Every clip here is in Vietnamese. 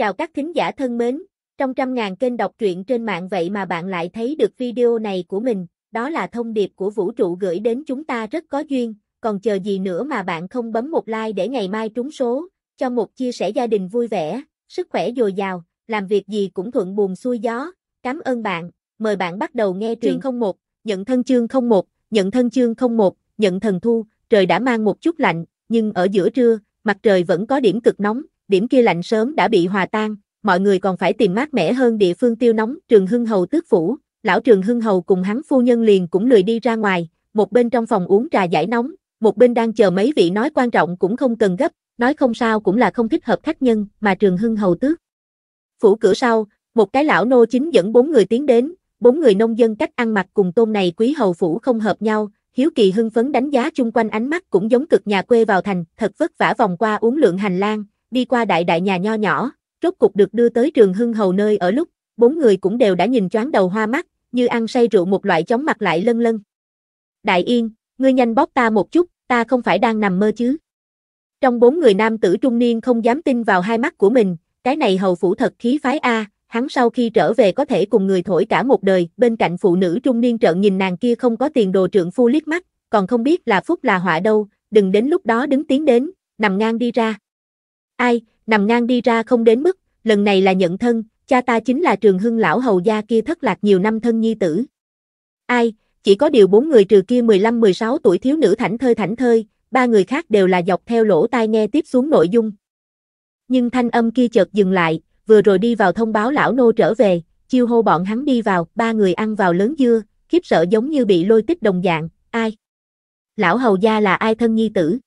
Chào các thính giả thân mến, trong trăm ngàn kênh đọc truyện trên mạng vậy mà bạn lại thấy được video này của mình, đó là thông điệp của vũ trụ gửi đến chúng ta rất có duyên, còn chờ gì nữa mà bạn không bấm một like để ngày mai trúng số, cho một chia sẻ gia đình vui vẻ, sức khỏe dồi dào, làm việc gì cũng thuận buồm xuôi gió. Cảm ơn bạn, mời bạn bắt đầu nghe truyện. 01, nhận thân chương 01, nhận thân chương 01, nhận thần thu, trời đã mang một chút lạnh, nhưng ở giữa trưa, mặt trời vẫn có điểm cực nóng, điểm kia lạnh sớm đã bị hòa tan, mọi người còn phải tìm mát mẻ hơn địa phương tiêu nóng, Trường Hưng Hầu tước phủ, lão Trường Hưng Hầu cùng hắn phu nhân liền cũng lười đi ra ngoài, một bên trong phòng uống trà giải nóng, một bên đang chờ mấy vị nói quan trọng cũng không cần gấp, nói không sao cũng là không thích hợp khách nhân, mà Trường Hưng Hầu tước. Phủ cửa sau, một cái lão nô chính dẫn bốn người tiến đến, bốn người nông dân cách ăn mặc cùng tôn này quý hầu phủ không hợp nhau, Hiếu Kỳ hưng phấn đánh giá chung quanh ánh mắt cũng giống cực nhà quê vào thành, thật vất vả vòng qua uống lượng hành lang, đi qua đại đại nhà nho nhỏ, rốt cục được đưa tới trường hưng hầu nơi ở lúc, bốn người cũng đều đã nhìn choáng đầu hoa mắt, như ăn say rượu một loại chóng mặt lại lân lân. Đại Yên, ngươi nhanh bóp ta một chút, ta không phải đang nằm mơ chứ. Trong bốn người nam tử trung niên không dám tin vào hai mắt của mình, cái này hầu phủ thật khí phái A, hắn sau khi trở về có thể cùng người thổi cả một đời, bên cạnh phụ nữ trung niên trợn nhìn nàng kia không có tiền đồ trượng phu liếc mắt, còn không biết là phúc là họa đâu, đừng đến lúc đó đứng tiến đến, nằm ngang đi ra. Ai, nằm ngang đi ra không đến mức, lần này là nhận thân, cha ta chính là trường hưng lão hầu gia kia thất lạc nhiều năm thân nhi tử. Ai, chỉ có điều bốn người trừ kia 15-16 tuổi thiếu nữ thảnh thơi thảnh thơi, ba người khác đều là dọc theo lỗ tai nghe tiếp xuống nội dung. Nhưng thanh âm kia chợt dừng lại, vừa rồi đi vào thông báo lão nô trở về, chiêu hô bọn hắn đi vào, ba người ăn vào lớn dưa, khiếp sợ giống như bị lôi tích đồng dạng, ai? Lão hầu gia là ai thân nhi tử?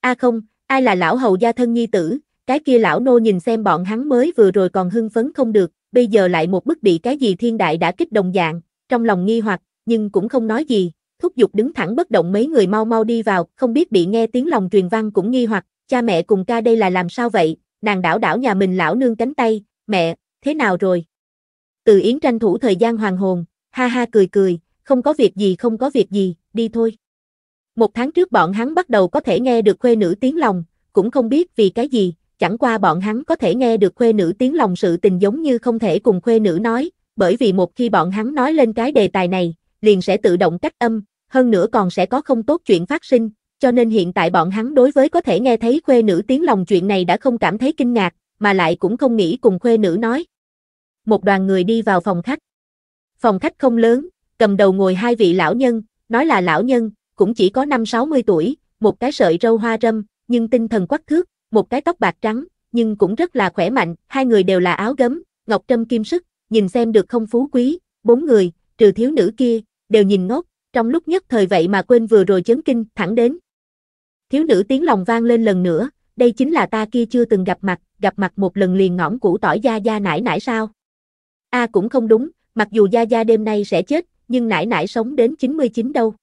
A không, ai là lão hầu gia thân nhi tử? Cái kia lão nô nhìn xem bọn hắn mới vừa rồi còn hưng phấn không được, bây giờ lại một bức bị cái gì thiên đại đã kích đồng dạng, trong lòng nghi hoặc, nhưng cũng không nói gì, thúc giục đứng thẳng bất động mấy người mau mau đi vào, không biết bị nghe tiếng lòng truyền văn cũng nghi hoặc, cha mẹ cùng ca đây là làm sao vậy, nàng đảo đảo nhà mình lão nương cánh tay, mẹ, thế nào rồi? Từ Yến tranh thủ thời gian hoàng hồn, ha ha cười cười, không có việc gì không có việc gì, đi thôi. Một tháng trước bọn hắn bắt đầu có thể nghe được khuê nữ tiếng lòng, cũng không biết vì cái gì, chẳng qua bọn hắn có thể nghe được khuê nữ tiếng lòng sự tình giống như không thể cùng khuê nữ nói, bởi vì một khi bọn hắn nói lên cái đề tài này, liền sẽ tự động cách âm, hơn nữa còn sẽ có không tốt chuyện phát sinh, cho nên hiện tại bọn hắn đối với có thể nghe thấy khuê nữ tiếng lòng chuyện này đã không cảm thấy kinh ngạc, mà lại cũng không nghĩ cùng khuê nữ nói. Một đoàn người đi vào phòng khách. Phòng khách không lớn, cầm đầu ngồi hai vị lão nhân, nói là lão nhân, cũng chỉ có năm 60 tuổi, một cái sợi râu hoa râm, nhưng tinh thần quắc thước, một cái tóc bạc trắng, nhưng cũng rất là khỏe mạnh, hai người đều là áo gấm, ngọc trâm kim sức, nhìn xem được không phú quý, bốn người, trừ thiếu nữ kia, đều nhìn ngốc, trong lúc nhất thời vậy mà quên vừa rồi chấn kinh, thẳng đến. Thiếu nữ tiếng lòng vang lên lần nữa, đây chính là ta kia chưa từng gặp mặt, gặp mặt một lần liền ngõm củ tỏi gia gia nải nải sao? A cũng không đúng, mặc dù gia gia đêm nay sẽ chết, nhưng nải nải sống đến 99 đâu.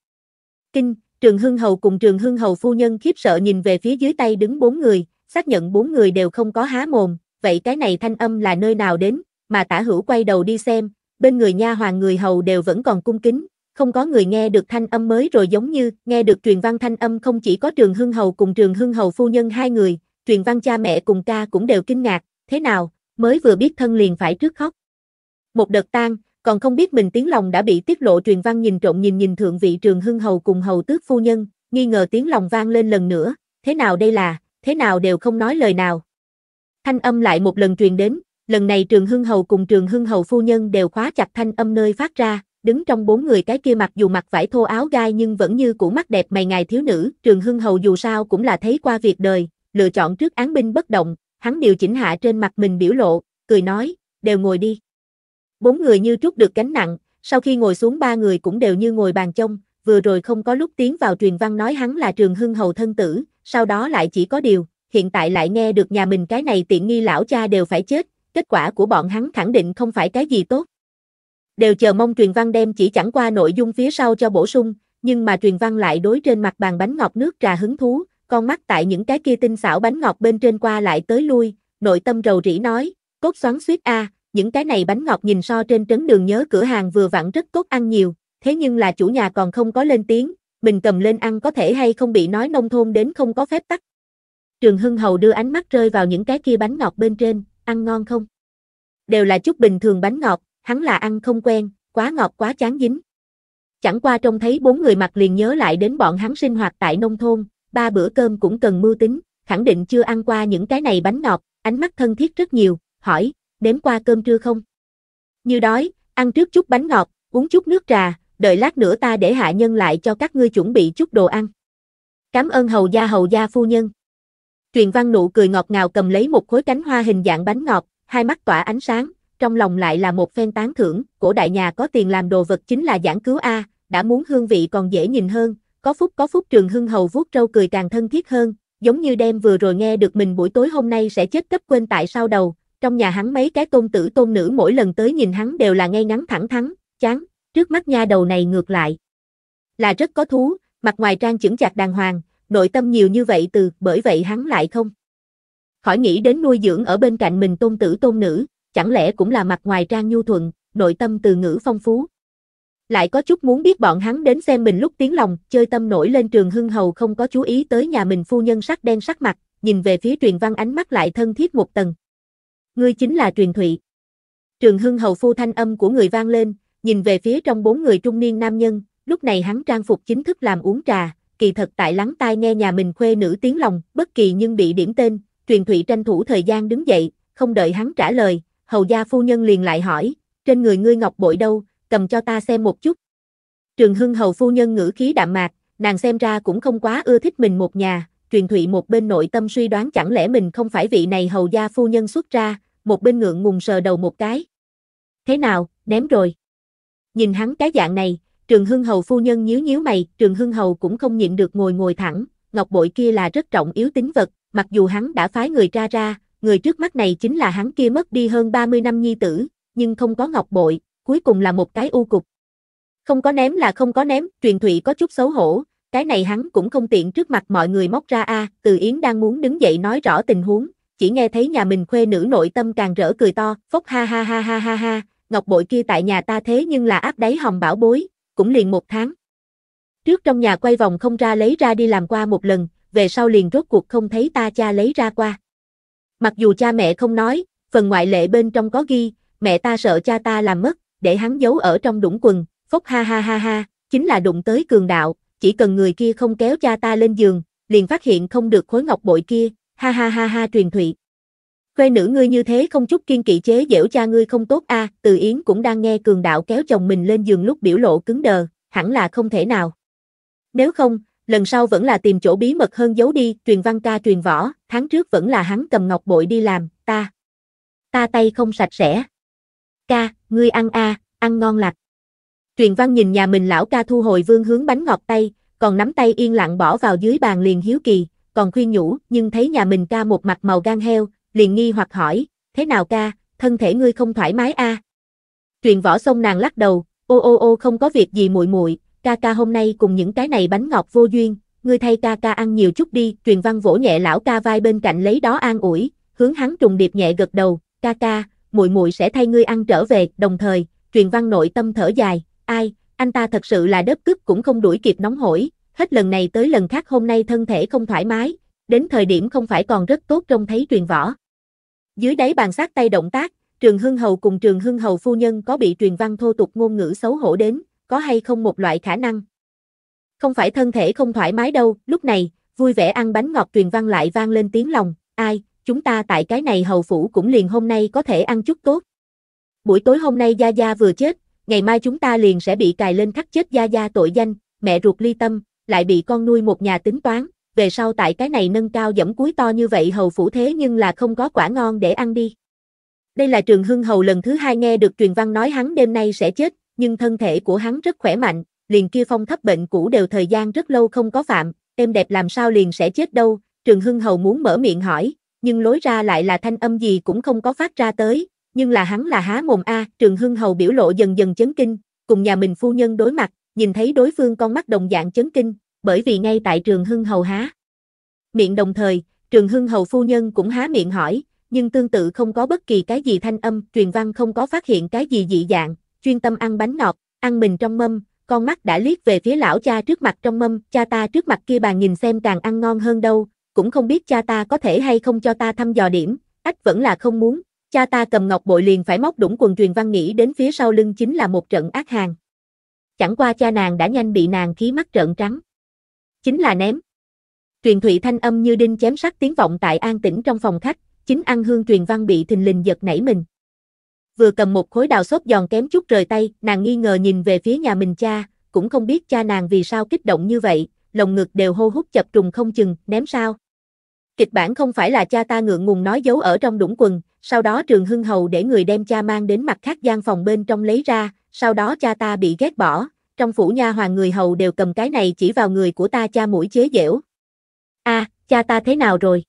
Kinh, Trường Hưng Hầu cùng Trường Hưng Hầu phu nhân khiếp sợ nhìn về phía dưới tay đứng bốn người, xác nhận bốn người đều không có há mồm, vậy cái này thanh âm là nơi nào đến, mà tả hữu quay đầu đi xem, bên người nha hoàng người hầu đều vẫn còn cung kính, không có người nghe được thanh âm mới rồi giống như, nghe được truyền văn thanh âm không chỉ có trường hưng hầu cùng trường hưng hầu phu nhân hai người, truyền văn cha mẹ cùng ca cũng đều kinh ngạc, thế nào, mới vừa biết thân liền phải trước khóc. Một đợt tan, còn không biết mình tiếng lòng đã bị tiết lộ truyền văn nhìn trộn nhìn nhìn thượng vị trường hưng hầu cùng hầu tước phu nhân, nghi ngờ tiếng lòng vang lên lần nữa, thế nào đây là, thế nào đều không nói lời nào. Thanh âm lại một lần truyền đến, lần này trường hưng hầu cùng trường hưng hầu phu nhân đều khóa chặt thanh âm nơi phát ra, đứng trong bốn người cái kia mặc dù mặc vải thô áo gai nhưng vẫn như cũ mắt đẹp mày ngài thiếu nữ, Trường Hưng Hầu dù sao cũng là thấy qua việc đời, lựa chọn trước án binh bất động, hắn điều chỉnh hạ trên mặt mình biểu lộ, cười nói, đều ngồi đi. Bốn người như trút được gánh nặng, sau khi ngồi xuống ba người cũng đều như ngồi bàn trông, vừa rồi không có lúc tiến vào truyền văn nói hắn là Trường Hưng Hầu thân tử, sau đó lại chỉ có điều, hiện tại lại nghe được nhà mình cái này tiện nghi lão cha đều phải chết, kết quả của bọn hắn khẳng định không phải cái gì tốt. Đều chờ mong truyền văn đem chỉ chẳng qua nội dung phía sau cho bổ sung, nhưng mà truyền văn lại đối trên mặt bàn bánh ngọt nước trà hứng thú, con mắt tại những cái kia tinh xảo bánh ngọt bên trên qua lại tới lui, nội tâm rầu rĩ nói, cốt xoắn suýt a, những cái này bánh ngọt nhìn so trên trấn đường nhớ cửa hàng vừa vặn rất tốt ăn nhiều, thế nhưng là chủ nhà còn không có lên tiếng, mình cầm lên ăn có thể hay không bị nói nông thôn đến không có phép tắc. Trường Hưng Hầu đưa ánh mắt rơi vào những cái kia bánh ngọt bên trên, ăn ngon không? Đều là chút bình thường bánh ngọt, hắn là ăn không quen, quá ngọt quá chán dính. Chẳng qua trông thấy bốn người mặt liền nhớ lại đến bọn hắn sinh hoạt tại nông thôn, ba bữa cơm cũng cần mưu tính, khẳng định chưa ăn qua những cái này bánh ngọt, ánh mắt thân thiết rất nhiều, hỏi, đếm qua cơm trưa không? Như đói, ăn trước chút bánh ngọt, uống chút nước trà, đợi lát nữa ta để hạ nhân lại cho các ngươi chuẩn bị chút đồ ăn. Cảm ơn hầu gia hầu gia phu nhân. Truyền văn nụ cười ngọt ngào cầm lấy một khối cánh hoa hình dạng bánh ngọt, hai mắt tỏa ánh sáng, trong lòng lại là một phen tán thưởng, cổ đại nhà có tiền làm đồ vật chính là giảng cứu A, đã muốn hương vị còn dễ nhìn hơn, có phúc có phúc trường hưng hầu vuốt râu cười càng thân thiết hơn, giống như đem vừa rồi nghe được mình buổi tối hôm nay sẽ chết cấp quên tại sao đầu, trong nhà hắn mấy cái tôn tử tôn nữ mỗi lần tới nhìn hắn đều là ngay ngắn thẳng thắn, chán, trước mắt nha đầu này ngược lại. Là rất có thú, mặt ngoài trang chững chạc đàng hoàng, nội tâm nhiều như vậy từ, bởi vậy hắn lại không. Khỏi nghĩ đến nuôi dưỡng ở bên cạnh mình tôn tử tôn nữ, chẳng lẽ cũng là mặt ngoài trang nhu thuận, nội tâm từ ngữ phong phú. Lại có chút muốn biết bọn hắn đến xem mình lúc tiếng lòng, chơi tâm nổi lên trường hưng hầu không có chú ý tới nhà mình phu nhân sắc đen sắc mặt, nhìn về phía truyền văn ánh mắt lại thân thiết một tầng. Ngươi chính là truyền thụy. Trường hưng hầu phu thanh âm của người vang lên, nhìn về phía trong bốn người trung niên nam nhân, lúc này hắn trang phục chính thức làm uống trà, kỳ thật tại lắng tai nghe nhà mình khuê nữ tiếng lòng, bất kỳ nhưng bị điểm tên, truyền thụy tranh thủ thời gian đứng dậy, không đợi hắn trả lời, hầu gia phu nhân liền lại hỏi, trên người ngươi ngọc bội đâu, cầm cho ta xem một chút. Trường Hưng hầu phu nhân ngữ khí đạm mạc, nàng xem ra cũng không quá ưa thích mình một nhà, truyền thụy một bên nội tâm suy đoán chẳng lẽ mình không phải vị này hầu gia phu nhân xuất ra, một bên ngượng ngùng sờ đầu một cái. Thế nào, ném rồi. Nhìn hắn cái dạng này, Trường Hưng Hầu phu nhân nhíu nhíu mày, Trường Hưng Hầu cũng không nhịn được ngồi ngồi thẳng, ngọc bội kia là rất trọng yếu tính vật, mặc dù hắn đã phái người ra ra, người trước mắt này chính là hắn kia mất đi hơn 30 năm nhi tử, nhưng không có ngọc bội, cuối cùng là một cái u cục. Không có ném là không có ném, truyền thụy có chút xấu hổ, cái này hắn cũng không tiện trước mặt mọi người móc ra a, Từ Yến đang muốn đứng dậy nói rõ tình huống, chỉ nghe thấy nhà mình khuê nữ nội tâm càng rỡ cười to, phốc ha ha ha ha ha ha, ngọc bội kia tại nhà ta thế nhưng là áp đáy hòng bảo bối, cũng liền một tháng. Trước trong nhà quay vòng không ra lấy ra đi làm qua một lần, về sau liền rốt cuộc không thấy ta cha lấy ra qua. Mặc dù cha mẹ không nói, phần ngoại lệ bên trong có ghi, mẹ ta sợ cha ta làm mất, để hắn giấu ở trong đũng quần, phốc ha ha ha ha, chính là đụng tới cường đạo, chỉ cần người kia không kéo cha ta lên giường, liền phát hiện không được khối ngọc bội kia, ha ha ha ha truyền thụy. Khuê nữ ngươi như thế không chút kiên kỵ chế giễu cha ngươi không tốt a, Từ Yến cũng đang nghe cường đạo kéo chồng mình lên giường lúc biểu lộ cứng đờ, hẳn là không thể nào. Nếu không, lần sau vẫn là tìm chỗ bí mật hơn giấu đi, truyền văn ca truyền võ, tháng trước vẫn là hắn cầm ngọc bội đi làm, ta. Ta tay không sạch sẽ. Ca, ngươi ăn a, ăn ngon lạch. Truyền văn nhìn nhà mình lão ca thu hồi vương hướng bánh ngọt tay, còn nắm tay yên lặng bỏ vào dưới bàn liền hiếu kỳ, còn khuyên nhủ, nhưng thấy nhà mình ca một mặt màu gan heo, liền nghi hoặc hỏi, thế nào ca, thân thể ngươi không thoải mái a? Truyền võ xong nàng lắc đầu, ô ô ô không có việc gì muội muội, ca ca hôm nay cùng những cái này bánh ngọt vô duyên, ngươi thay ca ca ăn nhiều chút đi, truyền văn vỗ nhẹ lão ca vai bên cạnh lấy đó an ủi, hướng hắn trùng điệp nhẹ gật đầu, ca ca, muội muội sẽ thay ngươi ăn trở về, đồng thời, truyền văn nội tâm thở dài, ai, anh ta thật sự là đớp cướp cũng không đuổi kịp nóng hổi, hết lần này tới lần khác hôm nay thân thể không thoải mái, đến thời điểm không phải còn rất tốt trông thấy truyền võ. Dưới đáy bàn sát tay động tác, Trường Hưng Hầu cùng Trường Hưng Hầu phu nhân có bị truyền văn thô tục ngôn ngữ xấu hổ đến, có hay không một loại khả năng. Không phải thân thể không thoải mái đâu, lúc này, vui vẻ ăn bánh ngọt truyền văn lại vang lên tiếng lòng, ai, chúng ta tại cái này hầu phủ cũng liền hôm nay có thể ăn chút tốt. Buổi tối hôm nay Gia Gia vừa chết, ngày mai chúng ta liền sẽ bị cài lên khắc chết Gia Gia tội danh, mẹ ruột ly tâm, lại bị con nuôi một nhà tính toán, về sau tại cái này nâng cao dẫm cuối to như vậy hầu phủ thế nhưng là không có quả ngon để ăn đi. Đây là trường hưng hầu lần thứ hai nghe được truyền văn nói hắn đêm nay sẽ chết, nhưng thân thể của hắn rất khỏe mạnh, liền kia phong thấp bệnh cũ đều thời gian rất lâu không có phạm, em đẹp làm sao liền sẽ chết đâu, trường hưng hầu muốn mở miệng hỏi, nhưng lối ra lại là thanh âm gì cũng không có phát ra tới, nhưng là hắn là há mồm a, Trường Hưng Hầu biểu lộ dần dần chấn kinh, cùng nhà mình phu nhân đối mặt, nhìn thấy đối phương con mắt đồng dạng chấn kinh, bởi vì ngay tại Trường Hưng Hầu há. Miệng đồng thời, Trường Hưng Hầu phu nhân cũng há miệng hỏi, nhưng tương tự không có bất kỳ cái gì thanh âm, truyền văn không có phát hiện cái gì dị dạng, chuyên tâm ăn bánh ngọt, ăn mình trong mâm, con mắt đã liếc về phía lão cha trước mặt trong mâm, cha ta trước mặt kia bàn nhìn xem càng ăn ngon hơn đâu, cũng không biết cha ta có thể hay không cho ta thăm dò điểm, ách vẫn là không muốn, cha ta cầm ngọc bội liền phải móc đũng quần truyền văn nghĩ đến phía sau lưng chính là một trận ác hàng. Chẳng qua cha nàng đã nhanh bị nàng khí mắt trợn trắng. Chính là ném. Truyền thụy thanh âm như đinh chém sắt tiếng vọng tại an tĩnh trong phòng khách, chính ăn hương truyền văn bị thình lình giật nảy mình. Vừa cầm một khối đào xốp giòn kém chút rời tay, nàng nghi ngờ nhìn về phía nhà mình cha, cũng không biết cha nàng vì sao kích động như vậy, lồng ngực đều hô hút chập trùng không chừng, ném sao. Kịch bản không phải là cha ta ngượng ngùng nói giấu ở trong đũng quần, sau đó trường hưng hầu để người đem cha mang đến mặt khác gian phòng bên trong lấy ra, sau đó cha ta bị ghét bỏ, trong phủ nha hoàng người hầu đều cầm cái này chỉ vào người của ta cha mũi chế giễu. A, cha ta thế nào rồi?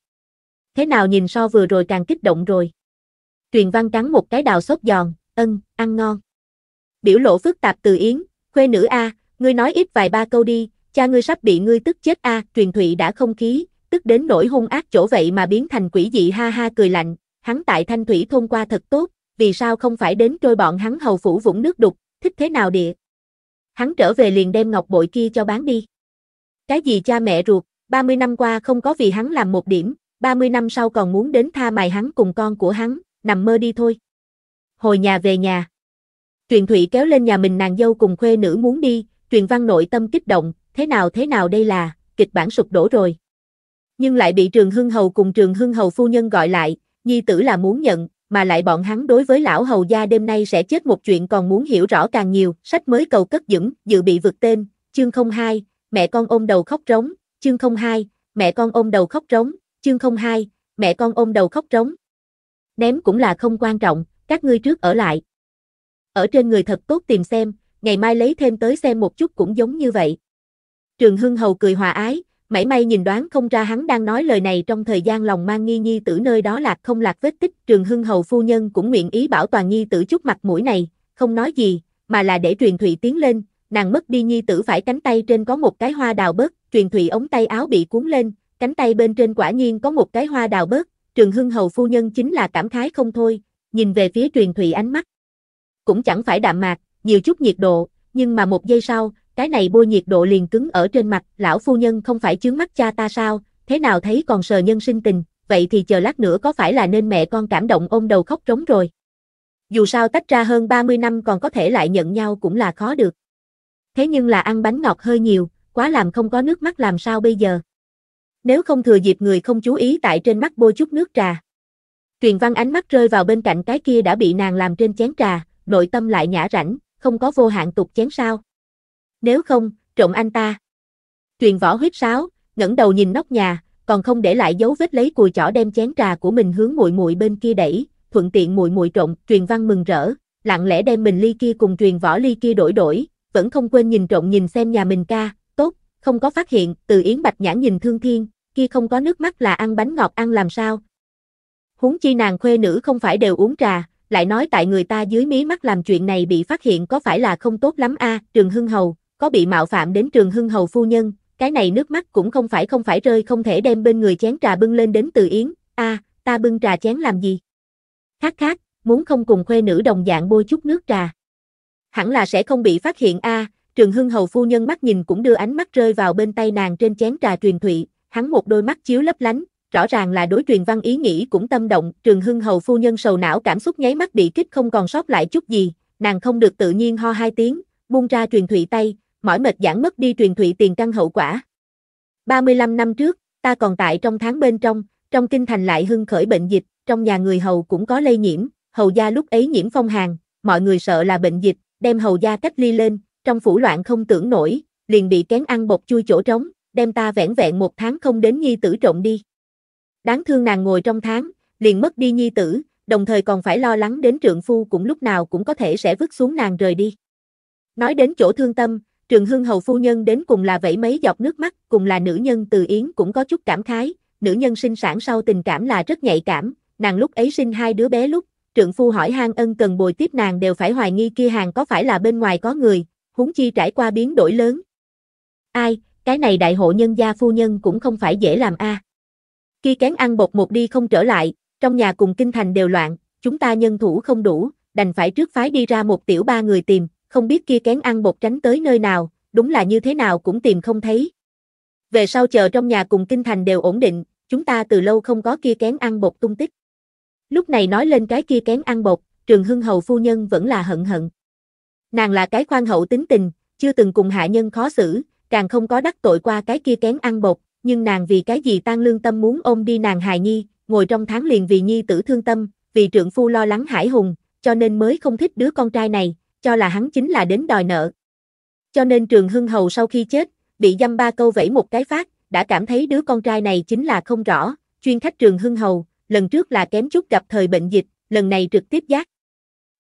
Thế nào nhìn so vừa rồi càng kích động rồi? Truyền văn cắn một cái đào xốp giòn, ân, ăn ngon. Biểu lộ phức tạp từ Yến, khuê nữ A, ngươi nói ít vài ba câu đi, cha ngươi sắp bị ngươi tức chết A, truyền thụy đã không khí, tức đến nỗi hung ác chỗ vậy mà biến thành quỷ dị ha ha cười lạnh, hắn tại thanh thủy thôn qua thật tốt, vì sao không phải đến trôi bọn hắn hầu phủ vũng nước đục, thích thế nào địa. Hắn trở về liền đem ngọc bội kia cho bán đi. Cái gì cha mẹ ruột, 30 năm qua không có vì hắn làm một điểm, 30 năm sau còn muốn đến tha mài hắn cùng con của hắn, nằm mơ đi thôi. Hồi nhà về nhà. Truyền Thủy kéo lên nhà mình nàng dâu cùng khuê nữ muốn đi, truyền văn nội tâm kích động, thế nào thế nào đây là, kịch bản sụp đổ rồi. Nhưng lại bị trường hưng hầu cùng trường hưng hầu phu nhân gọi lại, nhi tử là muốn nhận, mà lại bọn hắn đối với lão hầu gia đêm nay sẽ chết một chuyện còn muốn hiểu rõ càng nhiều, sách mới cầu cất dững, dự bị vượt tên, chương 02, mẹ con ôm đầu khóc trống, chương 02, mẹ con ôm đầu khóc trống, chương 02, mẹ con ôm đầu khóc trống. Ném cũng là không quan trọng, các ngươi trước ở lại. Ở trên người thật tốt tìm xem, ngày mai lấy thêm tới xem một chút cũng giống như vậy. Trường Hưng Hầu cười hòa ái, mảy may nhìn đoán không ra hắn đang nói lời này trong thời gian lòng mang nghi nhi tử nơi đó lạc không lạc vết tích. Trường Hưng Hầu phu nhân cũng nguyện ý bảo toàn nhi tử chút mặt mũi này, không nói gì, mà là để truyền thụy tiến lên, nàng mất đi nhi tử phải cánh tay trên có một cái hoa đào bớt, truyền thụy ống tay áo bị cuốn lên, cánh tay bên trên quả nhiên có một cái hoa đào bớt, Trường Hưng Hầu phu nhân chính là cảm khái không thôi, nhìn về phía truyền thụy ánh mắt. Cũng chẳng phải đạm mạc, nhiều chút nhiệt độ, nhưng mà một giây sau, cái này bôi nhiệt độ liền cứng ở trên mặt, lão phu nhân không phải chướng mắt cha ta sao, thế nào thấy còn sờ nhân sinh tình, vậy thì chờ lát nữa có phải là nên mẹ con cảm động ôm đầu khóc trống rồi. Dù sao tách ra hơn 30 năm còn có thể lại nhận nhau cũng là khó được. Thế nhưng là ăn bánh ngọt hơi nhiều, quá làm không có nước mắt làm sao bây giờ. Nếu không thừa dịp người không chú ý tại trên mắt bôi chút nước trà. Truyền văn ánh mắt rơi vào bên cạnh cái kia đã bị nàng làm trên chén trà, nội tâm lại nhã rảnh, không có vô hạn tục chén sao. Nếu không, trộm anh ta. Truyền võ huyết sáo, ngẩng đầu nhìn nóc nhà, còn không để lại dấu vết lấy cùi chỏ đem chén trà của mình hướng muội muội bên kia đẩy, thuận tiện muội muội trộn, truyền văn mừng rỡ, lặng lẽ đem mình ly kia cùng truyền võ ly kia đổi đổi, vẫn không quên nhìn trộn nhìn xem nhà mình ca, tốt, không có phát hiện, từ Yến Bạch Nhãn nhìn Thương Thiên, kia không có nước mắt là ăn bánh ngọt ăn làm sao. Huống chi nàng khuê nữ không phải đều uống trà, lại nói tại người ta dưới mí mắt làm chuyện này bị phát hiện có phải là không tốt lắm a Trường Hưng Hầu, có bị mạo phạm đến Trường Hưng Hầu phu nhân, cái này nước mắt cũng không phải không phải rơi không thể đem bên người chén trà bưng lên đến từ Yến, a ta bưng trà chén làm gì? Khác khác, muốn không cùng khuê nữ đồng dạng bôi chút nước trà. Hẳn là sẽ không bị phát hiện a Trường Hưng Hầu phu nhân mắt nhìn cũng đưa ánh mắt rơi vào bên tay nàng trên chén trà truyền thụy, hắn một đôi mắt chiếu lấp lánh, rõ ràng là đối truyền văn ý nghĩ cũng tâm động, Trường Hưng Hầu phu nhân sầu não cảm xúc nháy mắt bị kích không còn sót lại chút gì, nàng không được tự nhiên ho hai tiếng, buông ra truyền thụy tay, mỏi mệt giãn mất đi truyền thụy tiền căn hậu quả. 35 năm trước, ta còn tại trong tháng bên trong, trong kinh thành lại hưng khởi bệnh dịch, trong nhà người hầu cũng có lây nhiễm, hầu gia lúc ấy nhiễm phong hàn, mọi người sợ là bệnh dịch, đem hầu gia cách ly lên, trong phủ loạn không tưởng nổi, liền bị kén ăn bột chui chỗ trống, đem ta vẻn vẹn một tháng không đến nhi tử trộm đi. Đáng thương nàng ngồi trong tháng, liền mất đi nhi tử, đồng thời còn phải lo lắng đến trượng phu cũng lúc nào cũng có thể sẽ vứt xuống nàng rời đi. Nói đến chỗ thương tâm, Trường Hưng Hầu phu nhân đến cùng là vẫy mấy giọt nước mắt, cùng là nữ nhân từ Yến cũng có chút cảm khái, nữ nhân sinh sản sau tình cảm là rất nhạy cảm, nàng lúc ấy sinh hai đứa bé lúc, trượng phu hỏi hang ân cần bồi tiếp nàng đều phải hoài nghi kia hàng có phải là bên ngoài có người, huống chi trải qua biến đổi lớn. Ai, cái này đại hộ nhân gia phu nhân cũng không phải dễ làm a. À. Kia kén ăn bột một đi không trở lại, trong nhà cùng kinh thành đều loạn, chúng ta nhân thủ không đủ, đành phải trước phái đi ra một tiểu ba người tìm, không biết kia kén ăn bột tránh tới nơi nào, đúng là như thế nào cũng tìm không thấy. Về sau chờ trong nhà cùng kinh thành đều ổn định, chúng ta từ lâu không có kia kén ăn bột tung tích. Lúc này nói lên cái kia kén ăn bột, trường hưng hầu phu nhân vẫn là hận hận. Nàng là cái khoan hậu tính tình, chưa từng cùng hạ nhân khó xử, càng không có đắc tội qua cái kia kén ăn bột, nhưng nàng vì cái gì tan lương tâm muốn ôm đi nàng hài nhi, ngồi trong tháng liền vì nhi tử thương tâm, vì trượng phu lo lắng hải hùng, cho nên mới không thích đứa con trai này, cho là hắn chính là đến đòi nợ. Cho nên trường hưng hầu sau khi chết, bị dăm ba câu vẫy một cái phát, đã cảm thấy đứa con trai này chính là không rõ, chuyên khách trường hưng hầu, lần trước là kém chút gặp thời bệnh dịch, lần này trực tiếp giác.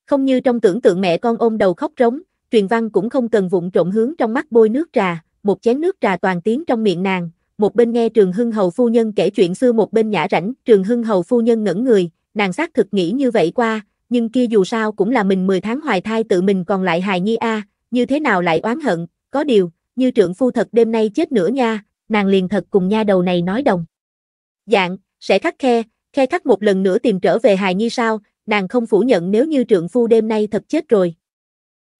Không như trong tưởng tượng mẹ con ôm đầu khóc rống, truyền văn cũng không cần vụng trộn hướng trong mắt bôi nước trà, một chén nước trà toàn tiếng trong miệng nàng, một bên nghe Trường Hưng Hầu phu nhân kể chuyện xưa một bên nhã rảnh, Trường Hưng Hầu phu nhân ngẩn người, nàng xác thực nghĩ như vậy qua, nhưng kia dù sao cũng là mình 10 tháng hoài thai tự mình còn lại hài nhi a, như thế nào lại oán hận, có điều, như trượng phu thật đêm nay chết nữa nha, nàng liền thật cùng nha đầu này nói đồng. Dạng, sẽ khắc khe, khe khắc một lần nữa tìm trở về hài nhi sao, nàng không phủ nhận nếu như trượng phu đêm nay thật chết rồi.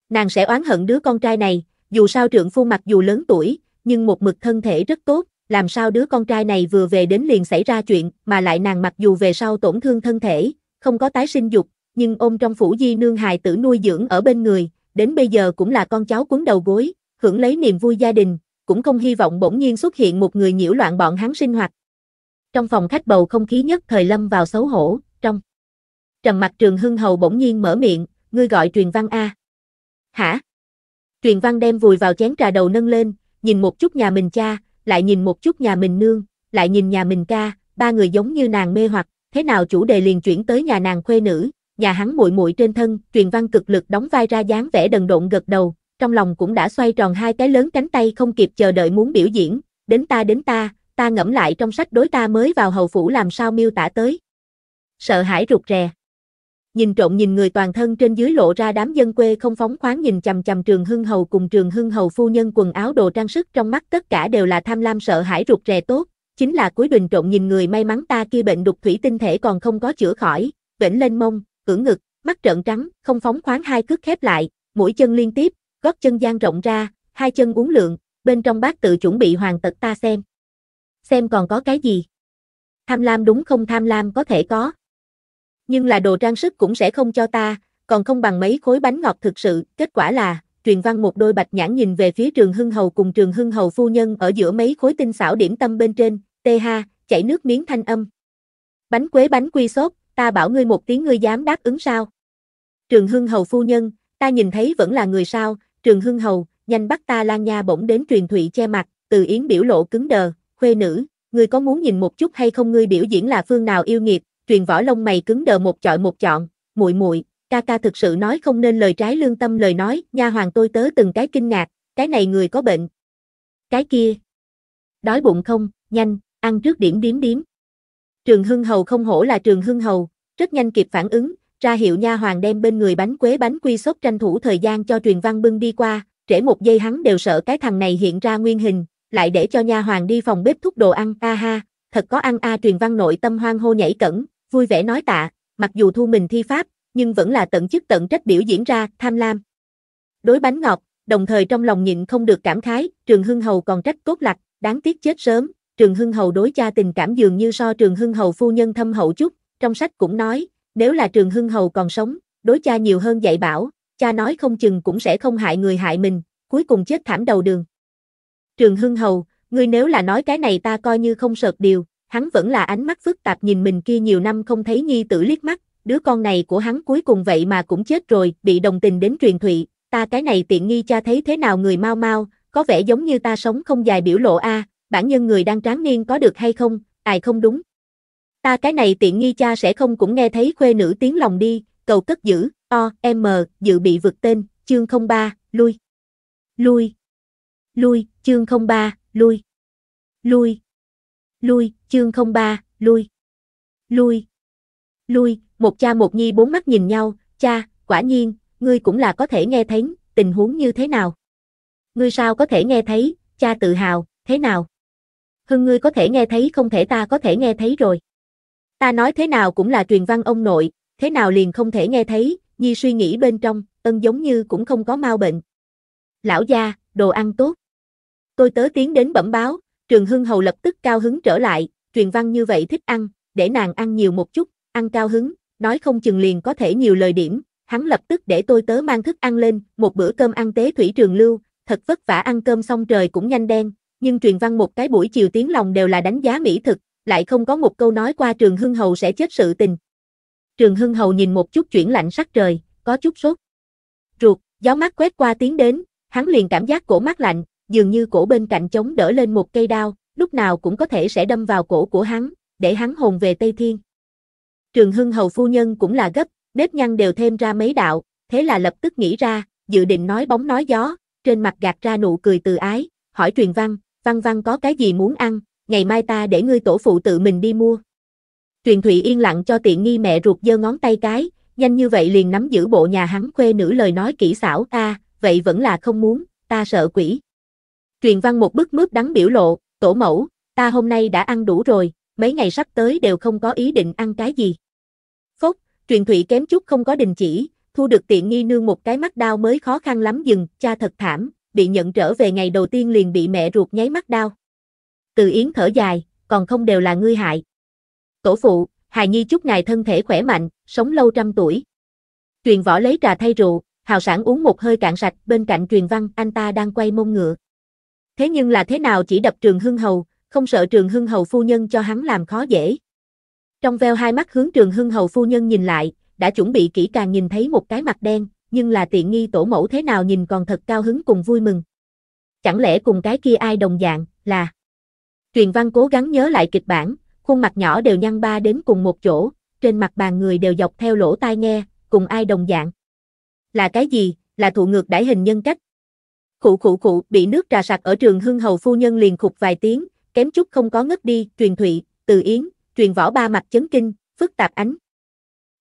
Nàng sẽ oán hận đứa con trai này, dù sao trượng phu mặc dù lớn tuổi, nhưng một mực thân thể rất tốt, làm sao đứa con trai này vừa về đến liền xảy ra chuyện, mà lại nàng mặc dù về sau tổn thương thân thể, không có tái sinh dục, nhưng ôm trong phủ di nương hài tử nuôi dưỡng ở bên người, đến bây giờ cũng là con cháu cuốn đầu gối, hưởng lấy niềm vui gia đình, cũng không hy vọng bỗng nhiên xuất hiện một người nhiễu loạn bọn hắn sinh hoạt. Trong phòng khách bầu không khí nhất thời lâm vào xấu hổ, trong. Trầm mặt trường hưng hầu bỗng nhiên mở miệng, ngươi gọi truyền văn A. Hả? Truyền văn đem vùi vào chén trà đầu nâng lên, nhìn một chút nhà mình cha, lại nhìn một chút nhà mình nương, lại nhìn nhà mình ca, ba người giống như nàng mê hoặc, thế nào chủ đề liền chuyển tới nhà nàng khuê nữ, nhà hắn muội muội trên thân, truyền văn cực lực đóng vai ra dáng vẻ đần độn gật đầu, trong lòng cũng đã xoay tròn hai cái lớn cánh tay không kịp chờ đợi muốn biểu diễn, đến ta đến ta, ta ngẫm lại trong sách đối ta mới vào hầu phủ làm sao miêu tả tới. Sợ hãi rụt rè. Nhìn trộn nhìn người toàn thân trên dưới lộ ra đám dân quê không phóng khoáng nhìn chầm chầm trường hưng hầu cùng trường hưng hầu phu nhân quần áo đồ trang sức trong mắt tất cả đều là tham lam sợ hãi rụt rè tốt, chính là cuối bình trộn nhìn người may mắn ta kia bệnh đục thủy tinh thể còn không có chữa khỏi, vĩnh lên mông, ưỡn ngực, mắt trợn trắng, không phóng khoáng hai cước khép lại, mũi chân liên tiếp, gót chân dang rộng ra, hai chân uốn lượn, bên trong bát tự chuẩn bị hoàn tật ta xem. Xem còn có cái gì? Tham lam đúng không tham lam có thể có. Nhưng là đồ trang sức cũng sẽ không cho ta, còn không bằng mấy khối bánh ngọt thực sự, kết quả là, truyền văn một đôi bạch nhãn nhìn về phía trường hưng hầu cùng trường hưng hầu phu nhân ở giữa mấy khối tinh xảo điểm tâm bên trên, tê ha, chảy nước miếng thanh âm. Bánh quế bánh quy sốt, ta bảo ngươi một tiếng ngươi dám đáp ứng sao? Trường hưng hầu phu nhân, ta nhìn thấy vẫn là người sao, trường hưng hầu, nhanh bắt ta lan nha bỗng đến truyền thụy che mặt, từ yến biểu lộ cứng đờ, khuê nữ, ngươi có muốn nhìn một chút hay không ngươi biểu diễn là phương nào yêu nghiệt, truyền võ lông mày cứng đờ một chọi một chọn, muội muội, ca ca thực sự nói không nên lời trái lương tâm lời nói, nha hoàng tôi tớ từng cái kinh ngạc, cái này người có bệnh. Cái kia. Đói bụng không, nhanh, ăn trước điểm điếm điếm. Trường Hưng Hầu không hổ là Trường Hưng Hầu, rất nhanh kịp phản ứng, ra hiệu nha hoàng đem bên người bánh quế bánh quy sốt tranh thủ thời gian cho truyền văn bưng đi qua, trễ một giây hắn đều sợ cái thằng này hiện ra nguyên hình, lại để cho nha hoàng đi phòng bếp thúc đồ ăn, a ha, thật có ăn a truyền văn nội tâm hoang hô nhảy cẩn, vui vẻ nói tạ, mặc dù thu mình thi pháp, nhưng vẫn là tận chức tận trách biểu diễn ra, tham lam. Đối bánh ngọt, đồng thời trong lòng nhịn không được cảm khái, Trường Hưng Hầu còn trách cốt lặt, đáng tiếc chết sớm, Trường Hưng Hầu đối cha tình cảm dường như so Trường Hưng Hầu phu nhân thâm hậu chút, trong sách cũng nói, nếu là Trường Hưng Hầu còn sống, đối cha nhiều hơn dạy bảo, cha nói không chừng cũng sẽ không hại người hại mình, cuối cùng chết thảm đầu đường. Trường Hưng Hầu, ngươi nếu là nói cái này ta coi như không sợt điều, hắn vẫn là ánh mắt phức tạp nhìn mình kia nhiều năm không thấy nhi tử liếc mắt, đứa con này của hắn cuối cùng vậy mà cũng chết rồi, bị đồng tình đến truyền thụy, ta cái này tiện nghi cha thấy thế nào người mau mau, có vẻ giống như ta sống không dài biểu lộ a, bản nhân người đang tráng niên có được hay không, ai không đúng. Ta cái này tiện nghi cha sẽ không cũng nghe thấy khuê nữ tiếng lòng đi, cầu cất giữ, o, m, dự bị vượt tên, chương 03, lui. Lui. Lui, chương 03, lui. Lui. Lui, chương 03, lui. Lui. Lui, một cha một nhi bốn mắt nhìn nhau, cha, quả nhiên, ngươi cũng là có thể nghe thấy, tình huống như thế nào? Ngươi sao có thể nghe thấy, cha tự hào, thế nào? Hưng ngươi có thể nghe thấy không thể ta có thể nghe thấy rồi. Ta nói thế nào cũng là truyền văn ông nội, thế nào liền không thể nghe thấy, nhi suy nghĩ bên trong, ân giống như cũng không có mau bệnh. Lão gia, đồ ăn tốt. Tôi tớ tiến đến bẩm báo, trường hưng hầu lập tức cao hứng trở lại, truyền văn như vậy thích ăn, để nàng ăn nhiều một chút, ăn cao hứng, nói không chừng liền có thể nhiều lời điểm, hắn lập tức để tôi tớ mang thức ăn lên, một bữa cơm ăn tế thủy trường lưu, thật vất vả ăn cơm xong trời cũng nhanh đen, nhưng truyền văn một cái buổi chiều tiếng lòng đều là đánh giá mỹ thực, lại không có một câu nói qua trường hưng hầu sẽ chết sự tình. Trường hưng hầu nhìn một chút chuyển lạnh sắc trời, có chút sốt. Ruột, gió mát quét qua tiếng đến, hắn liền cảm giác cổ mát lạnh, dường như cổ bên cạnh chống đỡ lên một cây đao, lúc nào cũng có thể sẽ đâm vào cổ của hắn, để hắn hồn về Tây Thiên. Trường Hưng Hầu phu nhân cũng là gấp, nếp nhăn đều thêm ra mấy đạo, thế là lập tức nghĩ ra, dự định nói bóng nói gió, trên mặt gạt ra nụ cười từ ái, hỏi truyền văn, văn văn có cái gì muốn ăn, ngày mai ta để ngươi tổ phụ tự mình đi mua. Truyền Thụy yên lặng cho tiện nghi mẹ ruột giơ ngón tay cái, nhanh như vậy liền nắm giữ bộ nhà hắn khuê nữ lời nói kỹ xảo, ta, vậy vẫn là không muốn, ta sợ quỷ. Truyền văn một bức mướp đắng biểu lộ, tổ mẫu, ta hôm nay đã ăn đủ rồi, mấy ngày sắp tới đều không có ý định ăn cái gì. Phốc, truyền thụy kém chút không có đình chỉ, thu được tiện nghi nương một cái mắt đau mới khó khăn lắm dừng, cha thật thảm, bị nhận trở về ngày đầu tiên liền bị mẹ ruột nháy mắt đau. Từ Yến thở dài, còn không đều là ngươi hại. Tổ phụ, hài nhi chúc ngài thân thể khỏe mạnh, sống lâu trăm tuổi. Truyền võ lấy trà thay rượu, hào sản uống một hơi cạn sạch, bên cạnh truyền văn, anh ta đang quay mông ngựa. Thế nhưng là thế nào chỉ đập trường hưng hầu, không sợ trường hưng hầu phu nhân cho hắn làm khó dễ. Trong veo hai mắt hướng trường hưng hầu phu nhân nhìn lại, đã chuẩn bị kỹ càng nhìn thấy một cái mặt đen, nhưng là tiện nghi tổ mẫu thế nào nhìn còn thật cao hứng cùng vui mừng. Chẳng lẽ cùng cái kia ai đồng dạng, là... Truyền văn cố gắng nhớ lại kịch bản, khuôn mặt nhỏ đều nhăn ba đến cùng một chỗ, trên mặt bàn người đều dọc theo lỗ tai nghe, cùng ai đồng dạng. Là cái gì, là thụ ngược đãi hình nhân cách. Khụ khụ khụ, bị nước trà sặc ở trường hưng hầu phu nhân liền khục vài tiếng, kém chút không có ngất đi, truyền thụy, từ yến, truyền võ ba mặt chấn kinh, phức tạp ánh.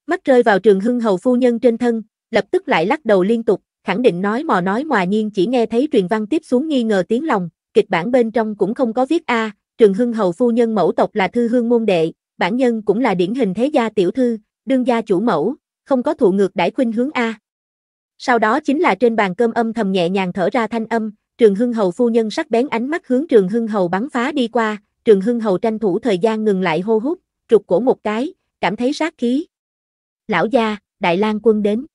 Mắt rơi vào trường hưng hầu phu nhân trên thân, lập tức lại lắc đầu liên tục, khẳng định nói mò nói mòa nhiên chỉ nghe thấy truyền văn tiếp xuống nghi ngờ tiếng lòng, kịch bản bên trong cũng không có viết A, trường hưng hầu phu nhân mẫu tộc là thư hương môn đệ, bản nhân cũng là điển hình thế gia tiểu thư, đương gia chủ mẫu, không có thụ ngược đãi khuynh hướng A. Sau đó chính là trên bàn cơm âm thầm nhẹ nhàng thở ra thanh âm, Trường Hưng Hầu phu nhân sắc bén ánh mắt hướng Trường Hưng Hầu bắn phá đi qua, Trường Hưng Hầu tranh thủ thời gian ngừng lại hô hút, trục cổ một cái, cảm thấy sát khí. Lão gia, Đại lang quân đến.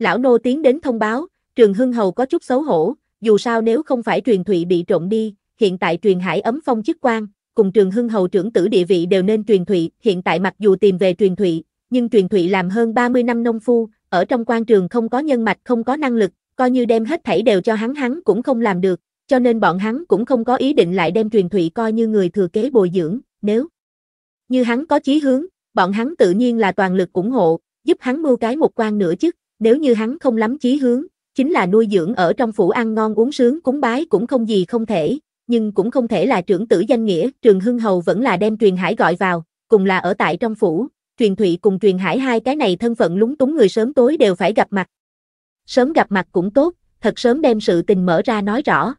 Lão nô tiến đến thông báo, Trường Hưng Hầu có chút xấu hổ, dù sao nếu không phải truyền thụy bị trộm đi, hiện tại truyền hải ấm phong chức quan, cùng Trường Hưng Hầu trưởng tử địa vị đều nên truyền thụy, hiện tại mặc dù tìm về truyền thụy, nhưng truyền thụy làm hơn 30 năm nông phu, ở trong quan trường không có nhân mạch không có năng lực, coi như đem hết thảy đều cho hắn hắn cũng không làm được, cho nên bọn hắn cũng không có ý định lại đem truyền thụy coi như người thừa kế bồi dưỡng, nếu như hắn có chí hướng, bọn hắn tự nhiên là toàn lực ủng hộ, giúp hắn mưu cái một quan nữa chứ, nếu như hắn không lắm chí hướng, chính là nuôi dưỡng ở trong phủ ăn ngon uống sướng cúng bái cũng không gì không thể, nhưng cũng không thể là trưởng tử danh nghĩa, Trường Hưng Hầu vẫn là đem truyền hải gọi vào, cùng là ở tại trong phủ, truyền thụy cùng truyền hải hai cái này thân phận lúng túng người sớm tối đều phải gặp mặt. Sớm gặp mặt cũng tốt, thật sớm đem sự tình mở ra nói rõ.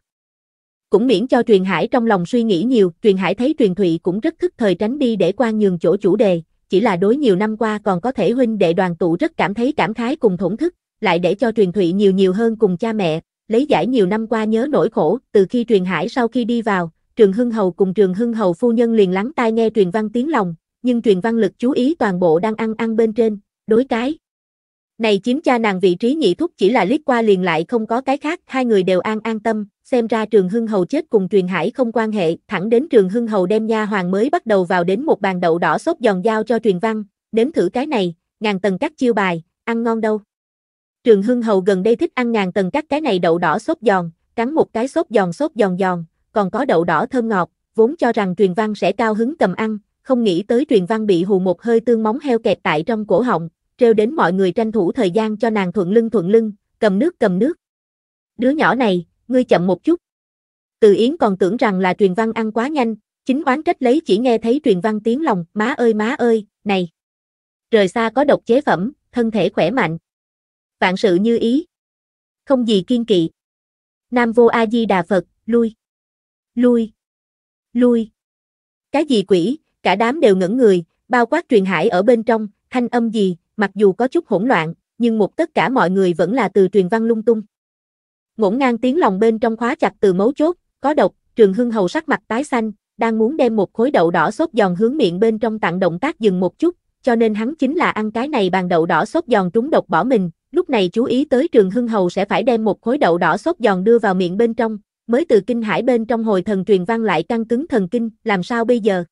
Cũng miễn cho truyền hải trong lòng suy nghĩ nhiều, truyền hải thấy truyền thụy cũng rất thức thời tránh đi để quan nhường chỗ chủ đề, chỉ là đối nhiều năm qua còn có thể huynh đệ đoàn tụ rất cảm thấy cảm khái cùng thổn thức, lại để cho truyền thụy nhiều nhiều hơn cùng cha mẹ, lấy giải nhiều năm qua nhớ nỗi khổ, từ khi truyền hải sau khi đi vào, trường hưng hầu cùng trường hưng hầu phu nhân liền lắng tai nghe truyền văn tiếng lòng, nhưng truyền văn lực chú ý toàn bộ đang ăn ăn bên trên, đối cái. Này chiếm cha nàng vị trí nhị thúc chỉ là liếc qua liền lại không có cái khác, hai người đều an an tâm, xem ra trường hưng hầu chết cùng truyền hải không quan hệ, thẳng đến trường hưng hầu đem nha hoàng mới bắt đầu vào đến một bàn đậu đỏ sốt giòn giao cho truyền văn, nếm thử cái này, ngàn tầng cắt chiêu bài, ăn ngon đâu. Trường hưng hầu gần đây thích ăn ngàn tầng cắt cái này đậu đỏ sốt giòn, cắn một cái sốt giòn sốt giòn giòn, còn có đậu đỏ thơm ngọt, vốn cho rằng truyền văn sẽ cao hứng cầm ăn, không nghĩ tới truyền văn bị hù một hơi tương móng heo kẹt tại trong cổ họng, treo đến mọi người tranh thủ thời gian cho nàng thuận lưng thuận lưng, cầm nước cầm nước. Đứa nhỏ này, ngươi chậm một chút. Từ Yến còn tưởng rằng là truyền văn ăn quá nhanh, chính oán trách lấy chỉ nghe thấy truyền văn tiếng lòng, má ơi má ơi, này. Rời xa có độc chế phẩm, thân thể khỏe mạnh. Vạn sự như ý. Không gì kiên kỵ. Nam vô A Di Đà Phật, lui. Lui. Lui. Cái gì quỷ, cả đám đều ngẩn người, bao quát truyền hải ở bên trong, thanh âm gì, mặc dù có chút hỗn loạn, nhưng một tất cả mọi người vẫn là từ truyền văn lung tung. Ngỗng ngang tiếng lòng bên trong khóa chặt từ mấu chốt, có độc, trường hưng hầu sắc mặt tái xanh, đang muốn đem một khối đậu đỏ sốt giòn hướng miệng bên trong tặng động tác dừng một chút, cho nên hắn chính là ăn cái này bàn đậu đỏ sốt giòn trúng độc bỏ mình, lúc này chú ý tới trường hưng hầu sẽ phải đem một khối đậu đỏ sốt giòn đưa vào miệng bên trong, mới từ kinh hải bên trong hồi thần truyền văn lại căng cứng thần kinh, làm sao bây giờ?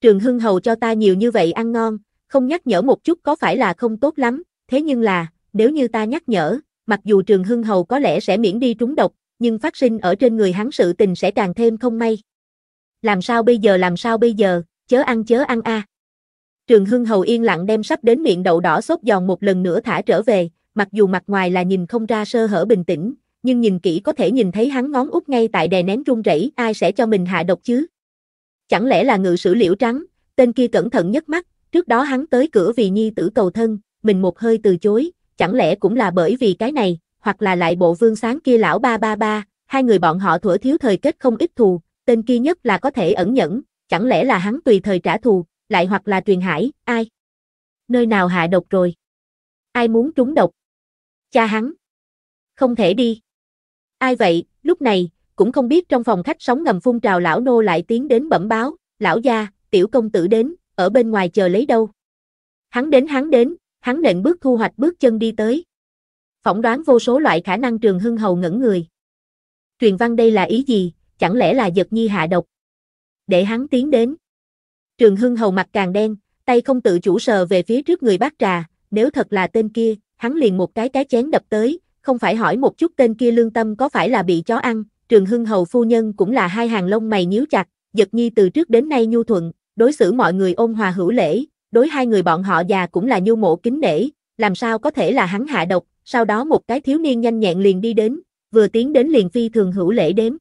Trường hưng hầu cho ta nhiều như vậy ăn ngon, không nhắc nhở một chút có phải là không tốt lắm, thế nhưng là, nếu như ta nhắc nhở, mặc dù trường hưng hầu có lẽ sẽ miễn đi trúng độc, nhưng phát sinh ở trên người hắn sự tình sẽ càng thêm không may. Làm sao bây giờ làm sao bây giờ, chớ ăn chớ ăn a. Trường Hưng Hầu yên lặng đem sắp đến miệng đậu đỏ sốt giòn một lần nữa thả trở về, mặc dù mặt ngoài là nhìn không ra sơ hở bình tĩnh, nhưng nhìn kỹ có thể nhìn thấy hắn ngón út ngay tại đè nén run rẩy, ai sẽ cho mình hạ độc chứ? Chẳng lẽ là ngự sử liễu trắng, tên kia cẩn thận nhất mắt, trước đó hắn tới cửa vì nhi tử cầu thân, mình một hơi từ chối, chẳng lẽ cũng là bởi vì cái này, hoặc là lại bộ vương sáng kia lão ba ba ba, hai người bọn họ thuở thiếu thời kết không ít thù, tên kia nhất là có thể ẩn nhẫn, chẳng lẽ là hắn tùy thời trả thù, lại hoặc là truyền hải, ai? Nơi nào hạ độc rồi? Ai muốn trúng độc? Cha hắn. Không thể đi. Ai vậy, lúc này, cũng không biết trong phòng khách sóng ngầm phun trào lão nô lại tiến đến bẩm báo, lão gia, tiểu công tử đến, ở bên ngoài chờ lấy đâu. Hắn đến hắn đến, hắn nện bước thu hoạch bước chân đi tới. Phỏng đoán vô số loại khả năng trường hưng hầu ngẩn người. Truyền văn đây là ý gì, chẳng lẽ là giật nhi hạ độc? Để hắn tiến đến. Trường hưng hầu mặt càng đen, tay không tự chủ sờ về phía trước người bác trà, nếu thật là tên kia, hắn liền một cái cái chén đập tới, không phải hỏi một chút tên kia lương tâm có phải là bị chó ăn, trường hưng hầu phu nhân cũng là hai hàng lông mày nhíu chặt, giật nhi từ trước đến nay nhu thuận, đối xử mọi người ôn hòa hữu lễ, đối hai người bọn họ già cũng là nhu mộ kính nể, làm sao có thể là hắn hạ độc, sau đó một cái thiếu niên nhanh nhẹn liền đi đến, vừa tiến đến liền phi thường hữu lễ đếm.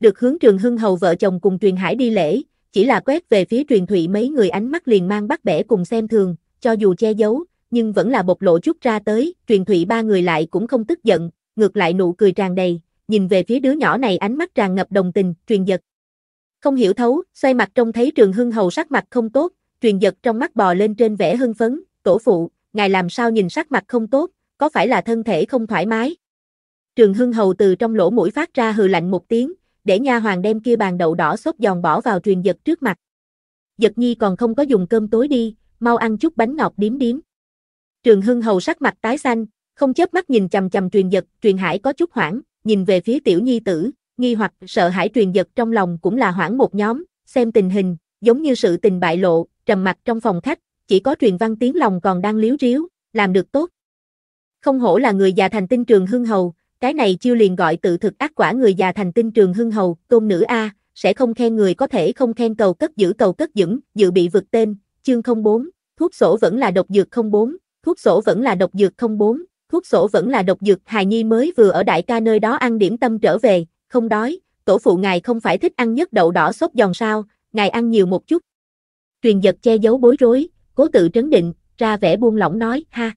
Được hướng trường hưng hầu vợ chồng cùng truyền hải đi lễ, chỉ là quét về phía truyền thụy mấy người ánh mắt liền mang bắt bẻ cùng xem thường, cho dù che giấu, nhưng vẫn là bộc lộ chút ra tới, truyền thụy ba người lại cũng không tức giận, ngược lại nụ cười tràn đầy, nhìn về phía đứa nhỏ này ánh mắt tràn ngập đồng tình, truyền giật. Không hiểu thấu, xoay mặt trông thấy trường hưng hầu sắc mặt không tốt, truyền giật trong mắt bò lên trên vẻ hưng phấn, tổ phụ, ngài làm sao nhìn sắc mặt không tốt, có phải là thân thể không thoải mái? Trường hưng hầu từ trong lỗ mũi phát ra hừ lạnh một tiếng, để nha hoàng đem kia bàn đậu đỏ sốt giòn bỏ vào truyền giật trước mặt. Giật nhi còn không có dùng cơm tối đi, mau ăn chút bánh ngọt điếm điếm. Trường Hưng Hầu sắc mặt tái xanh, không chớp mắt nhìn chầm chầm truyền giật, truyền hải có chút hoảng, nhìn về phía tiểu nhi tử, nghi hoặc sợ hãi truyền giật trong lòng cũng là hoảng một nhóm, xem tình hình, giống như sự tình bại lộ, trầm mặt trong phòng khách, chỉ có truyền văn tiếng lòng còn đang liếu riếu, làm được tốt. Không hổ là người già thành tinh trường hưng hầu, cái này chiêu liền gọi tự thực ác quả người già thành tinh trường hưng hầu, tôn nữ A, sẽ không khen người có thể không khen cầu cất giữ cầu cất dững, dự bị vượt tên, chương 04, thuốc sổ vẫn là độc dược 04, thuốc sổ vẫn là độc dược 04, thuốc sổ vẫn là độc dược hài nhi mới vừa ở đại ca nơi đó ăn điểm tâm trở về, không đói, tổ phụ ngài không phải thích ăn nhất đậu đỏ sốt giòn sao, ngài ăn nhiều một chút. Truyền giật che giấu bối rối, cố tự trấn định, ra vẻ buông lỏng nói, ha.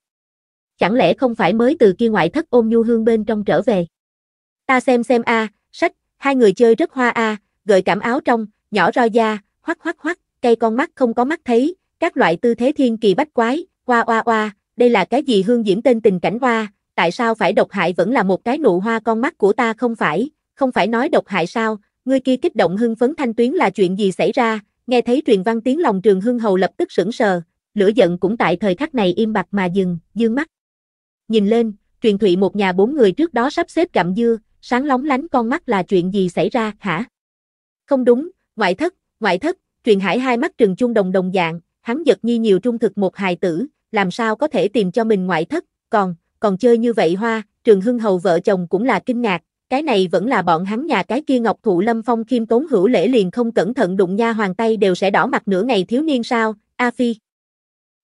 Chẳng lẽ không phải mới từ kia ngoại thất ôm nhu hương bên trong trở về. Ta xem xem a, sách, hai người chơi rất hoa a, gợi cảm áo trong, nhỏ roi da, hoắc hoắc hoắc, cây con mắt không có mắt thấy, các loại tư thế thiên kỳ bách quái, hoa hoa hoa, đây là cái gì hương diễm tên tình cảnh hoa, tại sao phải độc hại vẫn là một cái nụ hoa con mắt của ta không phải, không phải nói độc hại sao, ngươi kia kích động hưng phấn thanh tuyến là chuyện gì xảy ra, nghe thấy truyền văn tiếng lòng trường hưng hầu lập tức sững sờ, lửa giận cũng tại thời khắc này im bặt mà dừng, dương mắt. Nhìn lên, truyền thụy một nhà bốn người trước đó sắp xếp gặm dưa, sáng lóng lánh con mắt là chuyện gì xảy ra, hả? Không đúng, ngoại thất, ngoại thất, truyền hải hai mắt trừng chung đồng đồng dạng, hắn giật nhi nhiều trung thực một hài tử, làm sao có thể tìm cho mình ngoại thất, còn, còn chơi như vậy hoa, trường hưng hầu vợ chồng cũng là kinh ngạc, cái này vẫn là bọn hắn nhà cái kia ngọc thụ lâm phong khiêm tốn hữu lễ liền không cẩn thận đụng nha hoàng tay đều sẽ đỏ mặt nửa ngày thiếu niên sao, A Phi.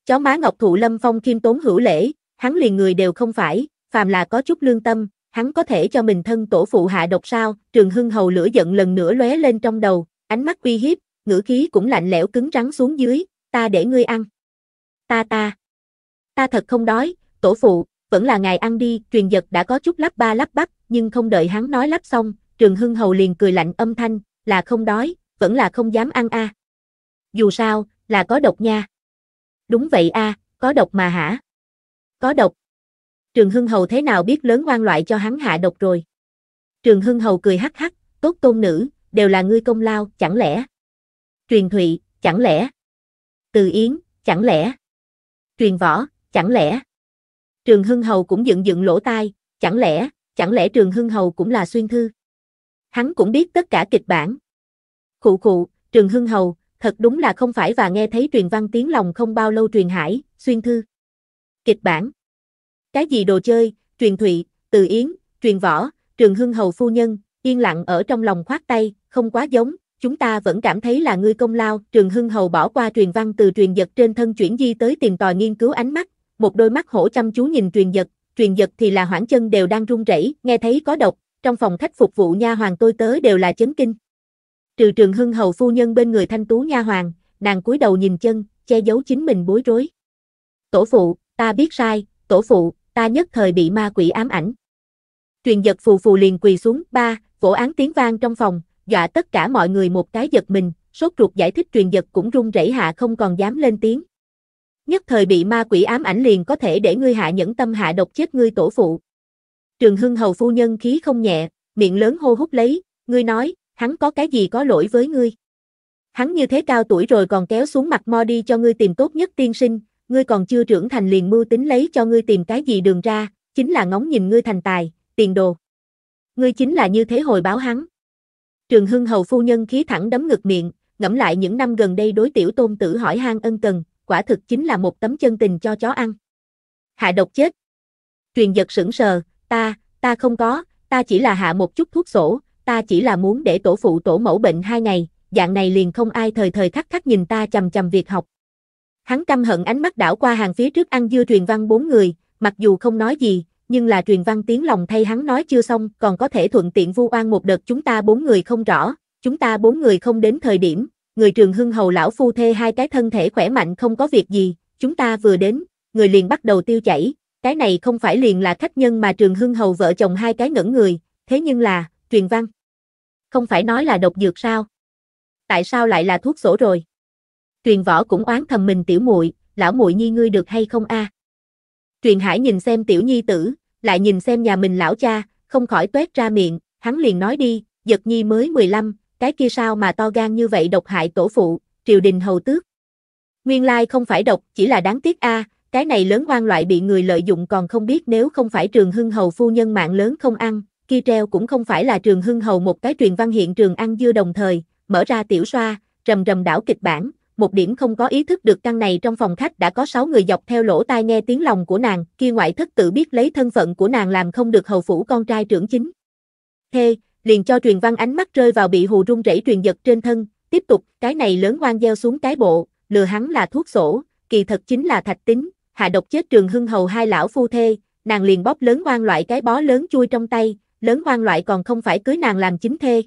Chó má ngọc thụ lâm phong khiêm tốn hữu lễ, hắn liền người đều không phải, phàm là có chút lương tâm, hắn có thể cho mình thân tổ phụ hạ độc sao, trường hưng hầu lửa giận lần nữa lóe lên trong đầu, ánh mắt uy hiếp, ngữ khí cũng lạnh lẽo cứng rắn xuống dưới, ta để ngươi ăn. Ta ta. Ta thật không đói, tổ phụ, vẫn là ngài ăn đi, truyền giật đã có chút lắp ba lắp bắp, nhưng không đợi hắn nói lắp xong, trường hưng hầu liền cười lạnh âm thanh, là không đói, vẫn là không dám ăn a. Dù sao, là có độc nha. Đúng vậy a, có độc mà hả? Có độc. Trường Hưng Hầu thế nào biết lớn oan loại cho hắn hạ độc rồi. Trường Hưng Hầu cười hắc hắc, tốt tôn nữ, đều là ngươi công lao, chẳng lẽ? Truyền Thụy, chẳng lẽ? Từ Yến, chẳng lẽ? Truyền võ, chẳng lẽ? Trường Hưng Hầu cũng dựng dựng lỗ tai, chẳng lẽ, chẳng lẽ Trường Hưng Hầu cũng là xuyên thư? Hắn cũng biết tất cả kịch bản. Khụ khụ, Trường Hưng Hầu, thật đúng là không phải và nghe thấy truyền văn tiếng lòng không bao lâu truyền hải, xuyên thư. Kịch bản. Cái gì đồ chơi, truyền thụy, từ yến, truyền võ, Trường Hưng Hầu phu nhân, yên lặng ở trong lòng khoát tay, không quá giống, chúng ta vẫn cảm thấy là ngươi công lao, Trường Hưng Hầu bỏ qua truyền văn từ truyền vật trên thân chuyển di tới tìm tòi nghiên cứu ánh mắt, một đôi mắt hổ chăm chú nhìn truyền vật, truyền vật thì là hoảng chân đều đang run rẩy, nghe thấy có độc, trong phòng khách phục vụ nha hoàng tôi tớ đều là chấn kinh. Trừ Trường Hưng Hầu phu nhân bên người thanh tú nha hoàng, nàng cúi đầu nhìn chân, che giấu chính mình bối rối. Tổ phụ, ta biết sai, tổ phụ, ta nhất thời bị ma quỷ ám ảnh. Truyền vật phù phù liền quỳ xuống, ba, vỗ án tiếng vang trong phòng, dọa tất cả mọi người một cái giật mình, sốt ruột giải thích truyền vật cũng run rẩy hạ không còn dám lên tiếng. Nhất thời bị ma quỷ ám ảnh liền có thể để ngươi hạ nhẫn tâm hạ độc chết ngươi tổ phụ. Trường Hưng hầu phu nhân khí không nhẹ, miệng lớn hô hút lấy, ngươi nói, hắn có cái gì có lỗi với ngươi. Hắn như thế cao tuổi rồi còn kéo xuống mặt mo đi cho ngươi tìm tốt nhất tiên sinh, ngươi còn chưa trưởng thành liền mưu tính lấy cho ngươi tìm cái gì đường ra, chính là ngóng nhìn ngươi thành tài, tiền đồ. Ngươi chính là như thế hồi báo hắn. Trường Hưng hầu phu nhân khí thẳng đấm ngực miệng, ngẫm lại những năm gần đây đối tiểu tôn tử hỏi han ân cần, quả thực chính là một tấm chân tình cho chó ăn. Hạ độc chết. Truyền giật sững sờ, ta, ta không có, ta chỉ là hạ một chút thuốc sổ, ta chỉ là muốn để tổ phụ tổ mẫu bệnh hai ngày, dạng này liền không ai thời thời khắc khắc nhìn ta chầm chầm việc học. Hắn căm hận ánh mắt đảo qua hàng phía trước ăn dưa truyền văn bốn người, mặc dù không nói gì, nhưng là truyền văn tiếng lòng thay hắn nói chưa xong, còn có thể thuận tiện vu oan một đợt chúng ta bốn người không rõ, chúng ta bốn người không đến thời điểm, người trường hưng hầu lão phu thê hai cái thân thể khỏe mạnh không có việc gì, chúng ta vừa đến, người liền bắt đầu tiêu chảy, cái này không phải liền là khách nhân mà trường hưng hầu vợ chồng hai cái ngẩn người, thế nhưng là, truyền văn. Không phải nói là độc dược sao? Tại sao lại là thuốc sổ rồi? Truyền võ cũng oán thầm mình tiểu muội, lão muội nhi ngươi được hay không a? Truyền Hải nhìn xem tiểu nhi tử, lại nhìn xem nhà mình lão cha, không khỏi tuét ra miệng, hắn liền nói đi, giật nhi mới 15, cái kia sao mà to gan như vậy độc hại tổ phụ, triều đình hầu tước. Nguyên lai không phải độc, chỉ là đáng tiếc a, cái này lớn oan loại bị người lợi dụng còn không biết nếu không phải trường hưng hầu phu nhân mạng lớn không ăn, kia treo cũng không phải là trường hưng hầu một cái truyền văn hiện trường ăn dưa đồng thời, mở ra tiểu xoa, rầm rầm đảo kịch bản, một điểm không có ý thức được căn này trong phòng khách đã có 6 người dọc theo lỗ tai nghe tiếng lòng của nàng, kia ngoại thất tự biết lấy thân phận của nàng làm không được hầu phủ con trai trưởng chính. Thê, liền cho truyền văn ánh mắt rơi vào bị hù rung rẩy truyền giật trên thân, tiếp tục, cái này lớn hoang gieo xuống cái bộ, lừa hắn là thuốc sổ, kỳ thật chính là thạch tính, hạ độc chết trường hưng hầu hai lão phu thê, nàng liền bóp lớn hoang loại cái bó lớn chui trong tay, lớn hoang loại còn không phải cưới nàng làm chính thê.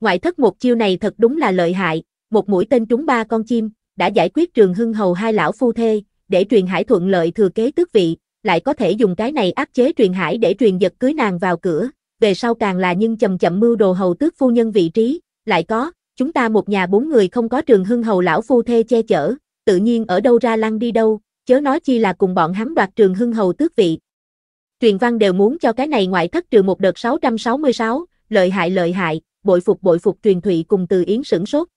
Ngoại thất một chiêu này thật đúng là lợi hại, một mũi tên trúng ba con chim, đã giải quyết trường hưng hầu hai lão phu thê, để truyền hải thuận lợi thừa kế tước vị, lại có thể dùng cái này áp chế truyền hải để truyền giật cưới nàng vào cửa, về sau càng là nhưng chậm chậm mưu đồ hầu tước phu nhân vị trí, lại có, chúng ta một nhà bốn người không có trường hưng hầu lão phu thê che chở, tự nhiên ở đâu ra lăng đi đâu, chớ nói chi là cùng bọn hắn đoạt trường hưng hầu tước vị. Truyền văn đều muốn cho cái này ngoại thất trừ một đợt 666, lợi hại lợi hại, bội phục bội phục truyền thụy cùng từ yến sửng sốt,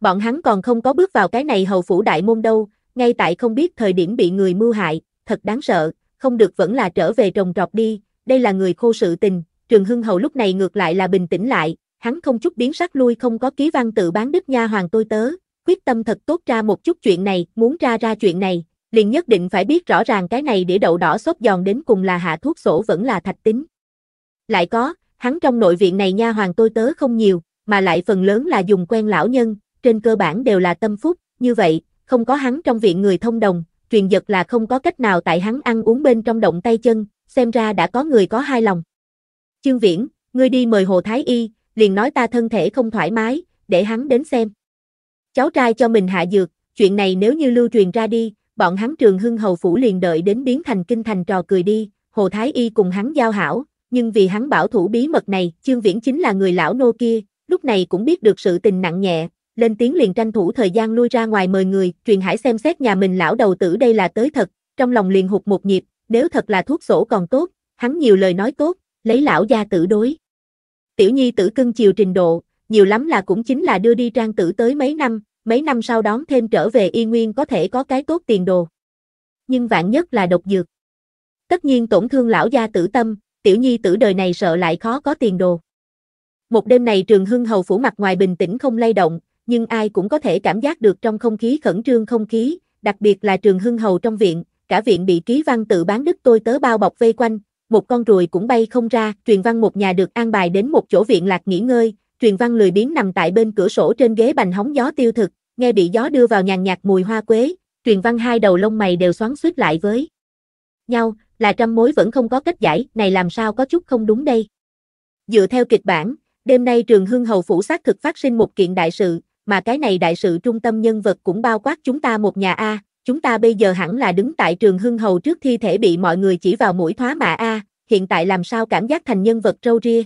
Bọn hắn còn không có bước vào cái này hầu phủ đại môn đâu, ngay tại không biết thời điểm bị người mưu hại, thật đáng sợ, không được vẫn là trở về trồng trọt đi, đây là người khô sự tình, Trường Hưng Hầu lúc này ngược lại là bình tĩnh lại, hắn không chút biến sắc lui không có ký văn tự bán đứt nha hoàng tôi tớ, quyết tâm thật tốt ra một chút chuyện này, muốn ra ra chuyện này, liền nhất định phải biết rõ ràng cái này để đậu đỏ sốt giòn đến cùng là hạ thuốc sổ vẫn là thạch tính. Lại có, hắn trong nội viện này nha hoàng tôi tớ không nhiều, mà lại phần lớn là dùng quen lão nhân, trên cơ bản đều là tâm phúc, như vậy, không có hắn trong viện người thông đồng, truyền giật là không có cách nào tại hắn ăn uống bên trong động tay chân, xem ra đã có người có hai lòng. Chương Viễn, ngươi đi mời Hồ Thái Y, liền nói ta thân thể không thoải mái, để hắn đến xem. Cháu trai cho mình hạ dược, chuyện này nếu như lưu truyền ra đi, bọn hắn trường hưng hầu phủ liền đợi đến biến thành kinh thành trò cười đi, Hồ Thái Y cùng hắn giao hảo, nhưng vì hắn bảo thủ bí mật này, Chương Viễn chính là người lão nô kia, lúc này cũng biết được sự tình nặng nhẹ, lên tiếng liền tranh thủ thời gian lui ra ngoài mời người, truyền hải xem xét nhà mình lão đầu tử đây là tới thật, trong lòng liền hụt một nhịp, nếu thật là thuốc sổ còn tốt, hắn nhiều lời nói tốt, lấy lão gia tử đối. Tiểu nhi tử cưng chiều trình độ, nhiều lắm là cũng chính là đưa đi trang tử tới mấy năm, mấy năm sau đón thêm trở về y nguyên có thể có cái tốt tiền đồ. Nhưng vạn nhất là độc dược. Tất nhiên tổn thương lão gia tử tâm, tiểu nhi tử đời này sợ lại khó có tiền đồ. Một đêm này trường hưng hầu phủ mặt ngoài bình tĩnh không lay động, nhưng ai cũng có thể cảm giác được trong không khí khẩn trương không khí, đặc biệt là trường hưng hầu trong viện, cả viện bị ký văn tự bán đức tôi tớ bao bọc vây quanh, một con ruồi cũng bay không ra, truyền văn một nhà được an bài đến một chỗ viện lạc nghỉ ngơi, truyền văn lười biếng nằm tại bên cửa sổ trên ghế bành hóng gió tiêu thực, nghe bị gió đưa vào nhàn nhạt mùi hoa quế, truyền văn hai đầu lông mày đều xoắn xuýt lại với nhau, là trăm mối vẫn không có cách giải, này làm sao có chút không đúng đây. Dựa theo kịch bản, đêm nay trường hưng hầu phủ xác thực phát sinh một kiện đại sự, mà cái này đại sự trung tâm nhân vật cũng bao quát chúng ta một nhà A, chúng ta bây giờ hẳn là đứng tại trường hưng hầu trước thi thể bị mọi người chỉ vào mũi thoá mạ A, hiện tại làm sao cảm giác thành nhân vật râu ria.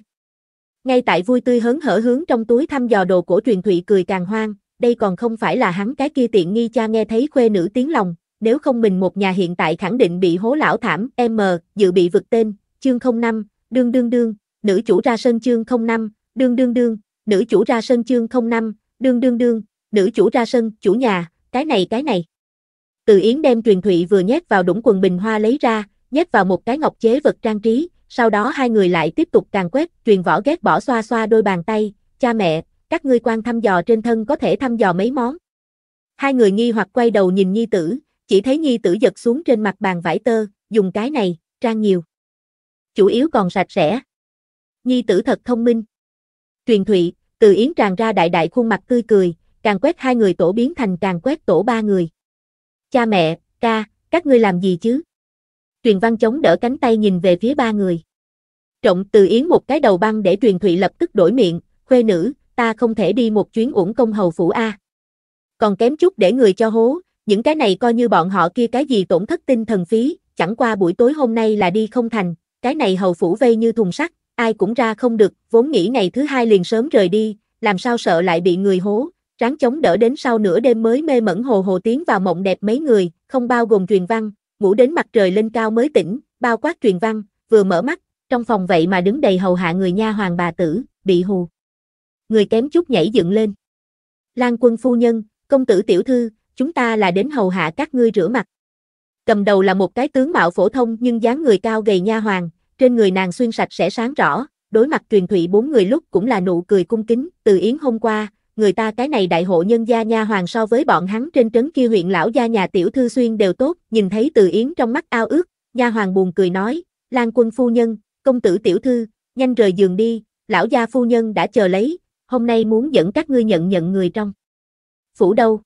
Ngay tại vui tươi hớn hở hướng trong túi thăm dò đồ cổ truyền thụy cười càng hoang, đây còn không phải là hắn cái kia tiện nghi cha nghe thấy khuê nữ tiếng lòng, nếu không mình một nhà hiện tại khẳng định bị hố lão thảm, M, dự bị vực tên, chương 05, đương đương đương, nữ chủ ra sân chương 05, đương đương đương, nữ chủ ra sân chương 05, đương đương đương, nữ chủ ra sân, chủ nhà, cái này cái này. Từ Yến đem truyền thụy vừa nhét vào đũng quần bình hoa lấy ra, nhét vào một cái ngọc chế vật trang trí, sau đó hai người lại tiếp tục càng quét, truyền võ ghét bỏ xoa xoa đôi bàn tay, cha mẹ, các ngươi quan thăm dò trên thân có thể thăm dò mấy món. Hai người nghi hoặc quay đầu nhìn nhi tử, chỉ thấy nhi tử giật xuống trên mặt bàn vải tơ, dùng cái này, trang nhiều. Chủ yếu còn sạch sẽ. Nhi tử thật thông minh. Truyền thụy, từ Yến tràn ra đại đại khuôn mặt tươi cười, càng quét hai người tổ biến thành càng quét tổ ba người. Cha mẹ, ca, các ngươi làm gì chứ? Truyền văn chống đỡ cánh tay nhìn về phía ba người. Trọng từ Yến một cái đầu băng để truyền thụy lập tức đổi miệng, khuê nữ, ta không thể đi một chuyến uổng công hầu phủ A. Còn kém chút để người cho hố, những cái này coi như bọn họ kia cái gì tổn thất tinh thần phí, chẳng qua buổi tối hôm nay là đi không thành, cái này hầu phủ vây như thùng sắt, ai cũng ra không được, vốn nghĩ ngày thứ hai liền sớm rời đi, làm sao sợ lại bị người hố, ráng chống đỡ đến sau nửa đêm mới mê mẩn hồ hồ tiến vào mộng đẹp mấy người, không bao gồm truyền văn, ngủ đến mặt trời lên cao mới tỉnh, bao quát truyền văn, vừa mở mắt, trong phòng vậy mà đứng đầy hầu hạ người nha hoàng bà tử, bị hù. Người kém chút nhảy dựng lên. Lan quân phu nhân, công tử tiểu thư, chúng ta là đến hầu hạ các ngươi rửa mặt. Cầm đầu là một cái tướng mạo phổ thông nhưng dáng người cao gầy nha hoàng, trên người nàng xuyên sạch sẽ sáng rõ, đối mặt truyền thụy bốn người lúc cũng là nụ cười cung kính, từ yến hôm qua, người ta cái này đại hộ nhân gia nha hoàng so với bọn hắn trên trấn kia huyện lão gia nhà tiểu thư xuyên đều tốt, nhìn thấy từ yến trong mắt ao ước, nha hoàng buồn cười nói, Lan quân phu nhân, công tử tiểu thư, nhanh rời giường đi, lão gia phu nhân đã chờ lấy, hôm nay muốn dẫn các ngươi nhận nhận người trong. Phủ đâu?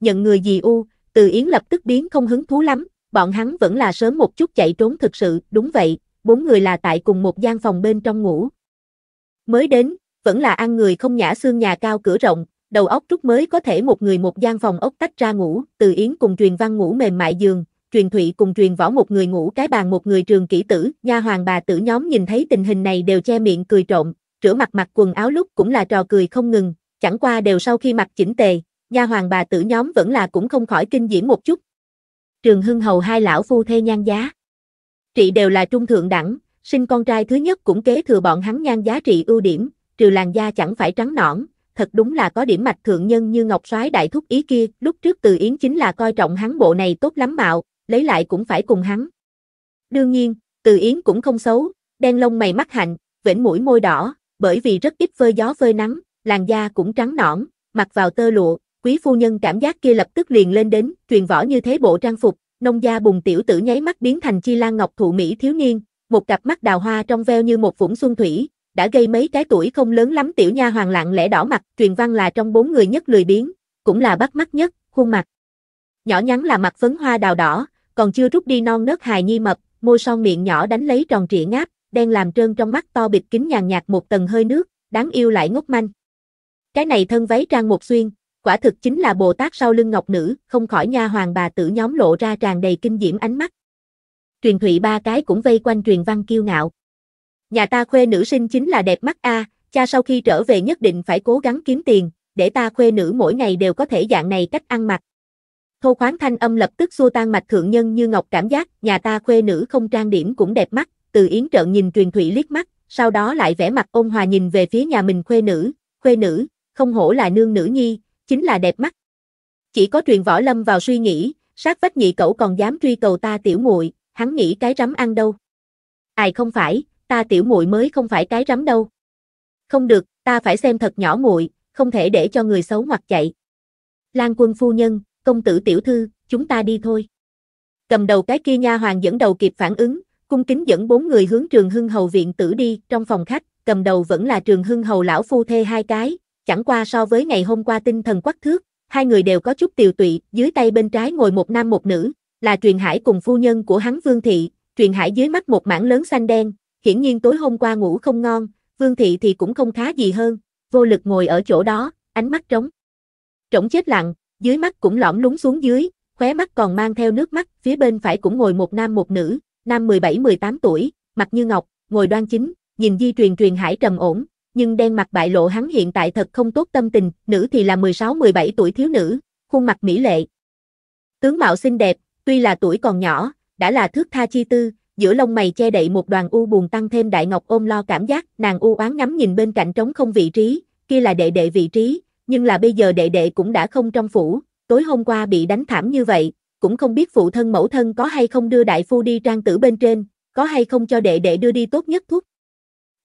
Nhận người gì u, từ yến lập tức biến không hứng thú lắm, bọn hắn vẫn là sớm một chút chạy trốn thực sự, đúng vậy, bốn người là tại cùng một gian phòng bên trong ngủ. Mới đến, vẫn là ăn người không nhã xương nhà cao cửa rộng, đầu óc trúc mới có thể một người một gian phòng ốc tách ra ngủ, từ Yến cùng truyền văn ngủ mềm mại giường, truyền thụy cùng truyền võ một người ngủ cái bàn một người trường kỹ tử, nha hoàng bà tử nhóm nhìn thấy tình hình này đều che miệng cười trộm, rửa mặt mặc quần áo lúc cũng là trò cười không ngừng, chẳng qua đều sau khi mặc chỉnh tề, nha hoàng bà tử nhóm vẫn là cũng không khỏi kinh diễm một chút. Trường Hưng hầu hai lão phu thê nhan giá. Trị đều là trung thượng đẳng, sinh con trai thứ nhất cũng kế thừa bọn hắn nhan giá trị ưu điểm, trừ làn da chẳng phải trắng nõn, thật đúng là có điểm mạch thượng nhân như Ngọc Soái đại thúc ý kia, lúc trước Từ Yến chính là coi trọng hắn bộ này tốt lắm mạo, lấy lại cũng phải cùng hắn. Đương nhiên, Từ Yến cũng không xấu, đen lông mày mắt hạnh, vĩnh mũi môi đỏ, bởi vì rất ít phơi gió phơi nắng, làn da cũng trắng nõn, mặc vào tơ lụa, quý phu nhân cảm giác kia lập tức liền lên đến, truyền võ như thế bộ trang phục, nông gia bùng tiểu tử nháy mắt biến thành chi lan ngọc thụ mỹ thiếu niên, một cặp mắt đào hoa trong veo như một vũng xuân thủy, đã gây mấy cái tuổi không lớn lắm tiểu nha hoàng lặng lẽ đỏ mặt, truyền văn là trong bốn người nhất lười biếng, cũng là bắt mắt nhất, khuôn mặt. Nhỏ nhắn là mặt phấn hoa đào đỏ, còn chưa rút đi non nớt hài nhi mập, môi son miệng nhỏ đánh lấy tròn trịa ngáp, đen làm trơn trong mắt to bịt kính nhàn nhạt một tầng hơi nước, đáng yêu lại ngốc manh. Cái này thân váy trang một xuyên, quả thực chính là Bồ Tát sau lưng ngọc nữ, không khỏi nha hoàng bà tử nhóm lộ ra tràn đầy kinh diễm ánh mắt. Truyền thụy ba cái cũng vây quanh truyền văn kiêu ngạo. Nhà ta khuê nữ sinh chính là đẹp mắt a, cha sau khi trở về nhất định phải cố gắng kiếm tiền, để ta khuê nữ mỗi ngày đều có thể dạng này cách ăn mặc. Thô khoáng thanh âm lập tức xua tan mạch thượng nhân như ngọc cảm giác, nhà ta khuê nữ không trang điểm cũng đẹp mắt, từ yến trợn nhìn truyền thủy liếc mắt, sau đó lại vẽ mặt ôn hòa nhìn về phía nhà mình khuê nữ, khuê nữ, không hổ là nương nữ nhi, chính là đẹp mắt. Chỉ có truyền võ lâm vào suy nghĩ, sát vách nhị cậu còn dám truy cầu ta tiểu muội, hắn nghĩ cái rắm ăn đâu. Ai không phải, ta tiểu muội mới không phải cái rắm đâu. Không được, ta phải xem thật nhỏ muội, không thể để cho người xấu hoặc chạy. Lan quân phu nhân, công tử tiểu thư, chúng ta đi thôi. Cầm đầu cái kia nha hoàng dẫn đầu kịp phản ứng, cung kính dẫn bốn người hướng trường hưng hầu viện tử đi, trong phòng khách, cầm đầu vẫn là trường hưng hầu lão phu thê hai cái, chẳng qua so với ngày hôm qua tinh thần quắc thước, hai người đều có chút tiều tụy, dưới tay bên trái ngồi một nam một nữ, là truyền hải cùng phu nhân của hắn Vương Thị, truyền hải dưới mắt một mảng lớn xanh đen, hiển nhiên tối hôm qua ngủ không ngon, Vương Thị thì cũng không khá gì hơn, vô lực ngồi ở chỗ đó, ánh mắt trống. Trống chết lặng, dưới mắt cũng lõm lúng xuống dưới, khóe mắt còn mang theo nước mắt, phía bên phải cũng ngồi một nam một nữ, nam 17-18 tuổi, mặt như ngọc, ngồi đoan chính, nhìn di truyền truyền hải trầm ổn, nhưng đen mặt bại lộ hắn hiện tại thật không tốt tâm tình, nữ thì là 16-17 tuổi thiếu nữ, khuôn mặt mỹ lệ. Tướng mạo xinh đẹp, tuy là tuổi còn nhỏ, đã là thước tha chi tư, giữa lông mày che đậy một đoàn u buồn tăng thêm đại ngọc ôm lo cảm giác, nàng u oán ngắm nhìn bên cạnh trống không vị trí, kia là đệ đệ vị trí, nhưng là bây giờ đệ đệ cũng đã không trong phủ, tối hôm qua bị đánh thảm như vậy, cũng không biết phụ thân mẫu thân có hay không đưa đại phu đi trang tử bên trên, có hay không cho đệ đệ đưa đi tốt nhất thuốc.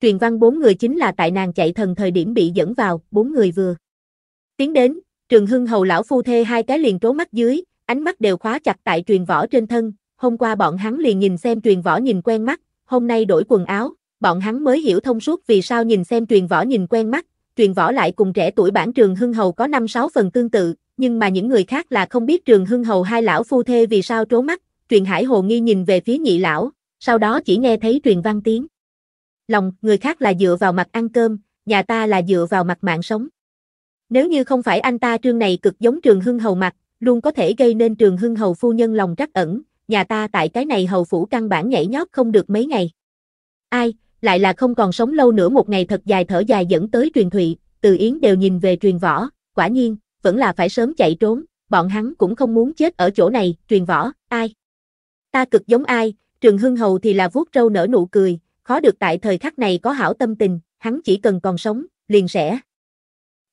Truyền văn bốn người chính là tại nàng chạy thần thời điểm bị dẫn vào, bốn người vừa. Tiến đến, trường hưng hầu lão phu thê hai cái liền trố mắt dưới, ánh mắt đều khóa chặt tại truyền võ trên thân, hôm qua bọn hắn liền nhìn xem truyền võ nhìn quen mắt, hôm nay đổi quần áo, bọn hắn mới hiểu thông suốt vì sao nhìn xem truyền võ nhìn quen mắt, truyền võ lại cùng trẻ tuổi bản trường hưng hầu có 5-6 phần tương tự, nhưng mà những người khác là không biết trường hưng hầu hai lão phu thê vì sao trố mắt, truyền hải hồ nghi nhìn về phía nhị lão, sau đó chỉ nghe thấy truyền văn tiếng. Lòng, người khác là dựa vào mặt ăn cơm, nhà ta là dựa vào mặt mạng sống. Nếu như không phải anh ta trương này cực giống trường hưng hầu mặt, luôn có thể gây nên trường hưng hầu phu nhân lòng trắc ẩn, nhà ta tại cái này hầu phủ căn bản nhảy nhót không được mấy ngày. Ai, lại là không còn sống lâu nữa một ngày thật dài thở dài dẫn tới truyền thụy, từ Yến đều nhìn về truyền võ, quả nhiên, vẫn là phải sớm chạy trốn, bọn hắn cũng không muốn chết ở chỗ này, truyền võ, ai? Ta cực giống ai, trường hưng hầu thì là vuốt râu nở nụ cười, khó được tại thời khắc này có hảo tâm tình, hắn chỉ cần còn sống, liền sẽ.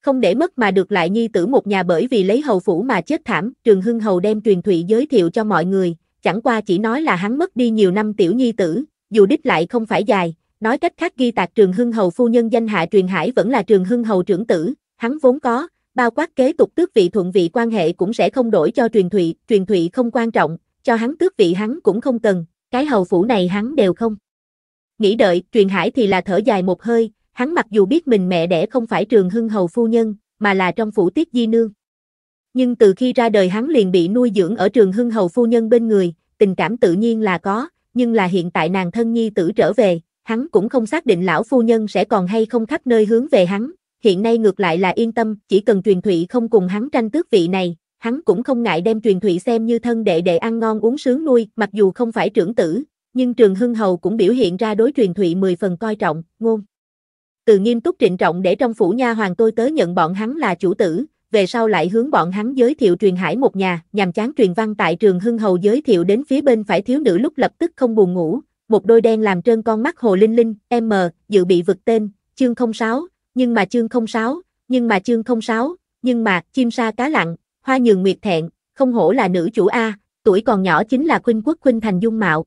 Không để mất mà được lại nhi tử một nhà bởi vì lấy hầu phủ mà chết thảm, trường hưng hầu đem truyền thụy giới thiệu cho mọi người, chẳng qua chỉ nói là hắn mất đi nhiều năm tiểu nhi tử, dù đích lại không phải dài, nói cách khác ghi tạc trường hưng hầu phu nhân danh hạ truyền hải vẫn là trường hưng hầu trưởng tử, hắn vốn có, bao quát kế tục tước vị thuận vị quan hệ cũng sẽ không đổi cho truyền thụy, truyền thụy không quan trọng, cho hắn tước vị hắn cũng không cần, cái hầu phủ này hắn đều không. Nghĩ đợi, truyền hải thì là thở dài một hơi, hắn mặc dù biết mình mẹ đẻ không phải trường hưng hầu phu nhân, mà là trong phủ tiết di nương. Nhưng từ khi ra đời hắn liền bị nuôi dưỡng ở trường hưng hầu phu nhân bên người, tình cảm tự nhiên là có, nhưng là hiện tại nàng thân nhi tử trở về, hắn cũng không xác định lão phu nhân sẽ còn hay không khắp nơi hướng về hắn, hiện nay ngược lại là yên tâm, chỉ cần truyền thụy không cùng hắn tranh tước vị này, hắn cũng không ngại đem truyền thụy xem như thân đệ đệ ăn ngon uống sướng nuôi, mặc dù không phải trưởng tử, nhưng Trường Hưng Hầu cũng biểu hiện ra đối truyền thụy 10 phần coi trọng, ngôn. Từ nghiêm túc trịnh trọng để trong phủ nha hoàng tôi tới nhận bọn hắn là chủ tử, về sau lại hướng bọn hắn giới thiệu truyền hải một nhà, nhằm chán truyền văn tại trường Hưng Hầu giới thiệu đến phía bên phải thiếu nữ lúc lập tức không buồn ngủ, một đôi đen làm trơn con mắt hồ linh linh, M, dự bị vực tên, chương 06, nhưng mà chương 06, nhưng mà chương 06, nhưng mà, chim sa cá lặng, hoa nhường nguyệt thẹn, không hổ là nữ chủ A, tuổi còn nhỏ chính là khuynh quốc khuynh thành dung mạo.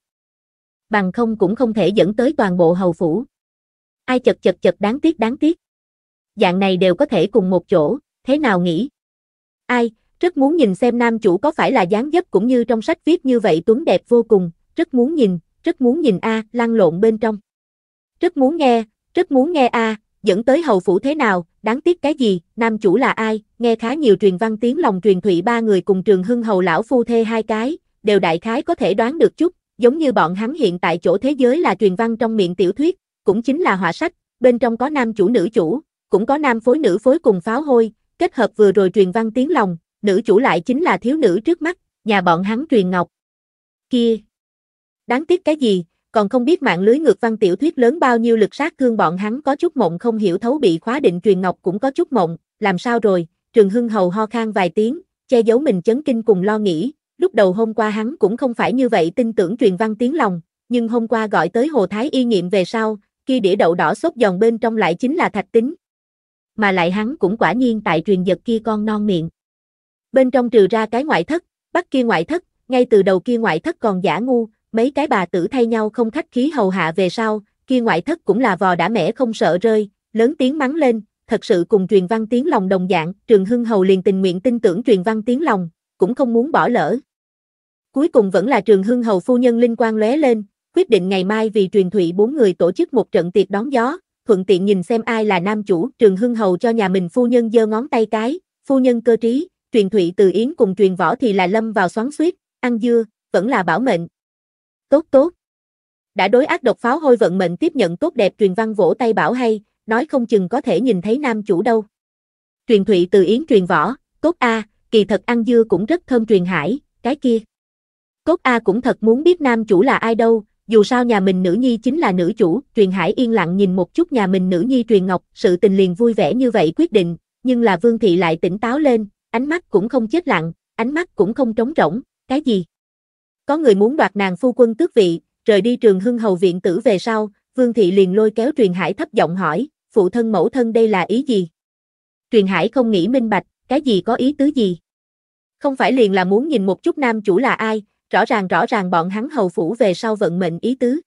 Bằng không cũng không thể dẫn tới toàn bộ hầu phủ. Ai chật chật chật đáng tiếc đáng tiếc. Dạng này đều có thể cùng một chỗ, thế nào nghĩ? Ai, rất muốn nhìn xem nam chủ có phải là dáng dấp cũng như trong sách viết như vậy tuấn đẹp vô cùng, rất muốn nhìn, rất muốn nhìn a, lăn lộn bên trong. Rất muốn nghe, rất muốn nghe a, dẫn tới hầu phủ thế nào, đáng tiếc cái gì, nam chủ là ai, nghe khá nhiều truyền văn tiếng lòng truyền thụy ba người cùng trường hưng hầu lão phu thê hai cái, đều đại khái có thể đoán được chút, giống như bọn hắn hiện tại chỗ thế giới là truyền văn trong miệng tiểu thuyết, cũng chính là họa sách, bên trong có nam chủ nữ chủ, cũng có nam phối nữ phối cùng pháo hôi, kết hợp vừa rồi truyền văn tiếng lòng, nữ chủ lại chính là thiếu nữ trước mắt, nhà bọn hắn truyền ngọc. Kia! Đáng tiếc cái gì, còn không biết mạng lưới ngược văn tiểu thuyết lớn bao nhiêu lực sát thương bọn hắn có chút mộng không hiểu thấu bị khóa định truyền ngọc cũng có chút mộng, làm sao rồi, trường hưng hầu ho khan vài tiếng, che giấu mình chấn kinh cùng lo nghĩ, lúc đầu hôm qua hắn cũng không phải như vậy tin tưởng truyền văn tiếng lòng, nhưng hôm qua gọi tới Hồ Thái y nghiệm về sau, kia đĩa đậu đỏ sốt giòn bên trong lại chính là thạch tính mà lại hắn cũng quả nhiên tại truyền giật kia con non miệng. Bên trong trừ ra cái ngoại thất, bắt kia ngoại thất, ngay từ đầu kia ngoại thất còn giả ngu, mấy cái bà tử thay nhau không khách khí hầu hạ về sau, kia ngoại thất cũng là vò đã mẻ không sợ rơi, lớn tiếng mắng lên, thật sự cùng truyền văn tiếng lòng đồng dạng, trường hưng hầu liền tình nguyện tin tưởng truyền văn tiếng lòng, cũng không muốn bỏ lỡ. Cuối cùng vẫn là trường hưng hầu phu nhân linh quan lóe lên, quyết định ngày mai vì truyền thụy bốn người tổ chức một trận tiệc đón gió, thuận tiện nhìn xem ai là nam chủ, trường hưng hầu cho nhà mình phu nhân giơ ngón tay cái, phu nhân cơ trí, truyền thụy từ yến cùng truyền võ thì là lâm vào xoắn suýt, ăn dưa, vẫn là bảo mệnh. Tốt tốt. Đã đối ác độc pháo hôi vận mệnh tiếp nhận tốt đẹp truyền văn vỗ tay bảo hay, nói không chừng có thể nhìn thấy nam chủ đâu. Truyền thụy từ yến truyền võ, tốt a, kỳ thật ăn dưa cũng rất thơm truyền hải, cái kia. Cốt A cũng thật muốn biết nam chủ là ai đâu, dù sao nhà mình nữ nhi chính là nữ chủ, truyền hải yên lặng nhìn một chút nhà mình nữ nhi truyền ngọc, sự tình liền vui vẻ như vậy quyết định, nhưng là vương thị lại tỉnh táo lên, ánh mắt cũng không chết lặng, ánh mắt cũng không trống rỗng, cái gì? Có người muốn đoạt nàng phu quân tước vị, rời đi trường hưng hầu viện tử về sau, vương thị liền lôi kéo truyền hải thấp giọng hỏi, phụ thân mẫu thân đây là ý gì? Truyền hải không nghĩ minh bạch, cái gì có ý tứ gì? Không phải liền là muốn nhìn một chút nam chủ là ai, rõ ràng rõ ràng bọn hắn hầu phủ về sau vận mệnh ý tứ.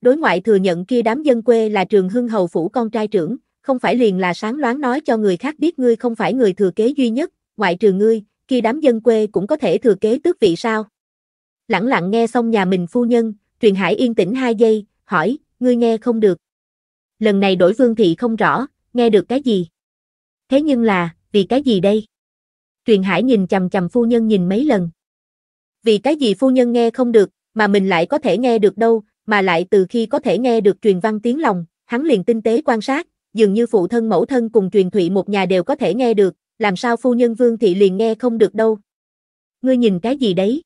Đối ngoại thừa nhận kia đám dân quê là trường hưng hầu phủ con trai trưởng, không phải liền là sáng loáng nói cho người khác biết ngươi không phải người thừa kế duy nhất, ngoại trừ ngươi, kia đám dân quê cũng có thể thừa kế tước vị sao. Lặng lặng nghe xong nhà mình phu nhân, truyền hải yên tĩnh hai giây, hỏi, ngươi nghe không được. Lần này đổi vương thị không rõ, nghe được cái gì. Thế nhưng là, vì cái gì đây? Truyền hải nhìn chầm chầm phu nhân nhìn mấy lần. Vì cái gì phu nhân nghe không được, mà mình lại có thể nghe được đâu, mà lại từ khi có thể nghe được truyền văn tiếng lòng, hắn liền tinh tế quan sát, dường như phụ thân mẫu thân cùng truyền thụy một nhà đều có thể nghe được, làm sao phu nhân Vương Thị liền nghe không được đâu. Ngươi nhìn cái gì đấy?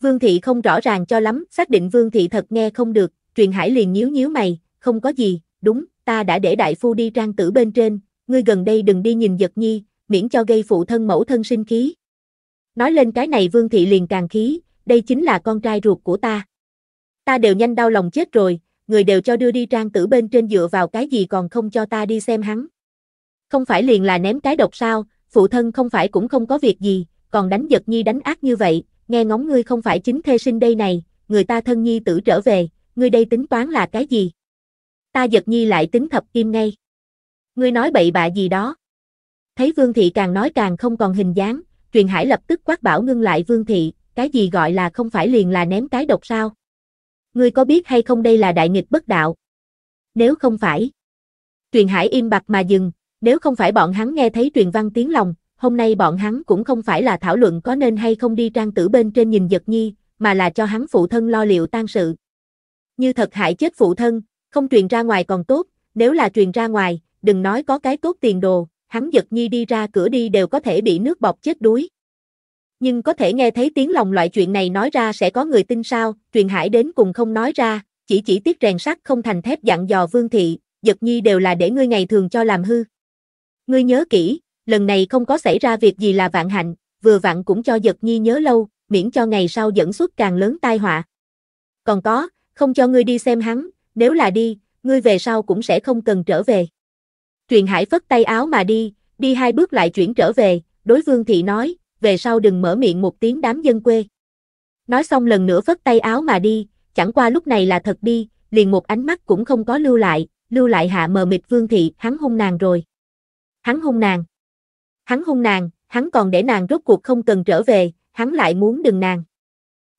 Vương Thị không rõ ràng cho lắm, xác định Vương Thị thật nghe không được, truyền hải liền nhíu nhíu mày, không có gì, đúng, ta đã để đại phu đi trang tử bên trên, ngươi gần đây đừng đi nhìn giật nhi, miễn cho gây phụ thân mẫu thân sinh khí. Nói lên cái này Vương Thị liền càng khí, đây chính là con trai ruột của ta. Ta đều nhanh đau lòng chết rồi, người đều cho đưa đi trang tử bên trên dựa vào cái gì còn không cho ta đi xem hắn. Không phải liền là ném cái độc sao, phụ thân không phải cũng không có việc gì, còn đánh giật nhi đánh ác như vậy, nghe ngóng ngươi không phải chính thê sinh đây này, người ta thân nhi tử trở về, ngươi đây tính toán là cái gì? Ta giật nhi lại tính thập kim ngay. Ngươi nói bậy bạ gì đó. Thấy Vương Thị càng nói càng không còn hình dáng, Truyền Hải lập tức quát bảo ngưng lại Vương Thị, cái gì gọi là không phải liền là ném cái độc sao? Ngươi có biết hay không đây là đại nghịch bất đạo? Nếu không phải. Truyền Hải im bặt mà dừng, nếu không phải bọn hắn nghe thấy truyền văn tiếng lòng, hôm nay bọn hắn cũng không phải là thảo luận có nên hay không đi trang tử bên trên nhìn giật nhi, mà là cho hắn phụ thân lo liệu tang sự. Như thật hại chết phụ thân, không truyền ra ngoài còn tốt, nếu là truyền ra ngoài, đừng nói có cái tốt tiền đồ, hắn giật nhi đi ra cửa đi đều có thể bị nước bọc chết đuối. Nhưng có thể nghe thấy tiếng lòng loại chuyện này nói ra sẽ có người tin sao, truyền hải đến cùng không nói ra, chỉ chỉ tiếc rèn sắt không thành thép dặn dò vương thị, giật nhi đều là để ngươi ngày thường cho làm hư. Ngươi nhớ kỹ, lần này không có xảy ra việc gì là vạn hạnh, vừa vặn cũng cho giật nhi nhớ lâu, miễn cho ngày sau dẫn xuất càng lớn tai họa. Còn có, không cho ngươi đi xem hắn, nếu là đi, ngươi về sau cũng sẽ không cần trở về. Truyền Hải phất tay áo mà đi, đi hai bước lại chuyển trở về, đối vương thị nói, về sau đừng mở miệng một tiếng đám dân quê. Nói xong lần nữa phất tay áo mà đi, chẳng qua lúc này là thật đi, liền một ánh mắt cũng không có lưu lại, lưu lại hạ mờ mịt vương thị, hắn hung nàng rồi. Hắn hung nàng. Hắn hung nàng, hắn còn để nàng rốt cuộc không cần trở về, hắn lại muốn đừng nàng.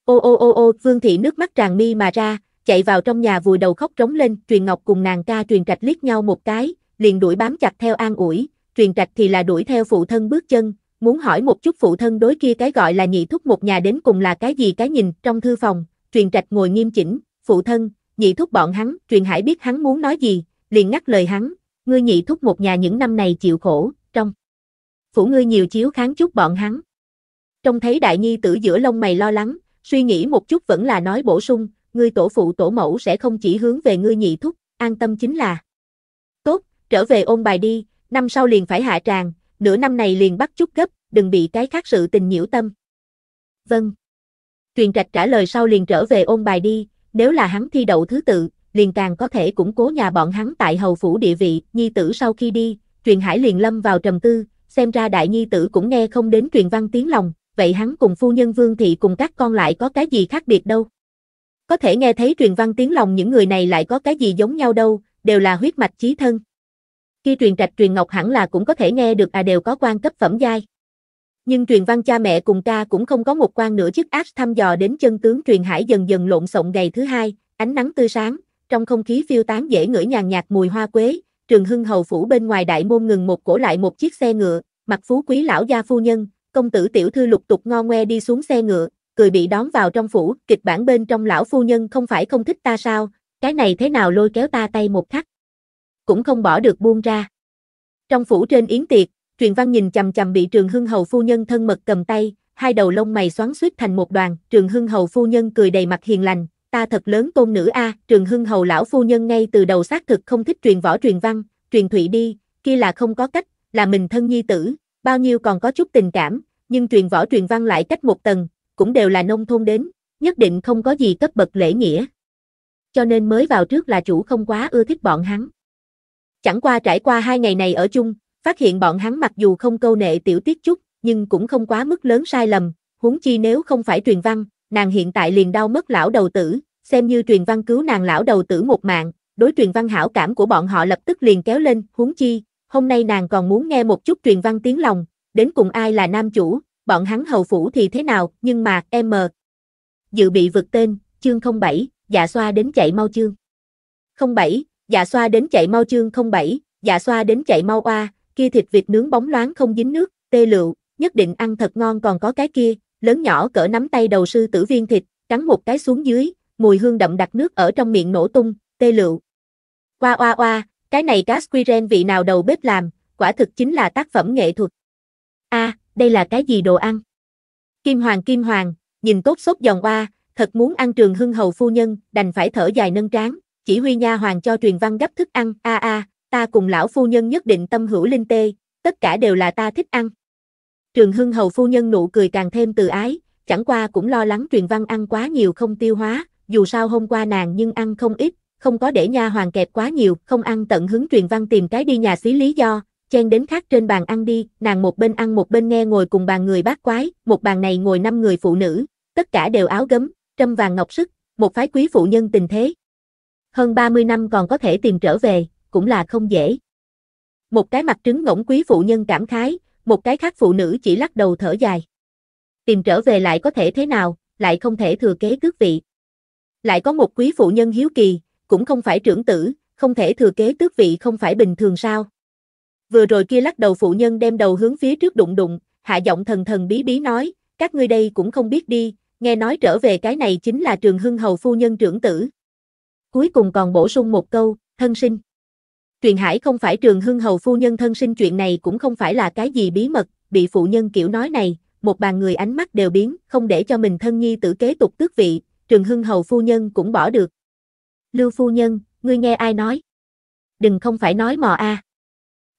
Ô ô ô ô, vương thị nước mắt tràn mi mà ra, chạy vào trong nhà vùi đầu khóc trống lên, truyền ngọc cùng nàng ca truyền trạch liếc nhau một cái, liền đuổi bám chặt theo an ủi, truyền trạch thì là đuổi theo phụ thân bước chân, muốn hỏi một chút phụ thân đối kia cái gọi là nhị thúc một nhà đến cùng là cái gì cái nhìn, trong thư phòng, truyền trạch ngồi nghiêm chỉnh, phụ thân, nhị thúc bọn hắn, truyền hải biết hắn muốn nói gì, liền ngắt lời hắn, ngươi nhị thúc một nhà những năm này chịu khổ, trong phủ ngươi nhiều chiếu kháng chút bọn hắn. Trông thấy đại nhi tử giữa lông mày lo lắng, suy nghĩ một chút vẫn là nói bổ sung, ngươi tổ phụ tổ mẫu sẽ không chỉ hướng về ngươi nhị thúc, an tâm chính là. Trở về ôn bài đi, năm sau liền phải hạ tràng, nửa năm này liền bắt chút gấp, đừng bị cái khác sự tình nhiễu tâm. Vâng. Truyền trạch trả lời sau liền trở về ôn bài đi, nếu là hắn thi đậu thứ tự, liền càng có thể củng cố nhà bọn hắn tại hầu phủ địa vị, nhi tử sau khi đi, truyền hải liền lâm vào trầm tư, xem ra đại nhi tử cũng nghe không đến truyền văn tiếng lòng, vậy hắn cùng phu nhân vương thị cùng các con lại có cái gì khác biệt đâu. Có thể nghe thấy truyền văn tiếng lòng những người này lại có cái gì giống nhau đâu, đều là huyết mạch chí thân. Khi truyền trạch truyền ngọc hẳn là cũng có thể nghe được à đều có quan cấp phẩm giai. Nhưng truyền văn cha mẹ cùng ca cũng không có một quan nửa chức ác thăm dò đến chân tướng truyền hải dần dần lộn xộn ngày thứ hai, ánh nắng tươi sáng, trong không khí phiêu tán dễ ngửi nhàn nhạt mùi hoa quế, trường hưng hầu phủ bên ngoài đại môn ngừng một cổ lại một chiếc xe ngựa, mặt phú quý lão gia phu nhân, công tử tiểu thư lục tục ngo ngoe đi xuống xe ngựa, cười bị đón vào trong phủ, kịch bản bên trong lão phu nhân không phải không thích ta sao, cái này thế nào lôi kéo ta tay một khắc. Cũng không bỏ được buông ra. Trong phủ trên yến tiệc, truyền văn nhìn chầm chầm bị trường hưng hầu phu nhân thân mật cầm tay, hai đầu lông mày xoắn suýt thành một đoàn, trường hưng hầu phu nhân cười đầy mặt hiền lành, ta thật lớn tôn nữ a, trường hưng hầu lão phu nhân ngay từ đầu xác thực không thích truyền võ truyền văn, truyền thụy đi, kia là không có cách, là mình thân nhi tử, bao nhiêu còn có chút tình cảm, nhưng truyền võ truyền văn lại cách một tầng, cũng đều là nông thôn đến, nhất định không có gì cấp bậc lễ nghĩa. Cho nên mới vào trước là chủ không quá ưa thích bọn hắn. Chẳng qua trải qua hai ngày này ở chung, phát hiện bọn hắn mặc dù không câu nệ tiểu tiết chút, nhưng cũng không quá mức lớn sai lầm, huống chi nếu không phải truyền văn, nàng hiện tại liền đau mất lão đầu tử, xem như truyền văn cứu nàng lão đầu tử một mạng, đối truyền văn hảo cảm của bọn họ lập tức liền kéo lên, huống chi, hôm nay nàng còn muốn nghe một chút truyền văn tiếng lòng, đến cùng ai là nam chủ, bọn hắn hầu phủ thì thế nào, nhưng mà, em Dự bị vượt tên, chương 07, dạ xoa đến chạy mau chương. 07, dạ xoa đến chạy mau chương 07, dạ xoa đến chạy mau oa, kia thịt vịt nướng bóng loáng không dính nước, tê lựu, nhất định ăn thật ngon còn có cái kia, lớn nhỏ cỡ nắm tay đầu sư tử viên thịt, cắn một cái xuống dưới, mùi hương đậm đặc nước ở trong miệng nổ tung, tê lựu. Oa oa oa, cái này cá squiren vị nào đầu bếp làm, quả thực chính là tác phẩm nghệ thuật. A, đây là cái gì đồ ăn? Kim Hoàng Kim Hoàng, nhìn tốt sốt giòn oa, thật muốn ăn trường hưng hầu phu nhân, đành phải thở dài nâng trán, chỉ huy nha hoàng cho truyền văn gấp thức ăn, a a, ta cùng lão phu nhân nhất định tâm hữu linh tê, tất cả đều là ta thích ăn. Trường hưng hầu phu nhân nụ cười càng thêm từ ái, chẳng qua cũng lo lắng truyền văn ăn quá nhiều không tiêu hóa, dù sao hôm qua nàng nhưng ăn không ít, không có để nha hoàng kẹp quá nhiều, không ăn tận hứng truyền văn tìm cái đi nhà xí lý do, chen đến khác trên bàn ăn đi, nàng một bên ăn một bên nghe ngồi cùng bàn người bát quái, một bàn này ngồi năm người phụ nữ, tất cả đều áo gấm, trâm vàng ngọc sức, một phái quý phụ nhân tình thế. Hơn 30 năm còn có thể tìm trở về, cũng là không dễ. Một cái mặt trứng ngỗng quý phụ nhân cảm khái, một cái khác phụ nữ chỉ lắc đầu thở dài. Tìm trở về lại có thể thế nào, lại không thể thừa kế tước vị. Lại có một quý phụ nhân hiếu kỳ, cũng không phải trưởng tử, không thể thừa kế tước vị không phải bình thường sao. Vừa rồi kia lắc đầu phụ nhân đem đầu hướng phía trước đụng đụng, hạ giọng thần thần bí bí nói, các ngươi đây cũng không biết đi, nghe nói trở về cái này chính là trường hưng hầu phu nhân trưởng tử. Cuối cùng còn bổ sung một câu, thân sinh. Truyền Hải không phải trường hưng hầu phu nhân thân sinh chuyện này cũng không phải là cái gì bí mật, bị phụ nhân kiểu nói này, một bàn người ánh mắt đều biến, không để cho mình thân nhi tử kế tục tước vị, trường hưng hầu phu nhân cũng bỏ được. Lưu phu nhân, ngươi nghe ai nói? Đừng không phải nói mò a.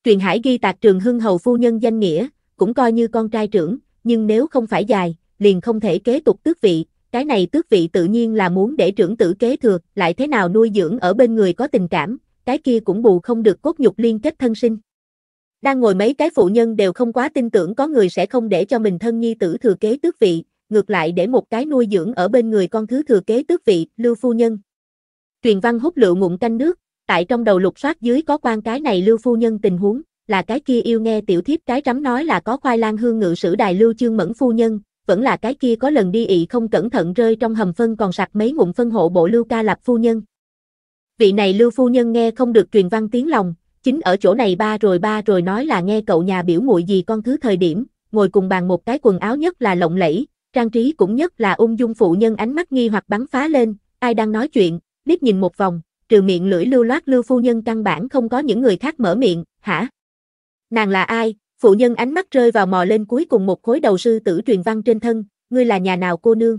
Truyền Hải ghi tạc trường hưng hầu phu nhân danh nghĩa, cũng coi như con trai trưởng, nhưng nếu không phải dài, liền không thể kế tục tước vị, cái này tước vị tự nhiên là muốn để trưởng tử kế thừa, lại thế nào nuôi dưỡng ở bên người có tình cảm, cái kia cũng bù không được cốt nhục liên kết thân sinh. Đang ngồi mấy cái phụ nhân đều không quá tin tưởng có người sẽ không để cho mình thân nhi tử thừa kế tước vị, ngược lại để một cái nuôi dưỡng ở bên người con thứ thừa kế tước vị, lưu phu nhân. Truyền văn hút lựu ngụm canh nước, tại trong đầu lục soát dưới có quan cái này lưu phu nhân tình huống, là cái kia yêu nghe tiểu thiếp cái rắm nói là có khoai lang hương ngự sử đài lưu chương mẫn phu nhân, vẫn là cái kia có lần đi ị không cẩn thận rơi trong hầm phân còn sạc mấy ngụm phân hộ bộ lưu ca lạp phu nhân. Vị này lưu phu nhân nghe không được truyền văn tiếng lòng, chính ở chỗ này ba rồi ba rồi nói là nghe cậu nhà biểu muội gì con thứ thời điểm, ngồi cùng bàn một cái quần áo nhất là lộng lẫy, trang trí cũng nhất là ung dung phụ nhân ánh mắt nghi hoặc bắn phá lên, ai đang nói chuyện, liếc nhìn một vòng, trừ miệng lưỡi lưu loát lưu phu nhân căn bản không có những người khác mở miệng, hả? Nàng là ai? Phụ nhân ánh mắt rơi vào mò lên cuối cùng một khối đầu sư tử truyền văn trên thân, ngươi là nhà nào cô nương?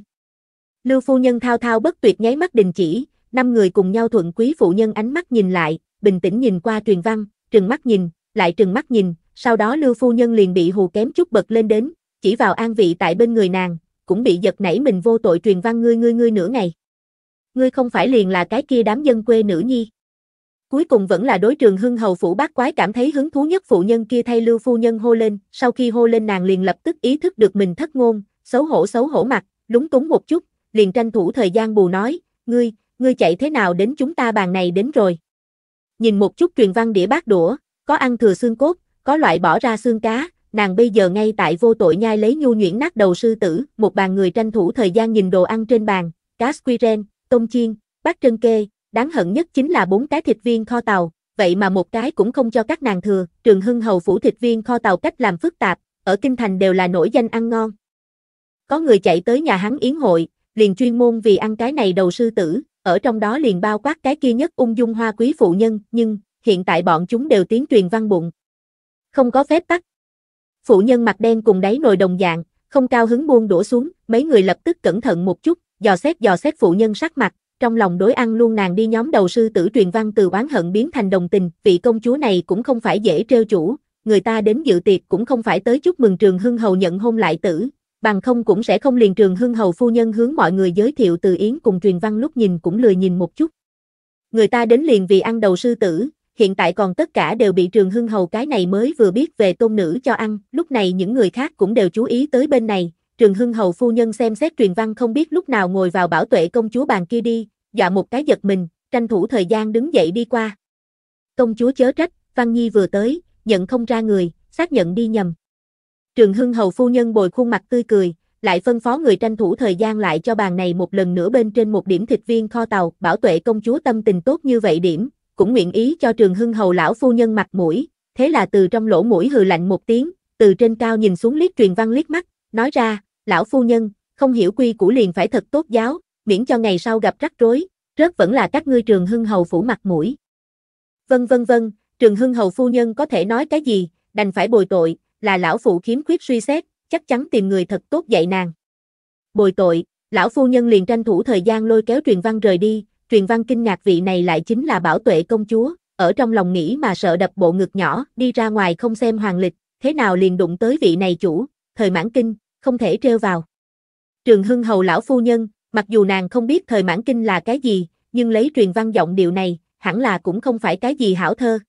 Lưu phu nhân thao thao bất tuyệt nháy mắt đình chỉ, năm người cùng nhau thuận quý phụ nhân ánh mắt nhìn lại, bình tĩnh nhìn qua truyền văn, trừng mắt nhìn, lại trừng mắt nhìn, sau đó lưu phu nhân liền bị hù kém chút bật lên đến, chỉ vào an vị tại bên người nàng, cũng bị giật nảy mình vô tội truyền văn ngươi ngươi ngươi nửa ngày. Ngươi không phải liền là cái kia đám dân quê nữ nhi. Cuối cùng vẫn là đối trường hưng hầu phủ bác quái cảm thấy hứng thú nhất phụ nhân kia thay lưu phu nhân hô lên, sau khi hô lên nàng liền lập tức ý thức được mình thất ngôn, xấu hổ xấu hổ mặt, lúng túng một chút, liền tranh thủ thời gian bù nói, ngươi, ngươi chạy thế nào đến chúng ta bàn này đến rồi. Nhìn một chút truyền văn đĩa bát đũa, có ăn thừa xương cốt, có loại bỏ ra xương cá, nàng bây giờ ngay tại vô tội nhai lấy nhu nhuyễn nát đầu sư tử, một bàn người tranh thủ thời gian nhìn đồ ăn trên bàn, cá squiren, tôm chiên, bát trân kê, đáng hận nhất chính là bốn cái thịt viên kho tàu, vậy mà một cái cũng không cho các nàng thừa, trường hưng hầu phủ thịt viên kho tàu cách làm phức tạp, ở kinh thành đều là nổi danh ăn ngon. Có người chạy tới nhà hắn yến hội, liền chuyên môn vì ăn cái này đầu sư tử, ở trong đó liền bao quát cái kia nhất ung dung hoa quý phụ nhân, nhưng, hiện tại bọn chúng đều tiếng truyền văn bụng. Không có phép tắc. Phụ nhân mặt đen cùng đáy nồi đồng dạng, không cao hứng buông đổ xuống, mấy người lập tức cẩn thận một chút, dò xét dò xét phụ nhân sắc mặt, trong lòng đối ăn luôn nàng đi nhóm đầu sư tử truyền văn từ oán hận biến thành đồng tình, vị công chúa này cũng không phải dễ trêu chủ, người ta đến dự tiệc cũng không phải tới chúc mừng trường hưng hầu nhận hôn lại tử, bằng không cũng sẽ không liền trường hưng hầu phu nhân hướng mọi người giới thiệu từ Yến cùng truyền văn lúc nhìn cũng lười nhìn một chút. Người ta đến liền vì ăn đầu sư tử, hiện tại còn tất cả đều bị trường hưng hầu cái này mới vừa biết về tôn nữ cho ăn, lúc này những người khác cũng đều chú ý tới bên này, trường hưng hầu phu nhân xem xét truyền văn không biết lúc nào ngồi vào bảo tuệ công chúa bàn kia đi, dọa một cái giật mình, tranh thủ thời gian đứng dậy đi qua. Công chúa chớ trách, Văn Nhi vừa tới, nhận không ra người, xác nhận đi nhầm. Trường Hưng Hầu phu nhân bồi khuôn mặt tươi cười, lại phân phó người tranh thủ thời gian lại cho bàn này một lần nữa bên trên một điểm thịt viên kho tàu, bảo tuệ công chúa tâm tình tốt như vậy điểm, cũng nguyện ý cho Trường Hưng Hầu lão phu nhân mặt mũi, thế là từ trong lỗ mũi hừ lạnh một tiếng, từ trên cao nhìn xuống liếc truyền văn liếc mắt, nói ra, lão phu nhân, không hiểu quy củ liền phải thật tốt giáo, miễn cho ngày sau gặp rắc rối, rớt vẫn là các ngươi Trường Hưng Hầu phủ mặt mũi. Vân vân vân, Trường Hưng Hầu phu nhân có thể nói cái gì, đành phải bồi tội, là lão phụ khiếm khuyết suy xét, chắc chắn tìm người thật tốt dạy nàng. Bồi tội, lão phu nhân liền tranh thủ thời gian lôi kéo truyền văn rời đi, truyền văn kinh ngạc vị này lại chính là bảo tuệ công chúa, ở trong lòng nghĩ mà sợ đập bộ ngực nhỏ, đi ra ngoài không xem hoàng lịch, thế nào liền đụng tới vị này chủ, thời mãn kinh, không thể treo vào. Trường Hưng Hầu lão phu nhân, mặc dù nàng không biết thời mãn kinh là cái gì, nhưng lấy truyền văn giọng điệu này, hẳn là cũng không phải cái gì hảo thơ.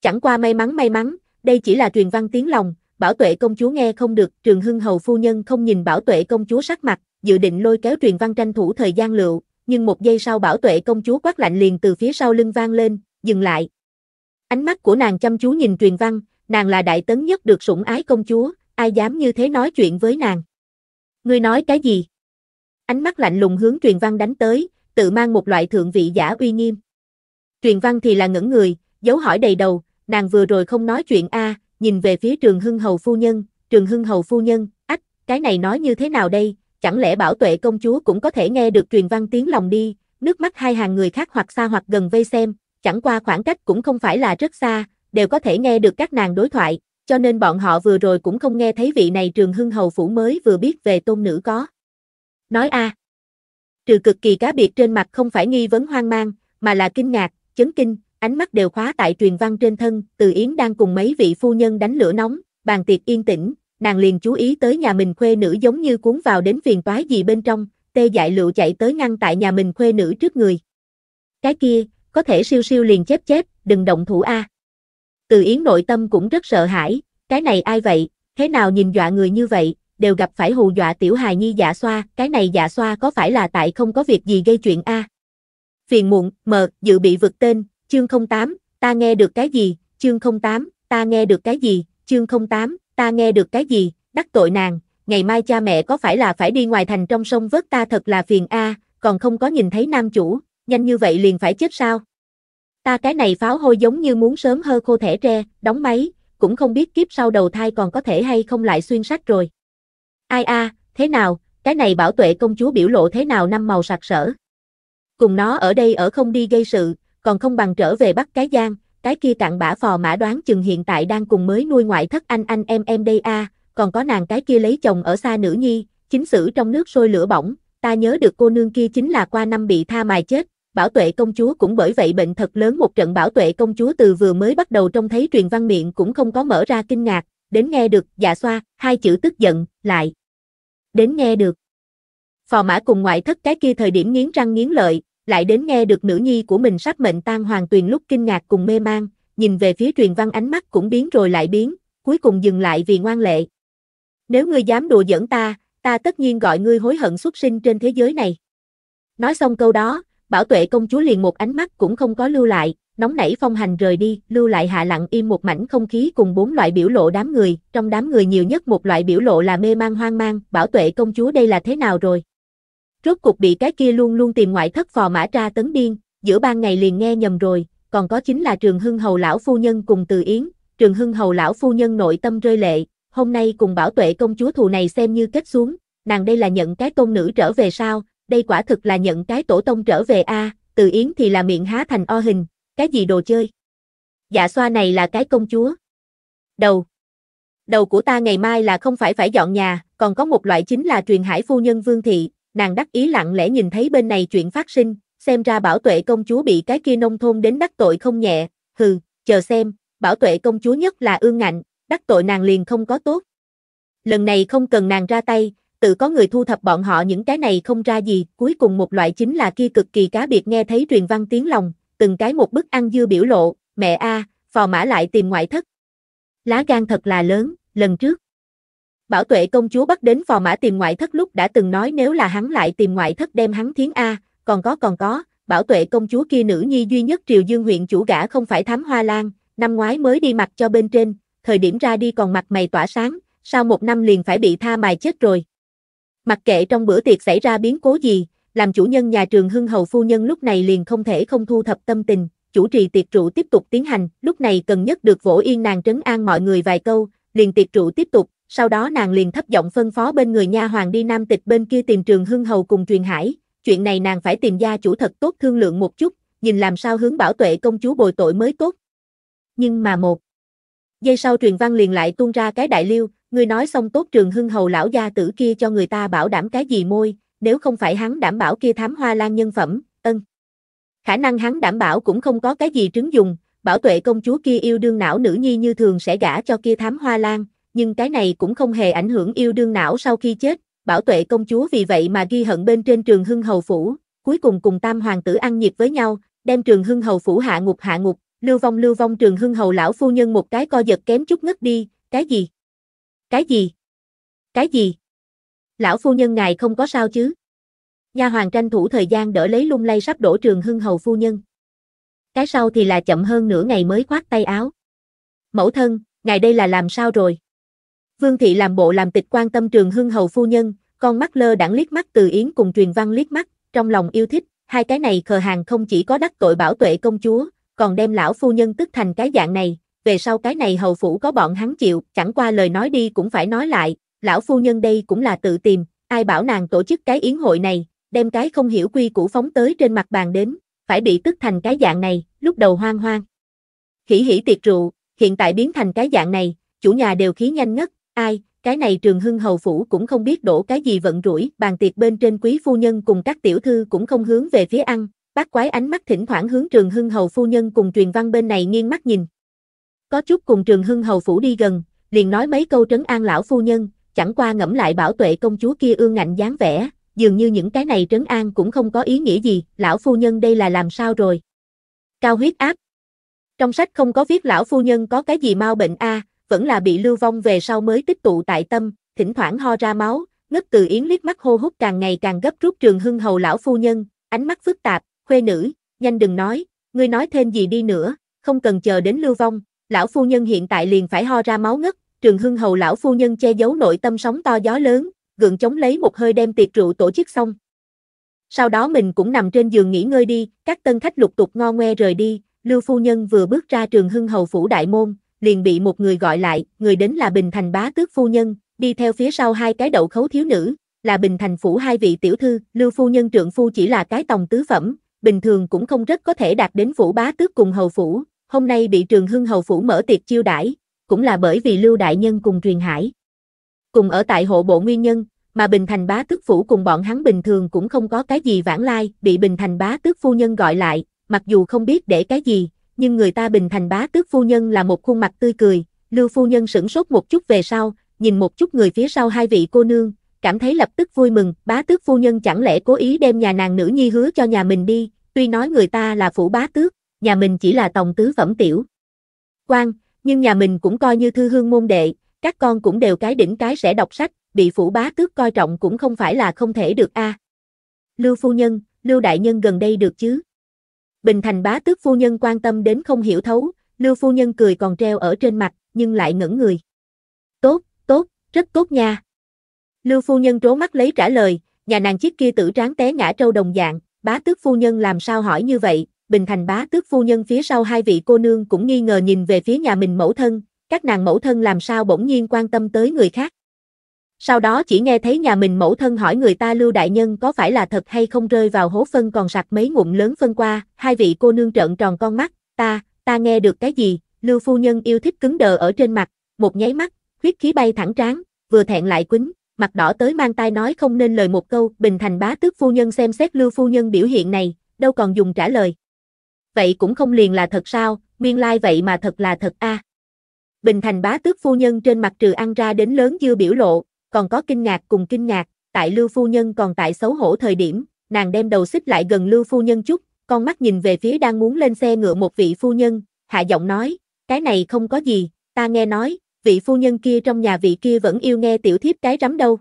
Chẳng qua may mắn may mắn, đây chỉ là truyền văn tiếng lòng, bảo tuệ công chúa nghe không được, trường hưng hầu phu nhân không nhìn bảo tuệ công chúa sắc mặt, dự định lôi kéo truyền văn tranh thủ thời gian lựu, nhưng một giây sau bảo tuệ công chúa quát lạnh liền từ phía sau lưng vang lên, dừng lại. Ánh mắt của nàng chăm chú nhìn truyền văn, nàng là đại tấn nhất được sủng ái công chúa, ai dám như thế nói chuyện với nàng. Ngươi nói cái gì? Ánh mắt lạnh lùng hướng truyền văn đánh tới, tự mang một loại thượng vị giả uy nghiêm. Truyền văn thì là ngẩn người, dấu hỏi đầy đầu, nàng vừa rồi không nói chuyện a, nhìn về phía Trường Hưng Hầu phu nhân, Trường Hưng Hầu phu nhân, ách, cái này nói như thế nào đây, chẳng lẽ bảo tuệ công chúa cũng có thể nghe được truyền văn tiếng lòng đi, nước mắt hai hàng người khác hoặc xa hoặc gần vây xem, chẳng qua khoảng cách cũng không phải là rất xa, đều có thể nghe được các nàng đối thoại, cho nên bọn họ vừa rồi cũng không nghe thấy vị này Trường Hưng Hầu phủ mới vừa biết về tôn nữ có. Nói a Trừ cực kỳ cá biệt trên mặt không phải nghi vấn hoang mang, mà là kinh ngạc, chấn kinh, ánh mắt đều khóa tại truyền văn trên thân, Từ Yến đang cùng mấy vị phu nhân đánh lửa nóng, bàn tiệc yên tĩnh, nàng liền chú ý tới nhà mình khuê nữ giống như cuốn vào đến phiền toái gì bên trong, tê dại lựu chạy tới ngăn tại nhà mình khuê nữ trước người. Cái kia, có thể siêu siêu liền chép chép, đừng động thủ a. Từ Yến nội tâm cũng rất sợ hãi, cái này ai vậy, thế nào nhìn dọa người như vậy, đều gặp phải hù dọa tiểu hài nhi dạ xoa, cái này dạ xoa có phải là tại không có việc gì gây chuyện a? Phiền muộn, mờ, dự bị vượt tên, Chương 08, ta nghe được cái gì? Chương 08, ta nghe được cái gì? Chương 08, ta nghe được cái gì? Đắc tội nàng, ngày mai cha mẹ có phải là phải đi ngoài thành trong sông vớt ta thật là phiền a, còn không có nhìn thấy nam chủ, nhanh như vậy liền phải chết sao? Ta cái này pháo hôi giống như muốn sớm hơ khô thẻ tre, đóng máy, cũng không biết kiếp sau đầu thai còn có thể hay không lại xuyên sách rồi. Ai a, thế nào, cái này bảo tuệ công chúa biểu lộ thế nào năm màu sặc sỡ. Cùng nó ở đây ở không đi gây sự, còn không bằng trở về bắt cái giang, cái kia cặn bã phò mã đoán chừng hiện tại đang cùng mới nuôi ngoại thất anh anh em em đây a, còn có nàng cái kia lấy chồng ở xa nữ nhi, chính sử trong nước sôi lửa bỏng, ta nhớ được cô nương kia chính là qua năm bị tha mài chết, bảo tuệ công chúa cũng bởi vậy bệnh thật lớn một trận bảo tuệ công chúa từ vừa mới bắt đầu trông thấy truyền văn miệng cũng không có mở ra kinh ngạc, đến nghe được, dạ xoa, hai chữ tức giận, lại. Đến nghe được. Phò mã cùng ngoại thất cái kia thời điểm nghiến răng nghiến lợi, lại đến nghe được nữ nhi của mình sắp mệnh tan hoàng tuyền lúc kinh ngạc cùng mê mang, nhìn về phía truyền văn ánh mắt cũng biến rồi lại biến, cuối cùng dừng lại vì ngoan lệ. Nếu ngươi dám đùa giỡn ta, ta tất nhiên gọi ngươi hối hận xuất sinh trên thế giới này. Nói xong câu đó, bảo tuệ công chúa liền một ánh mắt cũng không có lưu lại, nóng nảy phong hành rời đi, lưu lại hạ lặng im một mảnh không khí cùng bốn loại biểu lộ đám người, trong đám người nhiều nhất một loại biểu lộ là mê mang hoang mang, bảo tuệ công chúa đây là thế nào rồi? Rốt cục bị cái kia luôn luôn tìm ngoại thất phò mã tra tấn điên, giữa ban ngày liền nghe nhầm rồi, còn có chính là trường hưng hầu lão phu nhân cùng từ yến, trường hưng hầu lão phu nhân nội tâm rơi lệ, hôm nay cùng bảo tuệ công chúa thù này xem như kết xuống, nàng đây là nhận cái công nữ trở về sao, đây quả thực là nhận cái tổ tông trở về a từ yến thì là miệng há thành o hình, cái gì đồ chơi? Dạ xoa này là cái công chúa. Đầu. Đầu của ta ngày mai là không phải phải dọn nhà, còn có một loại chính là truyền hải phu nhân vương thị, nàng đắc ý lặng lẽ nhìn thấy bên này chuyện phát sinh, xem ra bảo tuệ công chúa bị cái kia nông thôn đến đắc tội không nhẹ, hừ, chờ xem, bảo tuệ công chúa nhất là ương ngạnh, đắc tội nàng liền không có tốt. Lần này không cần nàng ra tay, tự có người thu thập bọn họ những cái này không ra gì, cuối cùng một loại chính là kia cực kỳ cá biệt nghe thấy truyền văn tiếng lòng, từng cái một bức ăn dưa biểu lộ, mẹ a, phò mã lại tìm ngoại thất. Lá gan thật là lớn, lần trước. Bảo tuệ công chúa bắt đến phò mã tìm ngoại thất lúc đã từng nói nếu là hắn lại tìm ngoại thất đem hắn thiến a, còn có còn có, bảo tuệ công chúa kia nữ nhi duy nhất triều dương huyện chủ gã không phải thám hoa lan, năm ngoái mới đi mặc cho bên trên, thời điểm ra đi còn mặt mày tỏa sáng, sau một năm liền phải bị tha mài chết rồi. Mặc kệ trong bữa tiệc xảy ra biến cố gì, làm chủ nhân nhà trường hưng hầu phu nhân lúc này liền không thể không thu thập tâm tình, chủ trì tiệc rượu tiếp tục tiến hành, lúc này cần nhất được vỗ yên nàng trấn an mọi người vài câu, liền tiệc rượu tiếp tục, sau đó nàng liền thấp giọng phân phó bên người nha hoàng đi nam tịch bên kia tìm trường hưng hầu cùng truyền hải, chuyện này nàng phải tìm gia chủ thật tốt thương lượng một chút, nhìn làm sao hướng bảo tuệ công chúa bồi tội mới tốt. Nhưng mà một giây sau truyền văn liền lại tuôn ra cái đại liêu, Ngươi nói xong tốt trường hưng hầu lão gia tử kia cho người ta bảo đảm cái gì môi, nếu không phải hắn đảm bảo kia thám hoa lan nhân phẩm, ân. Khả năng hắn đảm bảo cũng không có cái gì trứng dùng, bảo tuệ công chúa kia yêu đương não nữ nhi như thường sẽ gả cho kia thám hoa lan, nhưng cái này cũng không hề ảnh hưởng yêu đương não sau khi chết, bảo tuệ công chúa vì vậy mà ghi hận bên trên trường hưng hầu phủ, cuối cùng cùng tam hoàng tử ăn nhịp với nhau, đem trường hưng hầu phủ hạ ngục hạ ngục, lưu vong lưu vong trường hưng hầu lão phu nhân một cái co giật kém chút ngất đi, cái gì? Cái gì? Cái gì? Lão phu nhân ngài không có sao chứ? Nha hoàng tranh thủ thời gian đỡ lấy lung lay sắp đổ trường hưng hầu phu nhân. Cái sau thì là chậm hơn nửa ngày mới khoát tay áo. Mẫu thân, ngài đây là làm sao rồi? Vương thị làm bộ làm tịch quan tâm trường hưng hầu phu nhân, con mắt lơ đãng liếc mắt từ yến cùng truyền văn liếc mắt, trong lòng yêu thích, hai cái này khờ hàng không chỉ có đắc tội bảo tuệ công chúa, còn đem lão phu nhân tức thành cái dạng này, về sau cái này hầu phủ có bọn hắn chịu, chẳng qua lời nói đi cũng phải nói lại, lão phu nhân đây cũng là tự tìm, ai bảo nàng tổ chức cái yến hội này, đem cái không hiểu quy củ phóng tới trên mặt bàn đến, phải bị tức thành cái dạng này, lúc đầu hoang hoang. Hỉ hỉ tiệc rượu, hiện tại biến thành cái dạng này, chủ nhà đều khí nhanh ngất, ai, cái này trường hưng hầu phủ cũng không biết đổ cái gì vận rủi, bàn tiệc bên trên quý phu nhân cùng các tiểu thư cũng không hướng về phía ăn, bác quái ánh mắt thỉnh thoảng hướng trường hưng hầu phu nhân cùng truyền văn bên này nghiêng mắt nhìn. Có chút cùng trường hưng hầu phủ đi gần, liền nói mấy câu trấn an lão phu nhân, chẳng qua ngẫm lại bảo tuệ công chúa kia ương ngạnh dáng vẻ, dường như những cái này trấn an cũng không có ý nghĩa gì, lão phu nhân đây là làm sao rồi? Cao huyết áp. Trong sách không có viết lão phu nhân có cái gì mau bệnh a, vẫn là bị lưu vong về sau mới tích tụ tại tâm, thỉnh thoảng ho ra máu, ngất từ yến liếc mắt hô hút càng ngày càng gấp rút trường hưng hầu lão phu nhân, ánh mắt phức tạp, khuê nữ, nhanh đừng nói, ngươi nói thêm gì đi nữa, không cần chờ đến lưu vong, lão phu nhân hiện tại liền phải ho ra máu ngất, trường hưng hầu lão phu nhân che giấu nội tâm sóng to gió lớn, gượng chống lấy một hơi đem tiệc rượu tổ chức xong. Sau đó mình cũng nằm trên giường nghỉ ngơi đi, các tân khách lục tục ngo ngoe rời đi, Lưu phu nhân vừa bước ra trường hưng hầu phủ đại môn, liền bị một người gọi lại, người đến là Bình Thành bá tước phu nhân, đi theo phía sau hai cái đậu khấu thiếu nữ, là Bình Thành phủ hai vị tiểu thư, Lưu phu nhân trượng phu chỉ là cái tòng tứ phẩm, bình thường cũng không rất có thể đạt đến phủ bá tước cùng hầu phủ, hôm nay bị trường hưng hầu phủ mở tiệc chiêu đãi, cũng là bởi vì Lưu đại nhân cùng truyền hải. Cùng ở tại hộ bộ nguyên nhân, mà Bình Thành bá tước phủ cùng bọn hắn bình thường cũng không có cái gì vãng lai, bị Bình Thành bá tước phu nhân gọi lại, mặc dù không biết để cái gì, nhưng người ta Bình Thành bá tước phu nhân là một khuôn mặt tươi cười, Lưu phu nhân sửng sốt một chút về sau, nhìn một chút người phía sau hai vị cô nương, cảm thấy lập tức vui mừng, bá tước phu nhân chẳng lẽ cố ý đem nhà nàng nữ nhi hứa cho nhà mình đi, tuy nói người ta là phủ bá tước, nhà mình chỉ là tòng tứ phẩm tiểu. Quan, nhưng nhà mình cũng coi như thư hương môn đệ, các con cũng đều cái đỉnh cái sẽ đọc sách, bị phủ bá tước coi trọng cũng không phải là không thể được a. Lưu phu nhân, Lưu đại nhân gần đây được chứ? Bình thành bá tước phu nhân quan tâm đến không hiểu thấu, Lưu phu nhân cười còn treo ở trên mặt, nhưng lại ngẩn người. Tốt, tốt, rất tốt nha. Lưu phu nhân trố mắt lấy trả lời, nhà nàng chiếc kia tử tráng té ngã trâu đồng dạng, bá tước phu nhân làm sao hỏi như vậy, bình thành bá tước phu nhân phía sau hai vị cô nương cũng nghi ngờ nhìn về phía nhà mình mẫu thân, các nàng mẫu thân làm sao bỗng nhiên quan tâm tới người khác. Sau đó chỉ nghe thấy nhà mình mẫu thân hỏi người ta Lưu Đại Nhân có phải là thật hay không rơi vào hố phân còn sặc mấy ngụm lớn phân qua, hai vị cô nương trợn tròn con mắt, ta, ta nghe được cái gì, Lưu Phu Nhân yêu thích cứng đờ ở trên mặt, một nháy mắt, huyết khí bay thẳng trán, vừa thẹn lại quýnh, mặt đỏ tới mang tai nói không nên lời một câu, Bình Thành bá tước phu nhân xem xét Lưu phu nhân biểu hiện này, đâu còn dùng trả lời. Vậy cũng không liền là thật sao, nguyên lai like vậy mà thật là thật a. Bình Thành bá tước phu nhân trên mặt trừ ăn ra đến lớn dư biểu lộ, còn có kinh ngạc cùng kinh ngạc, tại Lưu phu nhân còn tại xấu hổ thời điểm, nàng đem đầu xích lại gần Lưu phu nhân chút, con mắt nhìn về phía đang muốn lên xe ngựa một vị phu nhân, hạ giọng nói, cái này không có gì, ta nghe nói, vị phu nhân kia trong nhà vị kia vẫn yêu nghe tiểu thiếp cái rắm đâu.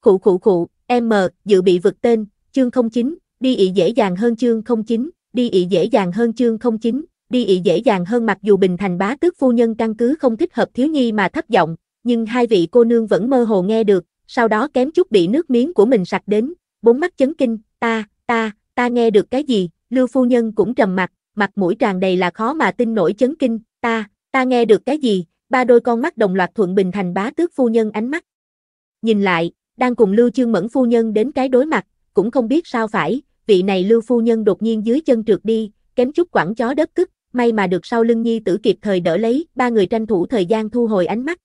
Khụ khụ khụ, em mờ, dự bị vực tên, chương 09, đi ị dễ dàng hơn chương 09, đi ị dễ dàng hơn chương 09, đi ị dễ dàng hơn mặc dù Bình Thành bá tước phu nhân căn cứ không thích hợp thiếu nhi mà thấp giọng, nhưng hai vị cô nương vẫn mơ hồ nghe được, sau đó kém chút bị nước miếng của mình sặc đến, bốn mắt chấn kinh, ta, ta, ta nghe được cái gì, Lưu phu nhân cũng trầm mặt, mặt mũi tràn đầy là khó mà tin nổi chấn kinh, ta, ta nghe được cái gì, ba đôi con mắt đồng loạt thuận bình thành bá tước phu nhân ánh mắt. Nhìn lại, đang cùng Lưu Chương Mẫn phu nhân đến cái đối mặt, cũng không biết sao phải, vị này Lưu phu nhân đột nhiên dưới chân trượt đi, kém chút quẳng chó đất cức, may mà được sau lưng nhi tử kịp thời đỡ lấy, ba người tranh thủ thời gian thu hồi ánh mắt.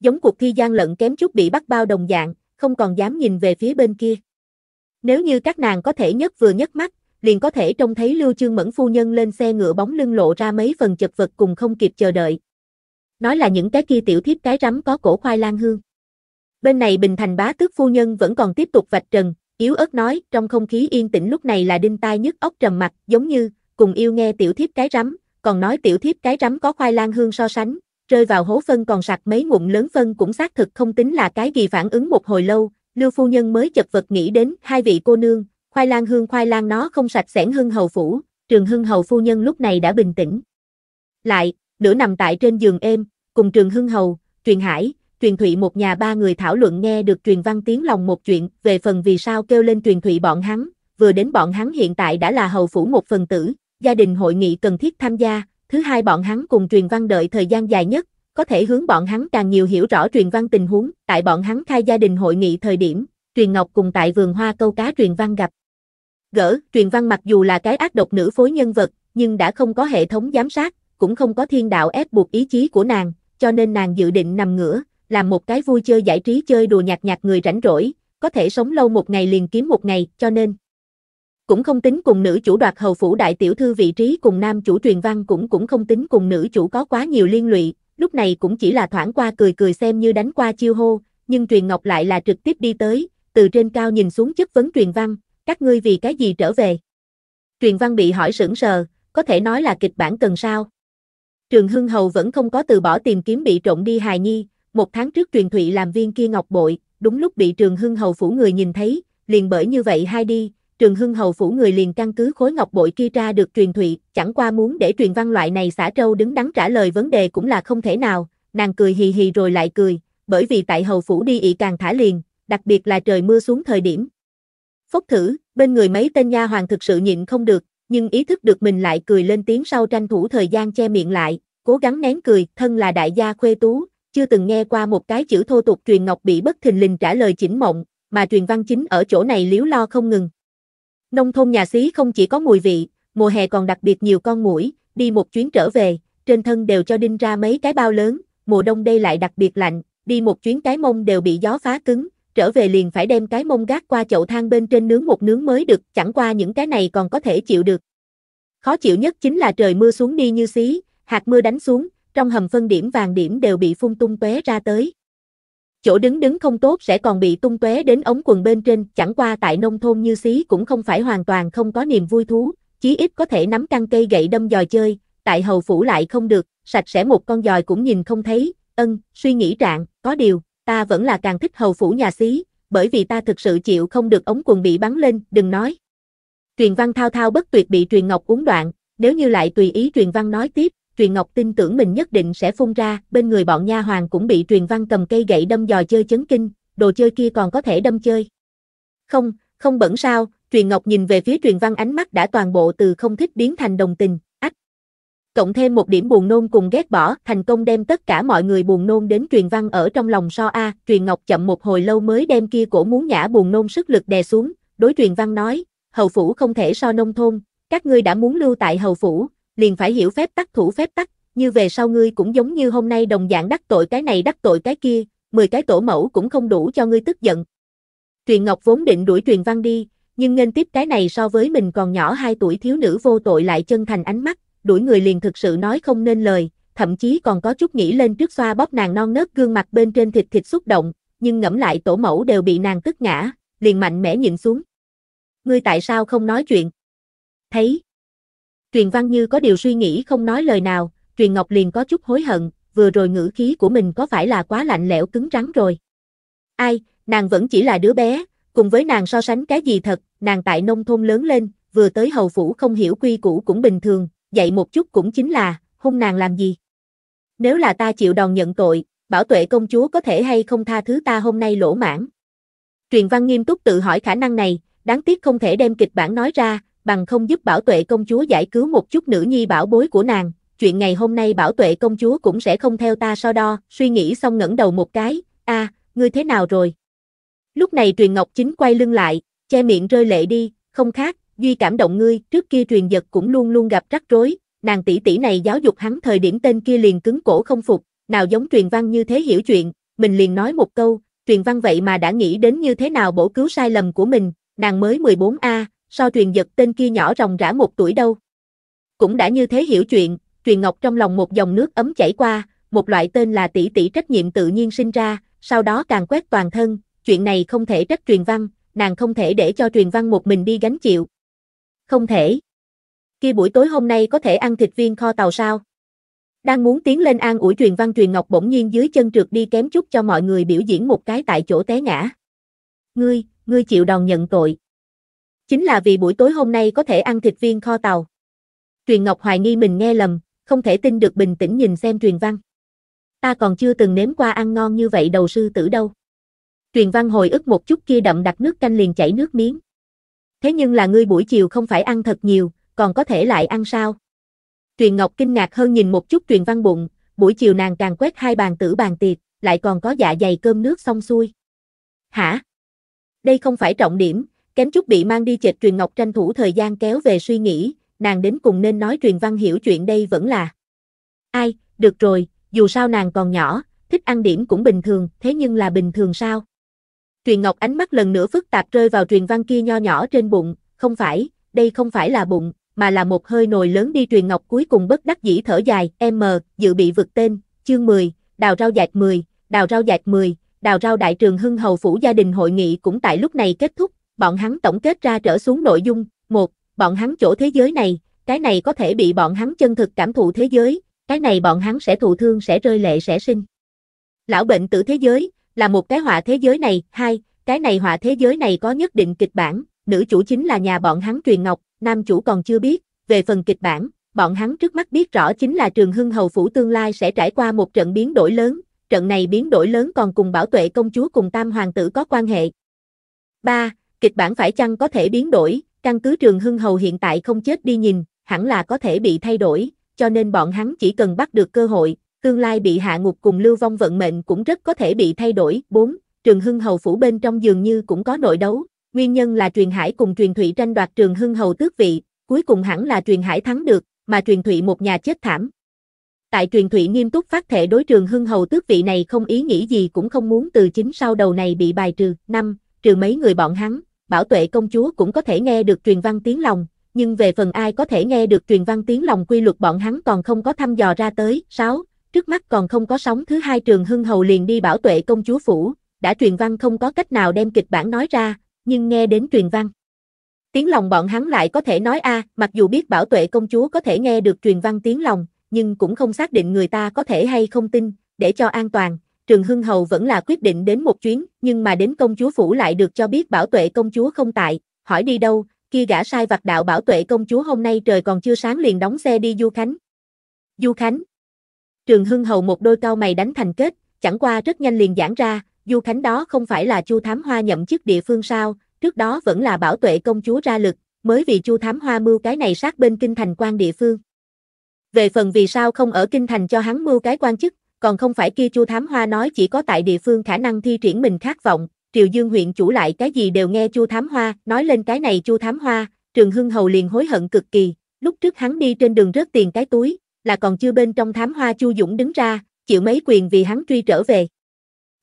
Giống cuộc thi gian lận kém chút bị bắt bao đồng dạng, không còn dám nhìn về phía bên kia. Nếu như các nàng có thể nhất vừa nhất mắt, liền có thể trông thấy Lưu Chương Mẫn phu nhân lên xe ngựa bóng lưng lộ ra mấy phần chật vật cùng không kịp chờ đợi. Nói là những cái kia tiểu thiếp cái rắm có cổ khoai lang hương. Bên này Bình Thành bá tước phu nhân vẫn còn tiếp tục vạch trần, yếu ớt nói, trong không khí yên tĩnh lúc này là đinh tai nhức óc trầm mặt, giống như, cùng yêu nghe tiểu thiếp cái rắm, còn nói tiểu thiếp cái rắm có khoai lang hương so sánh, rơi vào hố phân còn sạc mấy ngụm lớn phân cũng xác thực không tính là cái gì phản ứng một hồi lâu, Lưu phu nhân mới chật vật nghĩ đến hai vị cô nương, khoai lang hương khoai lang nó không sạch sẻn hưng hầu phủ, trường hưng hầu phu nhân lúc này đã bình tĩnh. Lại, nửa nằm tại trên giường êm, cùng trường hưng hầu, truyền hải, truyền thụy một nhà ba người thảo luận nghe được truyền văn tiếng lòng một chuyện về phần vì sao kêu lên truyền thụy bọn hắn, vừa đến bọn hắn hiện tại đã là hầu phủ một phần tử, gia đình hội nghị cần thiết tham gia, thứ hai bọn hắn cùng truyền văn đợi thời gian dài nhất, có thể hướng bọn hắn càng nhiều hiểu rõ truyền văn tình huống, tại bọn hắn khai gia đình hội nghị thời điểm, truyền ngọc cùng tại vườn hoa câu cá truyền văn gặp. Gỡ, truyền văn mặc dù là cái ác độc nữ phối nhân vật, nhưng đã không có hệ thống giám sát, cũng không có thiên đạo ép buộc ý chí của nàng, cho nên nàng dự định nằm ngửa, làm một cái vui chơi giải trí chơi đùa nhạt nhạt người rảnh rỗi, có thể sống lâu một ngày liền kiếm một ngày, cho nên cũng không tính cùng nữ chủ đoạt hầu phủ đại tiểu thư vị trí cùng nam chủ truyền văn cũng cũng không tính cùng nữ chủ có quá nhiều liên lụy, lúc này cũng chỉ là thoảng qua cười cười xem như đánh qua chiêu hô, nhưng truyền ngọc lại là trực tiếp đi tới, từ trên cao nhìn xuống chất vấn truyền văn, các ngươi vì cái gì trở về? Truyền văn bị hỏi sững sờ, có thể nói là kịch bản cần sao? Trường Hưng Hầu vẫn không có từ bỏ tìm kiếm bị trộn đi hài nhi, một tháng trước truyền thụy làm viên kia ngọc bội, đúng lúc bị Trường Hưng Hầu phủ người nhìn thấy, liền bởi như vậy hai đi, Trường Hưng Hầu phủ người liền căn cứ khối ngọc bội kia ra được truyền thụy, chẳng qua muốn để truyền văn loại này xả trâu đứng đắn trả lời vấn đề cũng là không thể nào, nàng cười hì hì rồi lại cười, bởi vì tại hầu phủ đi ị càng thả liền, đặc biệt là trời mưa xuống thời điểm, Phốc thử, bên người mấy tên nha hoàng thực sự nhịn không được, nhưng ý thức được mình lại cười lên tiếng sau tranh thủ thời gian che miệng lại, cố gắng nén cười, thân là đại gia khuê tú, chưa từng nghe qua một cái chữ thô tục truyền ngọc bị bất thình lình trả lời chỉnh mộng, mà truyền văn chính ở chỗ này liếu lo không ngừng. Nông thôn nhà xí không chỉ có mùi vị, mùa hè còn đặc biệt nhiều con mũi, đi một chuyến trở về, trên thân đều cho đinh ra mấy cái bao lớn, mùa đông đây lại đặc biệt lạnh, đi một chuyến cái mông đều bị gió phá cứng, trở về liền phải đem cái mông gác qua chậu than bên trên nướng một nướng mới được, chẳng qua những cái này còn có thể chịu được. Khó chịu nhất chính là trời mưa xuống đi như xí, hạt mưa đánh xuống, trong hầm phân điểm vàng điểm đều bị phun tung tóe ra tới. Chỗ đứng đứng không tốt sẽ còn bị tung tóe đến ống quần bên trên, chẳng qua tại nông thôn như xí cũng không phải hoàn toàn không có niềm vui thú, chí ít có thể nắm căng cây gậy đâm dòi chơi, tại hầu phủ lại không được, sạch sẽ một con dòi cũng nhìn không thấy, ân, suy nghĩ trạng, có điều, ta vẫn là càng thích hầu phủ nhà xí, bởi vì ta thực sự chịu không được ống quần bị bắn lên, đừng nói. Truyền văn thao thao bất tuyệt bị truyền ngọc uống đoạn, nếu như lại tùy ý truyền văn nói tiếp, truyền ngọc tin tưởng mình nhất định sẽ phun ra, bên người bọn nha hoàng cũng bị truyền văn cầm cây gậy đâm dò chơi chấn kinh, đồ chơi kia còn có thể đâm chơi. Không, không bẩn sao, truyền ngọc nhìn về phía truyền văn ánh mắt đã toàn bộ từ không thích biến thành đồng tình, ách. Cộng thêm một điểm buồn nôn cùng ghét bỏ, thành công đem tất cả mọi người buồn nôn đến truyền văn ở trong lòng so A, truyền ngọc chậm một hồi lâu mới đem kia cổ muốn nhã buồn nôn sức lực đè xuống, đối truyền văn nói, hầu phủ không thể so nông thôn, các ngươi đã muốn lưu tại hầu phủ, liền phải hiểu phép tắc thủ phép tắc, như về sau ngươi cũng giống như hôm nay đồng dạng đắc tội cái này đắc tội cái kia, 10 cái tổ mẫu cũng không đủ cho ngươi tức giận. Truyền Ngọc vốn định đuổi truyền văn đi, nhưng nên tiếp cái này so với mình còn nhỏ 2 tuổi thiếu nữ vô tội lại chân thành ánh mắt, đuổi người liền thực sự nói không nên lời, thậm chí còn có chút nghĩ lên trước xoa bóp nàng non nớt gương mặt bên trên thịt thịt xúc động, nhưng ngẫm lại tổ mẫu đều bị nàng tức ngã, liền mạnh mẽ nhìn xuống. Ngươi tại sao không nói chuyện? Thấy. Truyền văn như có điều suy nghĩ không nói lời nào, truyền ngọc liền có chút hối hận, vừa rồi ngữ khí của mình có phải là quá lạnh lẽo cứng rắn rồi. Ai, nàng vẫn chỉ là đứa bé, cùng với nàng so sánh cái gì thật, nàng tại nông thôn lớn lên, vừa tới hầu phủ không hiểu quy củ cũng bình thường, dạy một chút cũng chính là, hung nàng làm gì. Nếu là ta chịu đòn nhận tội, bảo tuệ công chúa có thể hay không tha thứ ta hôm nay lỗ mãn. Truyền văn nghiêm túc tự hỏi khả năng này, đáng tiếc không thể đem kịch bản nói ra, bằng không giúp bảo tuệ công chúa giải cứu một chút nữ nhi bảo bối của nàng, chuyện ngày hôm nay bảo tuệ công chúa cũng sẽ không theo ta so đo, suy nghĩ xong ngẩng đầu một cái, a, ngươi thế nào rồi? Lúc này truyền ngọc chính quay lưng lại, che miệng rơi lệ đi, không khác, duy cảm động ngươi, trước kia truyền giật cũng luôn luôn gặp rắc rối, nàng tỷ tỷ này giáo dục hắn thời điểm tên kia liền cứng cổ không phục, nào giống truyền văn như thế hiểu chuyện, mình liền nói một câu, truyền văn vậy mà đã nghĩ đến như thế nào bổ cứu sai lầm của mình, nàng mới 14A, so truyền giật tên kia nhỏ ròng rã một tuổi đâu. Cũng đã như thế hiểu chuyện, truyền ngọc trong lòng một dòng nước ấm chảy qua, một loại tên là tỷ tỷ trách nhiệm tự nhiên sinh ra, sau đó càng quét toàn thân, chuyện này không thể trách truyền văn, nàng không thể để cho truyền văn một mình đi gánh chịu. Không thể. Kia buổi tối hôm nay có thể ăn thịt viên kho tàu sao? Đang muốn tiến lên an ủi truyền văn truyền ngọc bỗng nhiên dưới chân trượt đi kém chút cho mọi người biểu diễn một cái tại chỗ té ngã. Ngươi, ngươi chịu đòn nhận tội. Chính là vì buổi tối hôm nay có thể ăn thịt viên kho tàu. Truyền Ngọc hoài nghi mình nghe lầm, không thể tin được bình tĩnh nhìn xem truyền văn. Ta còn chưa từng nếm qua ăn ngon như vậy đầu sư tử đâu. Truyền văn hồi ức một chút kia đậm đặt nước canh liền chảy nước miếng. Thế nhưng là ngươi buổi chiều không phải ăn thật nhiều, còn có thể lại ăn sao? Truyền Ngọc kinh ngạc hơn nhìn một chút truyền văn bụng, buổi chiều nàng càng quét hai bàn tử bàn tiệc, lại còn có dạ dày cơm nước xong xuôi. Hả? Đây không phải trọng điểm, kém chút bị mang đi chệch truyền ngọc tranh thủ thời gian kéo về suy nghĩ, nàng đến cùng nên nói truyền văn hiểu chuyện đây vẫn là. Ai, được rồi, dù sao nàng còn nhỏ, thích ăn điểm cũng bình thường, thế nhưng là bình thường sao? Truyền Ngọc ánh mắt lần nữa phức tạp rơi vào truyền văn kia nho nhỏ trên bụng, không phải, đây không phải là bụng, mà là một hơi nồi lớn đi truyền Ngọc cuối cùng bất đắc dĩ thở dài, M, dự bị vực tên, chương 10, đào rau dạt 10, đào rau dạt 10, đào rau đại trường hưng hầu phủ gia đình hội nghị cũng tại lúc này kết thúc, bọn hắn tổng kết ra trở xuống nội dung, một, bọn hắn chỗ thế giới này, cái này có thể bị bọn hắn chân thực cảm thụ thế giới, cái này bọn hắn sẽ thụ thương sẽ rơi lệ sẽ sinh. Lão bệnh tử thế giới, là một cái họa thế giới này, hai, cái này họa thế giới này có nhất định kịch bản, nữ chủ chính là nhà bọn hắn truyền ngọc, nam chủ còn chưa biết, về phần kịch bản, bọn hắn trước mắt biết rõ chính là trường hưng hầu phủ tương lai sẽ trải qua một trận biến đổi lớn, trận này biến đổi lớn còn cùng bảo tuệ công chúa cùng tam hoàng tử có quan hệ. 3. Kịch bản phải chăng có thể biến đổi, căn cứ trường hưng hầu hiện tại không chết đi nhìn, hẳn là có thể bị thay đổi, cho nên bọn hắn chỉ cần bắt được cơ hội, tương lai bị hạ ngục cùng lưu vong vận mệnh cũng rất có thể bị thay đổi. 4. Trường hưng hầu phủ bên trong dường như cũng có nội đấu, nguyên nhân là truyền hải cùng truyền thủy tranh đoạt trường hưng hầu tước vị, cuối cùng hẳn là truyền hải thắng được, mà truyền thủy một nhà chết thảm, Tại truyền thủy nghiêm túc phát thể đối trường hưng hầu tước vị này không ý nghĩ gì cũng không muốn từ chính sau đầu này bị bài trừ. năm Trừ mấy người bọn hắn, bảo tuệ công chúa cũng có thể nghe được truyền văn tiếng lòng, nhưng về phần ai có thể nghe được truyền văn tiếng lòng quy luật bọn hắn còn không có thăm dò ra tới. 6. trước mắt còn không có sóng thứ hai trường hưng hầu liền đi bảo tuệ công chúa phủ, đã truyền văn không có cách nào đem kịch bản nói ra, nhưng nghe đến truyền văn. Tiếng lòng bọn hắn lại có thể nói a, à, mặc dù biết bảo tuệ công chúa có thể nghe được truyền văn tiếng lòng, nhưng cũng không xác định người ta có thể hay không tin, để cho an toàn, Trường Hưng Hầu vẫn là quyết định đến một chuyến, nhưng mà đến công chúa phủ lại được cho biết bảo tuệ công chúa không tại, hỏi đi đâu, kia gã sai vặt đạo bảo tuệ công chúa hôm nay trời còn chưa sáng liền đóng xe đi Du Khánh. Du Khánh. Trường Hưng Hầu một đôi cao mày đánh thành kết, chẳng qua rất nhanh liền giảng ra, Du Khánh đó không phải là Chu Thám Hoa nhậm chức địa phương sao, trước đó vẫn là bảo tuệ công chúa ra lực, mới vì Chu Thám Hoa mưu cái này sát bên kinh thành quan địa phương. Về phần vì sao không ở kinh thành cho hắn mưu cái quan chức, còn không phải kia Chu Thám Hoa nói chỉ có tại địa phương khả năng thi triển mình khát vọng, Triều Dương huyện chủ lại cái gì đều nghe Chu Thám Hoa, nói lên cái này Chu Thám Hoa, Trường Hưng Hầu liền hối hận cực kỳ, lúc trước hắn đi trên đường rớt tiền cái túi, là còn chưa bên trong Thám Hoa Chu Dũng đứng ra, chịu mấy quyền vì hắn truy trở về.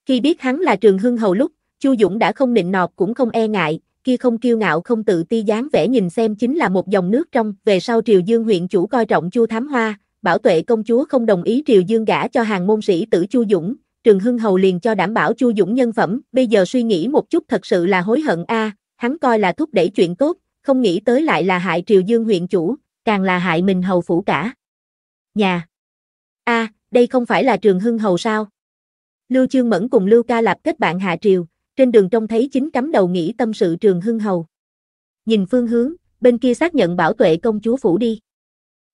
Khi biết hắn là Trường Hưng Hầu lúc, Chu Dũng đã không nịnh nọt cũng không e ngại, kia không kiêu ngạo không tự ti dáng vẻ nhìn xem chính là một dòng nước trong, về sau Triều Dương huyện chủ coi trọng Chu Thám Hoa, Bảo Tuệ công chúa không đồng ý Triều Dương gả cho hàng môn sĩ tử Chu Dũng, Trường Hưng Hầu liền cho đảm bảo Chu Dũng nhân phẩm, bây giờ suy nghĩ một chút thật sự là hối hận a, hắn coi là thúc đẩy chuyện tốt, không nghĩ tới lại là hại Triều Dương huyện chủ, càng là hại mình hầu phủ cả. Nhà. A, đây không phải là Trường Hưng Hầu sao? Lưu Chương Mẫn cùng Lưu Ca Lạp kết bạn hạ triều, trên đường trông thấy chính cắm đầu nghĩ tâm sự Trường Hưng Hầu. Nhìn phương hướng, bên kia xác nhận bảo tuệ công chúa phủ đi.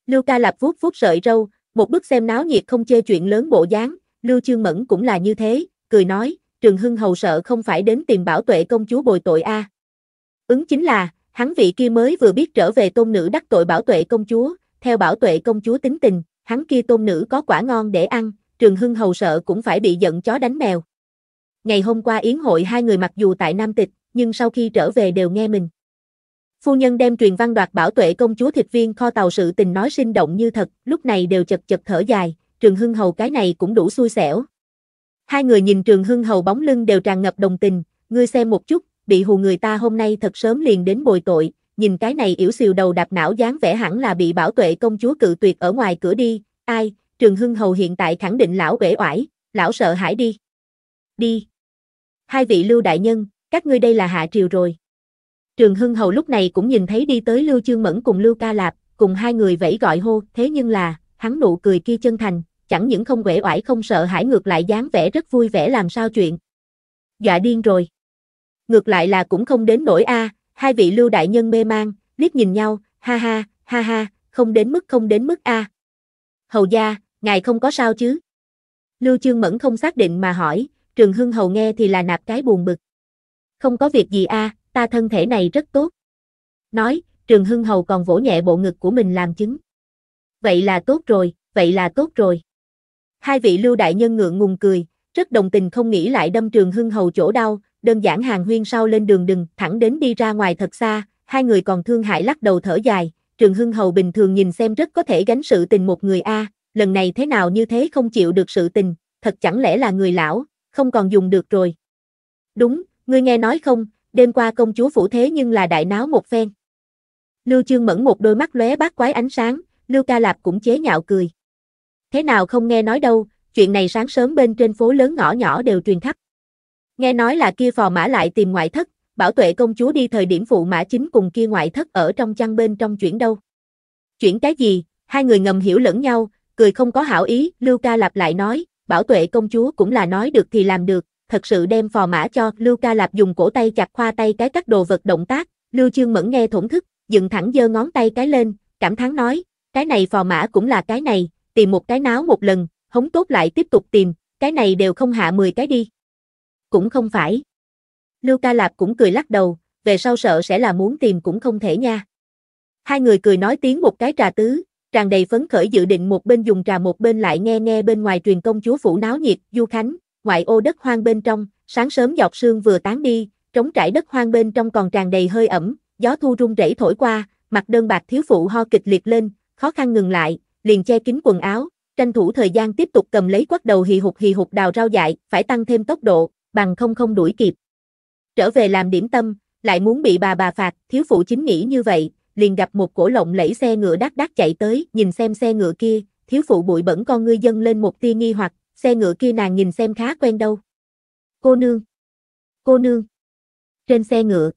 Lưu Ca Lạp vuốt vuốt sợi râu, một bức xem náo nhiệt không chê chuyện lớn bộ dáng, Lưu Chương Mẫn cũng là như thế, cười nói, Trường Hưng hầu sợ không phải đến tìm bảo tuệ công chúa bồi tội a. Ứng chính là, hắn vị kia mới vừa biết trở về tôn nữ đắc tội bảo tuệ công chúa, theo bảo tuệ công chúa tính tình, hắn kia tôn nữ có quả ngon để ăn, Trường Hưng hầu sợ cũng phải bị giận chó đánh mèo. Ngày hôm qua yến hội hai người mặc dù tại Nam Tịch, nhưng sau khi trở về đều nghe mình. Phu nhân đem truyền văn đoạt bảo tuệ công chúa thịt viên kho tàu sự tình nói sinh động như thật, lúc này đều chật chật thở dài, Trường Hưng Hầu cái này cũng đủ xui xẻo. Hai người nhìn Trường Hưng Hầu bóng lưng đều tràn ngập đồng tình, ngươi xem một chút, bị hù người ta hôm nay thật sớm liền đến bồi tội, nhìn cái này yểu xìu đầu đạp não dáng vẻ hẳn là bị bảo tuệ công chúa cự tuyệt ở ngoài cửa đi, ai, Trường Hưng Hầu hiện tại khẳng định lão uể oải, lão sợ hãi đi. Đi. Hai vị lưu đại nhân, các ngươi đây là hạ triều rồi. Trường Hưng Hầu lúc này cũng nhìn thấy đi tới Lưu Chương Mẫn cùng Lưu Ca Lạp, cùng hai người vẫy gọi hô, thế nhưng là, hắn nụ cười kia chân thành, chẳng những không quể oải không sợ hãi ngược lại dáng vẻ rất vui vẻ làm sao chuyện. Dọa điên rồi. Ngược lại là cũng không đến nổi a, hai vị Lưu đại nhân mê mang, liếc nhìn nhau, ha ha, ha ha, không đến mức không đến mức a. Hầu gia, ngài không có sao chứ? Lưu Chương Mẫn không xác định mà hỏi, Trường Hưng Hầu nghe thì là nạp cái buồn bực. Không có việc gì a, ta thân thể này rất tốt. Nói, Trường Hưng Hầu còn vỗ nhẹ bộ ngực của mình làm chứng. Vậy là tốt rồi, vậy là tốt rồi. Hai vị lưu đại nhân ngượng ngùng cười, rất đồng tình không nghĩ lại đâm Trường Hưng Hầu chỗ đau, đơn giản hàng huyên sau lên đường đừng, thẳng đến đi ra ngoài thật xa, hai người còn thương hại lắc đầu thở dài, Trường Hưng Hầu bình thường nhìn xem rất có thể gánh sự tình một người a, lần này thế nào như thế không chịu được sự tình, thật chẳng lẽ là người lão, không còn dùng được rồi. Đúng, ngươi nghe nói không, đêm qua công chúa phủ thế nhưng là đại náo một phen. Lưu Chương Mẫn một đôi mắt lóe bát quái ánh sáng, Lưu Ca Lạp cũng chế nhạo cười. Thế nào không nghe nói đâu, chuyện này sáng sớm bên trên phố lớn ngõ nhỏ đều truyền khắp. Nghe nói là kia phò mã lại tìm ngoại thất, bảo tuệ công chúa đi thời điểm phụ mã chính cùng kia ngoại thất ở trong chăn bên trong chuyển đâu. Chuyển cái gì, hai người ngầm hiểu lẫn nhau, cười không có hảo ý, Lưu Ca Lạp lại nói, bảo tuệ công chúa cũng là nói được thì làm được, thật sự đem phò mã cho, Lưu Ca Lạp dùng cổ tay chặt khoa tay cái các đồ vật động tác, Lưu Chương Mẫn nghe thổn thức, dựng thẳng giơ ngón tay cái lên, cảm thán nói, cái này phò mã cũng là cái này, tìm một cái náo một lần, hống tốt lại tiếp tục tìm, cái này đều không hạ 10 cái đi. Cũng không phải. Lưu Ca Lạp cũng cười lắc đầu, về sau sợ sẽ là muốn tìm cũng không thể nha. Hai người cười nói tiếng một cái trà tứ, tràn đầy phấn khởi dự định một bên dùng trà một bên lại nghe nghe bên ngoài truyền công chúa phủ náo nhiệt, Du Khánh, ngoại ô đất hoang bên trong, sáng sớm giọt sương vừa tán đi, trống trải đất hoang bên trong còn tràn đầy hơi ẩm, gió thu rung rẩy thổi qua, mặt đơn bạc thiếu phụ ho kịch liệt lên, khó khăn ngừng lại, liền che kín quần áo, tranh thủ thời gian tiếp tục cầm lấy quất đầu hì hục hì hục đào rau dại, phải tăng thêm tốc độ, bằng không không đuổi kịp. Trở về làm điểm tâm, lại muốn bị bà bà phạt, thiếu phụ chính nghĩ như vậy, liền gặp một cổ lộng lẫy xe ngựa đắt đắt chạy tới, nhìn xem xe ngựa kia, thiếu phụ bụi bẩn con ngươi dâng lên một tia nghi hoặc, xe ngựa kia nàng nhìn xem khá quen đâu. Cô nương. Cô nương. Trên xe ngựa.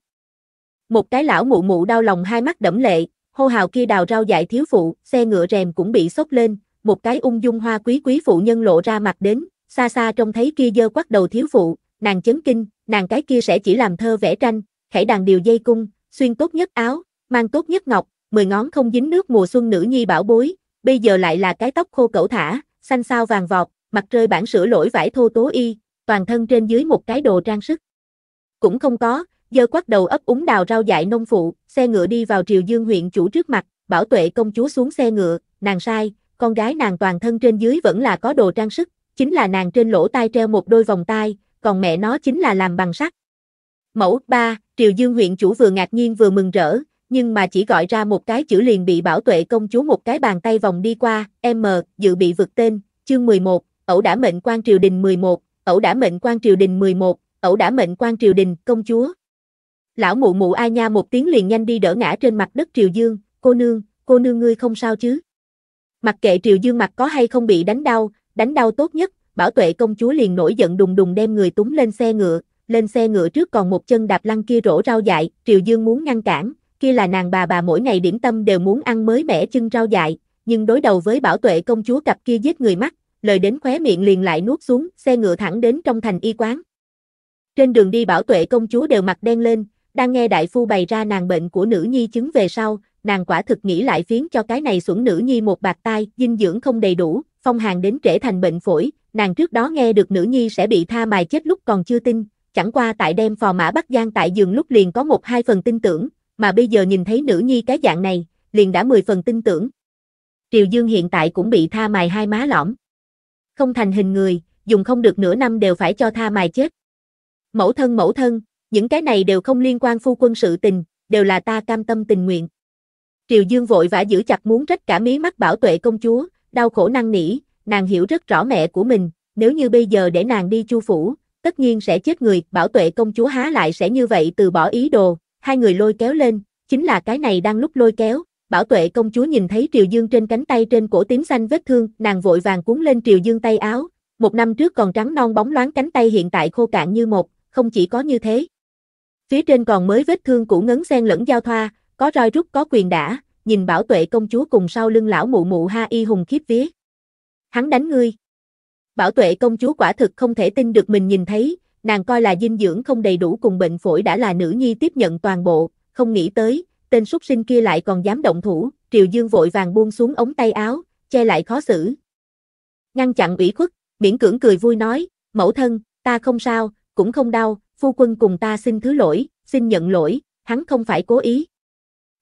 Một cái lão mụ mụ đau lòng hai mắt đẫm lệ, hô hào kia đào rau dại thiếu phụ, xe ngựa rèm cũng bị sốc lên, một cái ung dung hoa quý quý phụ nhân lộ ra mặt đến, xa xa trông thấy kia dơ quắc đầu thiếu phụ, nàng chấn kinh, nàng cái kia sẽ chỉ làm thơ vẽ tranh, khải đàn điều dây cung, xuyên tốt nhất áo, mang tốt nhất ngọc, mười ngón không dính nước mùa xuân nữ nhi bảo bối, bây giờ lại là cái tóc khô cẩu thả, xanh sao vàng vọt, mặt rơi bản sửa lỗi vải thô tố y, toàn thân trên dưới một cái đồ trang sức. Cũng không có, dơ quắc đầu ấp úng đào rau dại nông phụ, xe ngựa đi vào triều dương huyện chủ trước mặt, bảo tuệ công chúa xuống xe ngựa, nàng sai, con gái nàng toàn thân trên dưới vẫn là có đồ trang sức, chính là nàng trên lỗ tai treo một đôi vòng tai, còn mẹ nó chính là làm bằng sắt. Mẫu ba, Triều Dương huyện chủ vừa ngạc nhiên vừa mừng rỡ, nhưng mà chỉ gọi ra một cái chữ liền bị bảo tuệ công chúa một cái bàn tay vòng đi qua, M, dự bị vượt tên, chương 11, ẩu đã mệnh quan triều đình 11, ẩu đã mệnh quan triều đình 11, ẩu đã mệnh quan triều đình, công chúa. Lão mụ mụ ai nha một tiếng liền nhanh đi đỡ ngã trên mặt đất triều dương, cô nương, cô nương ngươi không sao chứ. Mặc kệ triều dương mặt có hay không bị đánh đau, đánh đau tốt nhất, bảo tuệ công chúa liền nổi giận đùng đùng đem người túng lên xe ngựa, lên xe ngựa trước còn một chân đạp lăn kia rổ rau dại, triều dương muốn ngăn cản, kia là nàng bà bà mỗi ngày điểm tâm đều muốn ăn mới mẻ chân rau dại, nhưng đối đầu với bảo tuệ công chúa cặp kia giết người mắt, lời đến khóe miệng liền lại nuốt xuống, xe ngựa thẳng đến trong thành y quán. Trên đường đi bảo tuệ công chúa đều mặt đen lên, đang nghe đại phu bày ra nàng bệnh của nữ nhi chứng về sau, nàng quả thực nghĩ lại phiến cho cái này xuẩn nữ nhi một bạc tai, dinh dưỡng không đầy đủ, phong hàn đến trễ thành bệnh phổi, nàng trước đó nghe được nữ nhi sẽ bị tha mài chết lúc còn chưa tin, chẳng qua tại đem phò mã bắt giang tại giường lúc liền có một hai phần tin tưởng, mà bây giờ nhìn thấy nữ nhi cái dạng này, liền đã mười phần tin tưởng. Triều Dương hiện tại cũng bị tha mài hai má lõm. Không thành hình người, dùng không được nửa năm đều phải cho tha mài chết. Mẫu thân mẫu thân, những cái này đều không liên quan phu quân sự tình, đều là ta cam tâm tình nguyện. Triều Dương vội vã giữ chặt muốn trách cả mí mắt bảo tuệ công chúa, đau khổ năng nỉ, nàng hiểu rất rõ mẹ của mình, nếu như bây giờ để nàng đi chu phủ, tất nhiên sẽ chết người, bảo tuệ công chúa há lại sẽ như vậy từ bỏ ý đồ, hai người lôi kéo lên, chính là cái này đang lúc lôi kéo, bảo tuệ công chúa nhìn thấy Triều Dương trên cánh tay trên cổ tím xanh vết thương, nàng vội vàng cuốn lên Triều Dương tay áo, một năm trước còn trắng non bóng loáng cánh tay hiện tại khô cạn như một, không chỉ có như thế. Phía trên còn mới vết thương cũ ngấn xen lẫn giao thoa, có roi rút có quyền đã, nhìn bảo tuệ công chúa cùng sau lưng lão mụ mụ ha y hùng khiếp vía. Hắn đánh ngươi. Bảo tuệ công chúa quả thực không thể tin được mình nhìn thấy, nàng coi là dinh dưỡng không đầy đủ cùng bệnh phổi đã là nữ nhi tiếp nhận toàn bộ, không nghĩ tới, tên súc sinh kia lại còn dám động thủ, Triều Dương vội vàng buông xuống ống tay áo, che lại khó xử. Ngăn chặn ủy khuất, miễn cưỡng cười vui nói, mẫu thân, ta không sao, cũng không đau, phu quân cùng ta xin thứ lỗi, xin nhận lỗi, hắn không phải cố ý.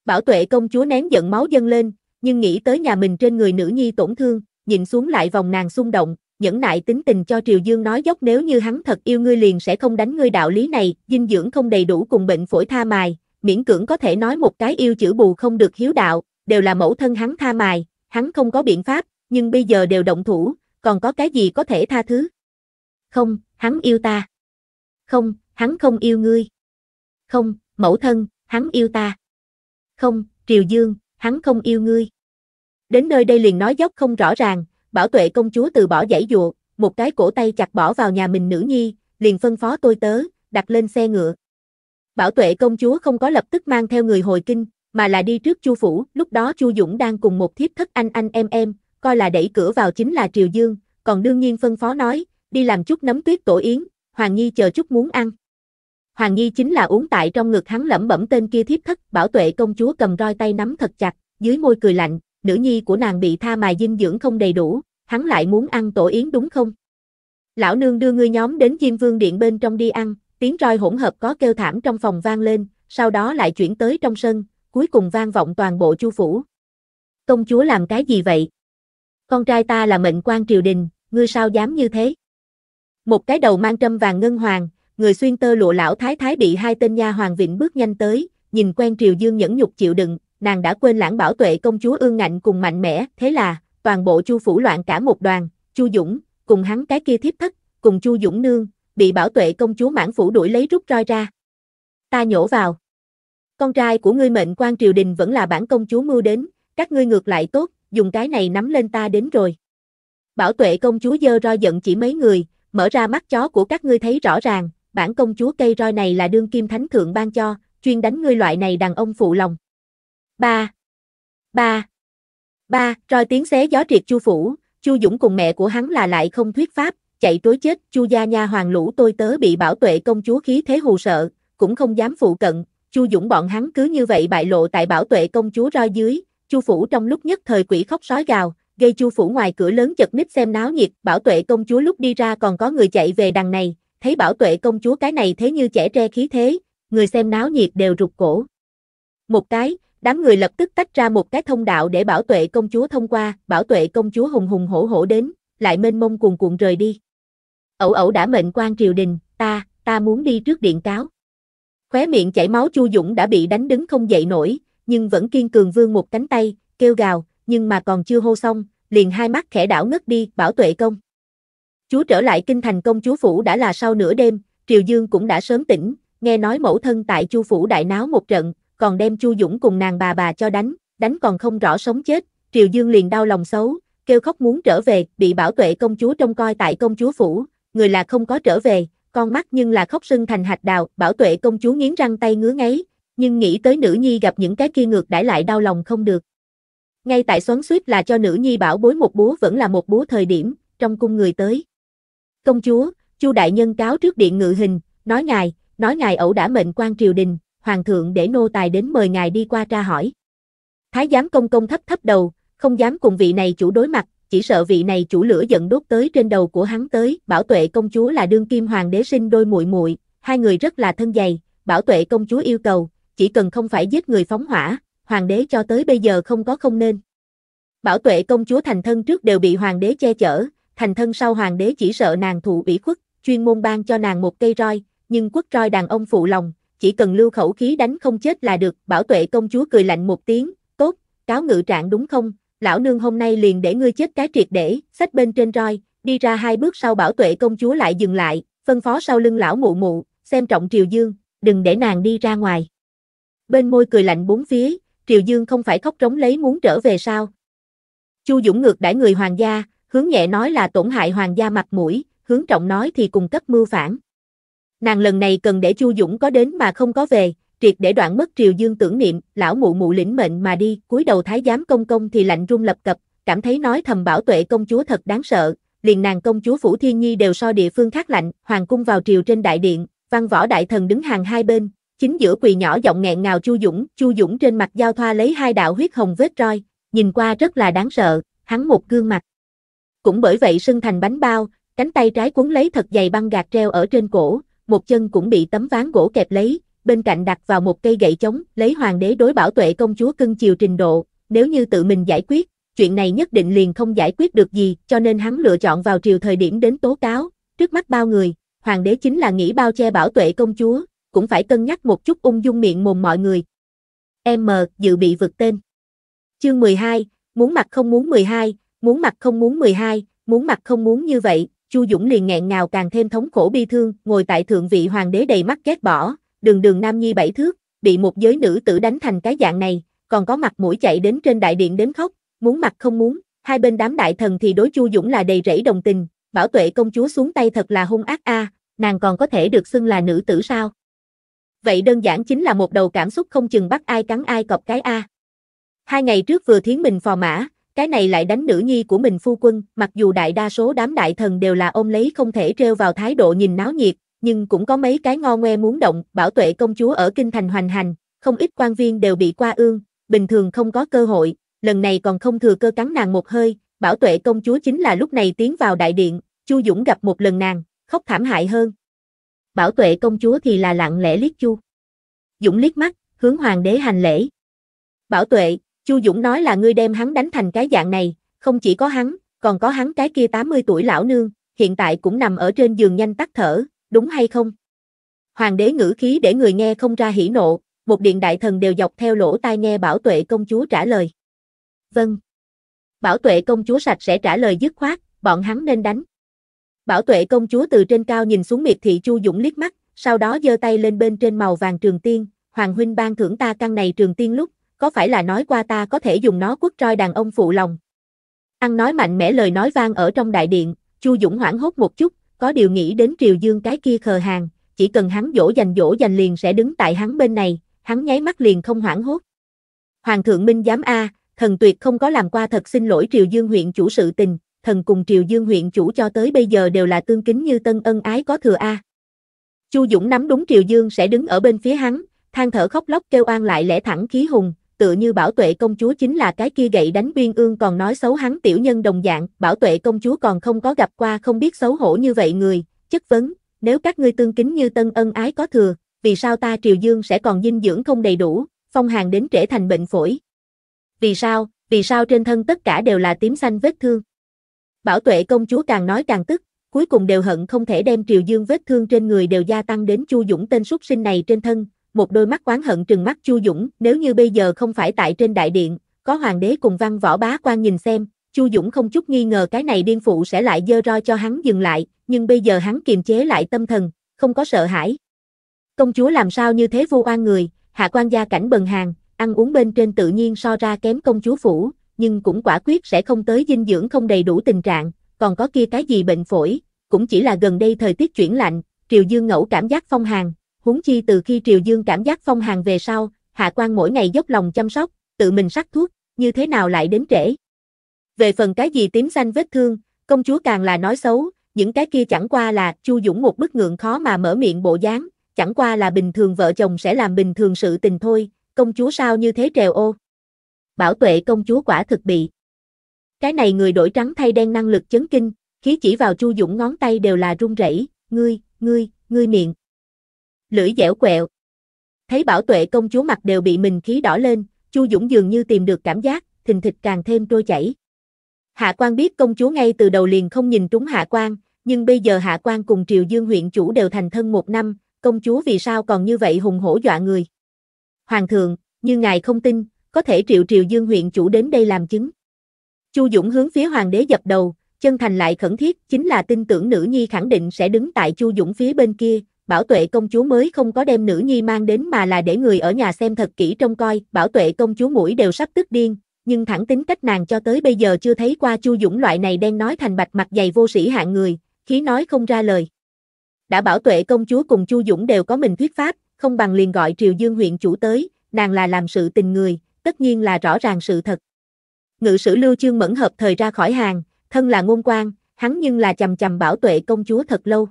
Bảo tuệ công chúa nén giận máu dâng lên, nhưng nghĩ tới nhà mình trên người nữ nhi tổn thương, nhìn xuống lại vòng nàng xung động, nhẫn nại tính tình cho Triều Dương nói dốc nếu như hắn thật yêu ngươi liền sẽ không đánh ngươi đạo lý này, dinh dưỡng không đầy đủ cùng bệnh phổi tha mài, miễn cưỡng có thể nói một cái yêu chữ bù không được hiếu đạo, đều là mẫu thân hắn tha mài, hắn không có biện pháp, nhưng bây giờ đều động thủ, còn có cái gì có thể tha thứ? Không, hắn yêu ta. Không, hắn không yêu ngươi. Không, mẫu thân, hắn yêu ta. Không, Triều Dương, hắn không yêu ngươi. Đến nơi đây liền nói dốc không rõ ràng, bảo tuệ công chúa từ bỏ giải dụa, một cái cổ tay chặt bỏ vào nhà mình nữ nhi, liền phân phó tôi tớ, đặt lên xe ngựa. Bảo tuệ công chúa không có lập tức mang theo người hồi kinh, mà là đi trước Chu phủ, lúc đó Chu Dũng đang cùng một thiếp thất anh anh em em, coi là đẩy cửa vào chính là Triều Dương, còn đương nhiên phân phó nói, đi làm chút nấm tuyết tổ yến, Hoàng Nhi chờ chút muốn ăn. Hoàng Nhi chính là uống tại trong ngực hắn lẩm bẩm tên kia thiếp thất, bảo tuệ công chúa cầm roi tay nắm thật chặt, dưới môi cười lạnh, nữ nhi của nàng bị tha mài dinh dưỡng không đầy đủ, hắn lại muốn ăn tổ yến đúng không? Lão nương đưa ngươi nhóm đến Diêm Vương điện bên trong đi ăn, tiếng roi hỗn hợp có kêu thảm trong phòng vang lên, sau đó lại chuyển tới trong sân, cuối cùng vang vọng toàn bộ chu phủ. Công chúa làm cái gì vậy? Con trai ta là mệnh quan triều đình, ngươi sao dám như thế? Một cái đầu mang trâm vàng ngân hoàng, người xuyên tơ lụa lão thái thái bị hai tên nha hoàng vịnh bước nhanh tới, nhìn quen triều dương nhẫn nhục chịu đựng, nàng đã quên lãng bảo tuệ công chúa ương ngạnh cùng mạnh mẽ, thế là, toàn bộ chu phủ loạn cả một đoàn, chu Dũng, cùng hắn cái kia thiếp thất, cùng chu Dũng nương, bị bảo tuệ công chúa mãn phủ đuổi lấy rút roi ra. Ta nhổ vào. Con trai của ngươi mệnh quan triều đình vẫn là bản công chúa mưu đến, các ngươi ngược lại tốt, dùng cái này nắm lên ta đến rồi. Bảo tuệ công chúa dơ roi giận chỉ mấy người, mở ra mắt chó của các ngươi thấy rõ ràng, bản công chúa cây roi này là đương kim thánh thượng ban cho, chuyên đánh ngươi loại này đàn ông phụ lòng. Ba, ba, ba, roi tiếng xé gió triệt chu phủ, chu Dũng cùng mẹ của hắn là lại không thuyết pháp, chạy trối chết, chu gia nha hoàng lũ tôi tớ bị bảo tuệ công chúa khí thế hù sợ, cũng không dám phụ cận, chu Dũng bọn hắn cứ như vậy bại lộ tại bảo tuệ công chúa roi dưới, chu phủ trong lúc nhất thời quỷ khóc sói gào, gây chu phủ ngoài cửa lớn chật ních xem náo nhiệt, bảo tuệ công chúa lúc đi ra còn có người chạy về đằng này, thấy bảo tuệ công chúa cái này thế như trẻ tre khí thế, người xem náo nhiệt đều rụt cổ. Một cái, đám người lập tức tách ra một cái thông đạo để bảo tuệ công chúa thông qua, bảo tuệ công chúa hùng hùng hổ hổ đến, lại mênh mông cuồn cuộn rời đi. Ẩu ẩu đã mệnh quan triều đình, ta, ta muốn đi trước điện cáo. Khóe miệng chảy máu Chu Dũng đã bị đánh đứng không dậy nổi, nhưng vẫn kiên cường vương một cánh tay, kêu gào, nhưng mà còn chưa hô xong, liền hai mắt khẽ đảo ngất đi, bảo tuệ công. Chúa trở lại kinh thành công chúa phủ đã là sau nửa đêm, Triều Dương cũng đã sớm tỉnh, nghe nói mẫu thân tại Chu phủ đại náo một trận, còn đem Chu Dũng cùng nàng bà bà cho đánh, đánh còn không rõ sống chết, Triều Dương liền đau lòng xấu, kêu khóc muốn trở về, bị bảo tuệ công chúa trông coi tại công chúa phủ, người là không có trở về, con mắt nhưng là khóc sưng thành hạt đào, bảo tuệ công chúa nghiến răng tay ngứa ngáy, nhưng nghĩ tới nữ nhi gặp những cái kia ngược đãi lại đau lòng không được. Ngay tại xoắn suýt là cho nữ nhi bảo bối một búa vẫn là một búa thời điểm, trong cung người tới. Công chúa, Chu đại nhân cáo trước điện ngự hình, nói ngài, nói ngài ẩu đã mệnh quan triều đình, hoàng thượng để nô tài đến mời ngài đi qua tra hỏi. Thái giám công công thấp thấp đầu, không dám cùng vị này chủ đối mặt, chỉ sợ vị này chủ lửa giận đốt tới trên đầu của hắn tới, Bảo Tuệ công chúa là đương kim hoàng đế sinh đôi muội muội, hai người rất là thân dày, Bảo Tuệ công chúa yêu cầu, chỉ cần không phải giết người phóng hỏa, hoàng đế cho tới bây giờ không có không nên. Bảo Tuệ công chúa thành thân trước đều bị hoàng đế che chở, thành thân sau hoàng đế chỉ sợ nàng thụ ủy khuất, chuyên môn ban cho nàng một cây roi, nhưng quất roi đàn ông phụ lòng, chỉ cần lưu khẩu khí đánh không chết là được, Bảo Tuệ công chúa cười lạnh một tiếng, tốt, cáo ngự trạng đúng không, lão nương hôm nay liền để ngươi chết cái triệt để, xách bên trên roi, đi ra hai bước sau Bảo Tuệ công chúa lại dừng lại, phân phó sau lưng lão mụ mụ, xem trọng Triều Dương, đừng để nàng đi ra ngoài. Bên môi cười lạnh bốn phía, Triều Dương không phải khóc trống lấy muốn trở về sao? Chu Dũng ngược đãi người hoàng gia, hướng nhẹ nói là tổn hại hoàng gia mặt mũi, hướng trọng nói thì cùng cấp mưu phản. Nàng lần này cần để Chu Dũng có đến mà không có về, triệt để đoạn mất Triều Dương tưởng niệm, lão mụ mụ lĩnh mệnh mà đi, cúi đầu thái giám công công thì lạnh run lập cập, cảm thấy nói thầm bảo tuệ công chúa thật đáng sợ, liền nàng công chúa Phủ Thiên Nhi đều so địa phương khác lạnh, hoàng cung vào triều trên đại điện, văn võ đại thần đứng hàng hai bên, chính giữa quỳ nhỏ giọng nghẹn ngào Chu Dũng, Chu Dũng trên mặt giao thoa lấy hai đạo huyết hồng vết roi, nhìn qua rất là đáng sợ, hắn một gương mặt. Cũng bởi vậy sưng thành bánh bao, cánh tay trái cuốn lấy thật dày băng gạc treo ở trên cổ, một chân cũng bị tấm ván gỗ kẹp lấy, bên cạnh đặt vào một cây gậy chống, lấy hoàng đế đối bảo tuệ công chúa cưng chiều trình độ, nếu như tự mình giải quyết, chuyện này nhất định liền không giải quyết được gì, cho nên hắn lựa chọn vào triều thời điểm đến tố cáo, trước mắt bao người, hoàng đế chính là nghĩ bao che bảo tuệ công chúa, cũng phải cân nhắc một chút ung dung miệng mồm mọi người. M, dự bị vượt tên. Chương 12, muốn mặt không muốn 12, muốn mặt không muốn 12, muốn mặt không muốn như vậy, Chu Dũng liền nghẹn ngào càng thêm thống khổ bi thương, ngồi tại thượng vị hoàng đế đầy mắt ghét bỏ, đường đường nam nhi bảy thước, bị một giới nữ tử đánh thành cái dạng này, còn có mặt mũi chạy đến trên đại điện đến khóc, muốn mặt không muốn, hai bên đám đại thần thì đối Chu Dũng là đầy rẫy đồng tình, bảo tuệ công chúa xuống tay thật là hung ác a, nàng còn có thể được xưng là nữ tử sao? Vậy đơn giản chính là một đầu cảm xúc không chừng bắt ai cắn ai cọp cái a. Hai ngày trước vừa thiến mình phò mã, cái này lại đánh nữ nhi của mình phu quân, mặc dù đại đa số đám đại thần đều là ôm lấy không thể treo vào thái độ nhìn náo nhiệt, nhưng cũng có mấy cái ngo ngoe muốn động, bảo tuệ công chúa ở kinh thành hoành hành, không ít quan viên đều bị qua ương, bình thường không có cơ hội, lần này còn không thừa cơ cắn nàng một hơi, bảo tuệ công chúa chính là lúc này tiến vào đại điện, Chu Dũng gặp một lần nàng, khóc thảm hại hơn. Bảo tuệ công chúa thì là lặng lẽ liếc Chu. Dũng liếc mắt, hướng hoàng đế hành lễ. Bảo tuệ, Chu Dũng nói là ngươi đem hắn đánh thành cái dạng này, không chỉ có hắn, còn có hắn cái kia 80 tuổi lão nương, hiện tại cũng nằm ở trên giường nhanh tắt thở, đúng hay không? Hoàng đế ngữ khí để người nghe không ra hỉ nộ, một điện đại thần đều dọc theo lỗ tai nghe Bảo Tuệ công chúa trả lời. Vâng. Bảo Tuệ công chúa sạch sẽ trả lời dứt khoát, bọn hắn nên đánh. Bảo Tuệ công chúa từ trên cao nhìn xuống miệt thị Chu Dũng liếc mắt, sau đó giơ tay lên bên trên màu vàng trường tiên, Hoàng huynh ban thưởng ta căn này trường tiên lúc, có phải là nói qua ta có thể dùng nó quất roi đàn ông phụ lòng. Ăn nói mạnh mẽ lời nói vang ở trong đại điện, Chu Dũng hoảng hốt một chút, có điều nghĩ đến Triều Dương cái kia khờ hàng, chỉ cần hắn dỗ dành dỗ dành liền sẽ đứng tại hắn bên này, hắn nháy mắt liền không hoảng hốt. Hoàng thượng minh giám a, thần tuyệt không có làm qua thật xin lỗi Triều Dương huyện chủ sự tình, thần cùng Triều Dương huyện chủ cho tới bây giờ đều là tương kính như tân ân ái có thừa a. Chu Dũng nắm đúng Triều Dương sẽ đứng ở bên phía hắn, than thở khóc lóc kêu oan lại lẽ thẳng khí hùng, tựa như Bảo Tuệ công chúa chính là cái kia gậy đánh biên ương còn nói xấu hắn tiểu nhân đồng dạng, Bảo Tuệ công chúa còn không có gặp qua không biết xấu hổ như vậy người, chất vấn, nếu các ngươi tương kính như tân ân ái có thừa, vì sao ta Triều Dương sẽ còn dinh dưỡng không đầy đủ, phong hàn đến trễ thành bệnh phổi. Vì sao, vì sao trên thân tất cả đều là tím xanh vết thương. Bảo Tuệ công chúa càng nói càng tức, cuối cùng đều hận không thể đem Triều Dương vết thương trên người đều gia tăng đến Chu Dũng tên súc sinh này trên thân, một đôi mắt quán hận trừng mắt Chu Dũng, nếu như bây giờ không phải tại trên đại điện, có hoàng đế cùng văn võ bá quan nhìn xem, Chu Dũng không chút nghi ngờ cái này điên phụ sẽ lại dơ roi cho hắn dừng lại, nhưng bây giờ hắn kiềm chế lại tâm thần, không có sợ hãi. Công chúa làm sao như thế vô oan người, hạ quan gia cảnh bần hàng, ăn uống bên trên tự nhiên so ra kém công chúa phủ, nhưng cũng quả quyết sẽ không tới dinh dưỡng không đầy đủ tình trạng, còn có kia cái gì bệnh phổi, cũng chỉ là gần đây thời tiết chuyển lạnh, Triều Dương ngẫu cảm giác phong hàn, huống chi từ khi Triều Dương cảm giác phong hàn về sau, hạ quan mỗi ngày dốc lòng chăm sóc, tự mình sắc thuốc, như thế nào lại đến trễ. Về phần cái gì tím xanh vết thương, công chúa càng là nói xấu, những cái kia chẳng qua là Chu Dũng một bức ngượng khó mà mở miệng bộ dáng, chẳng qua là bình thường vợ chồng sẽ làm bình thường sự tình thôi, công chúa sao như thế trèo ô. Bảo tuệ công chúa quả thực bị. Cái này người đổi trắng thay đen năng lực chấn kinh, khí chỉ vào Chu Dũng ngón tay đều là run rẩy, ngươi, ngươi, ngươi miệng. Lưỡi dẻo quẹo. Thấy bảo tuệ công chúa mặt đều bị mình khí đỏ lên, Chu Dũng dường như tìm được cảm giác, thình thịch càng thêm trôi chảy. Hạ quan biết công chúa ngay từ đầu liền không nhìn trúng hạ quan, nhưng bây giờ hạ quan cùng triều dương huyện chủ đều thành thân một năm, công chúa vì sao còn như vậy hùng hổ dọa người. Hoàng thượng, như ngài không tin, có thể triệu triều dương huyện chủ đến đây làm chứng. Chu Dũng hướng phía hoàng đế dập đầu, chân thành lại khẩn thiết, chính là tin tưởng nữ nhi khẳng định sẽ đứng tại Chu Dũng phía bên kia, Bảo Tuệ công chúa mới không có đem nữ nhi mang đến mà là để người ở nhà xem thật kỹ trông coi, Bảo Tuệ công chúa mũi đều sắp tức điên, nhưng thẳng tính cách nàng cho tới bây giờ chưa thấy qua Chu Dũng loại này đen nói thành bạch mặt dày vô sĩ hạng người, khí nói không ra lời. Đã Bảo Tuệ công chúa cùng Chu Dũng đều có mình thuyết pháp, không bằng liền gọi Triều Dương huyện chủ tới, nàng là làm sự tình người, tất nhiên là rõ ràng sự thật. Ngự sử Lưu Chương Mẫn hợp thời ra khỏi hàng, thân là ngôn quan, hắn nhưng là chầm chầm Bảo Tuệ công chúa thật lâu.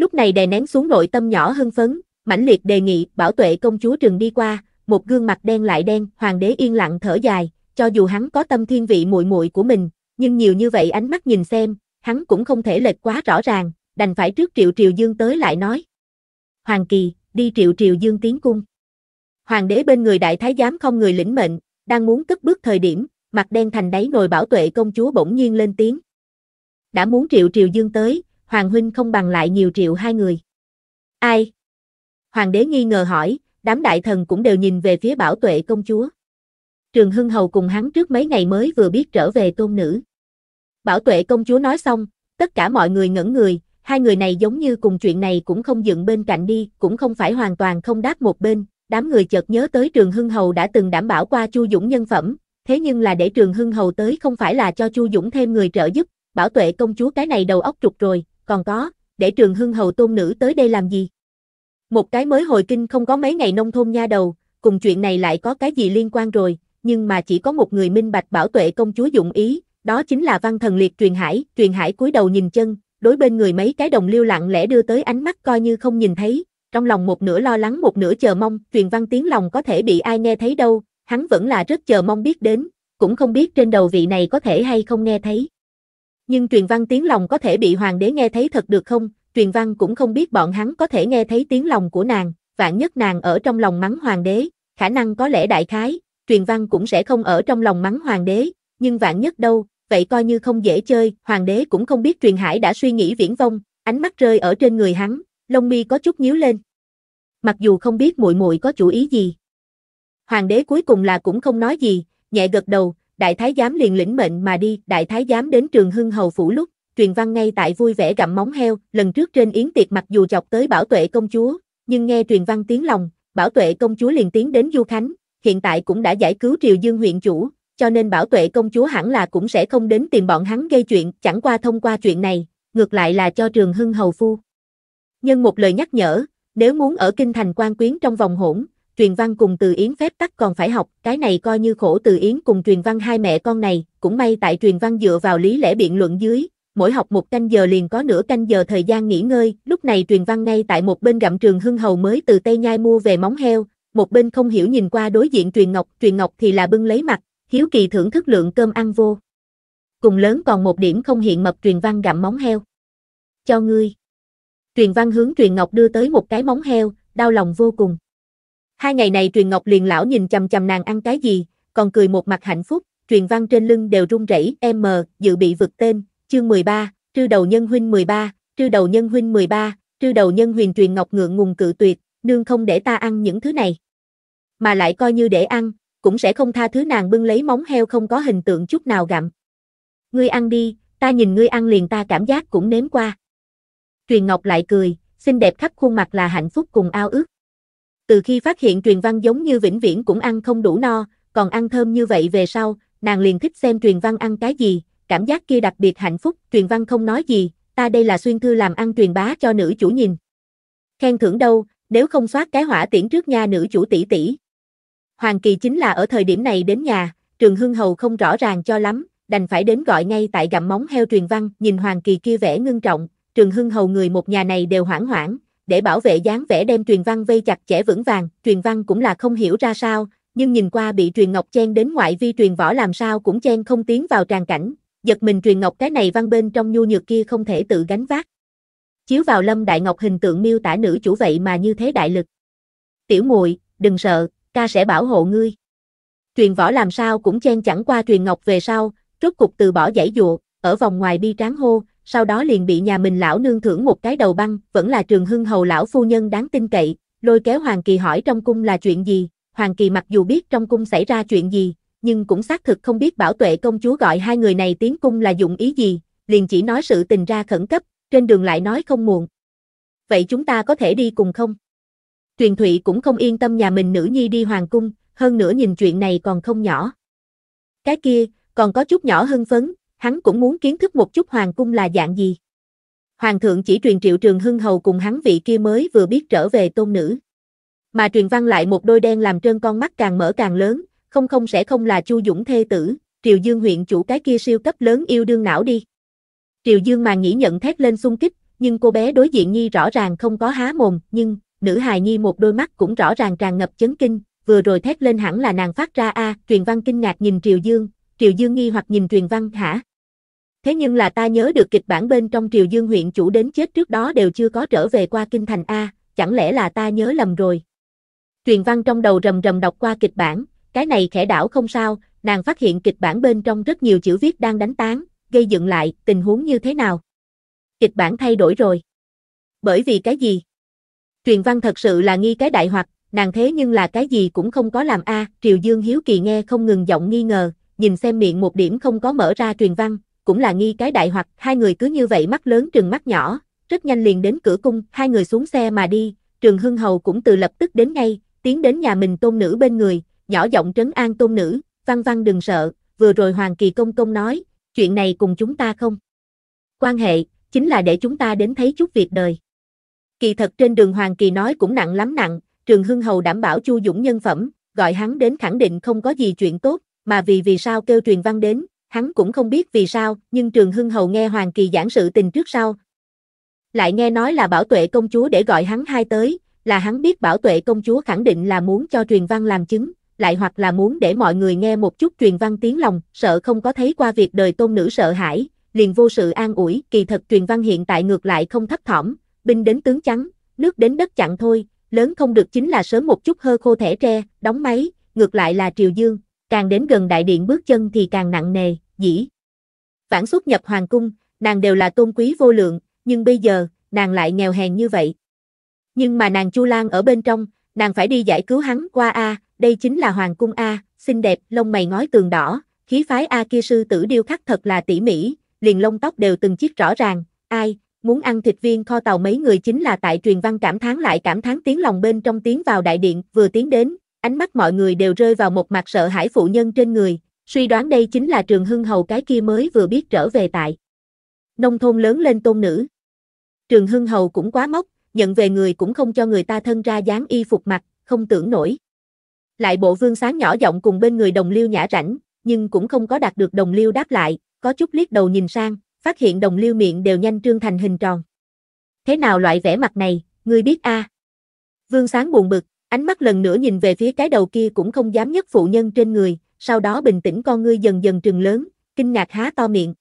Lúc này đè nén xuống nội tâm nhỏ hưng phấn, mãnh liệt đề nghị Bảo Tuệ công chúa trừng đi qua, một gương mặt đen lại đen, hoàng đế yên lặng thở dài, cho dù hắn có tâm thiên vị muội muội của mình, nhưng nhiều như vậy ánh mắt nhìn xem, hắn cũng không thể lệch quá rõ ràng, đành phải trước Triệu Triều Dương tới lại nói. Hoàng Kỳ, đi Triệu Triều Dương tiến cung. Hoàng đế bên người đại thái giám không người lĩnh mệnh, đang muốn cất bước thời điểm, mặt đen thành đáy nồi bảo tuệ công chúa bỗng nhiên lên tiếng. Đã muốn Triệu Triều Dương tới, Hoàng huynh không bằng lại nhiều triệu hai người. Ai? Hoàng đế nghi ngờ hỏi, đám đại thần cũng đều nhìn về phía bảo tuệ công chúa. Trường Hưng Hầu cùng hắn trước mấy ngày mới vừa biết trở về tôn nữ. Bảo tuệ công chúa nói xong, tất cả mọi người ngẩn người, hai người này giống như cùng chuyện này cũng không dựng bên cạnh đi, cũng không phải hoàn toàn không đáp một bên, đám người chợt nhớ tới Trường Hưng Hầu đã từng đảm bảo qua Chu Dũng nhân phẩm, thế nhưng là để Trường Hưng Hầu tới không phải là cho Chu Dũng thêm người trợ giúp, bảo tuệ công chúa cái này đầu óc trục rồi, còn có, để Trường Hưng Hầu tôn nữ tới đây làm gì? Một cái mới hồi kinh không có mấy ngày nông thôn nha đầu, cùng chuyện này lại có cái gì liên quan rồi, nhưng mà chỉ có một người minh bạch bảo tuệ công chúa dụng ý, đó chính là văn thần liệt truyền hải, truyền hải cúi đầu nhìn chân, đối bên người mấy cái đồng liêu lặng lẽ đưa tới ánh mắt coi như không nhìn thấy, trong lòng một nửa lo lắng một nửa chờ mong, truyền văn tiếng lòng có thể bị ai nghe thấy đâu, hắn vẫn là rất chờ mong biết đến, cũng không biết trên đầu vị này có thể hay không nghe thấy. Nhưng truyền văn tiếng lòng có thể bị hoàng đế nghe thấy thật được không, truyền văn cũng không biết bọn hắn có thể nghe thấy tiếng lòng của nàng, vạn nhất nàng ở trong lòng mắng hoàng đế, khả năng có lẽ đại khái, truyền văn cũng sẽ không ở trong lòng mắng hoàng đế, nhưng vạn nhất đâu, vậy coi như không dễ chơi, hoàng đế cũng không biết truyền hải đã suy nghĩ viễn vông, ánh mắt rơi ở trên người hắn, lông mi có chút nhíu lên. Mặc dù không biết muội muội có chủ ý gì. Hoàng đế cuối cùng là cũng không nói gì, nhẹ gật đầu, đại thái giám liền lĩnh mệnh mà đi, đại thái giám đến trường hưng hầu phủ lúc, truyền văn ngay tại vui vẻ gặm móng heo, lần trước trên yến tiệc mặc dù chọc tới bảo tuệ công chúa, nhưng nghe truyền văn tiếng lòng, bảo tuệ công chúa liền tiến đến du khánh, hiện tại cũng đã giải cứu Triều Dương huyện chủ, cho nên bảo tuệ công chúa hẳn là cũng sẽ không đến tìm bọn hắn gây chuyện, chẳng qua thông qua chuyện này, ngược lại là cho Trường Hưng hầu phu. Nhân một lời nhắc nhở, nếu muốn ở kinh thành quan quyến trong vòng hỗn, truyền văn cùng từ yến phép tắc còn phải học, cái này coi như khổ từ yến cùng truyền văn hai mẹ con này, cũng may tại truyền văn dựa vào lý lẽ biện luận dưới, mỗi học một canh giờ liền có nửa canh giờ thời gian nghỉ ngơi, lúc này truyền văn ngay tại một bên gặm trường hưng hầu mới từ Tây Nhai mua về móng heo, một bên không hiểu nhìn qua đối diện truyền ngọc, truyền ngọc thì là bưng lấy mặt, hiếu kỳ thưởng thức lượng cơm ăn vô. Cùng lớn còn một điểm không hiện mập truyền văn gặm móng heo. Cho ngươi. Truyền văn hướng truyền ngọc đưa tới một cái móng heo, đau lòng vô cùng. Hai ngày này truyền ngọc liền lão nhìn chầm chầm nàng ăn cái gì, còn cười một mặt hạnh phúc, truyền văn trên lưng đều run rẩy, M, dự bị vực tên, chương 13, trư đầu nhân huynh 13, trư đầu nhân huynh 13, trư đầu nhân huyền truyền ngọc ngượng ngùng cự tuyệt, nương không để ta ăn những thứ này. Mà lại coi như để ăn, cũng sẽ không tha thứ nàng bưng lấy móng heo không có hình tượng chút nào gặm. Ngươi ăn đi, ta nhìn ngươi ăn liền ta cảm giác cũng nếm qua. Truyền Ngọc lại cười, xinh đẹp khắp khuôn mặt là hạnh phúc cùng ao ước. Từ khi phát hiện truyền văn giống như vĩnh viễn cũng ăn không đủ no, còn ăn thơm như vậy về sau, nàng liền thích xem truyền văn ăn cái gì, cảm giác kia đặc biệt hạnh phúc, truyền văn không nói gì, ta đây là xuyên thư làm ăn truyền bá cho nữ chủ nhìn. Khen thưởng đâu, nếu không soát cái hỏa tiễn trước nha nữ chủ tỷ tỷ. Hoàng Kỳ chính là ở thời điểm này đến nhà, Trường Hưng Hầu không rõ ràng cho lắm, đành phải đến gọi ngay tại gặm móng heo truyền văn, nhìn Hoàng Kỳ kia vẻ ngưng trọng, Trường Hưng Hầu người một nhà này đều hoảng hoảng, để bảo vệ dáng vẻ đem truyền văn vây chặt chẽ vững vàng, truyền văn cũng là không hiểu ra sao, nhưng nhìn qua bị truyền ngọc chen đến ngoại vi truyền võ làm sao cũng chen không tiến vào tràn cảnh, giật mình truyền ngọc cái này văn bên trong nhu nhược kia không thể tự gánh vác. Chiếu vào Lâm Đại Ngọc hình tượng miêu tả nữ chủ vậy mà như thế đại lực. Tiểu muội, đừng sợ, ca sẽ bảo hộ ngươi. Truyền võ làm sao cũng chen chẳng qua truyền ngọc về sau, rốt cục từ bỏ giải dụa, ở vòng ngoài bi tráng hô, sau đó liền bị nhà mình lão nương thưởng một cái đầu băng, vẫn là trường hưng hầu lão phu nhân đáng tin cậy, lôi kéo Hoàng Kỳ hỏi trong cung là chuyện gì, Hoàng Kỳ mặc dù biết trong cung xảy ra chuyện gì, nhưng cũng xác thực không biết bảo tuệ công chúa gọi hai người này tiến cung là dụng ý gì, liền chỉ nói sự tình ra khẩn cấp, trên đường lại nói không muộn. Vậy chúng ta có thể đi cùng không? Truyền Thụy cũng không yên tâm nhà mình nữ nhi đi hoàng cung, hơn nữa nhìn chuyện này còn không nhỏ. Cái kia, còn có chút nhỏ hưng phấn, hắn cũng muốn kiến thức một chút hoàng cung là dạng gì. Hoàng thượng chỉ truyền triệu trường hưng hầu cùng hắn vị kia mới vừa biết trở về tôn nữ. Mà truyền văn lại một đôi đen làm trơn con mắt càng mở càng lớn, không không sẽ không là Chu Dũng thê tử, Triều Dương huyện chủ cái kia siêu cấp lớn yêu đương não đi. Triều Dương mà nghĩ nhận thét lên xung kích, nhưng cô bé đối diện Nhi rõ ràng không có há mồm, nhưng, nữ hài Nhi một đôi mắt cũng rõ ràng tràn ngập chấn kinh, vừa rồi thét lên hẳn là nàng phát ra a, truyền văn kinh ngạc nhìn Triều Dương, Triều Dương nghi hoặc nhìn truyền văn hả? Thế nhưng là ta nhớ được kịch bản bên trong Triều Dương huyện chủ đến chết trước đó đều chưa có trở về qua kinh thành A, chẳng lẽ là ta nhớ lầm rồi. Truyền văn trong đầu rầm rầm đọc qua kịch bản, cái này khẽ đảo không sao, nàng phát hiện kịch bản bên trong rất nhiều chữ viết đang đánh tán, gây dựng lại, tình huống như thế nào. Kịch bản thay đổi rồi. Bởi vì cái gì? Truyền văn thật sự là nghi cái đại hoặc, nàng thế nhưng là cái gì cũng không có làm a Triều Dương Hiếu Kỳ nghe không ngừng giọng nghi ngờ, nhìn xem miệng một điểm không có mở ra truyền văn, cũng là nghi cái đại hoặc, hai người cứ như vậy mắt lớn trừng mắt nhỏ, rất nhanh liền đến cửa cung, hai người xuống xe mà đi, Trường Hưng Hầu cũng từ lập tức đến ngay, tiến đến nhà mình tôn nữ bên người, nhỏ giọng trấn an tôn nữ, văn văn đừng sợ, vừa rồi Hoàng Kỳ Công Công nói, chuyện này cùng chúng ta không. Quan hệ, chính là để chúng ta đến thấy chút việc đời. Kỳ thật trên đường Hoàng Kỳ nói cũng nặng lắm nặng, Trường Hưng Hầu đảm bảo Chu Dũng nhân phẩm, gọi hắn đến khẳng định không có gì chuyện tốt, mà vì vì sao kêu truyền văn đến, hắn cũng không biết vì sao, nhưng Trường Hưng Hầu nghe Hoàng Kỳ giảng sự tình trước sau. Lại nghe nói là bảo tuệ công chúa để gọi hắn hai tới, là hắn biết bảo tuệ công chúa khẳng định là muốn cho truyền văn làm chứng, lại hoặc là muốn để mọi người nghe một chút truyền văn tiếng lòng, sợ không có thấy qua việc đời tôn nữ sợ hãi, liền vô sự an ủi, kỳ thật truyền văn hiện tại ngược lại không thấp thỏm, binh đến tướng trắng, nước đến đất chặn thôi, lớn không được chính là sớm một chút hơ khô thẻ tre, đóng máy, ngược lại là Triều Dương, càng đến gần đại điện bước chân thì càng nặng nề, dĩ. Vãn xuất nhập hoàng cung, nàng đều là tôn quý vô lượng, nhưng bây giờ, nàng lại nghèo hèn như vậy. Nhưng mà nàng Chu Lan ở bên trong, nàng phải đi giải cứu hắn qua A, đây chính là hoàng cung A, xinh đẹp, lông mày ngói tường đỏ, khí phái A kia sư tử điêu khắc thật là tỉ mỉ, liền lông tóc đều từng chiếc rõ ràng, ai, muốn ăn thịt viên kho tàu mấy người chính là tại truyền văn cảm thán lại cảm thán tiếng lòng bên trong tiếng vào đại điện, vừa tiến đến, ánh mắt mọi người đều rơi vào một mặt sợ hãi phụ nhân trên người, suy đoán đây chính là trường hưng hầu cái kia mới vừa biết trở về tại. Nông thôn lớn lên tôn nữ. Trường hưng hầu cũng quá mốc, nhận về người cũng không cho người ta thân ra dáng y phục mặt, không tưởng nổi. Lại bộ vương sáng nhỏ giọng cùng bên người đồng liêu nhã rảnh, nhưng cũng không có đạt được đồng liêu đáp lại, có chút liếc đầu nhìn sang, phát hiện đồng liêu miệng đều nhanh trương thành hình tròn. Thế nào loại vẻ mặt này, ngươi biết a? Vương sáng buồn bực, ánh mắt lần nữa nhìn về phía cái đầu kia cũng không dám nhấc phụ nhân trên người, sau đó bình tĩnh con ngươi dần dần trừng lớn, kinh ngạc há to miệng.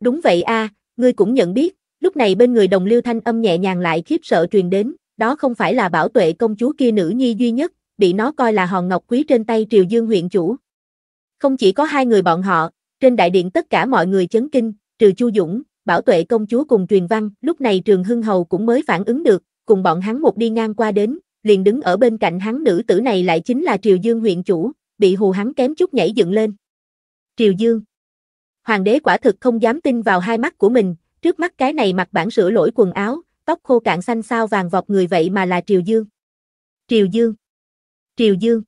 Đúng vậy a, ngươi cũng nhận biết, lúc này bên người đồng liêu thanh âm nhẹ nhàng lại khiếp sợ truyền đến, đó không phải là bảo tuệ công chúa kia nữ nhi duy nhất, bị nó coi là hòn ngọc quý trên tay triều dương huyện chủ. Không chỉ có hai người bọn họ, trên đại điện tất cả mọi người chấn kinh, trừ Chu Dũng, Bảo Tuệ công chúa cùng truyền văn, lúc này Trường Hưng Hầu cũng mới phản ứng được, cùng bọn hắn một đi ngang qua đến, liền đứng ở bên cạnh hắn nữ tử này lại chính là Triều Dương huyện chủ, bị hù hắn kém chút nhảy dựng lên. Triều Dương Hoàng đế quả thực không dám tin vào hai mắt của mình, trước mắt cái này mặc bản sửa lỗi quần áo, tóc khô cạn xanh sao vàng vọt người vậy mà là Triều Dương. Triều Dương Triều Dương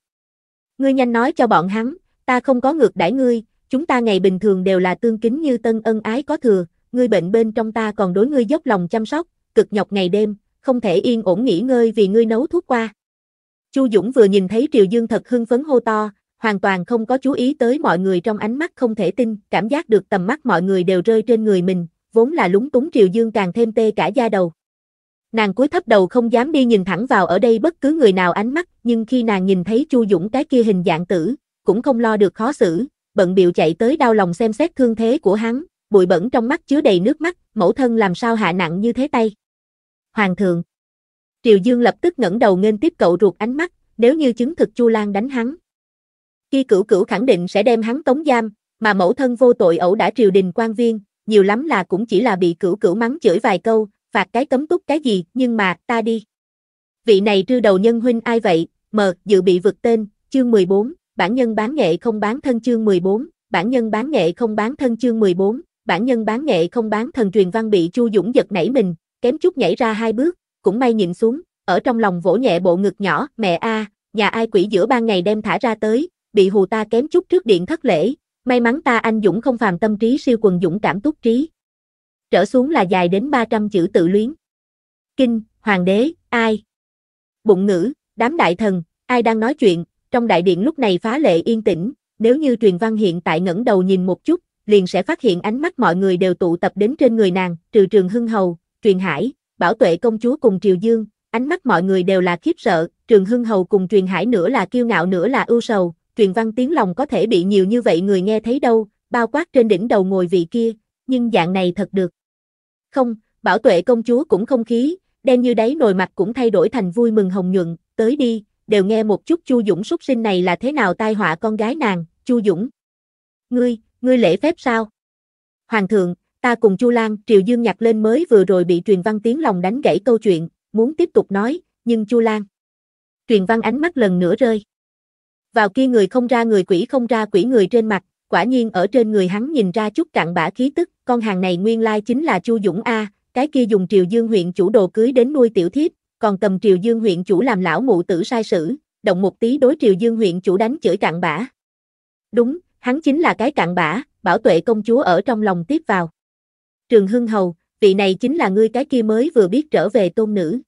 Ngươi nhanh nói cho bọn hắn, ta không có ngược đãi ngươi, chúng ta ngày bình thường đều là tương kính như tân ân ái có thừa, ngươi bệnh bên trong ta còn đối ngươi dốc lòng chăm sóc, cực nhọc ngày đêm, không thể yên ổn nghỉ ngơi vì ngươi nấu thuốc qua. Chu Dũng vừa nhìn thấy Triều Dương thật hưng phấn hô to, hoàn toàn không có chú ý tới mọi người trong ánh mắt không thể tin, cảm giác được tầm mắt mọi người đều rơi trên người mình, vốn là lúng túng Triều Dương càng thêm tê cả da đầu. Nàng cúi thấp đầu không dám đi nhìn thẳng vào ở đây bất cứ người nào ánh mắt, nhưng khi nàng nhìn thấy Chu Dũng cái kia hình dạng tử, cũng không lo được khó xử, bận biệu chạy tới đau lòng xem xét thương thế của hắn, bụi bẩn trong mắt chứa đầy nước mắt, mẫu thân làm sao hạ nặng như thế tay. Hoàng thượng. Triều Dương lập tức ngẩng đầu nghênh tiếp cậu ruột ánh mắt, nếu như chứng thực Chu Lan đánh hắn. Khi cửu cửu khẳng định sẽ đem hắn tống giam, mà mẫu thân vô tội ẩu đã triều đình quan viên, nhiều lắm là cũng chỉ là bị cửu cửu mắng chửi vài câu, phạt cái cấm túc cái gì, nhưng mà, ta đi. Vị này trư đầu nhân huynh ai vậy, mờ, dự bị vực tên, chương 14, bản nhân bán nghệ không bán thân chương 14, bản nhân bán nghệ không bán thân chương 14, bản nhân bán nghệ không bán thần truyền văn bị Chu Dũng giật nảy mình, kém chút nhảy ra hai bước, cũng may nhìn xuống, ở trong lòng vỗ nhẹ bộ ngực nhỏ, mẹ a, nhà ai quỷ giữa ban ngày đem thả ra tới, bị hù ta kém chút trước điện thất lễ, may mắn ta anh Dũng không phàm tâm trí siêu quần dũng cảm túc trí. Trở xuống là dài đến 300 chữ tự luyến. Kinh, hoàng đế, ai? Bụng ngữ, đám đại thần, ai đang nói chuyện, trong đại điện lúc này phá lệ yên tĩnh, nếu như truyền văn hiện tại ngẩng đầu nhìn một chút, liền sẽ phát hiện ánh mắt mọi người đều tụ tập đến trên người nàng, trừ trường hưng hầu, truyền hải, bảo tuệ công chúa cùng triều dương, ánh mắt mọi người đều là khiếp sợ, trường hưng hầu cùng truyền hải nữa là kiêu ngạo nữa là ưu sầu, truyền văn tiếng lòng có thể bị nhiều như vậy người nghe thấy đâu, bao quát trên đỉnh đầu ngồi vị kia, nhưng dạng này thật được. Không, bảo tuệ công chúa cũng không khí, đen như đáy nồi mặt cũng thay đổi thành vui mừng hồng nhuận, tới đi, đều nghe một chút Chu Dũng súc sinh này là thế nào tai họa con gái nàng, Chu Dũng. Ngươi, ngươi lễ phép sao? Hoàng thượng, ta cùng Chu Lan, Triều Dương nhặt lên mới vừa rồi bị truyền văn tiếng lòng đánh gãy câu chuyện, muốn tiếp tục nói, nhưng Chu Lan. Truyền văn ánh mắt lần nữa rơi. Vào kia người không ra người quỷ không ra quỷ người trên mặt, quả nhiên ở trên người hắn nhìn ra chút cặn bã khí tức, con hàng này nguyên lai chính là Chu Dũng A, cái kia dùng Triều Dương huyện chủ đồ cưới đến nuôi tiểu thiếp, còn cầm Triều Dương huyện chủ làm lão mụ tử sai sử, động một tí đối Triều Dương huyện chủ đánh chửi cặn bã. Đúng, hắn chính là cái cặn bã, bảo tuệ công chúa ở trong lòng tiếp vào. Trường Hưng Hầu, vị này chính là ngươi cái kia mới vừa biết trở về tôn nữ.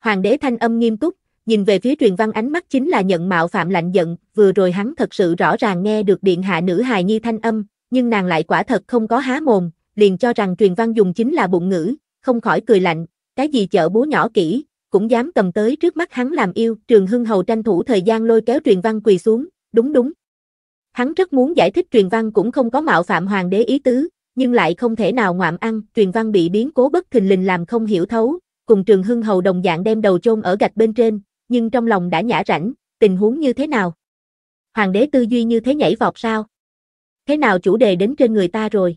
Hoàng đế thanh âm nghiêm túc, nhìn về phía truyền văn ánh mắt chính là nhận mạo phạm lạnh giận, vừa rồi hắn thật sự rõ ràng nghe được điện hạ nữ hài nhi thanh âm, nhưng nàng lại quả thật không có há mồm, liền cho rằng truyền văn dùng chính là bụng ngữ, không khỏi cười lạnh, cái gì chợ búa nhỏ kỹ, cũng dám cầm tới trước mắt hắn làm yêu, Trường Hưng Hầu tranh thủ thời gian lôi kéo truyền văn quỳ xuống, đúng đúng. Hắn rất muốn giải thích truyền văn cũng không có mạo phạm hoàng đế ý tứ, nhưng lại không thể nào ngoạm ăn, truyền văn bị biến cố bất thình lình làm không hiểu thấu, cùng Trường Hưng Hầu đồng dạng đem đầu chôn ở gạch bên trên, nhưng trong lòng đã nhã rảnh, tình huống như thế nào? Hoàng đế tư duy như thế nhảy vọt sao? Thế nào chủ đề đến trên người ta rồi?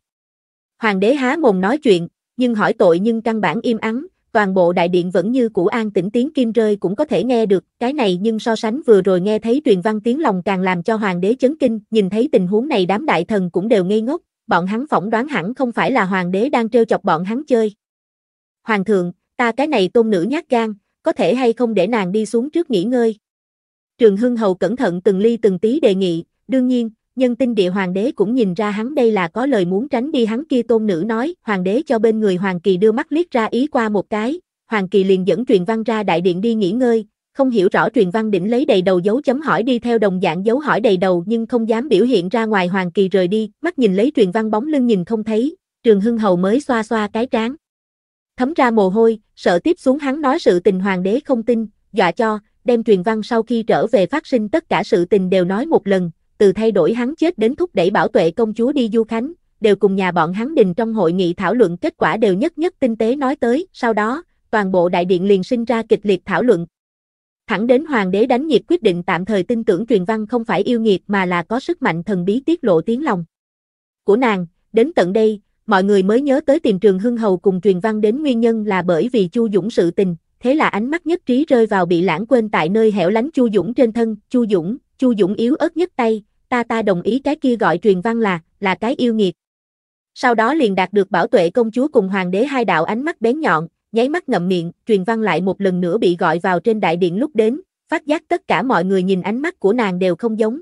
Hoàng đế há mồm nói chuyện, nhưng hỏi tội nhưng căn bản im ắng, toàn bộ đại điện vẫn như cũ an tĩnh tiếng kim rơi cũng có thể nghe được, cái này nhưng so sánh vừa rồi nghe thấy truyền văn tiếng lòng càng làm cho hoàng đế chấn kinh, nhìn thấy tình huống này đám đại thần cũng đều ngây ngốc, bọn hắn phỏng đoán hẳn không phải là hoàng đế đang trêu chọc bọn hắn chơi. Hoàng thượng, ta cái này tôn nữ nhát gan, có thể hay không để nàng đi xuống trước nghỉ ngơi. Trường Hưng Hầu cẩn thận từng ly từng tí đề nghị, đương nhiên, nhân tinh địa hoàng đế cũng nhìn ra hắn đây là có lời muốn tránh đi hắn kia tôn nữ nói, hoàng đế cho bên người Hoàng Kỳ đưa mắt liếc ra ý qua một cái, Hoàng Kỳ liền dẫn truyền văn ra đại điện đi nghỉ ngơi, không hiểu rõ truyền văn đỉnh lấy đầy đầu dấu chấm hỏi đi theo đồng dạng dấu hỏi đầy đầu nhưng không dám biểu hiện ra ngoài Hoàng Kỳ rời đi, mắt nhìn lấy truyền văn bóng lưng nhìn không thấy, Trường Hưng Hầu mới xoa xoa cái trán. Thấm ra mồ hôi, sợ tiếp xuống hắn nói sự tình hoàng đế không tin, dọa cho, đem truyền văn sau khi trở về phát sinh tất cả sự tình đều nói một lần, từ thay đổi hắn chết đến thúc đẩy bảo tuệ công chúa đi du khánh, đều cùng nhà bọn hắn đình trong hội nghị thảo luận kết quả đều nhất nhất tinh tế nói tới, sau đó, toàn bộ đại điện liền sinh ra kịch liệt thảo luận. Thẳng đến hoàng đế đánh nhiệt quyết định tạm thời tin tưởng truyền văn không phải yêu nghiệt mà là có sức mạnh thần bí tiết lộ tiếng lòng. Của nàng, đến tận đây, mọi người mới nhớ tới tìm trường hưng hầu cùng truyền văn đến nguyên nhân là bởi vì Chu Dũng sự tình, thế là ánh mắt nhất trí rơi vào bị lãng quên tại nơi hẻo lánh Chu Dũng trên thân, Chu Dũng, Chu Dũng yếu ớt nhất tay, ta ta đồng ý cái kia gọi truyền văn là, là cái yêu nghiệt. Sau đó liền đạt được bảo tuệ công chúa cùng hoàng đế hai đạo ánh mắt bén nhọn, nháy mắt ngậm miệng, truyền văn lại một lần nữa bị gọi vào trên đại điện lúc đến, phát giác tất cả mọi người nhìn ánh mắt của nàng đều không giống.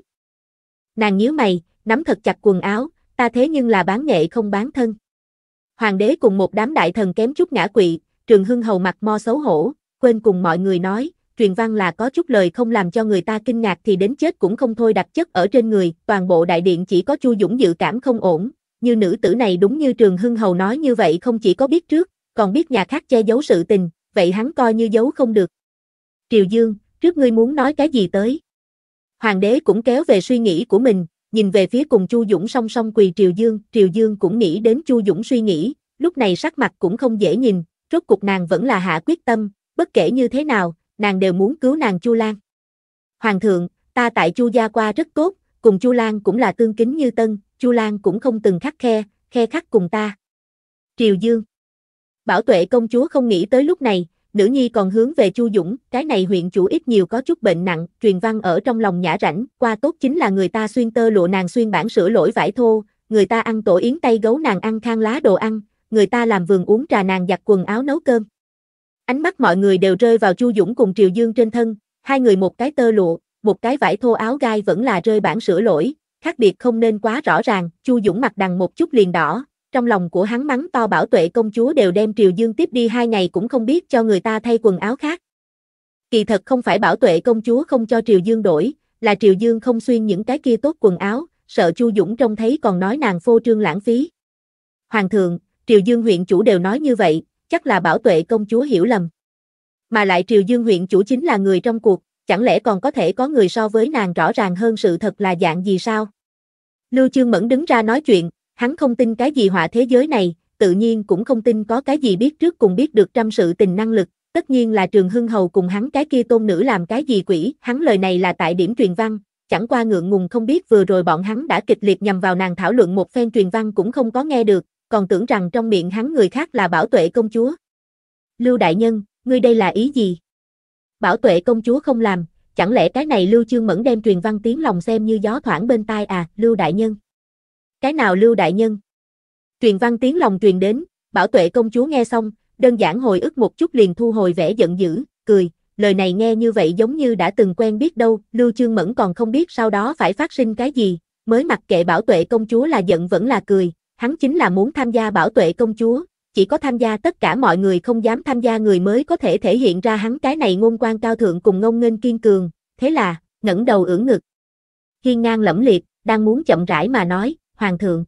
Nàng nhíu mày, nắm thật chặt quần áo, ta thế nhưng là bán nghệ không bán thân. Hoàng đế cùng một đám đại thần kém chút ngã quỵ, trường hưng hầu mặt mo xấu hổ, quên cùng mọi người nói, truyền văn là có chút lời không làm cho người ta kinh ngạc thì đến chết cũng không thôi đặt chất ở trên người, toàn bộ đại điện chỉ có Chu Dũng dự cảm không ổn, như nữ tử này đúng như Trường Hưng Hầu nói như vậy không chỉ có biết trước, còn biết nhà khác che giấu sự tình, vậy hắn coi như giấu không được. Triều Dương, trước ngươi muốn nói cái gì tới? Hoàng đế cũng kéo về suy nghĩ của mình, nhìn về phía cùng Chu Dũng song song quỳ Triều Dương, Triều Dương cũng nghĩ đến Chu Dũng suy nghĩ, lúc này sắc mặt cũng không dễ nhìn, rốt cuộc nàng vẫn là hạ quyết tâm, bất kể như thế nào, nàng đều muốn cứu nàng Chu Lan. Hoàng thượng, ta tại Chu gia qua rất tốt, cùng Chu Lan cũng là tương kính như tân, Chu Lan cũng không từng khắc khe, khe khắc cùng ta. Triều Dương. Bảo Tuệ công chúa không nghĩ tới lúc này, nữ nhi còn hướng về Chu Dũng, cái này huyện chủ ít nhiều có chút bệnh nặng, truyền văn ở trong lòng nhã rảnh, qua tốt chính là người ta xuyên tơ lụa nàng xuyên bản sửa lỗi vải thô, người ta ăn tổ yến tay gấu nàng ăn khang lá đồ ăn, người ta làm vườn uống trà nàng giặt quần áo nấu cơm. Ánh mắt mọi người đều rơi vào Chu Dũng cùng Triều Dương trên thân, hai người một cái tơ lụa, một cái vải thô áo gai vẫn là rơi bản sửa lỗi, khác biệt không nên quá rõ ràng, Chu Dũng mặt đằng một chút liền đỏ, trong lòng của hắn mắng to bảo tuệ công chúa đều đem Triều Dương tiếp đi hai ngày cũng không biết cho người ta thay quần áo khác. Kỳ thật không phải bảo tuệ công chúa không cho Triều Dương đổi, là Triều Dương không xuyên những cái kia tốt quần áo, sợ Chu Dũng trông thấy còn nói nàng phô trương lãng phí. Hoàng thượng, Triều Dương huyện chủ đều nói như vậy, chắc là bảo tuệ công chúa hiểu lầm. Mà lại Triều Dương huyện chủ chính là người trong cuộc, chẳng lẽ còn có thể có người so với nàng rõ ràng hơn sự thật là dạng gì sao? Lưu Chương Mẫn đứng ra nói chuyện, hắn không tin cái gì họa thế giới này, tự nhiên cũng không tin có cái gì biết trước cùng biết được trăm sự tình năng lực, tất nhiên là Trường Hưng Hầu cùng hắn cái kia tôn nữ làm cái gì quỷ, hắn lời này là tại điểm truyền văn, chẳng qua ngượng ngùng không biết vừa rồi bọn hắn đã kịch liệt nhằm vào nàng thảo luận một phen truyền văn cũng không có nghe được, còn tưởng rằng trong miệng hắn người khác là bảo tuệ công chúa. Lưu Đại Nhân, ngươi đây là ý gì? Bảo tuệ công chúa không làm, chẳng lẽ cái này Lưu Chương Mẫn đem truyền văn tiếng lòng xem như gió thoảng bên tai à, Lưu Đại Nhân? Cái nào Lưu Đại Nhân? Truyền văn tiếng lòng truyền đến, bảo tuệ công chúa nghe xong, đơn giản hồi ức một chút liền thu hồi vẻ giận dữ, cười, lời này nghe như vậy giống như đã từng quen biết đâu, Lưu Chương Mẫn còn không biết sau đó phải phát sinh cái gì, mới mặc kệ bảo tuệ công chúa là giận vẫn là cười, hắn chính là muốn tham gia bảo tuệ công chúa, chỉ có tham gia tất cả mọi người không dám tham gia người mới có thể thể hiện ra hắn cái này ngôn quan cao thượng cùng ngông nghênh kiên cường, thế là, ngẩng đầu ưỡn ngực. Hiên ngang lẫm liệt, đang muốn chậm rãi mà nói, hoàng thượng.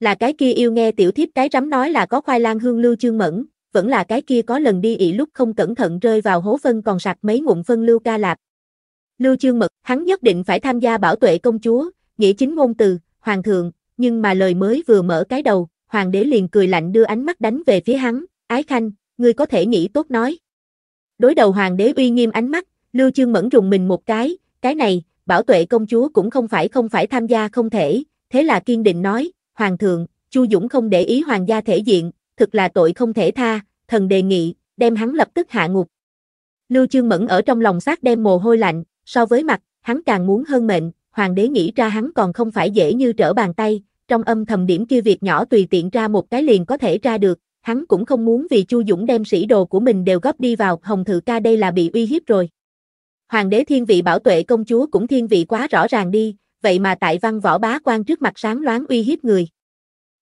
Là cái kia yêu nghe tiểu thiếp cái rắm nói là có khoai lang hương lưu chương mẫn, vẫn là cái kia có lần đi ị lúc không cẩn thận rơi vào hố phân còn sạc mấy ngụm phân lưu ca lạp. Lưu chương mật, hắn nhất định phải tham gia bảo tuệ công chúa, nghĩa chính ngôn từ, hoàng thượng, nhưng mà lời mới vừa mở cái đầu, hoàng đế liền cười lạnh đưa ánh mắt đánh về phía hắn, ái khanh, ngươi có thể nghĩ tốt nói. Đối đầu hoàng đế uy nghiêm ánh mắt, Lưu Chương Mẫn rùng mình một cái, cái này, bảo tuệ công chúa cũng không phải không phải tham gia không thể, thế là kiên định nói, hoàng thượng, Chu Dũng không để ý hoàng gia thể diện, thực là tội không thể tha, thần đề nghị, đem hắn lập tức hạ ngục. Lưu Chương Mẫn ở trong lòng sát đem mồ hôi lạnh, so với mặt, hắn càng muốn hơn mệnh, hoàng đế nghĩ ra hắn còn không phải dễ như trở bàn tay, trong âm thầm điểm kia việc nhỏ tùy tiện ra một cái liền có thể ra được, hắn cũng không muốn vì Chu Dũng đem sĩ đồ của mình đều góp đi vào, Hồng Thự ca đây là bị uy hiếp rồi. Hoàng đế thiên vị bảo tuệ công chúa cũng thiên vị quá rõ ràng đi, vậy mà tại văn võ bá quan trước mặt sáng loáng uy hiếp người.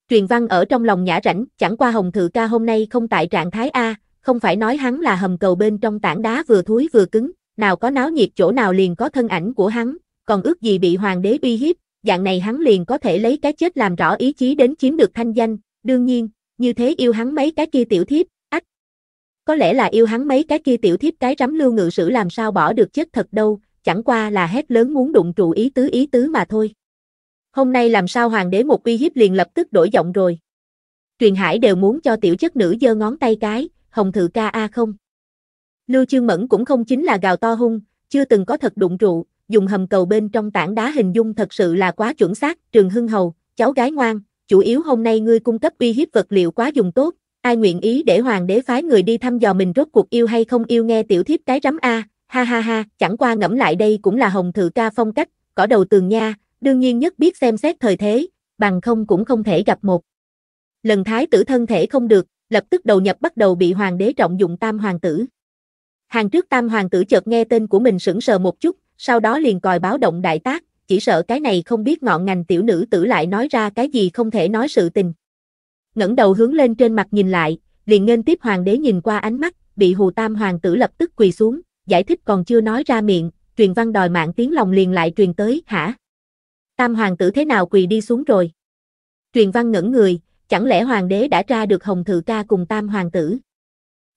Truyền văn ở trong lòng nhã rảnh, chẳng qua hồng thự ca hôm nay không tại trạng thái A, không phải nói hắn là hầm cầu bên trong tảng đá vừa thúi vừa cứng, nào có náo nhiệt chỗ nào liền có thân ảnh của hắn, còn ước gì bị hoàng đế uy hiếp, dạng này hắn liền có thể lấy cái chết làm rõ ý chí đến chiếm được thanh danh, đương nhiên, như thế yêu hắn mấy cái kia tiểu thiếp, ách. Có lẽ là yêu hắn mấy cái kia tiểu thiếp cái rắm lưu ngự sử làm sao bỏ được chết thật đâu, chẳng qua là hét lớn muốn đụng trụ ý tứ ý tứ mà thôi. Hôm nay làm sao hoàng đế một uy hiếp liền lập tức đổi giọng rồi. Truyền Hải đều muốn cho tiểu chất nữ giơ ngón tay cái, hồng thự ca a không. Lưu Chương Mẫn cũng không chính là gào to hung, chưa từng có thật đụng trụ, dùng hầm cầu bên trong tảng đá hình dung thật sự là quá chuẩn xác, Trường Hưng Hầu, cháu gái ngoan, chủ yếu hôm nay ngươi cung cấp uy hiếp vật liệu quá dùng tốt, ai nguyện ý để hoàng đế phái người đi thăm dò mình rốt cuộc yêu hay không yêu nghe tiểu thiếp cái rắm a, ha ha ha, chẳng qua ngẫm lại đây cũng là hồng thự ca phong cách, cỏ đầu tường nha, đương nhiên nhất biết xem xét thời thế, bằng không cũng không thể gặp một. Lần thái tử thân thể không được, lập tức đầu nhập bắt đầu bị hoàng đế trọng dụng tam hoàng tử. Hàng trước tam hoàng tử chợt nghe tên của mình sững sờ một chút, sau đó liền còi báo động đại tác, chỉ sợ cái này không biết ngọn ngành tiểu nữ tử lại nói ra cái gì không thể nói sự tình. ngẩng đầu hướng lên trên mặt nhìn lại, liền nghênh tiếp hoàng đế nhìn qua ánh mắt, bị hù tam hoàng tử lập tức quỳ xuống, giải thích còn chưa nói ra miệng, truyền văn đòi mạng tiếng lòng liền lại truyền tới, hả? Tam hoàng tử thế nào quỳ đi xuống rồi? Truyền văn ngẩn người, chẳng lẽ hoàng đế đã tra được hồng thự ca cùng tam hoàng tử?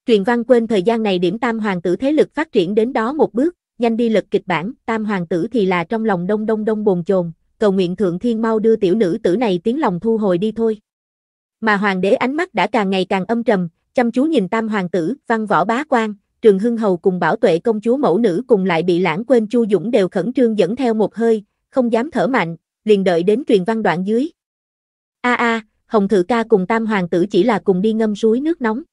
Truyền văn quên thời gian này điểm tam hoàng tử thế lực phát triển đến đó một bước, nhanh đi lật kịch bản, tam hoàng tử thì là trong lòng đông đông đông bồn chồn, cầu nguyện thượng thiên mau đưa tiểu nữ tử này tiếng lòng thu hồi đi thôi. Mà hoàng đế ánh mắt đã càng ngày càng âm trầm, chăm chú nhìn tam hoàng tử, văn võ bá quan, trường hưng hầu cùng bảo tuệ công chúa mẫu nữ cùng lại bị lãng quên chu dũng đều khẩn trương dẫn theo một hơi, không dám thở mạnh, liền đợi đến truyền văn đoạn dưới. A a, Hồng Thự ca cùng tam hoàng tử chỉ là cùng đi ngâm suối nước nóng.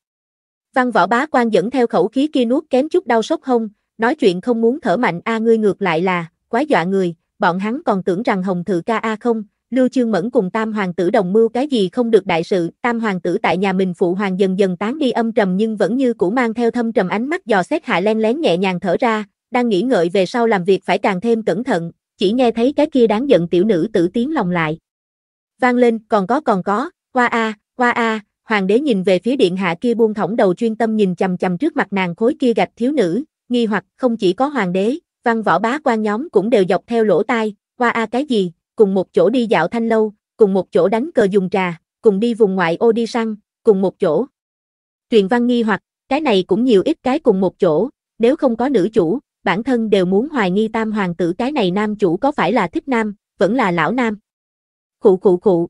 Văn võ bá quan dẫn theo khẩu khí kia nuốt kém chút đau sốc hông, nói chuyện không muốn thở mạnh a ngươi ngược lại là, quá dọa người, bọn hắn còn tưởng rằng Hồng Thự ca a không, Lưu Chương Mẫn cùng Tam Hoàng tử đồng mưu cái gì không được đại sự, Tam Hoàng tử tại nhà mình phụ hoàng dần dần tán đi âm trầm nhưng vẫn như cũ mang theo thâm trầm ánh mắt dò xét hạ len lén nhẹ nhàng thở ra, đang nghĩ ngợi về sau làm việc phải càng thêm cẩn thận, chỉ nghe thấy cái kia đáng giận tiểu nữ tử tiếng lòng lại. Vang lên, còn có còn có, qua a, qua a, hoàng đế nhìn về phía điện hạ kia buông thõng đầu chuyên tâm nhìn chầm chầm trước mặt nàng khối kia gạch thiếu nữ, nghi hoặc không chỉ có hoàng đế, văn võ bá quan nhóm cũng đều dọc theo lỗ tai, qua a cái gì, cùng một chỗ đi dạo thanh lâu, cùng một chỗ đánh cờ dùng trà, cùng đi vùng ngoại ô đi săn, cùng một chỗ. Truyền văn nghi hoặc, cái này cũng nhiều ít cái cùng một chỗ, nếu không có nữ chủ, bản thân đều muốn hoài nghi tam hoàng tử cái này nam chủ có phải là thích nam, vẫn là lão nam. Khụ khụ khụ.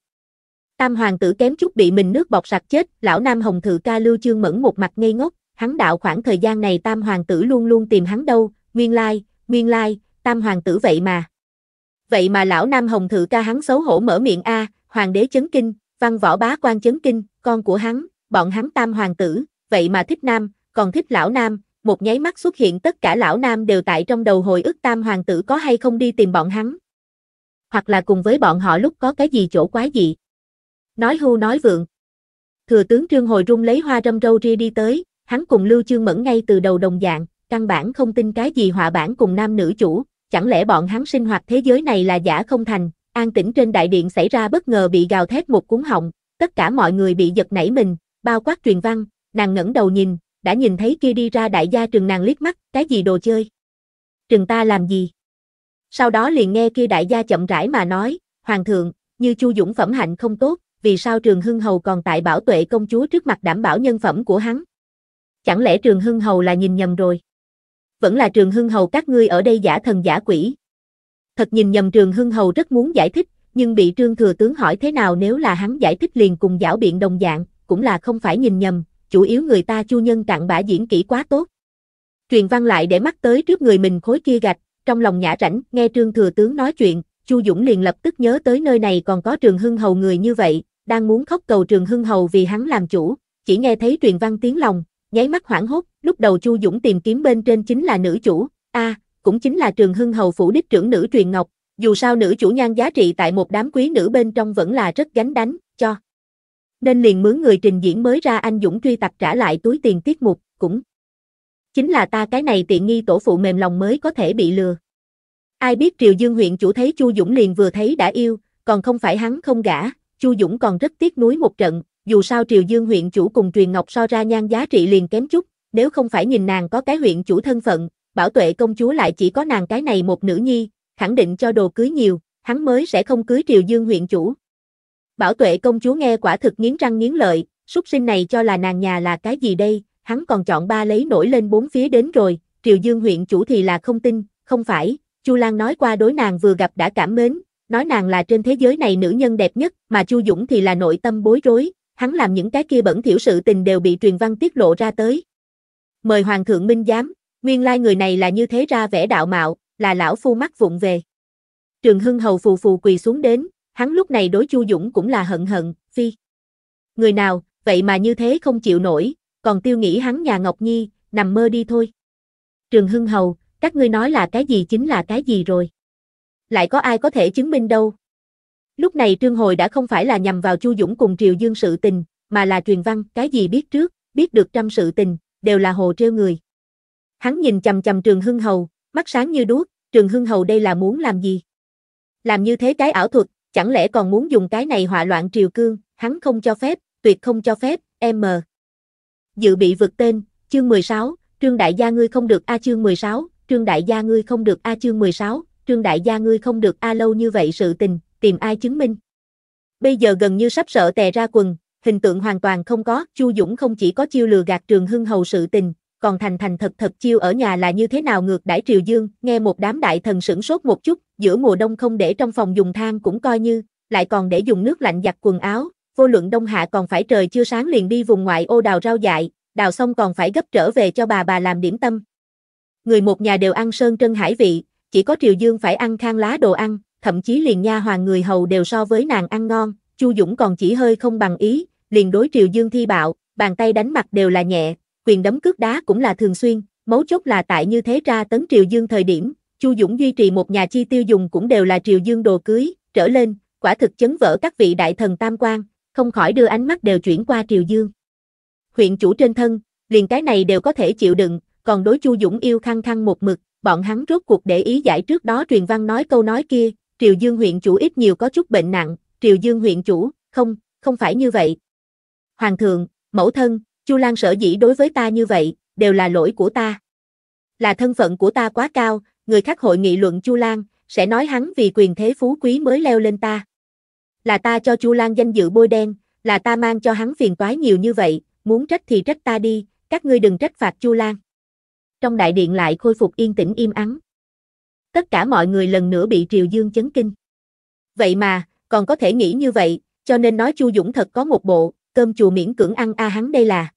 Tam hoàng tử kém chút bị mình nước bọt sặc chết, lão nam hồng thự ca lưu chương mẫn một mặt ngây ngốc, hắn đạo khoảng thời gian này tam hoàng tử luôn luôn tìm hắn đâu, nguyên lai, nguyên lai, tam hoàng tử vậy mà. Vậy mà lão nam hồng thự ca hắn xấu hổ mở miệng a, hoàng đế chấn kinh, văn võ bá quan chấn kinh, con của hắn, bọn hắn tam hoàng tử, vậy mà thích nam, còn thích lão nam, một nháy mắt xuất hiện tất cả lão nam đều tại trong đầu hồi ức tam hoàng tử có hay không đi tìm bọn hắn. Hoặc là cùng với bọn họ lúc có cái gì chỗ quái gì. Nói hưu nói vượng. Thừa tướng Trương Hồi Trung lấy hoa râm râu ria đi tới, hắn cùng Lưu Chương Mẫn ngay từ đầu đồng dạng, căn bản không tin cái gì họa bản cùng nam nữ chủ, chẳng lẽ bọn hắn sinh hoạt thế giới này là giả không thành, an tĩnh trên đại điện xảy ra bất ngờ bị gào thét một cuốn họng, tất cả mọi người bị giật nảy mình, bao quát truyền văn, nàng ngẩng đầu nhìn, đã nhìn thấy kia đi ra đại gia trừng nàng liếc mắt, cái gì đồ chơi? Trừng ta làm gì? Sau đó liền nghe kia đại gia chậm rãi mà nói, Hoàng thượng, như Chu Dũng phẩm hạnh không tốt, vì sao Trường Hưng Hầu còn tại bảo tuệ công chúa trước mặt đảm bảo nhân phẩm của hắn? Chẳng lẽ Trường Hưng Hầu là nhìn nhầm rồi? Vẫn là Trường Hưng Hầu các ngươi ở đây giả thần giả quỷ. Thật nhìn nhầm Trường Hưng Hầu rất muốn giải thích, nhưng bị Trương Thừa Tướng hỏi thế nào nếu là hắn giải thích liền cùng giảo biện đồng dạng, cũng là không phải nhìn nhầm, chủ yếu người ta chu nhân cạn bả diễn kỹ quá tốt. Truyền văn lại để mắt tới trước người mình khối kia gạch, trong lòng nhã rảnh, nghe Trương Thừa Tướng nói chuyện, Chu Dũng liền lập tức nhớ tới nơi này còn có Trường Hưng Hầu người như vậy, đang muốn khóc cầu Trường Hưng Hầu vì hắn làm chủ, chỉ nghe thấy truyền văn tiếng lòng, nháy mắt hoảng hốt, lúc đầu Chu Dũng tìm kiếm bên trên chính là nữ chủ, a, cũng chính là Trường Hưng Hầu phủ đích trưởng nữ truyền ngọc, dù sao nữ chủ nhan giá trị tại một đám quý nữ bên trong vẫn là rất gánh đánh, cho nên liền mướn người trình diễn mới ra anh Dũng truy tập trả lại túi tiền tiết mục, cũng Chính là ta cái này tiện nghi tổ phụ mềm lòng mới có thể bị lừa. Ai biết Triều Dương huyện chủ thấy Chu Dũng liền vừa thấy đã yêu, còn không phải hắn không gả, Chu Dũng còn rất tiếc nuối một trận, dù sao Triều Dương huyện chủ cùng Truyền Ngọc so ra nhan giá trị liền kém chút, nếu không phải nhìn nàng có cái huyện chủ thân phận, bảo tuệ công chúa lại chỉ có nàng cái này một nữ nhi, khẳng định cho đồ cưới nhiều, hắn mới sẽ không cưới Triều Dương huyện chủ. Bảo tuệ công chúa nghe quả thực nghiến răng nghiến lợi, súc sinh này cho là nàng nhà là cái gì đây, hắn còn chọn ba lấy nổi lên bốn phía đến rồi, Triều Dương huyện chủ thì là không tin, không phải, Chu Lan nói qua đối nàng vừa gặp đã cảm mến, nói nàng là trên thế giới này nữ nhân đẹp nhất, mà Chu Dũng thì là nội tâm bối rối, hắn làm những cái kia bẩn thiểu sự tình đều bị truyền văn tiết lộ ra tới. Mời Hoàng thượng minh giám, nguyên lai người này là như thế ra vẻ đạo mạo, là lão phu mắt vụng về. Trường Hưng Hầu phù phù quỳ xuống đến, hắn lúc này đối Chu Dũng cũng là hận hận, phi. Người nào, vậy mà như thế không chịu nổi, còn tiêu nghĩ hắn nhà Ngọc Nhi, nằm mơ đi thôi. Trường Hưng Hầu, các ngươi nói là cái gì chính là cái gì rồi. Lại có ai có thể chứng minh đâu. Lúc này Trương Hồi đã không phải là nhằm vào Chu Dũng cùng Triều Dương sự tình, mà là truyền văn, cái gì biết trước, biết được trăm sự tình, đều là hồ trêu người. Hắn nhìn chầm chầm Trường Hưng Hầu, mắt sáng như đuốc, Trường Hưng Hầu đây là muốn làm gì? Làm như thế cái ảo thuật, chẳng lẽ còn muốn dùng cái này họa loạn triều cương, hắn không cho phép, tuyệt không cho phép, M. Dự bị vượt tên, chương 16, Trương Đại gia ngươi không được A chương 16, Trương Đại gia ngươi không được A chương 16, Trương Đại gia ngươi không được A lâu như vậy sự tình, tìm ai chứng minh. Bây giờ gần như sắp sợ tè ra quần, hình tượng hoàn toàn không có, Chu Dũng không chỉ có chiêu lừa gạt Trường Hưng hầu sự tình, còn thành thành thật thật chiêu ở nhà là như thế nào ngược đãi Triều Dương, nghe một đám đại thần sửng sốt một chút, giữa mùa đông không để trong phòng dùng than cũng coi như, lại còn để dùng nước lạnh giặt quần áo, vô luận đông hạ còn phải trời chưa sáng liền đi vùng ngoại ô đào rau dại, đào xong còn phải gấp trở về cho bà bà làm điểm tâm. Người một nhà đều ăn sơn trân hải vị, chỉ có Triều Dương phải ăn khang lá đồ ăn, thậm chí liền nha hoàng người hầu đều so với nàng ăn ngon, Chu Dũng còn chỉ hơi không bằng ý, liền đối Triều Dương thi bạo, bàn tay đánh mặt đều là nhẹ, quyền đấm cước đá cũng là thường xuyên, mấu chốt là tại như thế ra tấn Triều Dương thời điểm, Chu Dũng duy trì một nhà chi tiêu dùng cũng đều là Triều Dương đồ cưới, trở lên, quả thực chấn vỡ các vị đại thần tam quan, không khỏi đưa ánh mắt đều chuyển qua Triều Dương. Huyện chủ trên thân, liền cái này đều có thể chịu đựng, còn đối Chu Dũng yêu khăng khăng một mực, bọn hắn rốt cuộc để ý giải trước đó truyền văn nói câu nói kia, Triều Dương huyện chủ ít nhiều có chút bệnh nặng, Triều Dương huyện chủ, không, không phải như vậy. Hoàng thượng, mẫu thân, Chu Lan sở dĩ đối với ta như vậy, đều là lỗi của ta. Là thân phận của ta quá cao, người khác hội nghị luận Chu Lan, sẽ nói hắn vì quyền thế phú quý mới leo lên ta. Là ta cho Chu Lan danh dự bôi đen, là ta mang cho hắn phiền toái nhiều như vậy, muốn trách thì trách ta đi, các ngươi đừng trách phạt Chu Lan. Trong đại điện lại khôi phục yên tĩnh im ắng. Tất cả mọi người lần nữa bị Triều Dương chấn kinh. Vậy mà, còn có thể nghĩ như vậy, cho nên nói Chu Dũng thật có một bộ, cơm chùa miễn cưỡng ăn a à hắn đây là.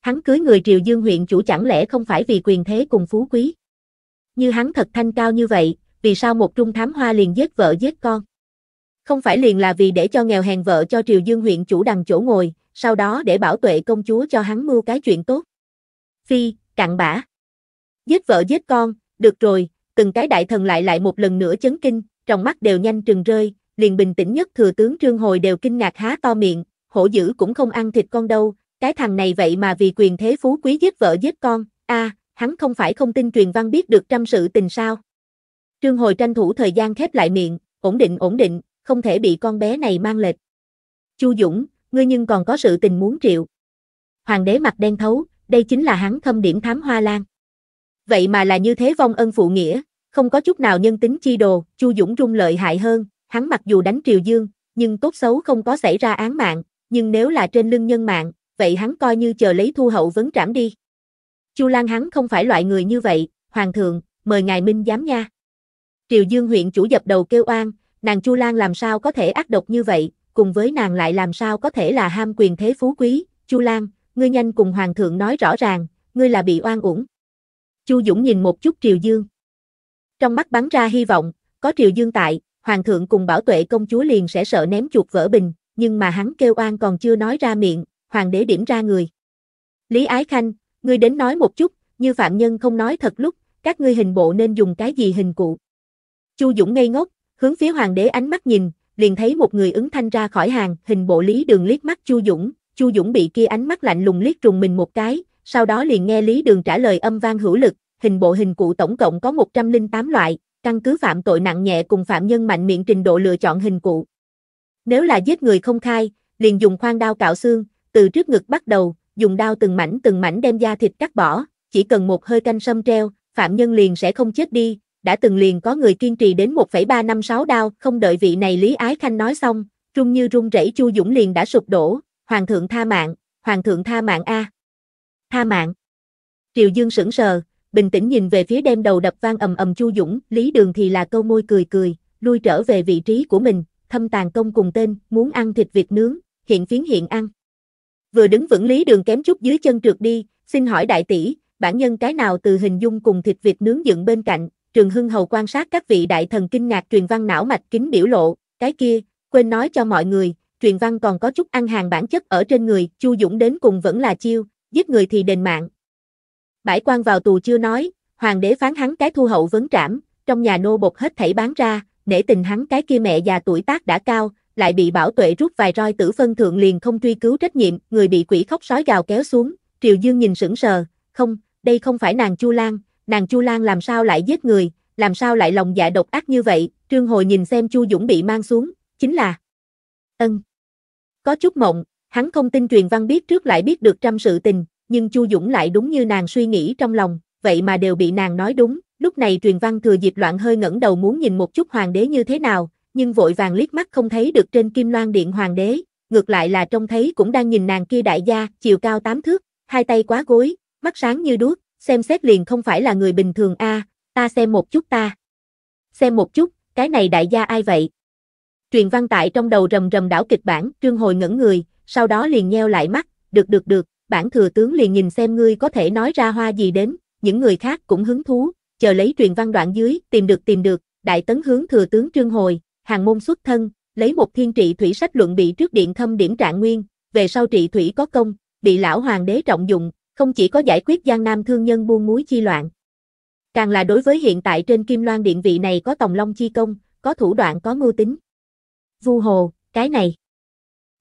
Hắn cưới người Triều Dương huyện chủ chẳng lẽ không phải vì quyền thế cùng phú quý. Như hắn thật thanh cao như vậy, vì sao một trung thám hoa liền giết vợ giết con? Không phải liền là vì để cho nghèo hèn vợ cho Triều Dương huyện chủ đằng chỗ ngồi, sau đó để bảo tuệ công chúa cho hắn mưu cái chuyện tốt. Phi, cặn bã. Giết vợ giết con, được rồi, từng cái đại thần lại lại một lần nữa chấn kinh, trong mắt đều nhanh trừng rơi, liền bình tĩnh nhất thừa tướng Trương Hồi đều kinh ngạc há to miệng, hổ dữ cũng không ăn thịt con đâu, cái thằng này vậy mà vì quyền thế phú quý giết vợ giết con, a, hắn không phải không tin truyền văn biết được trăm sự tình sao. Trương Hồi tranh thủ thời gian khép lại miệng, ổn định ổn định, không thể bị con bé này mang lệch. Chu Dũng, ngươi nhưng còn có sự tình muốn triệu. Hoàng đế mặt đen thấu, đây chính là hắn thâm điểm thám hoa lan. Vậy mà là như thế vong ân phụ nghĩa, không có chút nào nhân tính chi đồ, Chu Dũng rung lợi hại hơn, hắn mặc dù đánh Triều Dương, nhưng tốt xấu không có xảy ra án mạng, nhưng nếu là trên lưng nhân mạng, vậy hắn coi như chờ lấy thu hậu vấn trảm đi. Chu Lan hắn không phải loại người như vậy, hoàng thượng, mời ngài minh giám nha. Triều Dương huyện chủ dập đầu kêu oan, nàng Chu Lan làm sao có thể ác độc như vậy, cùng với nàng lại làm sao có thể là ham quyền thế phú quý, Chu Lan, ngươi nhanh cùng hoàng thượng nói rõ ràng, ngươi là bị oan uổng. Chu Dũng nhìn một chút Triều Dương. Trong mắt bắn ra hy vọng, có Triều Dương tại, hoàng thượng cùng bảo tuệ công chúa liền sẽ sợ ném chuột vỡ bình, nhưng mà hắn kêu oan còn chưa nói ra miệng, hoàng đế điểm ra người. Lý Ái Khanh, ngươi đến nói một chút, như phạm nhân không nói thật lúc, các ngươi hình bộ nên dùng cái gì hình cụ. Chu Dũng ngây ngốc, hướng phía hoàng đế ánh mắt nhìn, liền thấy một người ứng thanh ra khỏi hàng, hình bộ lý đường liếc mắt Chu Dũng, Chu Dũng bị kia ánh mắt lạnh lùng liếc trùng mình một cái, sau đó liền nghe Lý Đường trả lời âm vang hữu lực, hình bộ hình cụ tổng cộng có 108 loại, căn cứ phạm tội nặng nhẹ cùng phạm nhân mạnh miệng trình độ lựa chọn hình cụ. Nếu là giết người không khai, liền dùng khoan đao cạo xương, từ trước ngực bắt đầu, dùng đao từng mảnh từng mảnh đem da thịt cắt bỏ, chỉ cần một hơi canh sâm treo, phạm nhân liền sẽ không chết đi, đã từng liền có người kiên trì đến 1,356 đao, không đợi vị này Lý Ái Khanh nói xong, rung như rung rẩy Chu Dũng liền đã sụp đổ, hoàng thượng tha mạng, hoàng thượng tha mạng a. Tha mạng. Triều Dương sững sờ, bình tĩnh nhìn về phía đem đầu đập vang ầm ầm Chu Dũng, Lý Đường thì là câu môi cười cười, lui trở về vị trí của mình, thâm tàn công cùng tên, muốn ăn thịt vịt nướng, hiện phiến hiện ăn. Vừa đứng vững Lý Đường kém chút dưới chân trượt đi, xin hỏi đại tỷ, bản nhân cái nào từ hình dung cùng thịt vịt nướng dựng bên cạnh, Trường Hưng Hầu quan sát các vị đại thần kinh ngạc truyền văn não mạch kính biểu lộ, cái kia, quên nói cho mọi người, truyền văn còn có chút ăn hàng bản chất ở trên người, Chu Dũng đến cùng vẫn là chiêu, giết người thì đền mạng. Bãi quan vào tù chưa nói, hoàng đế phán hắn cái thu hậu vấn trảm, trong nhà nô bột hết thảy bán ra, để tình hắn cái kia mẹ già tuổi tác đã cao, lại bị bảo tuệ rút vài roi tử phân thượng liền không truy cứu trách nhiệm, người bị quỷ khóc sói gào kéo xuống, Triều Dương nhìn sững sờ, không, đây không phải nàng Chu Lan, nàng Chu Lan làm sao lại giết người, làm sao lại lòng dạ độc ác như vậy, Trương Hồi nhìn xem Chu Dũng bị mang xuống, chính là Ân. Có chút mộng, hắn không tin truyền văn biết trước lại biết được trăm sự tình, nhưng Chu Dũng lại đúng như nàng suy nghĩ trong lòng, vậy mà đều bị nàng nói đúng, lúc này truyền văn thừa dịp loạn hơi ngẩng đầu muốn nhìn một chút hoàng đế như thế nào, nhưng vội vàng liếc mắt không thấy được trên kim loan điện hoàng đế, ngược lại là trông thấy cũng đang nhìn nàng kia đại gia, chiều cao tám thước, hai tay quá gối, mắt sáng như đuốc, xem xét liền không phải là người bình thường a, ta xem một chút ta. Xem một chút, cái này đại gia ai vậy? Truyền văn tại trong đầu rầm rầm đảo kịch bản, trương hồi ngẩn người, sau đó liền nheo lại mắt, được được được, bản thừa tướng liền nhìn xem ngươi có thể nói ra hoa gì đến, những người khác cũng hứng thú, chờ lấy truyền văn đoạn dưới, tìm được tìm được, đại tấn hướng thừa tướng trương hồi, hàng môn xuất thân, lấy một thiên trị thủy sách luận bị trước điện thâm điểm trạng nguyên, về sau trị thủy có công, bị lão hoàng đế trọng dụng, không chỉ có giải quyết giang nam thương nhân buôn muối chi loạn. Càng là đối với hiện tại trên kim loan điện vị này có tòng long chi công, có thủ đoạn có mưu tính. Vu hồ, cái này.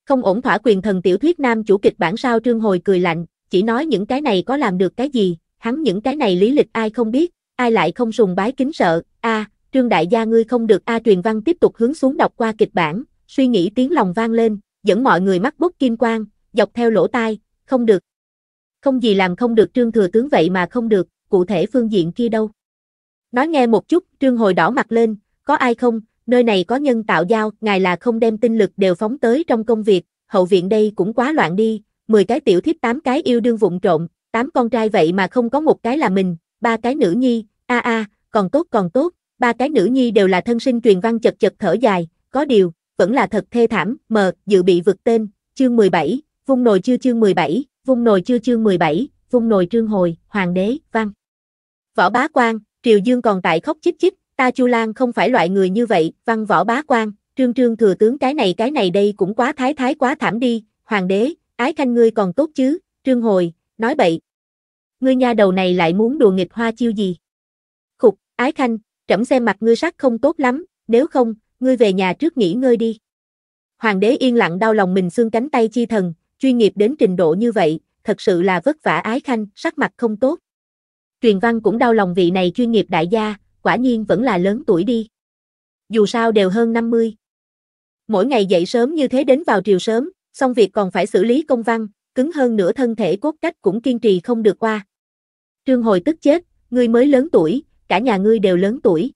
Không ổn thỏa quyền thần tiểu thuyết nam chủ kịch bản sao trương hồi cười lạnh, chỉ nói những cái này có làm được cái gì, hắn những cái này lý lịch ai không biết, ai lại không sùng bái kính sợ, a trương đại gia ngươi không được a truyền văn tiếp tục hướng xuống đọc qua kịch bản, suy nghĩ tiếng lòng vang lên, dẫn mọi người mắt bút kim quang, dọc theo lỗ tai, không được. Không gì làm không được trương thừa tướng vậy mà không được, cụ thể phương diện kia đâu. Nói nghe một chút, trương hồi đỏ mặt lên, có ai không, nơi này có nhân tạo giao, ngài là không đem tinh lực đều phóng tới trong công việc, hậu viện đây cũng quá loạn đi, 10 cái tiểu thiếp 8 cái yêu đương vụng trộm, 8 con trai vậy mà không có một cái là mình, ba cái nữ nhi, a a, còn tốt còn tốt, ba cái nữ nhi đều là thân sinh truyền văn chật chật thở dài, có điều, vẫn là thật thê thảm, mờ, dự bị vượt tên, chương 17, vung nồi chưa chương 17, vung nồi chưa chương 17, vung nồi trương hồi, hoàng đế, văn. Võ bá quan, triều dương còn tại khóc chích chích, ta Chu Lan không phải loại người như vậy, văn võ bá quan, trương trương thừa tướng cái này cái này đây cũng quá thái thái quá thảm đi, hoàng đế, ái khanh ngươi còn tốt chứ, trương hồi, nói bậy. Ngươi nha đầu này lại muốn đùa nghịch hoa chiêu gì? Khục, ái khanh, trẫm xem mặt ngươi sắc không tốt lắm, nếu không, ngươi về nhà trước nghỉ ngơi đi. Hoàng đế yên lặng đau lòng mình xương cánh tay chi thần, chuyên nghiệp đến trình độ như vậy, thật sự là vất vả ái khanh, sắc mặt không tốt. Truyền văn cũng đau lòng vị này chuyên nghiệp đại gia, quả nhiên vẫn là lớn tuổi đi. Dù sao đều hơn 50. Mỗi ngày dậy sớm như thế đến vào triều sớm, xong việc còn phải xử lý công văn, cứng hơn nửa thân thể cốt cách cũng kiên trì không được qua. Trương Hồi tức chết, ngươi mới lớn tuổi, cả nhà ngươi đều lớn tuổi.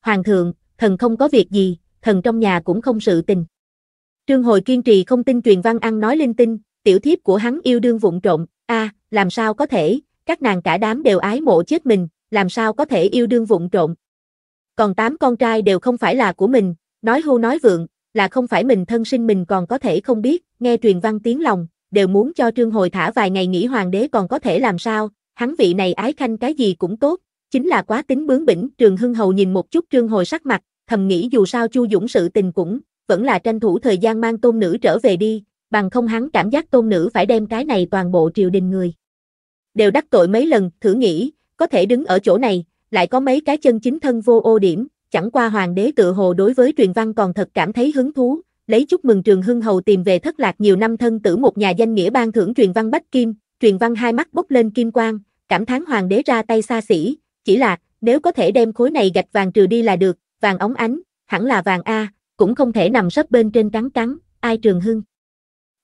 Hoàng thượng, thần không có việc gì, thần trong nhà cũng không sự tình. Trương Hồi kiên trì không tin truyền văn ăn nói linh tinh, tiểu thiếp của hắn yêu đương vụng trộm, a, làm sao có thể, các nàng cả đám đều ái mộ chết mình, làm sao có thể yêu đương vụng trộm. Còn tám con trai đều không phải là của mình, nói hô nói vượng, là không phải mình thân sinh mình còn có thể không biết, nghe truyền văn tiếng lòng, đều muốn cho Trương Hồi thả vài ngày nghỉ hoàng đế còn có thể làm sao, hắn vị này ái khanh cái gì cũng tốt, chính là quá tính bướng bỉnh, Trường Hưng Hầu nhìn một chút Trương Hồi sắc mặt, thầm nghĩ dù sao Chu Dũng sự tình cũng, vẫn là tranh thủ thời gian mang tôn nữ trở về đi, bằng không hắn cảm giác tôn nữ phải đem cái này toàn bộ triều đình người. Đều đắc tội mấy lần, thử nghĩ, có thể đứng ở chỗ này, lại có mấy cái chân chính thân vô ô điểm, chẳng qua hoàng đế tự hồ đối với truyền văn còn thật cảm thấy hứng thú, lấy chúc mừng trường hưng hầu tìm về thất lạc nhiều năm thân tử một nhà danh nghĩa ban thưởng truyền văn bách kim, truyền văn hai mắt bốc lên kim quang, cảm thán hoàng đế ra tay xa xỉ, chỉ là, nếu có thể đem khối này gạch vàng trừ đi là được, vàng ống ánh, hẳn là vàng A, cũng không thể nằm sấp bên trên cắn cắn, ai trường hưng.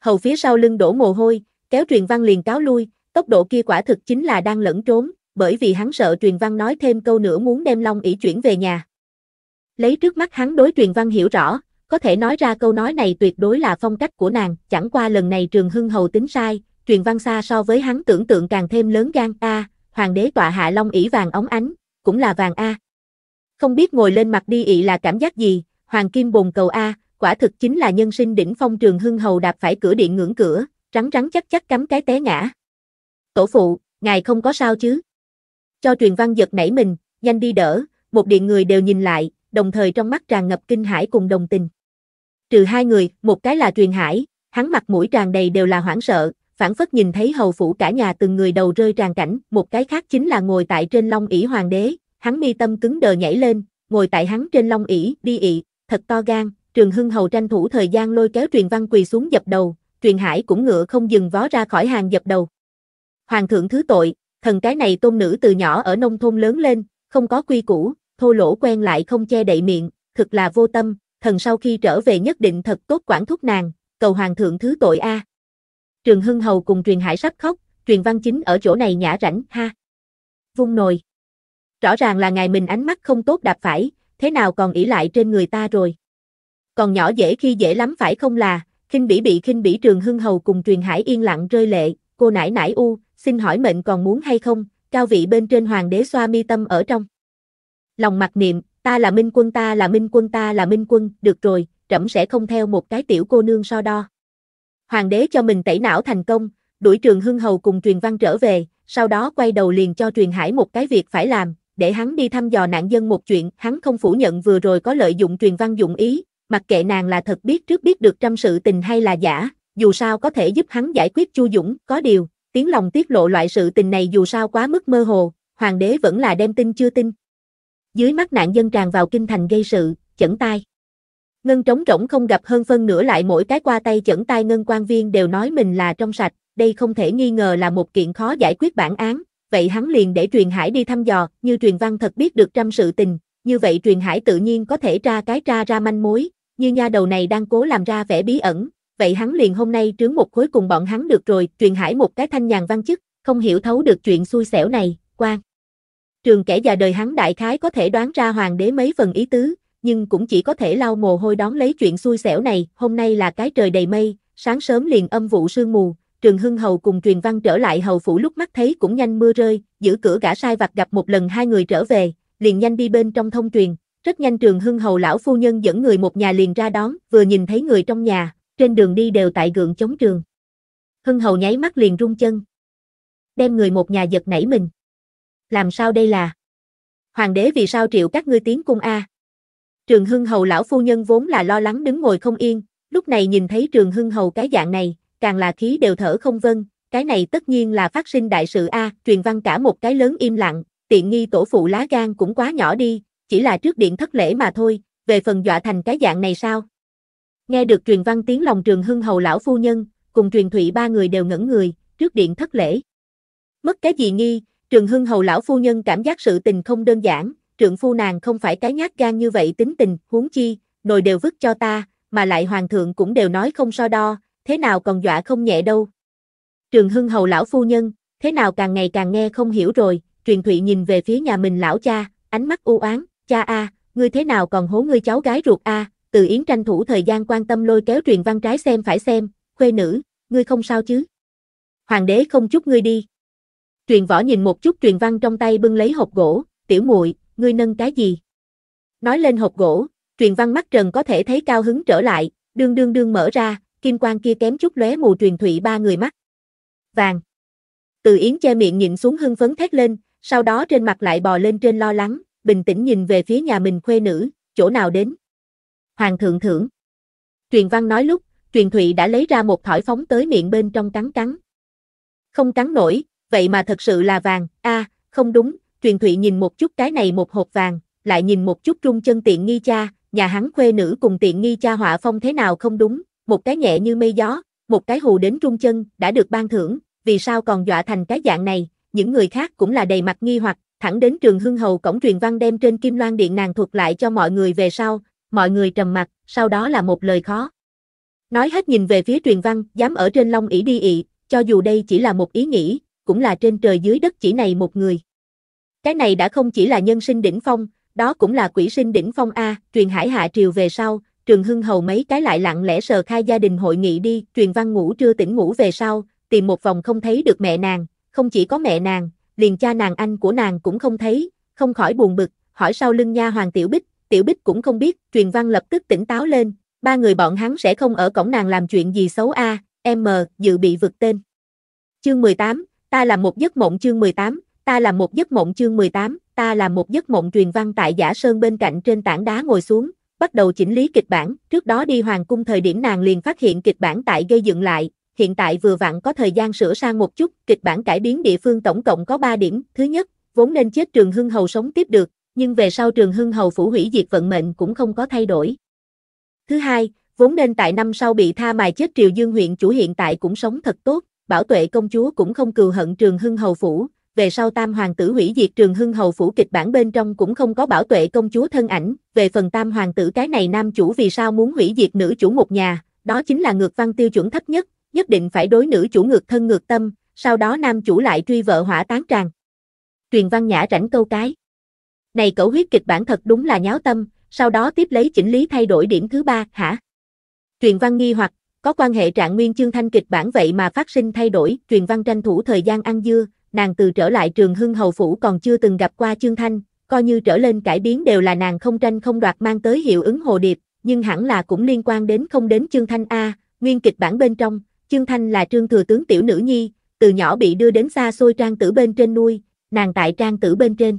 Hầu phía sau lưng đổ mồ hôi, kéo truyền văn liền cáo lui, tốc độ kia quả thực chính là đang lẫn trốn, bởi vì hắn sợ truyền văn nói thêm câu nữa muốn đem Long ỷ chuyển về nhà. Lấy trước mắt hắn đối truyền văn hiểu rõ, có thể nói ra câu nói này tuyệt đối là phong cách của nàng, chẳng qua lần này trường hưng hầu tính sai, truyền văn xa so với hắn tưởng tượng càng thêm lớn gan a, hoàng đế tọa hạ long ỷ vàng óng ánh, cũng là vàng a. Không biết ngồi lên mặt đi ị là cảm giác gì, hoàng kim bồn cầu a, quả thực chính là nhân sinh đỉnh phong trường hưng hầu đạp phải cửa điện ngưỡng cửa, rắn rắn chắc chắc cắm cái té ngã. Tổ phụ, ngài không có sao chứ? Cho truyền văn giật nảy mình, nhanh đi đỡ, một điện người đều nhìn lại, đồng thời trong mắt tràn ngập kinh hãi cùng đồng tình. Trừ hai người, một cái là truyền hải, hắn mặt mũi tràn đầy đều là hoảng sợ, phản phất nhìn thấy hầu phủ cả nhà từng người đầu rơi tràn cảnh, một cái khác chính là ngồi tại trên long ỷ hoàng đế, hắn mi tâm cứng đờ nhảy lên, ngồi tại hắn trên long ỷ, đi ị, thật to gan, Trường Hưng hầu tranh thủ thời gian lôi kéo truyền văn quỳ xuống dập đầu, truyền hải cũng ngựa không dừng vó ra khỏi hàng dập đầu. Hoàng thượng thứ tội, thần cái này tôn nữ từ nhỏ ở nông thôn lớn lên, không có quy củ, thô lỗ quen lại không che đậy miệng, thực là vô tâm, thần sau khi trở về nhất định thật tốt quản thúc nàng, cầu hoàng thượng thứ tội a. Trường Hưng Hầu cùng truyền hải sắp khóc, truyền văn chính ở chỗ này nhã rảnh, ha. Vung nồi. Rõ ràng là ngài mình ánh mắt không tốt đạp phải, thế nào còn ỷ lại trên người ta rồi. Còn nhỏ dễ khi dễ lắm phải không là, khinh bỉ bị khinh bỉ trường hưng hầu cùng truyền hải yên lặng rơi lệ, cô nải nải u, xin hỏi mệnh còn muốn hay không, cao vị bên trên hoàng đế xoa mi tâm ở trong. Lòng mặt niệm, ta là minh quân ta là minh quân ta là minh quân, được rồi, trẫm sẽ không theo một cái tiểu cô nương so đo. Hoàng đế cho mình tẩy não thành công, đuổi trường hưng hầu cùng truyền văn trở về, sau đó quay đầu liền cho truyền hải một cái việc phải làm, để hắn đi thăm dò nạn dân một chuyện, hắn không phủ nhận vừa rồi có lợi dụng truyền văn dụng ý, mặc kệ nàng là thật biết trước biết được trăm sự tình hay là giả, dù sao có thể giúp hắn giải quyết Chu Dũng, có điều, tiếng lòng tiết lộ loại sự tình này dù sao quá mức mơ hồ, hoàng đế vẫn là đem tin chưa tin. Dưới mắt nạn dân tràn vào kinh thành gây sự, chẩn tai. Ngân trống rỗng không gặp hơn phân nửa lại mỗi cái qua tay chẩn tai ngân quan viên đều nói mình là trong sạch, đây không thể nghi ngờ là một kiện khó giải quyết bản án, vậy hắn liền để truyền hải đi thăm dò, như truyền văn thật biết được trăm sự tình, như vậy truyền hải tự nhiên có thể tra cái tra ra manh mối, như nha đầu này đang cố làm ra vẻ bí ẩn, vậy hắn liền hôm nay trướng một khối cùng bọn hắn được rồi, truyền hải một cái thanh nhàn văn chức, không hiểu thấu được chuyện xui xẻo này, quan. Trường kẻ già đời hắn đại khái có thể đoán ra hoàng đế mấy phần ý tứ, nhưng cũng chỉ có thể lau mồ hôi đón lấy chuyện xui xẻo này, hôm nay là cái trời đầy mây, sáng sớm liền âm vụ sương mù, Trường Hưng Hầu cùng truyền văn trở lại hầu phủ lúc mắt thấy cũng nhanh mưa rơi, giữ cửa gã sai vặt gặp một lần hai người trở về, liền nhanh đi bên trong thông truyền, rất nhanh Trường Hưng Hầu lão phu nhân dẫn người một nhà liền ra đón, vừa nhìn thấy người trong nhà, trên đường đi đều tại gượng chống trường. Hưng Hầu nháy mắt liền rung chân. Đem người một nhà giật nảy mình. Làm sao đây là? Hoàng đế vì sao triệu các ngươi tiến cung A? Trường Hưng Hầu lão phu nhân vốn là lo lắng đứng ngồi không yên, lúc này nhìn thấy Trường Hưng Hầu cái dạng này, càng là khí đều thở không vân, cái này tất nhiên là phát sinh đại sự A, truyền văn cả một cái lớn im lặng, tiện nghi tổ phụ lá gan cũng quá nhỏ đi, chỉ là trước điện thất lễ mà thôi, về phần dọa thành cái dạng này sao? Nghe được truyền văn tiếng lòng trường hưng hầu lão phu nhân, cùng truyền thụy ba người đều ngẩn người, trước điện thất lễ. Mất cái gì nghi, trường hưng hầu lão phu nhân cảm giác sự tình không đơn giản, trượng phu nàng không phải cái nhát gan như vậy tính tình, huống chi, nồi đều vứt cho ta, mà lại hoàng thượng cũng đều nói không so đo, thế nào còn dọa không nhẹ đâu. Trường hưng hầu lão phu nhân, thế nào càng ngày càng nghe không hiểu rồi, truyền thụy nhìn về phía nhà mình lão cha, ánh mắt u oán, cha a, ngươi thế nào còn hố ngươi cháu gái ruột a? Từ Yến tranh thủ thời gian quan tâm lôi kéo truyền văn trái xem phải xem, khuê nữ, ngươi không sao chứ? Hoàng đế không chúc ngươi đi. Truyền võ nhìn một chút truyền văn trong tay bưng lấy hộp gỗ, tiểu muội, ngươi nâng cái gì? Nói lên hộp gỗ, truyền văn mắt trần có thể thấy cao hứng trở lại, đương đương đương mở ra, kim quang kia kém chút lóe mù truyền thụy ba người mắt. Vàng. Từ Yến che miệng nhịn xuống hưng phấn thét lên, sau đó trên mặt lại bò lên trên lo lắng, bình tĩnh nhìn về phía nhà mình khuê nữ, chỗ nào đến. Hoàng thượng thưởng. Truyền văn nói lúc, truyền thụy đã lấy ra một thỏi phóng tới miệng bên trong cắn cắn. Không cắn nổi, vậy mà thật sự là vàng, a không đúng, truyền thụy nhìn một chút cái này một hộp vàng, lại nhìn một chút trung chân tiện nghi cha, nhà hắn khuê nữ cùng tiện nghi cha họa phong thế nào không đúng, một cái nhẹ như mây gió, một cái hù đến trung chân, đã được ban thưởng, vì sao còn dọa thành cái dạng này, những người khác cũng là đầy mặt nghi hoặc, thẳng đến trường hưng hầu cổng truyền văn đem trên kim loan điện nàng thuật lại cho mọi người về sau, mọi người trầm mặt, sau đó là một lời khó. Nói hết nhìn về phía truyền văn, dám ở trên long ỷ đi ị, cho dù đây chỉ là một ý nghĩ, cũng là trên trời dưới đất chỉ này một người. Cái này đã không chỉ là nhân sinh đỉnh phong, đó cũng là quỷ sinh đỉnh phong A, truyền hải hạ triều về sau, trường hưng hầu mấy cái lại lặng lẽ sờ khai gia đình hội nghị đi, truyền văn ngủ trưa tỉnh ngủ về sau, tìm một vòng không thấy được mẹ nàng, không chỉ có mẹ nàng, liền cha nàng anh của nàng cũng không thấy, không khỏi buồn bực, hỏi sau lưng nha hoàng tiểu bích, tiểu bích cũng không biết, truyền văn lập tức tỉnh táo lên, ba người bọn hắn sẽ không ở cổng nàng làm chuyện gì xấu a, M, dự bị vượt tên. Chương 18, ta là một giấc mộng chương 18, ta là một giấc mộng chương 18, ta là một giấc mộng truyền văn tại giả sơn bên cạnh trên tảng đá ngồi xuống, bắt đầu chỉnh lý kịch bản, trước đó đi hoàng cung thời điểm nàng liền phát hiện kịch bản tại gây dựng lại, hiện tại vừa vặn có thời gian sửa sang một chút, kịch bản cải biến địa phương tổng cộng có 3 điểm, thứ nhất, vốn nên chết Trường Hưng Hầu sống tiếp được, nhưng về sau Trường Hưng Hầu phủ hủy diệt vận mệnh cũng không có thay đổi. Thứ hai, vốn nên tại năm sau bị tha mài chết Triều Dương huyện chủ hiện tại cũng sống thật tốt, Bảo Tuệ công chúa cũng không cừu hận Trường Hưng Hầu phủ, về sau Tam hoàng tử hủy diệt Trường Hưng Hầu phủ kịch bản bên trong cũng không có Bảo Tuệ công chúa thân ảnh, về phần Tam hoàng tử cái này nam chủ vì sao muốn hủy diệt nữ chủ một nhà, đó chính là ngược văn tiêu chuẩn thấp nhất, nhất định phải đối nữ chủ ngược thân ngược tâm, sau đó nam chủ lại truy vợ hỏa tán tràng. Truyền văn nhã rảnh câu cái. Này cẩu huyết kịch bản thật đúng là nháo tâm, sau đó tiếp lấy chỉnh lý thay đổi điểm thứ ba, hả? Truyền văn nghi hoặc, có quan hệ trạng nguyên chương thanh kịch bản vậy mà phát sinh thay đổi, truyền văn tranh thủ thời gian ăn dưa, nàng từ trở lại trường hưng hầu phủ còn chưa từng gặp qua chương thanh, coi như trở lên cải biến đều là nàng không tranh không đoạt mang tới hiệu ứng hồ điệp, nhưng hẳn là cũng liên quan đến không đến chương thanh A, nguyên kịch bản bên trong, chương thanh là trương thừa tướng tiểu nữ nhi, từ nhỏ bị đưa đến xa xôi trang tử bên trên nuôi, nàng tại trang tử bên trên.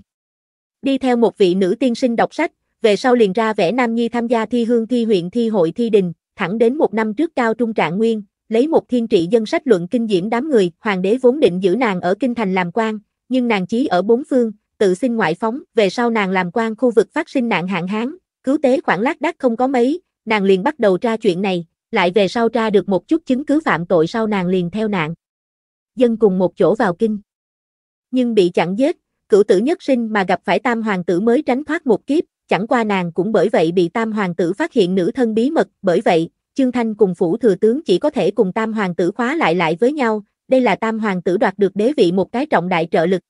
Đi theo một vị nữ tiên sinh đọc sách, về sau liền ra vẽ Nam Nhi tham gia thi hương thi huyện thi hội thi đình, thẳng đến một năm trước cao trung trạng nguyên, lấy một thiên trị dân sách luận kinh diễm đám người, hoàng đế vốn định giữ nàng ở kinh thành làm quan, nhưng nàng chí ở bốn phương, tự xin ngoại phóng, về sau nàng làm quan khu vực phát sinh nạn hạn hán, cứu tế khoảng lác đắc không có mấy, nàng liền bắt đầu tra chuyện này, lại về sau tra được một chút chứng cứ phạm tội sau nàng liền theo nạn. Dân cùng một chỗ vào kinh. Nhưng bị chặn giết, cửu tử nhất sinh mà gặp phải tam hoàng tử mới tránh thoát một kiếp, chẳng qua nàng cũng bởi vậy bị tam hoàng tử phát hiện nữ thân bí mật, bởi vậy, trương Thanh cùng phủ thừa tướng chỉ có thể cùng tam hoàng tử khóa lại lại với nhau, đây là tam hoàng tử đoạt được đế vị một cái trọng đại trợ lực.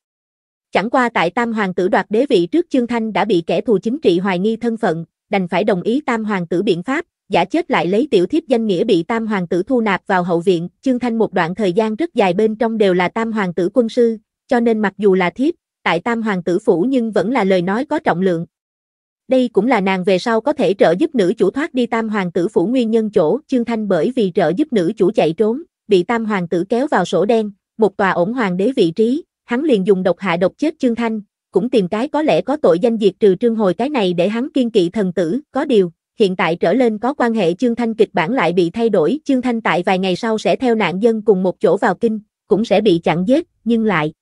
Chẳng qua tại tam hoàng tử đoạt đế vị trước trương Thanh đã bị kẻ thù chính trị hoài nghi thân phận, đành phải đồng ý tam hoàng tử biện pháp, giả chết lại lấy tiểu thiếp danh nghĩa bị tam hoàng tử thu nạp vào hậu viện, trương Thanh một đoạn thời gian rất dài bên trong đều là tam hoàng tử quân sư, cho nên mặc dù là thiếp, tại tam hoàng tử phủ nhưng vẫn là lời nói có trọng lượng. Đây cũng là nàng về sau có thể trợ giúp nữ chủ thoát đi tam hoàng tử phủ nguyên nhân chỗ, trương Thanh bởi vì trợ giúp nữ chủ chạy trốn, bị tam hoàng tử kéo vào sổ đen, một tòa ổn hoàng đế vị trí, hắn liền dùng độc hạ độc chết trương Thanh, cũng tìm cái có lẽ có tội danh diệt trừ trương hồi cái này để hắn kiên kỵ thần tử, có điều, hiện tại trở lên có quan hệ trương Thanh kịch bản lại bị thay đổi, trương Thanh tại vài ngày sau sẽ theo nạn dân cùng một chỗ vào kinh, cũng sẽ bị chặn giết, nhưng lại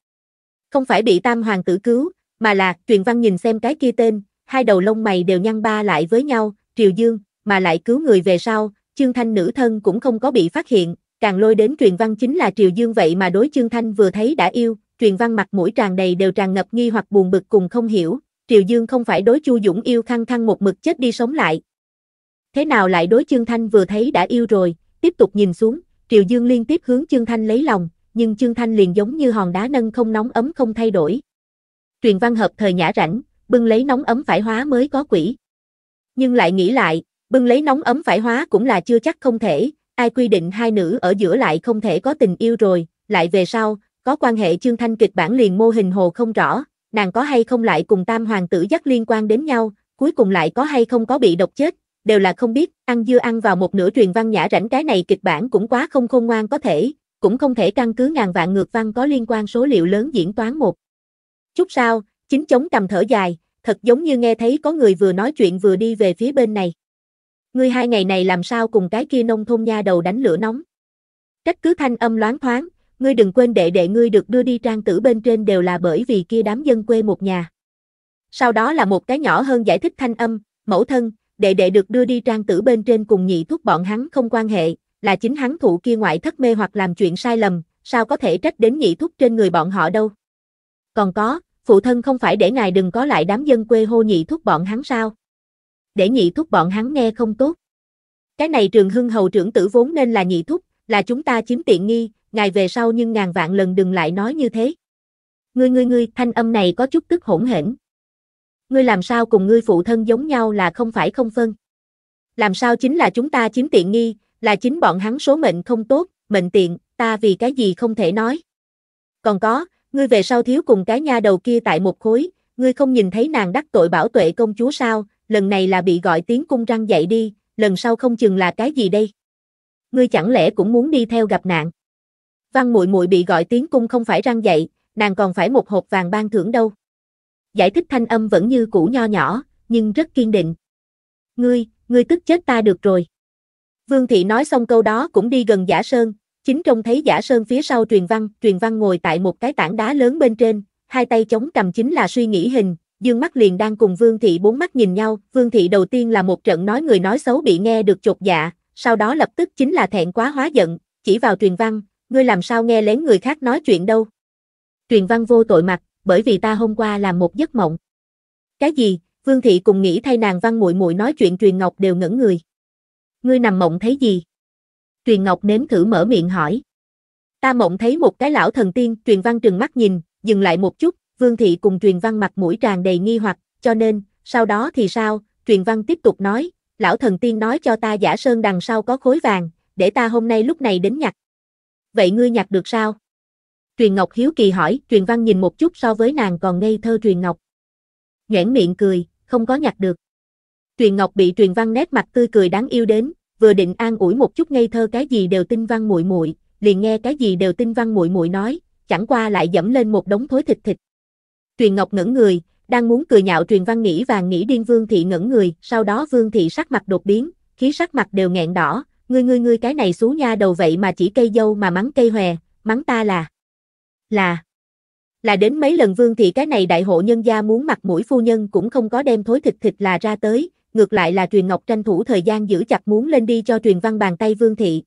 không phải bị tam hoàng tử cứu, mà là, truyền văn nhìn xem cái kia tên, hai đầu lông mày đều nhăn ba lại với nhau, Triều Dương, mà lại cứu người về sau, Chương Thanh nữ thân cũng không có bị phát hiện, càng lôi đến truyền văn chính là Triều Dương vậy mà đối Chương Thanh vừa thấy đã yêu, truyền văn mặt mũi tràn đầy đều tràn ngập nghi hoặc buồn bực cùng không hiểu, Triều Dương không phải đối Chu Dũng yêu khăng khăng một mực chết đi sống lại. Thế nào lại đối Chương Thanh vừa thấy đã yêu rồi, tiếp tục nhìn xuống, Triều Dương liên tiếp hướng Chương Thanh lấy lòng, nhưng Chương Thanh liền giống như hòn đá nâng không nóng ấm không thay đổi. Truyền văn hợp thời nhã rảnh, bưng lấy nóng ấm phải hóa mới có quỷ. Nhưng lại nghĩ lại, bưng lấy nóng ấm phải hóa cũng là chưa chắc không thể, ai quy định hai nữ ở giữa lại không thể có tình yêu rồi, lại về sau, có quan hệ chương thanh kịch bản liền mô hình hồ không rõ, nàng có hay không lại cùng tam hoàng tử dắt liên quan đến nhau, cuối cùng lại có hay không có bị độc chết, đều là không biết, ăn dưa ăn vào một nửa truyền văn nhã rảnh cái này kịch bản cũng quá không khôn ngoan có thể, cũng không thể căn cứ ngàn vạn ngược văn có liên quan số liệu lớn diễn toán một. Chút sao, chính chống cầm thở dài, thật giống như nghe thấy có người vừa nói chuyện vừa đi về phía bên này. Ngươi hai ngày này làm sao cùng cái kia nông thôn nha đầu đánh lửa nóng. Trách cứ thanh âm loáng thoáng, ngươi đừng quên đệ đệ ngươi được đưa đi trang tử bên trên đều là bởi vì kia đám dân quê một nhà. Sau đó là một cái nhỏ hơn giải thích thanh âm, mẫu thân, đệ đệ được đưa đi trang tử bên trên cùng nhị thúc bọn hắn không quan hệ, là chính hắn thụ kia ngoại thất mê hoặc làm chuyện sai lầm, sao có thể trách đến nhị thúc trên người bọn họ đâu. Còn có, phụ thân không phải để ngài đừng có lại đám dân quê hô nhị thúc bọn hắn sao? Để nhị thúc bọn hắn nghe không tốt. Cái này trường hưng hầu trưởng tử vốn nên là nhị thúc, là chúng ta chiếm tiện nghi, ngài về sau nhưng ngàn vạn lần đừng lại nói như thế. Ngươi ngươi ngươi, thanh âm này có chút tức hỗn hển. Ngươi làm sao cùng ngươi phụ thân giống nhau là không phải không phân. Làm sao chính là chúng ta chiếm tiện nghi, là chính bọn hắn số mệnh không tốt, mệnh tiện, ta vì cái gì không thể nói. Còn có, ngươi về sau thiếu cùng cái nha đầu kia tại một khối, ngươi không nhìn thấy nàng đắc tội bảo tuệ công chúa sao, lần này là bị gọi tiếng cung răng dậy đi, lần sau không chừng là cái gì đây? Ngươi chẳng lẽ cũng muốn đi theo gặp nạn? Văn muội muội bị gọi tiếng cung không phải răng dậy, nàng còn phải một hộp vàng ban thưởng đâu. Giải thích thanh âm vẫn như cũ nho nhỏ, nhưng rất kiên định. Ngươi, ngươi tức chết ta được rồi. Vương thị nói xong câu đó cũng đi gần giả sơn, chính trông thấy giả sơn phía sau truyền văn, truyền văn ngồi tại một cái tảng đá lớn bên trên, hai tay chống cầm chính là suy nghĩ hình, dương mắt liền đang cùng Vương thị bốn mắt nhìn nhau, Vương thị đầu tiên là một trận nói người nói xấu bị nghe được chột dạ, sau đó lập tức chính là thẹn quá hóa giận, chỉ vào truyền văn, ngươi làm sao nghe lén người khác nói chuyện đâu. Truyền văn vô tội mặt, bởi vì ta hôm qua làm một giấc mộng. Cái gì? Vương thị cùng nghĩ thay nàng văn muội muội nói chuyện truyền ngọc đều ngẩn người. Ngươi nằm mộng thấy gì? Truyền ngọc nếm thử mở miệng hỏi. Ta mộng thấy một cái lão thần tiên, truyền văn trừng mắt nhìn, dừng lại một chút, vương thị cùng truyền văn mặt mũi tràn đầy nghi hoặc, cho nên, sau đó thì sao, truyền văn tiếp tục nói, lão thần tiên nói cho ta giả sơn đằng sau có khối vàng, để ta hôm nay lúc này đến nhặt. Vậy ngươi nhặt được sao? Truyền Ngọc hiếu kỳ hỏi, Truyền Văn nhìn một chút so với nàng còn ngây thơ Truyền Ngọc. Nhoẻn miệng cười, không có nhặt được. Truyền Ngọc bị Truyền Văn nét mặt tươi cười đáng yêu đến, vừa định an ủi một chút ngây thơ cái gì đều tin văn muội muội, liền nghe cái gì đều tin văn muội muội nói, chẳng qua lại dẫm lên một đống thối thịt thịt. Truyền Ngọc ngẩn người, đang muốn cười nhạo Truyền Văn nghĩ và nghĩ điên Vương thị ngẩn người, sau đó Vương thị sắc mặt đột biến, khí sắc mặt đều nghẹn đỏ, ngươi ngươi ngươi cái này xú nha đầu vậy mà chỉ cây dâu mà mắng cây hòe, mắng ta là là là đến mấy lần Vương thị cái này đại hộ nhân gia muốn mặt mũi phu nhân cũng không có đem thối thịt thịt là ra tới, ngược lại là Truyền Ngọc tranh thủ thời gian giữ chặt muốn lên đi cho Truyền Văn bàn tay Vương thị.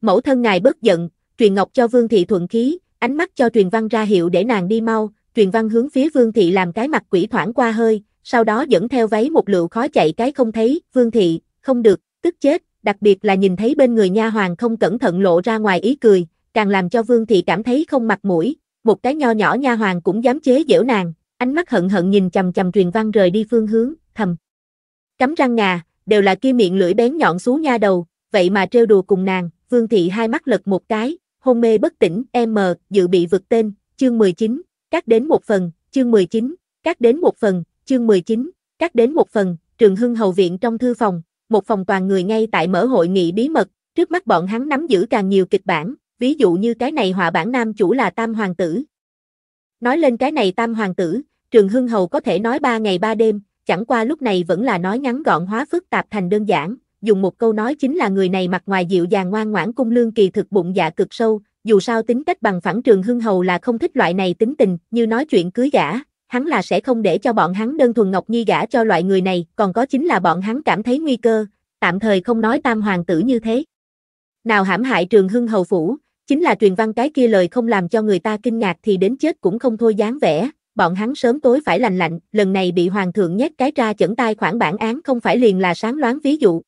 Mẫu thân ngài bất giận, Truyền Ngọc cho Vương thị thuận khí, ánh mắt cho Truyền Văn ra hiệu để nàng đi mau, Truyền Văn hướng phía Vương thị làm cái mặt quỷ thoảng qua hơi, sau đó dẫn theo váy một lựu khó chạy cái không thấy, Vương thị, không được, tức chết, đặc biệt là nhìn thấy bên người nha hoàng không cẩn thận lộ ra ngoài ý cười, càng làm cho Vương thị cảm thấy không mặt mũi, một cái nho nhỏ nha hoàng cũng dám chế giễu nàng, ánh mắt hận hận nhìn chầm chầm truyền văn rời đi phương hướng, thầm. Cắm răng ngà, đều là kia miệng lưỡi bén nhọn xuống nha đầu, vậy mà trêu đùa cùng nàng, Vương thị hai mắt lật một cái, hôn mê bất tỉnh, M, dự bị vực tên, chương 19, cắt đến một phần, chương 19, cắt đến một phần, chương 19, cắt đến một phần, trường hưng hầu viện trong thư phòng, một phòng toàn người ngay tại mở hội nghị bí mật, trước mắt bọn hắn nắm giữ càng nhiều kịch bản, ví dụ như cái này họa bản nam chủ là Tam Hoàng tử. Nói lên cái này Tam Hoàng tử, Trường Hưng Hầu có thể nói ba ngày ba đêm, chẳng qua lúc này vẫn là nói ngắn gọn hóa phức tạp thành đơn giản, dùng một câu nói chính là người này mặt ngoài dịu dàng ngoan ngoãn cung lương kỳ thực bụng dạ cực sâu, dù sao tính cách bằng phẳng Trường Hưng Hầu là không thích loại này tính tình, như nói chuyện cưới gả, hắn là sẽ không để cho bọn hắn đơn thuần Ngọc Nhi gả cho loại người này, còn có chính là bọn hắn cảm thấy nguy cơ, tạm thời không nói tam hoàng tử như thế. Nào hãm hại Trường Hưng Hầu phủ, chính là truyền văn cái kia lời không làm cho người ta kinh ngạc thì đến chết cũng không thôi dáng vẻ, bọn hắn sớm tối phải lành lạnh, lần này bị hoàng thượng nhét cái ra chẩn tai khoản bản án không phải liền là sáng loáng ví dụ.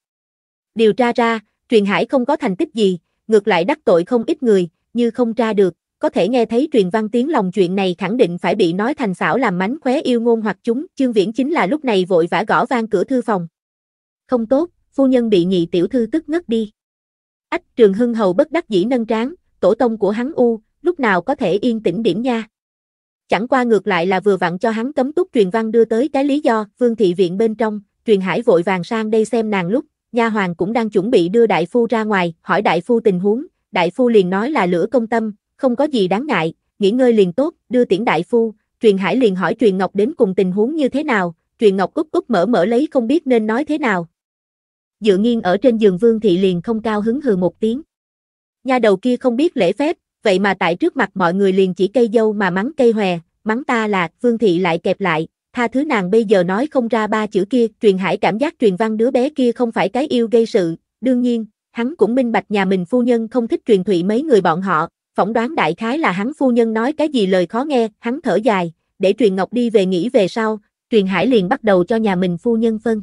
Điều tra ra, truyền hải không có thành tích gì, ngược lại đắc tội không ít người, như không tra được, có thể nghe thấy truyền văn tiếng lòng chuyện này khẳng định phải bị nói thành xảo làm mánh khóe yêu ngôn hoặc chúng, chương viễn chính là lúc này vội vã gõ vang cửa thư phòng. Không tốt, phu nhân bị nhị tiểu thư tức ngất đi. Ách trường hưng hầu bất đắc dĩ nâng tráng, tổ tông của hắn U, lúc nào có thể yên tĩnh điểm nha. Chẳng qua ngược lại là vừa vặn cho hắn cấm túc truyền văn đưa tới cái lý do, vương thị viện bên trong, truyền hải vội vàng sang đây xem nàng lúc, nha hoàng cũng đang chuẩn bị đưa đại phu ra ngoài, hỏi đại phu tình huống, đại phu liền nói là lửa công tâm, không có gì đáng ngại, nghỉ ngơi liền tốt, đưa tiễn đại phu, truyền hải liền hỏi truyền ngọc đến cùng tình huống như thế nào, truyền ngọc cúc cúc mở mở lấy không biết nên nói thế nào. Dựa nghiêng ở trên giường vương thị liền không cao hứng hừ một tiếng. Nha đầu kia không biết lễ phép, vậy mà tại trước mặt mọi người liền chỉ cây dâu mà mắng cây hòe, mắng ta là, Vương Thị lại kẹp lại, tha thứ nàng bây giờ nói không ra ba chữ kia, truyền hải cảm giác truyền văn đứa bé kia không phải cái yêu gây sự, đương nhiên, hắn cũng minh bạch nhà mình phu nhân không thích truyền thụy mấy người bọn họ, Phỏng đoán đại khái là hắn phu nhân nói cái gì lời khó nghe, hắn thở dài, để truyền ngọc đi về nghỉ về sau, truyền hải liền bắt đầu cho nhà mình phu nhân phân.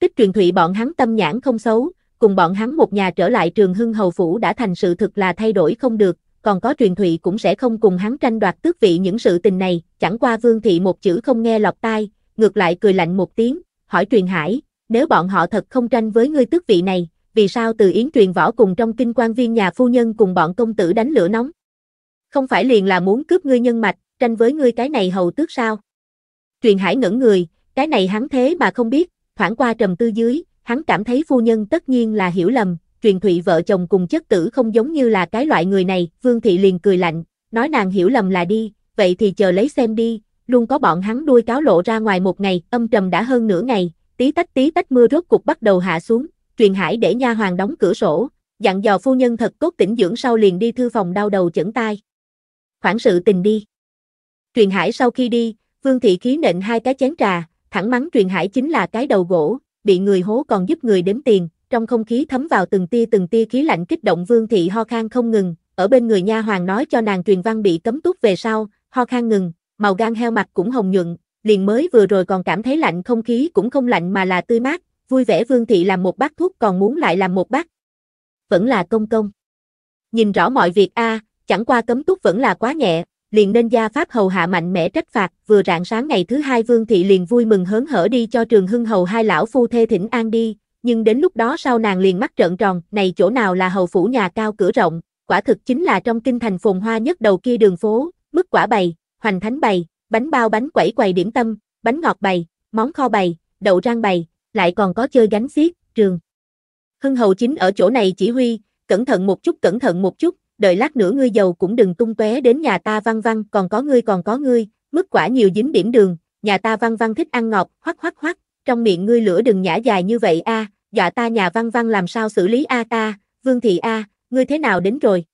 Tích truyền thụy bọn hắn tâm nhãn không xấu, cùng bọn hắn một nhà trở lại trường hưng hầu phủ đã thành sự thực là thay đổi không được, còn có truyền thụy cũng sẽ không cùng hắn tranh đoạt tước vị những sự tình này, chẳng qua vương thị một chữ không nghe lọt tai, ngược lại cười lạnh một tiếng, hỏi truyền hải, nếu bọn họ thật không tranh với ngươi tước vị này, vì sao từ yến truyền võ cùng trong kinh quan viên nhà phu nhân cùng bọn công tử đánh lửa nóng? Không phải liền là muốn cướp ngươi nhân mạch, tranh với ngươi cái này hầu tước sao? Truyền hải ngẩn người, cái này hắn thế mà không biết, thoảng qua trầm tư dưới, hắn cảm thấy phu nhân tất nhiên là hiểu lầm, truyền thụy vợ chồng cùng chất tử không giống như là cái loại người này, vương thị liền cười lạnh, nói nàng hiểu lầm là đi, vậy thì chờ lấy xem đi, luôn có bọn hắn đuôi cáo lộ ra ngoài một ngày, âm trầm đã hơn nửa ngày, tí tách tí tách mưa rốt cục bắt đầu hạ xuống, truyền hải để nha hoàng đóng cửa sổ, dặn dò phu nhân thật tốt tĩnh dưỡng sau liền đi thư phòng đau đầu chẩn tai. Khoảng sự tình đi. Truyền hải sau khi đi, vương thị khí nện hai cái chén trà, thẳng mắng truyền hải chính là cái đầu gỗ, bị người hố còn giúp người đếm tiền, trong không khí thấm vào từng tia từng tia khí lạnh kích động Vương thị ho khan không ngừng, ở bên người nha hoàng nói cho nàng truyền văn bị cấm túc về sau, ho khan ngừng, màu gan heo mặt cũng hồng nhuận, liền mới vừa rồi còn cảm thấy lạnh không khí cũng không lạnh mà là tươi mát, vui vẻ Vương thị làm một bát thuốc còn muốn lại làm một bát. Vẫn là công công. Nhìn rõ mọi việc a, chẳng qua cấm túc vẫn là quá nhẹ, liền nên gia pháp hầu hạ mạnh mẽ trách phạt, vừa rạng sáng ngày thứ hai Vương thị liền vui mừng hớn hở đi cho Trường Hưng hầu hai lão phu thê thỉnh an đi, nhưng đến lúc đó sau nàng liền mắt trợn tròn, này chỗ nào là hầu phủ nhà cao cửa rộng, quả thực chính là trong kinh thành phồn hoa nhất đầu kia đường phố, mức quả bày, hoành thánh bày, bánh bao bánh quẩy quầy điểm tâm, bánh ngọt bày, món kho bày, đậu rang bày, lại còn có chơi gánh xiết, trường. Hưng hầu chính ở chỗ này chỉ huy, cẩn thận một chút cẩn thận một chút, đợi lát nữa ngươi giàu cũng đừng tung tóe đến nhà ta văn văn, còn có ngươi còn có ngươi, mức quả nhiều dính điểm đường, nhà ta văn văn thích ăn ngọt, hoắc hoắc hoắc, trong miệng ngươi lửa đừng nhả dài như vậy a, dọa ta nhà văn văn làm sao xử lý a ta, vương thị a, ngươi thế nào đến rồi?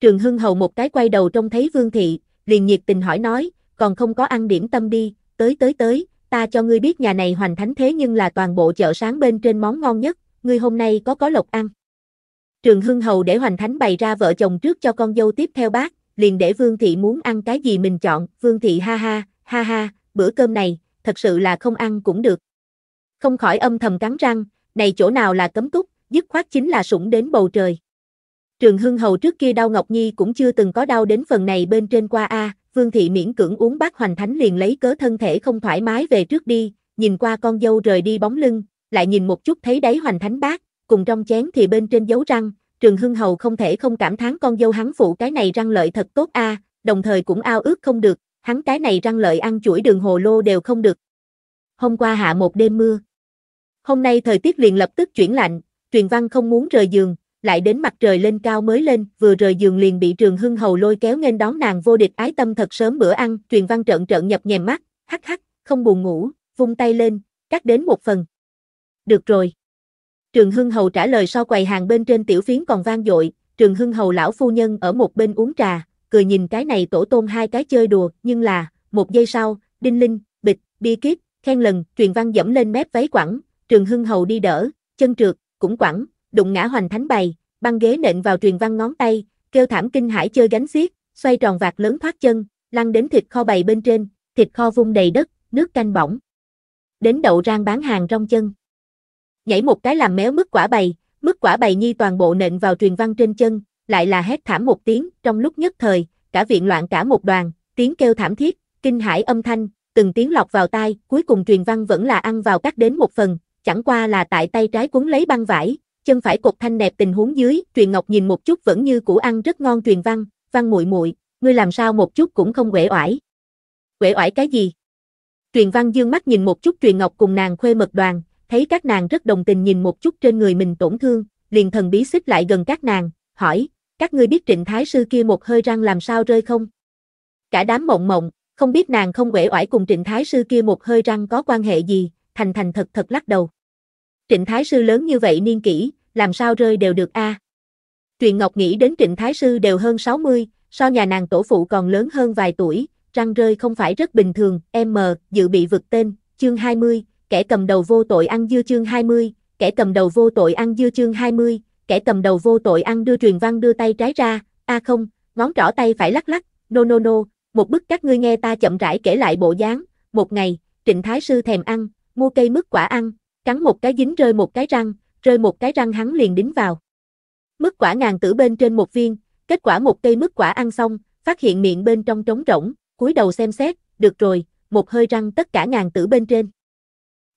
Trường Hưng Hầu một cái quay đầu trông thấy vương thị, liền nhiệt tình hỏi nói, còn không có ăn điểm tâm đi, tới tới tới, ta cho ngươi biết nhà này hoành thánh thế nhưng là toàn bộ chợ sáng bên trên món ngon nhất, ngươi hôm nay có có lộc ăn. Trường Hưng Hầu để hoành thánh bày ra vợ chồng trước cho con dâu tiếp theo bác, liền để Vương Thị muốn ăn cái gì mình chọn, Vương Thị ha ha, ha ha, bữa cơm này, thật sự là không ăn cũng được. Không khỏi âm thầm cắn răng, này chỗ nào là cấm túc, dứt khoát chính là sủng đến bầu trời. Trường Hưng Hầu trước kia đau Ngọc Nhi cũng chưa từng có đau đến phần này bên trên qua A, Vương Thị miễn cưỡng uống bát hoành thánh liền lấy cớ thân thể không thoải mái về trước đi, nhìn qua con dâu rời đi bóng lưng, lại nhìn một chút thấy đáy hoành thánh bát, cùng trong chén thì bên trên dấu răng, Trường Hưng Hầu không thể không cảm thán con dâu hắn phụ cái này răng lợi thật tốt a, đồng thời cũng ao ước không được, hắn cái này răng lợi ăn chuỗi đường hồ lô đều không được. Hôm qua hạ một đêm mưa. Hôm nay thời tiết liền lập tức chuyển lạnh, truyền văn không muốn rời giường, lại đến mặt trời lên cao mới lên, vừa rời giường liền bị Trường Hưng Hầu lôi kéo nên đón nàng vô địch ái tâm thật sớm bữa ăn, truyền văn trợn trợn nhập nhèm mắt, hắc hắc, không buồn ngủ, vung tay lên, cắt đến một phần. Được rồi. Trường Hưng Hầu trả lời sau quầy hàng bên trên tiểu phiến còn vang dội, Trường Hưng Hầu lão phu nhân ở một bên uống trà, cười nhìn cái này tổ tôm hai cái chơi đùa, nhưng là, một giây sau, đinh linh, bịch, bia kiếp, khen lần, truyền văn dẫm lên mép váy quẳng, Trường Hưng Hầu đi đỡ, chân trượt, cũng quẳng, đụng ngã hoành thánh bày, băng ghế nện vào truyền văn ngón tay, kêu thảm kinh hải chơi gánh xiết, xoay tròn vạt lớn thoát chân, lăn đến thịt kho bày bên trên, thịt kho vung đầy đất, nước canh bỏng. Đến đậu rang bán hàng trong chân nhảy một cái làm méo mức quả bày, mức quả bày nhi toàn bộ nện vào truyền văn trên chân, lại là hét thảm một tiếng, trong lúc nhất thời, cả viện loạn cả một đoàn, tiếng kêu thảm thiết, kinh hải âm thanh, từng tiếng lọc vào tai, cuối cùng truyền văn vẫn là ăn vào cắt đến một phần, chẳng qua là tại tay trái cuốn lấy băng vải, chân phải cột thanh nẹp tình huống dưới, truyền ngọc nhìn một chút vẫn như củ ăn rất ngon truyền văn, văn muội muội, ngươi làm sao một chút cũng không quể oải. Quể oải cái gì? Truyền văn dương mắt nhìn một chút truyền ngọc cùng nàng khuê mật đoàn, thấy các nàng rất đồng tình nhìn một chút trên người mình tổn thương, liền thần bí xích lại gần các nàng, hỏi, các ngươi biết trịnh thái sư kia một hơi răng làm sao rơi không? Cả đám mộng mộng, không biết nàng không quể oải cùng trịnh thái sư kia một hơi răng có quan hệ gì, thành thành thật thật lắc đầu. Trịnh thái sư lớn như vậy niên kỷ, làm sao rơi đều được a? À? Truyền Ngọc nghĩ đến trịnh thái sư đều hơn 60, so nhà nàng tổ phụ còn lớn hơn vài tuổi, răng rơi không phải rất bình thường, M, dự bị vực tên, chương 20, kẻ cầm đầu vô tội ăn dưa chương 20, kẻ cầm đầu vô tội ăn dưa chương 20, kẻ cầm đầu vô tội ăn đưa truyền văn đưa tay trái ra, a không, ngón trỏ tay phải lắc lắc, no no no, một bức các ngươi nghe ta chậm rãi kể lại bộ dáng, một ngày, Trịnh Thái Sư thèm ăn, mua cây mứt quả ăn, cắn một cái dính rơi một cái răng, rơi một cái răng hắn liền đính vào. Mứt quả ngàn tử bên trên một viên, kết quả một cây mứt quả ăn xong, phát hiện miệng bên trong trống rỗng, cúi đầu xem xét, được rồi, một hơi răng tất cả ngàn tử bên trên.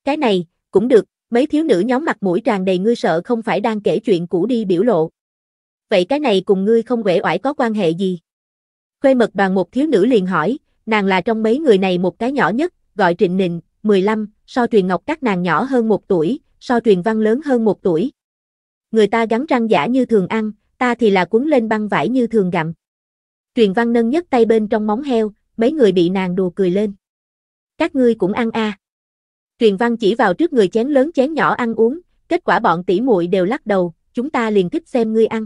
Cái này, cũng được, mấy thiếu nữ nhóm mặt mũi tràn đầy ngươi sợ không phải đang kể chuyện cũ đi biểu lộ. Vậy cái này cùng ngươi không quể oải có quan hệ gì? Khuê mật đoàn một thiếu nữ liền hỏi, nàng là trong mấy người này một cái nhỏ nhất, gọi Trịnh Nịnh, 15, so truyền ngọc các nàng nhỏ hơn một tuổi, so truyền văn lớn hơn một tuổi. Người ta gắn răng giả như thường ăn, ta thì là cuốn lên băng vải như thường gặm. Truyền văn nâng nhất tay bên trong móng heo, mấy người bị nàng đùa cười lên. Các ngươi cũng ăn a. À. Truyền văn chỉ vào trước người chén lớn chén nhỏ ăn uống, kết quả bọn tỷ muội đều lắc đầu, chúng ta liền thích xem ngươi ăn.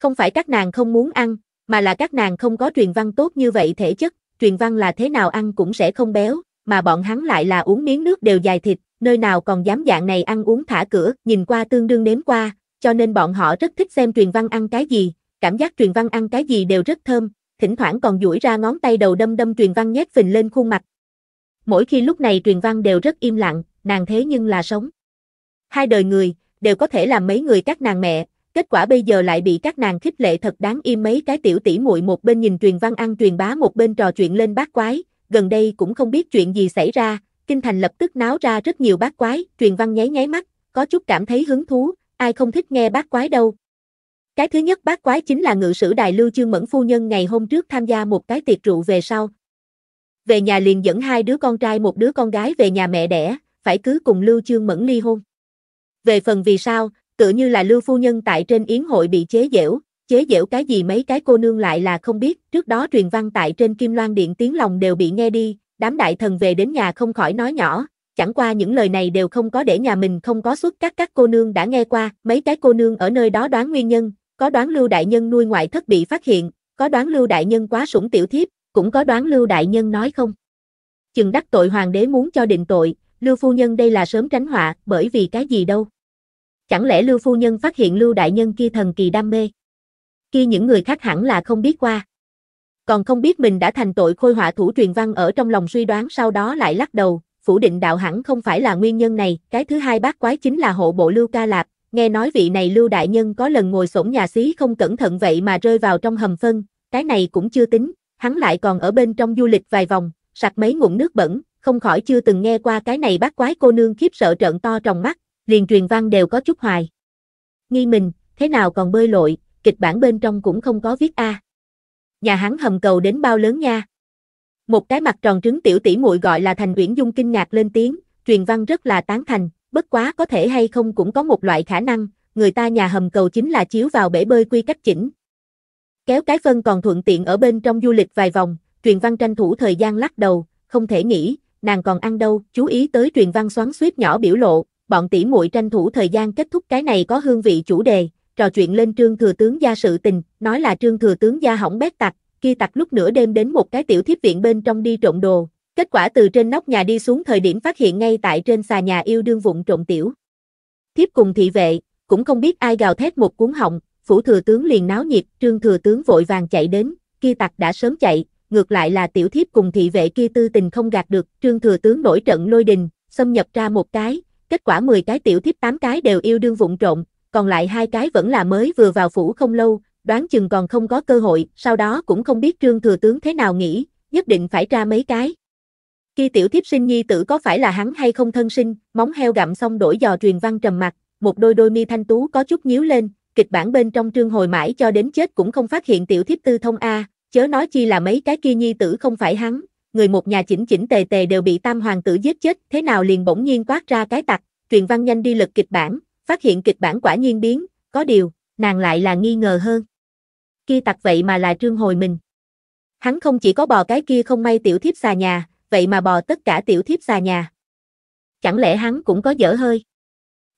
Không phải các nàng không muốn ăn, mà là các nàng không có truyền văn tốt như vậy thể chất, truyền văn là thế nào ăn cũng sẽ không béo, mà bọn hắn lại là uống miếng nước đều dài thịt, nơi nào còn dám dạng này ăn uống thả cửa, nhìn qua tương đương nếm qua, cho nên bọn họ rất thích xem truyền văn ăn cái gì, cảm giác truyền văn ăn cái gì đều rất thơm, thỉnh thoảng còn duỗi ra ngón tay đầu đâm đâm truyền văn nhét phình lên khuôn mặt. Mỗi khi lúc này truyền văn đều rất im lặng, nàng thế nhưng là sống. Hai đời người, đều có thể làm mấy người các nàng mẹ, kết quả bây giờ lại bị các nàng khích lệ thật đáng im mấy cái tiểu tỷ muội một bên nhìn truyền văn ăn truyền bá một bên trò chuyện lên bát quái, gần đây cũng không biết chuyện gì xảy ra, kinh thành lập tức náo ra rất nhiều bát quái, truyền văn nháy nháy mắt, có chút cảm thấy hứng thú, ai không thích nghe bát quái đâu. Cái thứ nhất bát quái chính là ngự sử đại lưu chương mẫn phu nhân ngày hôm trước tham gia một cái tiệc rượu về sau. Về nhà liền dẫn hai đứa con trai một đứa con gái về nhà mẹ đẻ, phải cứ cùng lưu chương mẫn ly hôn. Về phần vì sao, tựa như là lưu phu nhân tại trên yến hội bị chế giễu, chế giễu cái gì mấy cái cô nương lại là không biết, trước đó truyền văn tại trên Kim Loan Điện tiếng lòng đều bị nghe đi, đám đại thần về đến nhà không khỏi nói nhỏ, chẳng qua những lời này đều không có để nhà mình không có xuất các các cô nương đã nghe qua, mấy cái cô nương ở nơi đó đoán nguyên nhân, có đoán Lưu Đại Nhân nuôi ngoại thất bị phát hiện, có đoán Lưu Đại Nhân quá sủng tiểu thiếp, cũng có đoán Lưu Đại Nhân nói không. Chừng đắc tội hoàng đế muốn cho định tội, Lưu Phu Nhân đây là sớm tránh họa, bởi vì cái gì đâu. Chẳng lẽ Lưu Phu Nhân phát hiện Lưu Đại Nhân kia thần kỳ đam mê? Kia những người khác hẳn là không biết qua. Còn không biết mình đã thành tội khôi họa thủ truyền văn ở trong lòng suy đoán sau đó lại lắc đầu, phủ định đạo hẳn không phải là nguyên nhân này, cái thứ hai bác quái chính là hộ bộ Lưu Ca Lạp, nghe nói vị này Lưu Đại Nhân có lần ngồi sổng nhà xí không cẩn thận vậy mà rơi vào trong hầm phân, cái này cũng chưa tính, hắn lại còn ở bên trong du lịch vài vòng, sặc mấy ngụm nước bẩn, không khỏi chưa từng nghe qua cái này bác quái cô nương khiếp sợ trợn to trong mắt, liền truyền văn đều có chút hoài. Nghi mình, thế nào còn bơi lội, kịch bản bên trong cũng không có viết A. Nhà hắn hầm cầu đến bao lớn nha. Một cái mặt tròn trứng tiểu tỷ muội gọi là Thành Uyển Dung kinh ngạc lên tiếng, truyền văn rất là tán thành, bất quá có thể hay không cũng có một loại khả năng, người ta nhà hầm cầu chính là chiếu vào bể bơi quy cách chỉnh. Kéo cái phân còn thuận tiện ở bên trong du lịch vài vòng, truyền văn tranh thủ thời gian lắc đầu, không thể nghĩ, nàng còn ăn đâu, chú ý tới truyền văn xoắn suýt nhỏ biểu lộ, bọn tỷ muội tranh thủ thời gian kết thúc cái này có hương vị chủ đề, trò chuyện lên trương thừa tướng gia sự tình, nói là trương thừa tướng gia hỏng bét tặc, kia tặc lúc nửa đêm đến một cái tiểu thiếp viện bên trong đi trộm đồ, kết quả từ trên nóc nhà đi xuống thời điểm phát hiện ngay tại trên xà nhà yêu đương vụng trộm tiểu. Thiếp cùng thị vệ, cũng không biết ai gào thét một cuốn họng, phủ thừa tướng liền náo nhiệt, trương thừa tướng vội vàng chạy đến, kia tặc đã sớm chạy, ngược lại là tiểu thiếp cùng thị vệ kia tư tình không gạt được, trương thừa tướng nổi trận lôi đình, xâm nhập ra một cái, kết quả 10 cái tiểu thiếp 8 cái đều yêu đương vụng trộm, còn lại hai cái vẫn là mới vừa vào phủ không lâu, đoán chừng còn không có cơ hội, sau đó cũng không biết trương thừa tướng thế nào nghĩ, nhất định phải ra mấy cái. Khi tiểu thiếp sinh nhi tử có phải là hắn hay không thân sinh, móng heo gặm xong đổi giò truyền văn trầm mặt, một đôi đôi mi thanh tú có chút nhíu lên, kịch bản bên trong trương hồi mãi cho đến chết cũng không phát hiện tiểu thiếp tư thông A, chớ nói chi là mấy cái kia nhi tử không phải hắn, người một nhà chỉnh chỉnh tề tề đều bị tam hoàng tử giết chết, thế nào liền bỗng nhiên quát ra cái tặc, truyền văn nhanh đi lật kịch bản, phát hiện kịch bản quả nhiên biến, có điều, nàng lại là nghi ngờ hơn. Kia tặc vậy mà là trương hồi mình. Hắn không chỉ có bò cái kia không may tiểu thiếp xà nhà, vậy mà bò tất cả tiểu thiếp xà nhà. Chẳng lẽ hắn cũng có dở hơi?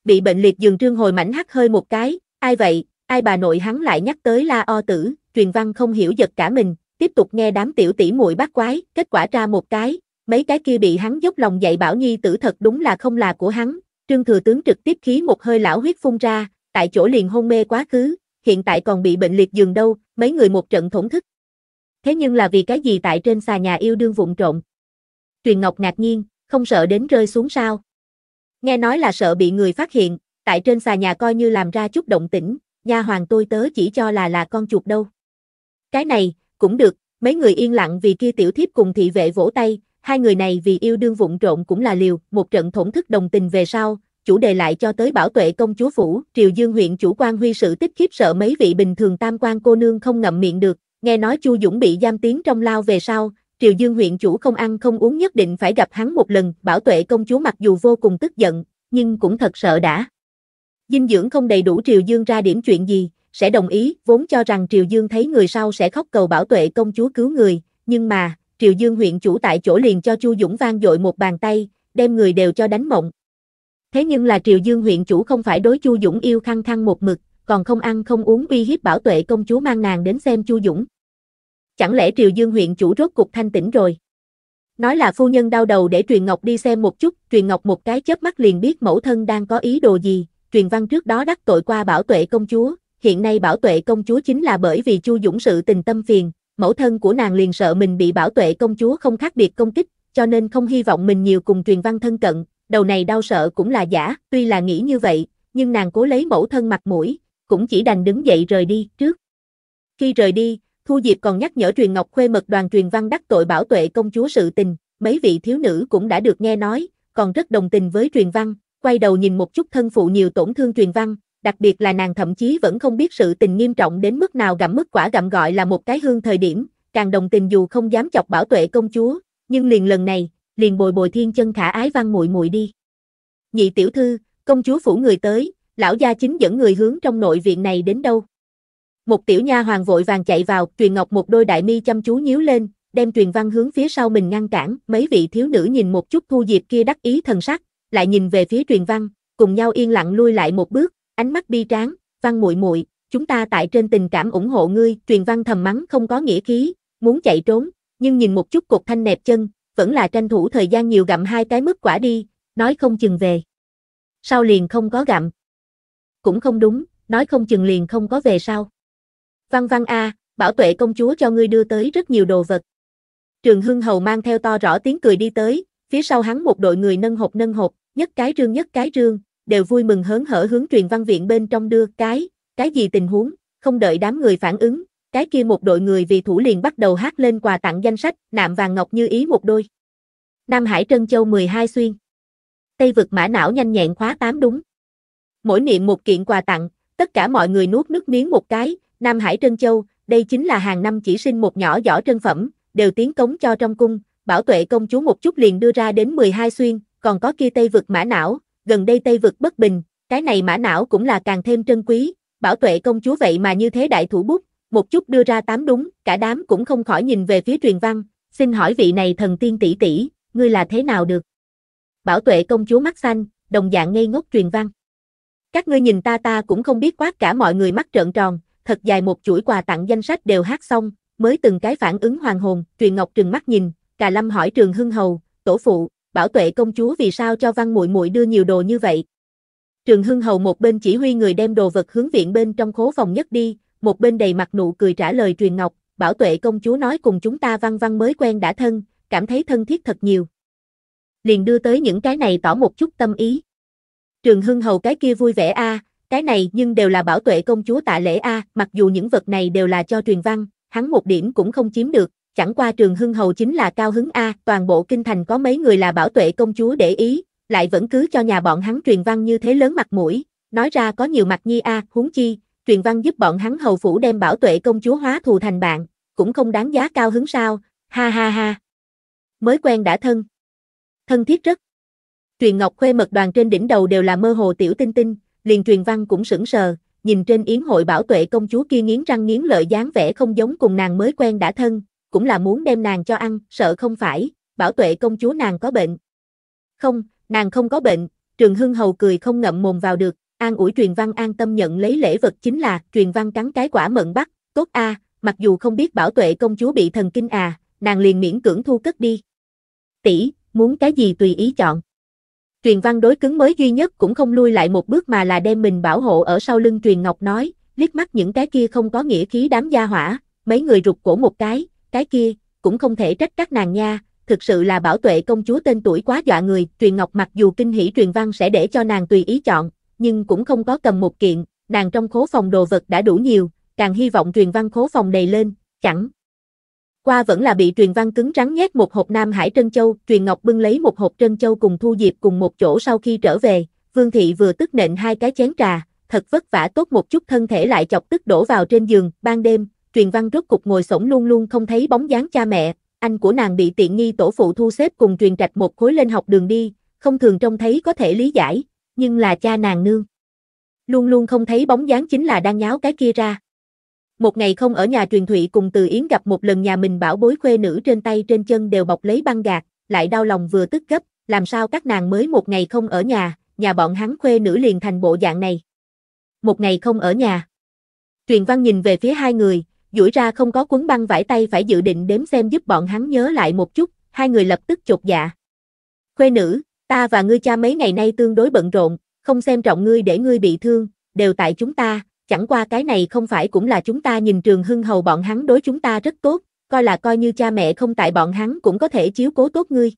Bị bệnh liệt giường trương hồi mảnh hắt hơi một cái, ai vậy, ai bà nội hắn lại nhắc tới la o tử, truyền văn không hiểu giật cả mình, tiếp tục nghe đám tiểu tỷ muội bắt quái, kết quả ra một cái, mấy cái kia bị hắn dốc lòng dạy bảo nhi tử thật đúng là không là của hắn, trương thừa tướng trực tiếp khí một hơi lão huyết phun ra, tại chỗ liền hôn mê quá khứ, hiện tại còn bị bệnh liệt giường đâu, mấy người một trận thổn thức. Thế nhưng là vì cái gì tại trên xà nhà yêu đương vụng trộn? Truyền Ngọc ngạc nhiên, không sợ đến rơi xuống sao? Nghe nói là sợ bị người phát hiện, tại trên xà nhà coi như làm ra chút động tĩnh, nha hoàng tôi tớ chỉ cho là là con chuột đâu. Cái này, cũng được, mấy người yên lặng vì kia tiểu thiếp cùng thị vệ vỗ tay, hai người này vì yêu đương vụng trộn cũng là liều, một trận thổn thức đồng tình về sau, chủ đề lại cho tới bảo tuệ công chúa phủ, Triều Dương huyện chủ quan huy sự tích khiếp sợ mấy vị bình thường tam quan cô nương không ngậm miệng được, nghe nói Chu Dũng bị giam tiến trong lao về sau, Triều Dương huyện chủ không ăn không uống nhất định phải gặp hắn một lần, bảo tuệ công chúa mặc dù vô cùng tức giận, nhưng cũng thật sợ đã. Dinh dưỡng không đầy đủ Triều Dương ra điểm chuyện gì, sẽ đồng ý, vốn cho rằng Triều Dương thấy người sau sẽ khóc cầu bảo tuệ công chúa cứu người, nhưng mà, Triều Dương huyện chủ tại chỗ liền cho Chu Dũng vang dội một bàn tay, đem người đều cho đánh mộng. Thế nhưng là Triều Dương huyện chủ không phải đối Chu Dũng yêu khăng khăng một mực, còn không ăn không uống uy hiếp bảo tuệ công chúa mang nàng đến xem Chu Dũng. Chẳng lẽ Triều Dương huyện chủ rốt cục thanh tỉnh rồi? Nói là phu nhân đau đầu để Truyền Ngọc đi xem một chút, Truyền Ngọc một cái chớp mắt liền biết mẫu thân đang có ý đồ gì, Truyền Văn trước đó đắc tội qua bảo tuệ công chúa, hiện nay bảo tuệ công chúa chính là bởi vì Chu Dũng sự tình tâm phiền, mẫu thân của nàng liền sợ mình bị bảo tuệ công chúa không khác biệt công kích, cho nên không hy vọng mình nhiều cùng Truyền Văn thân cận, đầu này đau sợ cũng là giả, tuy là nghĩ như vậy, nhưng nàng cố lấy mẫu thân mặt mũi, cũng chỉ đành đứng dậy rời đi, trước. Khi rời đi, Thu Diệp còn nhắc nhở truyền ngọc khuê mật đoàn truyền văn đắc tội bảo tuệ công chúa sự tình, mấy vị thiếu nữ cũng đã được nghe nói, còn rất đồng tình với truyền văn, quay đầu nhìn một chút thân phụ nhiều tổn thương truyền văn, đặc biệt là nàng thậm chí vẫn không biết sự tình nghiêm trọng đến mức nào gặm mức quả gặm gọi là một cái hương thời điểm, càng đồng tình dù không dám chọc bảo tuệ công chúa, nhưng liền lần này, liền bồi bồi thiên chân khả ái văn muội muội đi. Nhị tiểu thư, công chúa phủ người tới, lão gia chính dẫn người hướng trong nội viện này đến đâu? Một tiểu nha hoàng vội vàng chạy vào, truyền ngọc một đôi đại mi chăm chú nhíu lên, đem truyền văn hướng phía sau mình ngăn cản, mấy vị thiếu nữ nhìn một chút thu diệp kia đắc ý thần sắc, lại nhìn về phía truyền văn, cùng nhau yên lặng lui lại một bước, ánh mắt bi tráng, văn muội muội, chúng ta tại trên tình cảm ủng hộ ngươi, truyền văn thầm mắng không có nghĩa khí, muốn chạy trốn, nhưng nhìn một chút cục thanh nẹp chân, vẫn là tranh thủ thời gian nhiều gặm hai cái mức quả đi, nói không chừng về. Sau liền không có gặm. Cũng không đúng, nói không chừng liền không có về sau. Văn văn a, bảo tuệ công chúa cho ngươi đưa tới rất nhiều đồ vật. Trường Hưng Hầu mang theo to rõ tiếng cười đi tới, phía sau hắn một đội người nâng hộp nâng hộp, nhất cái rương nhất cái rương, đều vui mừng hớn hở hướng truyền văn viện bên trong đưa cái, cái gì tình huống, không đợi đám người phản ứng, cái kia một đội người vì thủ liền bắt đầu hát lên quà tặng danh sách, nạm vàng ngọc như ý một đôi. Nam Hải Trân Châu 12 xuyên. Tây vực mã não nhanh nhẹn khóa 8 đúng. Mỗi niệm một kiện quà tặng, tất cả mọi người nuốt nước miếng một cái, Nam Hải Trân Châu, đây chính là hàng năm chỉ sinh một nhỏ giỏ trân phẩm, đều tiến cống cho trong cung, bảo tuệ công chúa một chút liền đưa ra đến 12 xuyên, còn có kia Tây vực mã não, gần đây Tây vực bất bình, cái này mã não cũng là càng thêm trân quý, bảo tuệ công chúa vậy mà như thế đại thủ bút, một chút đưa ra tám đúng, cả đám cũng không khỏi nhìn về phía truyền văn, xin hỏi vị này thần tiên tỷ tỷ, ngươi là thế nào được? Bảo tuệ công chúa mắt xanh, đồng dạng ngây ngốc truyền văn. Các ngươi nhìn ta ta cũng không biết quát cả mọi người mắt trợn tròn, thật dài một chuỗi quà tặng danh sách đều hát xong, mới từng cái phản ứng hoàng hồn, truyền ngọc trừng mắt nhìn, cà lâm hỏi trường hưng hầu, tổ phụ, bảo tuệ công chúa vì sao cho văn muội muội đưa nhiều đồ như vậy. Trường hưng hầu một bên chỉ huy người đem đồ vật hướng viện bên trong khố phòng nhất đi, một bên đầy mặt nụ cười trả lời truyền ngọc, bảo tuệ công chúa nói cùng chúng ta văn văn mới quen đã thân, cảm thấy thân thiết thật nhiều. Liền đưa tới những cái này tỏ một chút tâm ý. Trường Hưng Hầu cái kia vui vẻ a, cái này nhưng đều là bảo tuệ công chúa tạ lễ a, mặc dù những vật này đều là cho truyền văn, hắn một điểm cũng không chiếm được, chẳng qua Trường Hưng Hầu chính là cao hứng a, toàn bộ kinh thành có mấy người là bảo tuệ công chúa để ý, lại vẫn cứ cho nhà bọn hắn truyền văn như thế lớn mặt mũi, nói ra có nhiều mặt nhi a, huống chi, truyền văn giúp bọn hắn hầu phủ đem bảo tuệ công chúa hóa thù thành bạn, cũng không đáng giá cao hứng sao, ha ha ha. Mới quen đã thân. Thân thiết rất. Truyền Ngọc Khuê mật đoàn trên đỉnh đầu đều là mơ hồ tiểu tinh tinh, liền truyền văn cũng sững sờ, nhìn trên yến hội bảo tuệ công chúa kia nghiến răng nghiến lợi dáng vẻ không giống cùng nàng mới quen đã thân, cũng là muốn đem nàng cho ăn, sợ không phải, bảo tuệ công chúa nàng có bệnh. Không, nàng không có bệnh, trường hưng hầu cười không ngậm mồm vào được, an ủi truyền văn an tâm nhận lấy lễ vật chính là, truyền văn cắn cái quả mận bắt, tốt a, mặc dù không biết bảo tuệ công chúa bị thần kinh à, nàng liền miễn cưỡng thu cất đi. Tỷ, muốn cái gì tùy ý chọn. Truyền văn đối cứng mới duy nhất cũng không lui lại một bước mà là đem mình bảo hộ ở sau lưng truyền ngọc nói, liếc mắt những cái kia không có nghĩa khí đám gia hỏa, mấy người rụt cổ một cái, cái kia, cũng không thể trách các nàng nha, thực sự là bảo tuệ công chúa tên tuổi quá dọa người, truyền ngọc mặc dù kinh hỉ truyền văn sẽ để cho nàng tùy ý chọn, nhưng cũng không có cầm một kiện, nàng trong khố phòng đồ vật đã đủ nhiều, càng hy vọng truyền văn khố phòng đầy lên, chẳng. Qua vẫn là bị truyền văn cứng rắn nhét một hộp Nam Hải Trân Châu, truyền ngọc bưng lấy một hộp Trân Châu cùng Thu Diệp cùng một chỗ sau khi trở về, Vương Thị vừa tức nện hai cái chén trà, thật vất vả tốt một chút thân thể lại chọc tức đổ vào trên giường, ban đêm, truyền văn rốt cục ngồi sổng luôn luôn không thấy bóng dáng cha mẹ, anh của nàng bị tiện nghi tổ phụ thu xếp cùng truyền trạch một khối lên học đường đi, không thường trông thấy có thể lý giải, nhưng là cha nàng nương. Luôn luôn không thấy bóng dáng chính là đang nháo cái kia ra. Một ngày không ở nhà truyền thụy cùng từ Yến gặp một lần nhà mình bảo bối khuê nữ trên tay trên chân đều bọc lấy băng gạc, lại đau lòng vừa tức gấp, làm sao các nàng mới một ngày không ở nhà, nhà bọn hắn khuê nữ liền thành bộ dạng này. Một ngày không ở nhà. Truyền văn nhìn về phía hai người, duỗi ra không có cuốn băng vải tay phải dự định đếm xem giúp bọn hắn nhớ lại một chút, hai người lập tức chột dạ. Khuê nữ, ta và ngươi cha mấy ngày nay tương đối bận rộn, không xem trọng ngươi để ngươi bị thương, đều tại chúng ta, chẳng qua cái này không phải cũng là chúng ta nhìn trường hưng hầu bọn hắn đối chúng ta rất tốt, coi là coi như cha mẹ không tại bọn hắn cũng có thể chiếu cố tốt ngươi.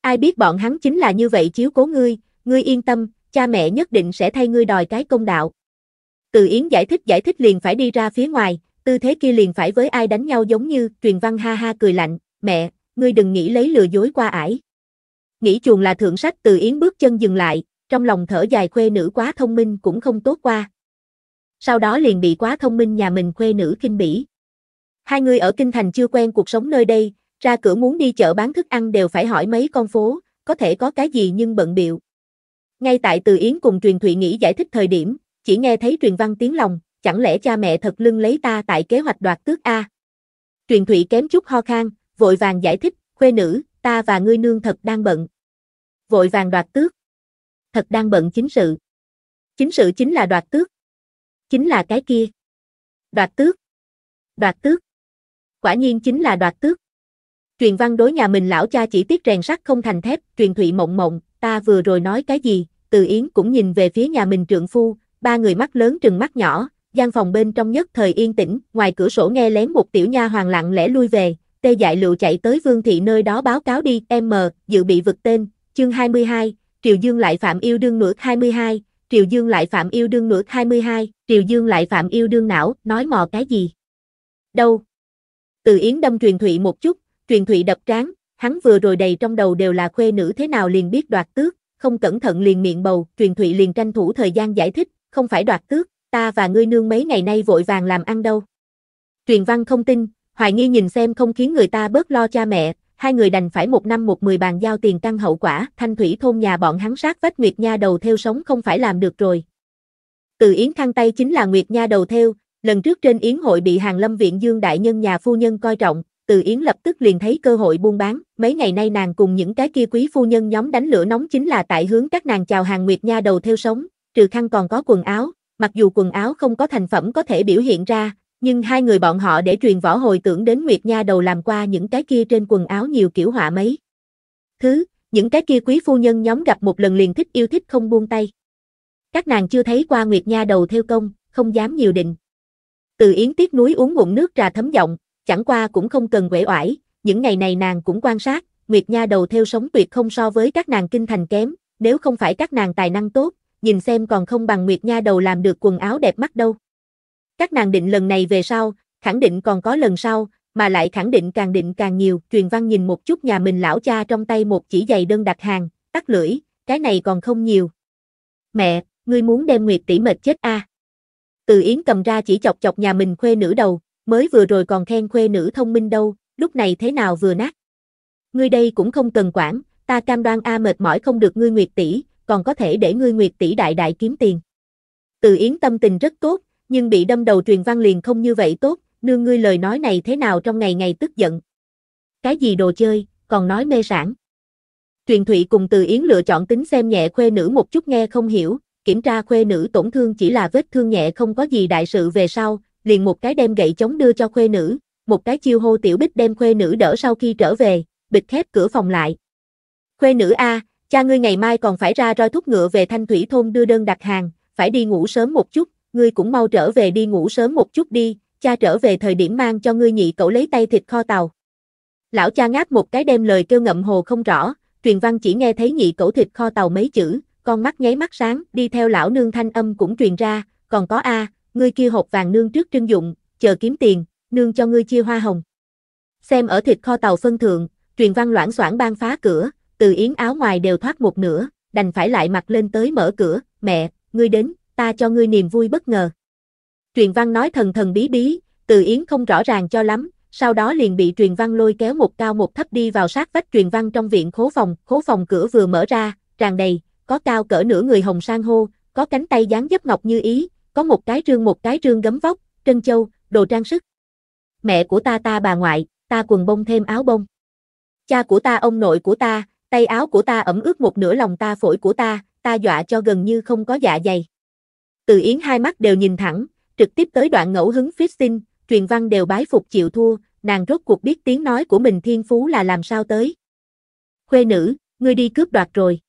Ai biết bọn hắn chính là như vậy chiếu cố ngươi, ngươi yên tâm, cha mẹ nhất định sẽ thay ngươi đòi cái công đạo. Từ Yến giải thích giải thích liền phải đi ra phía ngoài, tư thế kia liền phải với ai đánh nhau giống như, truyền văn ha ha cười lạnh, mẹ, ngươi đừng nghĩ lấy lừa dối qua ải. Nghĩ chuồng là thượng sách từ Yến bước chân dừng lại, trong lòng thở dài khuê nữ quá thông minh cũng không tốt qua. Sau đó liền bị quá thông minh nhà mình khuê nữ kinh bỉ. Hai người ở kinh thành chưa quen cuộc sống nơi đây, ra cửa muốn đi chợ bán thức ăn đều phải hỏi mấy con phố, có thể có cái gì nhưng bận biệu. Ngay tại Từ Yến cùng truyền Thụy nghĩ giải thích thời điểm, chỉ nghe thấy truyền văn tiếng lòng, chẳng lẽ cha mẹ thật lưng lấy ta tại kế hoạch đoạt tước A. Truyền Thụy kém chút ho khan, vội vàng giải thích, khuê nữ, ta và ngươi nương thật đang bận. Vội vàng đoạt tước. Thật đang bận chính sự. Chính sự chính là đoạt tước. Chính là cái kia. Đoạt tước. Đoạt tước. Quả nhiên chính là đoạt tước. Truyền văn đối nhà mình lão cha chỉ tiếc rèn sắt không thành thép, truyền thụy mộng mộng, ta vừa rồi nói cái gì, từ Yến cũng nhìn về phía nhà mình trượng phu, ba người mắt lớn trừng mắt nhỏ, gian phòng bên trong nhất thời yên tĩnh, ngoài cửa sổ nghe lén một tiểu nha hoàng lặng lẽ lui về, tê dại lựu chạy tới vương thị nơi đó báo cáo đi, M, dự bị vực tên, chương 22, Triều Dương lại phạm yêu đương nửa 22, Triều Dương lại phạm yêu đương nửa 22, Triều Dương lại phạm yêu đương não, nói mò cái gì? Đâu? Từ Yến đâm truyền thụy một chút, truyền thụy đập trán, hắn vừa rồi đầy trong đầu đều là khuê nữ thế nào liền biết đoạt tước, không cẩn thận liền miệng bầu, truyền thụy liền tranh thủ thời gian giải thích, không phải đoạt tước, ta và ngươi nương mấy ngày nay vội vàng làm ăn đâu. Truyền văn không tin, hoài nghi nhìn xem không khiến người ta bớt lo cha mẹ, hai người đành phải một năm một mười bàn giao tiền căn hậu quả, thanh thủy thôn nhà bọn hắn sát vách Nguyệt Nha đầu theo sống không phải làm được rồi. Từ Yến khăn tay chính là Nguyệt Nha đầu theo, lần trước trên Yến hội bị Hàng Lâm Viện Dương Đại Nhân nhà phu nhân coi trọng, từ Yến lập tức liền thấy cơ hội buôn bán, mấy ngày nay nàng cùng những cái kia quý phu nhân nhóm đánh lửa nóng chính là tại hướng các nàng chào hàng Nguyệt Nha đầu theo sống, trừ khăn còn có quần áo, mặc dù quần áo không có thành phẩm có thể biểu hiện ra, nhưng hai người bọn họ để truyền võ hồi tưởng đến Nguyệt Nha đầu làm qua những cái kia trên quần áo nhiều kiểu họa mấy. Thứ, những cái kia quý phu nhân nhóm gặp một lần liền thích yêu thích không buông tay. Các nàng chưa thấy qua Nguyệt Nha đầu theo công, không dám nhiều định. Từ Yến tiếc núi uống ngụm nước trà thấm giọng, chẳng qua cũng không cần quể oải, những ngày này nàng cũng quan sát, Nguyệt Nha đầu theo sống tuyệt không so với các nàng kinh thành kém, nếu không phải các nàng tài năng tốt, nhìn xem còn không bằng Nguyệt Nha đầu làm được quần áo đẹp mắt đâu. Các nàng định lần này về sau, khẳng định còn có lần sau, mà lại khẳng định càng định càng nhiều, truyền văn nhìn một chút nhà mình lão cha trong tay một chỉ giày đơn đặt hàng, tắt lưỡi, cái này còn không nhiều. Mẹ, ngươi muốn đem Nguyệt tỷ mệt chết a? À? Từ Yến cầm ra chỉ chọc chọc nhà mình khuê nữ đầu, mới vừa rồi còn khen khuê nữ thông minh đâu, lúc này thế nào vừa nát. Ngươi đây cũng không cần quản, ta cam đoan a mệt mỏi không được ngươi Nguyệt tỷ, còn có thể để ngươi Nguyệt tỷ đại đại kiếm tiền. Từ Yến tâm tình rất tốt, nhưng bị đâm đầu truyền văn liền không như vậy tốt, nương ngươi lời nói này thế nào trong ngày ngày tức giận. Cái gì đồ chơi, còn nói mê sản. Truyền Thụy cùng Từ Yến lựa chọn tính xem nhẹ khuê nữ một chút nghe không hiểu, kiểm tra khuê nữ tổn thương chỉ là vết thương nhẹ không có gì đại sự về sau, liền một cái đem gậy chống đưa cho khuê nữ, một cái chiêu hô tiểu bích đem khuê nữ đỡ sau khi trở về, bịch khép cửa phòng lại. Khuê nữ A, cha ngươi ngày mai còn phải ra roi thúc ngựa về thanh thủy thôn đưa đơn đặt hàng, phải đi ngủ sớm một chút, ngươi cũng mau trở về đi ngủ sớm một chút đi, cha trở về thời điểm mang cho ngươi nhị cậu lấy tay thịt kho tàu. Lão cha ngáp một cái đem lời kêu ngậm hồ không rõ, truyền văn chỉ nghe thấy nhị cậu thịt kho tàu mấy chữ, con mắt nháy mắt sáng, đi theo lão nương thanh âm cũng truyền ra, còn có a, ngươi kia hộp vàng nương trước trưng dụng, chờ kiếm tiền, nương cho ngươi chia hoa hồng. Xem ở thịt kho tàu phân thượng, truyền văn loãng xoảng ban phá cửa, từ yến áo ngoài đều thoát một nửa, đành phải lại mặc lên tới mở cửa, mẹ, ngươi đến, ta cho ngươi niềm vui bất ngờ. Truyền văn nói thần thần bí bí, từ yến không rõ ràng cho lắm, sau đó liền bị truyền văn lôi kéo một cao một thấp đi vào sát vách truyền văn trong viện khố phòng, khố phòng cửa vừa mở ra, tràn đầy, có cao cỡ nửa người hồng sang hô, có cánh tay dáng dấp ngọc như ý, có một cái trương một cái trương gấm vóc, trân châu, đồ trang sức. Mẹ của ta ta bà ngoại, ta quần bông thêm áo bông. Cha của ta ông nội của ta, tay áo của ta ẩm ướt một nửa lòng ta phổi của ta, ta dọa cho gần như không có dạ dày. Từ Yến hai mắt đều nhìn thẳng, trực tiếp tới đoạn ngẫu hứng sinh, truyền văn đều bái phục chịu thua, nàng rốt cuộc biết tiếng nói của mình thiên phú là làm sao tới. Khuê nữ, ngươi đi cướp đoạt rồi.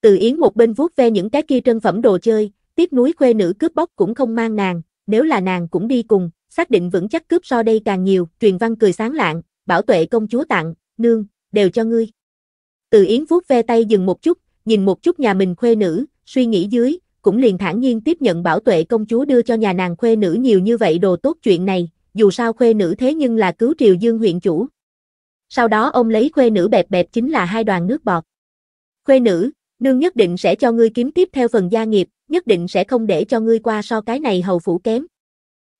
Từ Yến một bên vuốt ve những cái kia trân phẩm đồ chơi, tiếp núi khuê nữ cướp bóc cũng không mang nàng, nếu là nàng cũng đi cùng, xác định vững chắc cướp so đây càng nhiều, truyền văn cười sáng lạng, bảo tuệ công chúa tặng, nương, đều cho ngươi. Từ Yến vuốt ve tay dừng một chút, nhìn một chút nhà mình khuê nữ, suy nghĩ dưới, cũng liền thản nhiên tiếp nhận bảo tuệ công chúa đưa cho nhà nàng khuê nữ nhiều như vậy đồ tốt chuyện này, dù sao khuê nữ thế nhưng là cứu triều dương huyện chủ. Sau đó ông lấy khuê nữ bẹp bẹp chính là hai đoàn nước bọt. Khuê nữ, nương nhất định sẽ cho ngươi kiếm tiếp theo phần gia nghiệp, nhất định sẽ không để cho ngươi qua so cái này hầu phủ kém.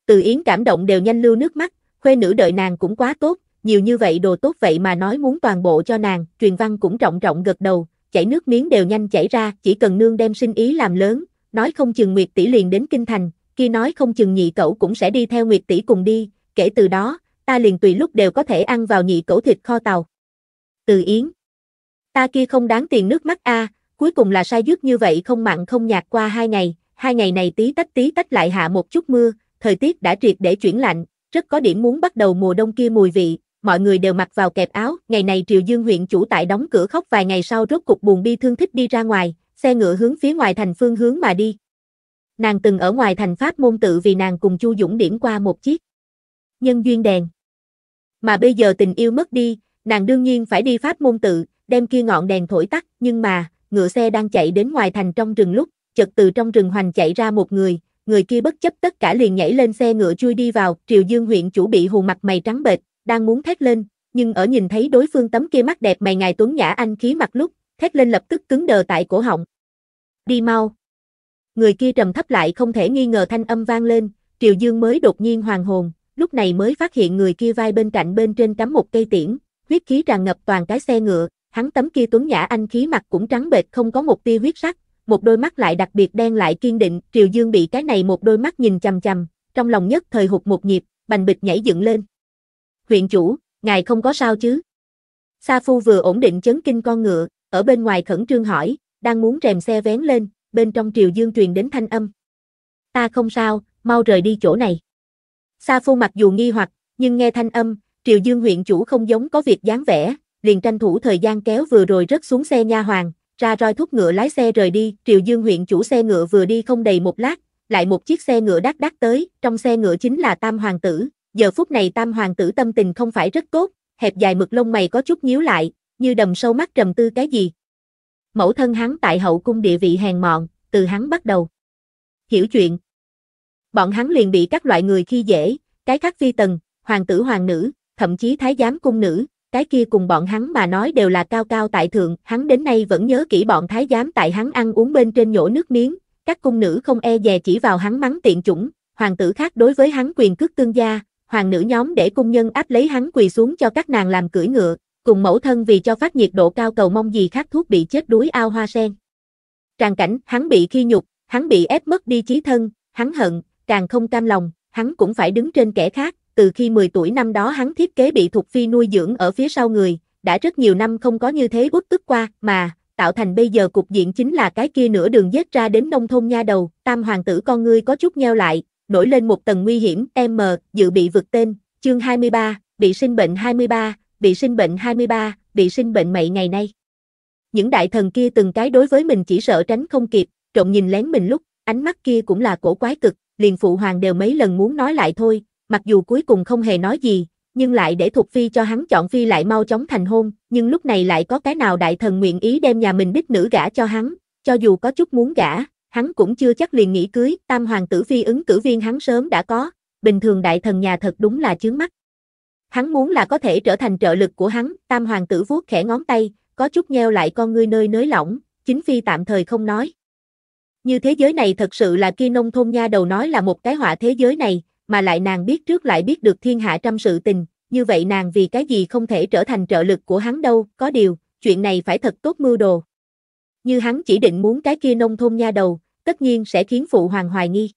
Từ Yến cảm động đều nhanh lưu nước mắt, khuê nữ đợi nàng cũng quá tốt, nhiều như vậy đồ tốt vậy mà nói muốn toàn bộ cho nàng, truyền văn cũng trọng trọng gật đầu, chảy nước miếng đều nhanh chảy ra, chỉ cần nương đem sinh ý làm lớn, nói không chừng Nguyệt tỷ liền đến kinh thành, kia nói không chừng nhị cậu cũng sẽ đi theo Nguyệt tỷ cùng đi, kể từ đó, ta liền tùy lúc đều có thể ăn vào nhị cậu thịt kho tàu. Từ Yến, ta kia không đáng tiền nước mắt a, cuối cùng là sai dứt như vậy không mặn không nhạt qua hai ngày, hai ngày này tí tách tí tách lại hạ một chút mưa, thời tiết đã triệt để chuyển lạnh, rất có điểm muốn bắt đầu mùa đông kia mùi vị, mọi người đều mặc vào kẹp áo, ngày này Triều Dương huyện chủ tại đóng cửa khóc vài ngày sau rốt cục buồn bi thương thích đi ra ngoài, xe ngựa hướng phía ngoài thành phương hướng mà đi. Nàng từng ở ngoài thành Pháp môn tự vì nàng cùng Chu Dũng điểm qua một chiếc nhân duyên đèn. Mà bây giờ tình yêu mất đi, nàng đương nhiên phải đi Pháp môn tự, đem kia ngọn đèn thổi tắt, nhưng mà, ngựa xe đang chạy đến ngoài thành trong rừng lúc, chợt từ trong rừng hoành chạy ra một người, người kia bất chấp tất cả liền nhảy lên xe ngựa chui đi vào, Triều Dương huyện chủ bị hù mặt mày trắng bệch, đang muốn thét lên, nhưng ở nhìn thấy đối phương tấm kia mắt đẹp mày ngài tuấn nhã anh khí mặt lúc, thét lên lập tức cứng đờ tại cổ họng. Đi mau. Người kia trầm thấp lại không thể nghi ngờ thanh âm vang lên, Triều Dương mới đột nhiên hoàng hồn, lúc này mới phát hiện người kia vai bên cạnh bên trên cắm một cây tiễn, huyết khí tràn ngập toàn cái xe ngựa, hắn tấm kia tuấn nhã anh khí mặt cũng trắng bệch không có một tia huyết sắc, một đôi mắt lại đặc biệt đen lại kiên định, Triều Dương bị cái này một đôi mắt nhìn chằm chằm, trong lòng nhất thời hụt một nhịp, bành bịch nhảy dựng lên. Huyện chủ, ngài không có sao chứ? Sa Phu vừa ổn định chấn kinh con ngựa, ở bên ngoài khẩn trương hỏi, đang muốn rèm xe vén lên, bên trong Triều Dương truyền đến thanh âm. Ta không sao, mau rời đi chỗ này. Sa Phu mặc dù nghi hoặc, nhưng nghe thanh âm, Triều Dương huyện chủ không giống có việc dáng vẻ, liền tranh thủ thời gian kéo vừa rồi rớt xuống xe nha hoàng, ra roi thúc ngựa lái xe rời đi, Triều Dương huyện chủ xe ngựa vừa đi không đầy một lát, lại một chiếc xe ngựa đắt đắt tới, trong xe ngựa chính là Tam hoàng tử, giờ phút này Tam hoàng tử tâm tình không phải rất tốt, hẹp dài mực lông mày có chút nhíu lại, như đầm sâu mắt trầm tư cái gì. Mẫu thân hắn tại hậu cung địa vị hèn mọn, từ hắn bắt đầu. Hiểu chuyện. Bọn hắn liền bị các loại người khi dễ, cái khác phi tần, hoàng tử hoàng nữ, thậm chí thái giám cung nữ, cái kia cùng bọn hắn mà nói đều là cao cao tại thượng, hắn đến nay vẫn nhớ kỹ bọn thái giám tại hắn ăn uống bên trên nhổ nước miếng, các cung nữ không e dè chỉ vào hắn mắng tiện chủng, hoàng tử khác đối với hắn quyền cước tương gia, hoàng nữ nhóm để cung nhân áp lấy hắn quỳ xuống cho các nàng làm cưỡi ngựa, cùng mẫu thân vì cho phát nhiệt độ cao cầu mong gì khác thuốc bị chết đuối ao hoa sen. Tràn cảnh, hắn bị khi nhục, hắn bị ép mất đi trí thân, hắn hận, càng không cam lòng, hắn cũng phải đứng trên kẻ khác, từ khi 10 tuổi năm đó hắn thiết kế bị Thục Phi nuôi dưỡng ở phía sau người, đã rất nhiều năm không có như thế bút tức qua, mà, tạo thành bây giờ cục diện chính là cái kia nửa đường dết ra đến nông thôn nha đầu, tam hoàng tử con ngươi có chút nheo lại, nổi lên một tầng nguy hiểm, M, dự bị vượt tên, chương 23, bị sinh bệnh 23, bị sinh bệnh 23, bị sinh bệnh mậy ngày nay. Những đại thần kia từng cái đối với mình chỉ sợ tránh không kịp, trộn nhìn lén mình lúc, ánh mắt kia cũng là cổ quái cực, liền phụ hoàng đều mấy lần muốn nói lại thôi, mặc dù cuối cùng không hề nói gì, nhưng lại để thuộc phi cho hắn chọn phi lại mau chóng thành hôn, nhưng lúc này lại có cái nào đại thần nguyện ý đem nhà mình đích nữ gả cho hắn, cho dù có chút muốn gả, hắn cũng chưa chắc liền nghĩ cưới, tam hoàng tử phi ứng cử viên hắn sớm đã có, bình thường đại thần nhà thật đúng là chướng mắt. Hắn muốn là có thể trở thành trợ lực của hắn, tam hoàng tử vuốt khẽ ngón tay, có chút nheo lại con ngươi nơi nới lỏng, chính phi tạm thời không nói. Như thế giới này thật sự là kia nông thôn nha đầu nói là một cái họa thế giới này, mà lại nàng biết trước lại biết được thiên hạ trăm sự tình, như vậy nàng vì cái gì không thể trở thành trợ lực của hắn đâu, có điều, chuyện này phải thật tốt mưu đồ. Như hắn chỉ định muốn cái kia nông thôn nha đầu, tất nhiên sẽ khiến phụ hoàng hoài nghi.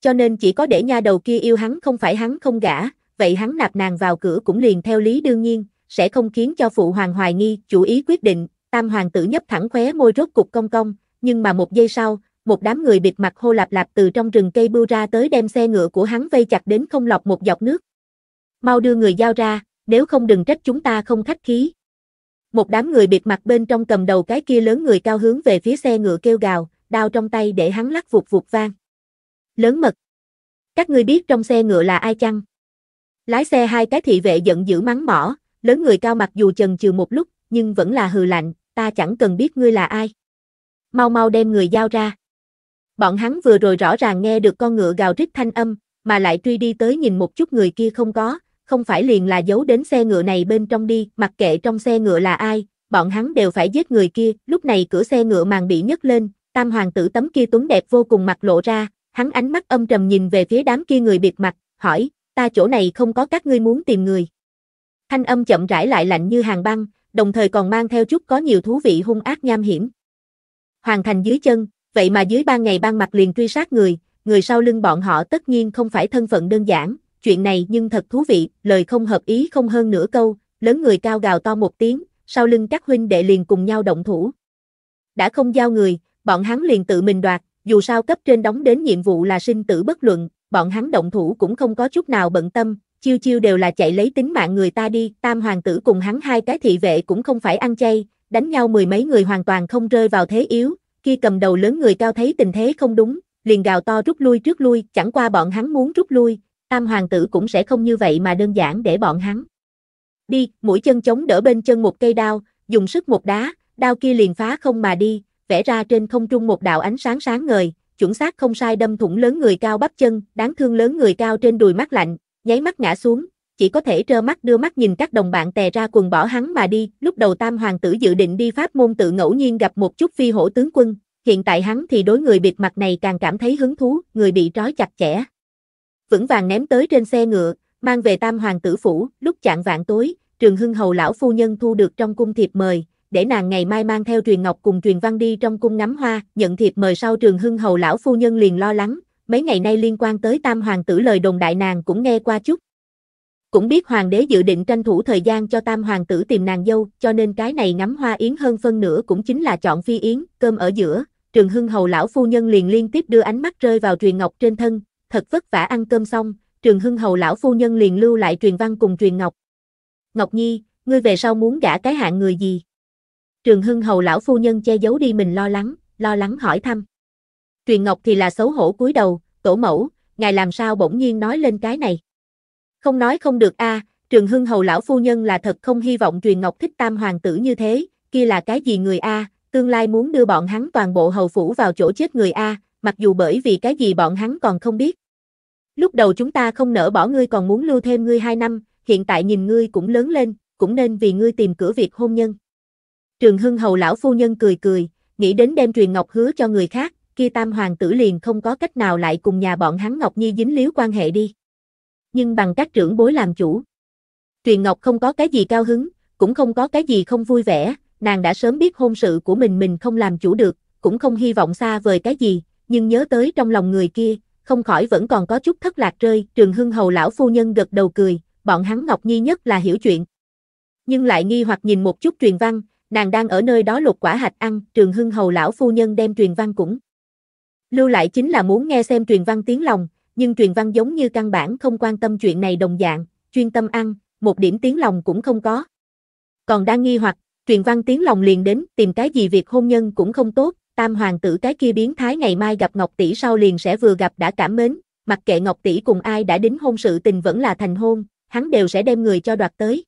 Cho nên chỉ có để nha đầu kia yêu hắn không phải hắn không gả, vậy hắn nạp nàng vào cửa cũng liền theo lý đương nhiên, sẽ không khiến cho phụ hoàng hoài nghi, chủ ý quyết định, tam hoàng tử nhấp thẳng khóe môi rốt cục cong cong, nhưng mà một giây sau, một đám người bịt mặt hô lạp lạp từ trong rừng cây bưu ra tới đem xe ngựa của hắn vây chặt đến không lọc một giọt nước. Mau đưa người giao ra, nếu không đừng trách chúng ta không khách khí. Một đám người bịt mặt bên trong cầm đầu cái kia lớn người cao hướng về phía xe ngựa kêu gào, đao trong tay để hắn lắc vụt vụt vang. Lớn mật. Các ngươi biết trong xe ngựa là ai chăng? Lái xe hai cái thị vệ giận dữ mắng mỏ, lớn người cao mặc dù chần chừ một lúc, nhưng vẫn là hừ lạnh, ta chẳng cần biết ngươi là ai. Mau mau đem người giao ra. Bọn hắn vừa rồi rõ ràng nghe được con ngựa gào rít thanh âm, mà lại truy đi tới nhìn một chút người kia không có, không phải liền là giấu đến xe ngựa này bên trong đi, mặc kệ trong xe ngựa là ai, bọn hắn đều phải giết người kia, lúc này cửa xe ngựa màn bị nhấc lên, tam hoàng tử tấm kia tuấn đẹp vô cùng mặt lộ ra, hắn ánh mắt âm trầm nhìn về phía đám kia người biệt mặt, hỏi, ta chỗ này không có các ngươi muốn tìm người. Thanh âm chậm rãi lại lạnh như hàng băng, đồng thời còn mang theo chút có nhiều thú vị hung ác nham hiểm. Hoàng thành dưới chân, vậy mà dưới ban ngày ban mặt liền truy sát người, người sau lưng bọn họ tất nhiên không phải thân phận đơn giản, chuyện này nhưng thật thú vị, lời không hợp ý không hơn nửa câu, lớn người cao gào to một tiếng, sau lưng các huynh đệ liền cùng nhau động thủ. Đã không giao người, bọn hắn liền tự mình đoạt, dù sao cấp trên đóng đến nhiệm vụ là sinh tử bất luận, bọn hắn động thủ cũng không có chút nào bận tâm, chiêu chiêu đều là chạy lấy tính mạng người ta đi, tam hoàng tử cùng hắn hai cái thị vệ cũng không phải ăn chay, đánh nhau mười mấy người hoàn toàn không rơi vào thế yếu, khi cầm đầu lớn người cao thấy tình thế không đúng, liền gào to rút lui trước lui, chẳng qua bọn hắn muốn rút lui, tam hoàng tử cũng sẽ không như vậy mà đơn giản để bọn hắn. Đi, mũi chân chống đỡ bên chân một cây đao, dùng sức một đá, đao kia liền phá không mà đi, vẽ ra trên không trung một đạo ánh sáng sáng ngời, chuẩn xác không sai đâm thủng lớn người cao bắp chân, đáng thương lớn người cao trên đùi mắt lạnh, nháy mắt ngã xuống, chỉ có thể trơ mắt đưa mắt nhìn các đồng bạn tè ra quần bỏ hắn mà đi, lúc đầu tam hoàng tử dự định đi pháp môn tự ngẫu nhiên gặp một chút phi hổ tướng quân, hiện tại hắn thì đối người bịt mặt này càng cảm thấy hứng thú, người bị trói chặt chẽ. Vững vàng ném tới trên xe ngựa, mang về tam hoàng tử phủ, lúc chạng vạn tối, trường hưng hầu lão phu nhân thu được trong cung thiệp mời, để nàng ngày mai mang theo truyền ngọc cùng truyền văn đi trong cung ngắm hoa, nhận thiệp mời sau trường hưng hầu lão phu nhân liền lo lắng, mấy ngày nay liên quan tới tam hoàng tử lời đồn đại nàng cũng nghe qua chút. Cũng biết hoàng đế dự định tranh thủ thời gian cho tam hoàng tử tìm nàng dâu, cho nên cái này ngắm hoa yến hơn phân nửa cũng chính là chọn phi yến, cơm ở giữa, trường hưng hầu lão phu nhân liền liên tiếp đưa ánh mắt rơi vào truyền ngọc trên thân, thật vất vả ăn cơm xong, trường hưng hầu lão phu nhân liền lưu lại truyền văn cùng truyền ngọc. Ngọc Nhi, ngươi về sau muốn gả cái hạng người gì? Trường hưng hầu lão phu nhân che giấu đi mình lo lắng, lo lắng hỏi thăm. Truyền Ngọc thì là xấu hổ cúi đầu, tổ mẫu, ngài làm sao bỗng nhiên nói lên cái này. Không nói không được a, Trường Hưng hầu lão phu nhân là thật không hy vọng Truyền Ngọc thích tam hoàng tử như thế, kia là cái gì người a, tương lai muốn đưa bọn hắn toàn bộ hầu phủ vào chỗ chết người a, mặc dù bởi vì cái gì bọn hắn còn không biết. Lúc đầu chúng ta không nỡ bỏ ngươi còn muốn lưu thêm ngươi hai năm, hiện tại nhìn ngươi cũng lớn lên, cũng nên vì ngươi tìm cửa việc hôn nhân. Trường Hưng hầu lão phu nhân cười cười, nghĩ đến đem truyền ngọc hứa cho người khác, kia tam hoàng tử liền không có cách nào lại cùng nhà bọn hắn Ngọc Nhi dính líu quan hệ đi. Nhưng bằng các trưởng bối làm chủ. Truyền Ngọc không có cái gì cao hứng, cũng không có cái gì không vui vẻ, nàng đã sớm biết hôn sự của mình mình không làm chủ được, cũng không hy vọng xa vời cái gì, nhưng nhớ tới trong lòng người kia, không khỏi vẫn còn có chút thất lạc rơi, trường hưng hầu lão phu nhân gật đầu cười, bọn hắn Ngọc Nhi nhất là hiểu chuyện. Nhưng lại nghi hoặc nhìn một chút truyền văn, nàng đang ở nơi đó lục quả hạch ăn, trường hưng hầu lão phu nhân đem truyền văn cũng. Lưu lại chính là muốn nghe xem truyền văn tiếng lòng, nhưng truyền văn giống như căn bản không quan tâm chuyện này đồng dạng, chuyên tâm ăn, một điểm tiếng lòng cũng không có. Còn đang nghi hoặc, truyền văn tiếng lòng liền đến, tìm cái gì việc hôn nhân cũng không tốt, tam hoàng tử cái kia biến thái ngày mai gặp Ngọc Tỷ sau liền sẽ vừa gặp đã cảm mến, mặc kệ Ngọc Tỷ cùng ai đã đính hôn sự tình vẫn là thành hôn, hắn đều sẽ đem người cho đoạt tới.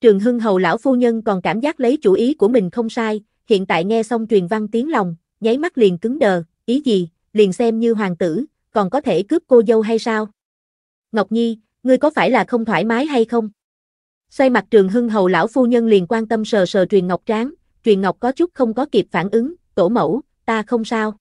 Trường Hưng Hầu lão phu nhân còn cảm giác lấy chủ ý của mình không sai, hiện tại nghe xong truyền văn tiếng lòng, nháy mắt liền cứng đờ, ý gì, liền xem như hoàng tử, còn có thể cướp cô dâu hay sao? Ngọc Nhi, ngươi có phải là không thoải mái hay không? Xoay mặt Trường Hưng Hầu lão phu nhân liền quan tâm sờ sờ truyền ngọc tráng, truyền ngọc có chút không có kịp phản ứng, tổ mẫu, ta không sao.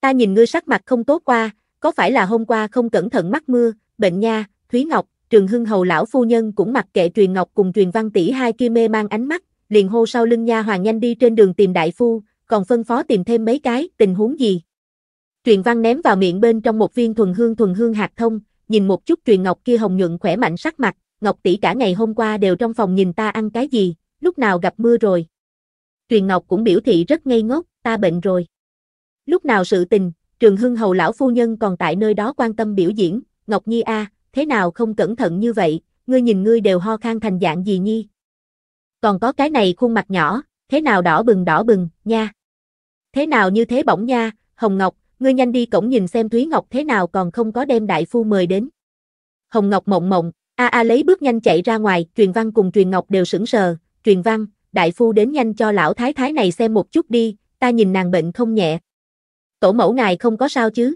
Ta nhìn ngươi sắc mặt không tốt qua, có phải là hôm qua không cẩn thận mắc mưa, bệnh nha, Thúy Ngọc, Trường Hưng Hầu lão phu nhân cũng mặc kệ truyền ngọc cùng truyền văn tỷ hai kia mê mang ánh mắt, liền hô sau lưng nha hoàng nhanh đi trên đường tìm đại phu, còn phân phó tìm thêm mấy cái, tình huống gì. Truyền văn ném vào miệng bên trong một viên thuần hương thuần hương hạt thông, nhìn một chút truyền ngọc kia hồng nhuận khỏe mạnh sắc mặt, Ngọc tỷ cả ngày hôm qua đều trong phòng nhìn ta ăn cái gì, lúc nào gặp mưa rồi. Truyền Ngọc cũng biểu thị rất ngây ngốc, ta bệnh rồi. Lúc nào sự tình, Trường Hưng Hầu lão phu nhân còn tại nơi đó quan tâm biểu diễn, Ngọc Nhi a, thế nào không cẩn thận như vậy, ngươi nhìn ngươi đều ho khan thành dạng gì nhi. Còn có cái này khuôn mặt nhỏ, thế nào đỏ bừng đỏ bừng, nha. Thế nào như thế bỗng nha, Hồng Ngọc, ngươi nhanh đi cổng nhìn xem Thúy Ngọc thế nào còn không có đem đại phu mời đến. Hồng Ngọc mộng mộng, a a lấy bước nhanh chạy ra ngoài, truyền văn cùng truyền ngọc đều sững sờ, truyền văn, đại phu đến nhanh cho lão thái thái này xem một chút đi, ta nhìn nàng bệnh không nhẹ. Tổ mẫu ngài không có sao chứ?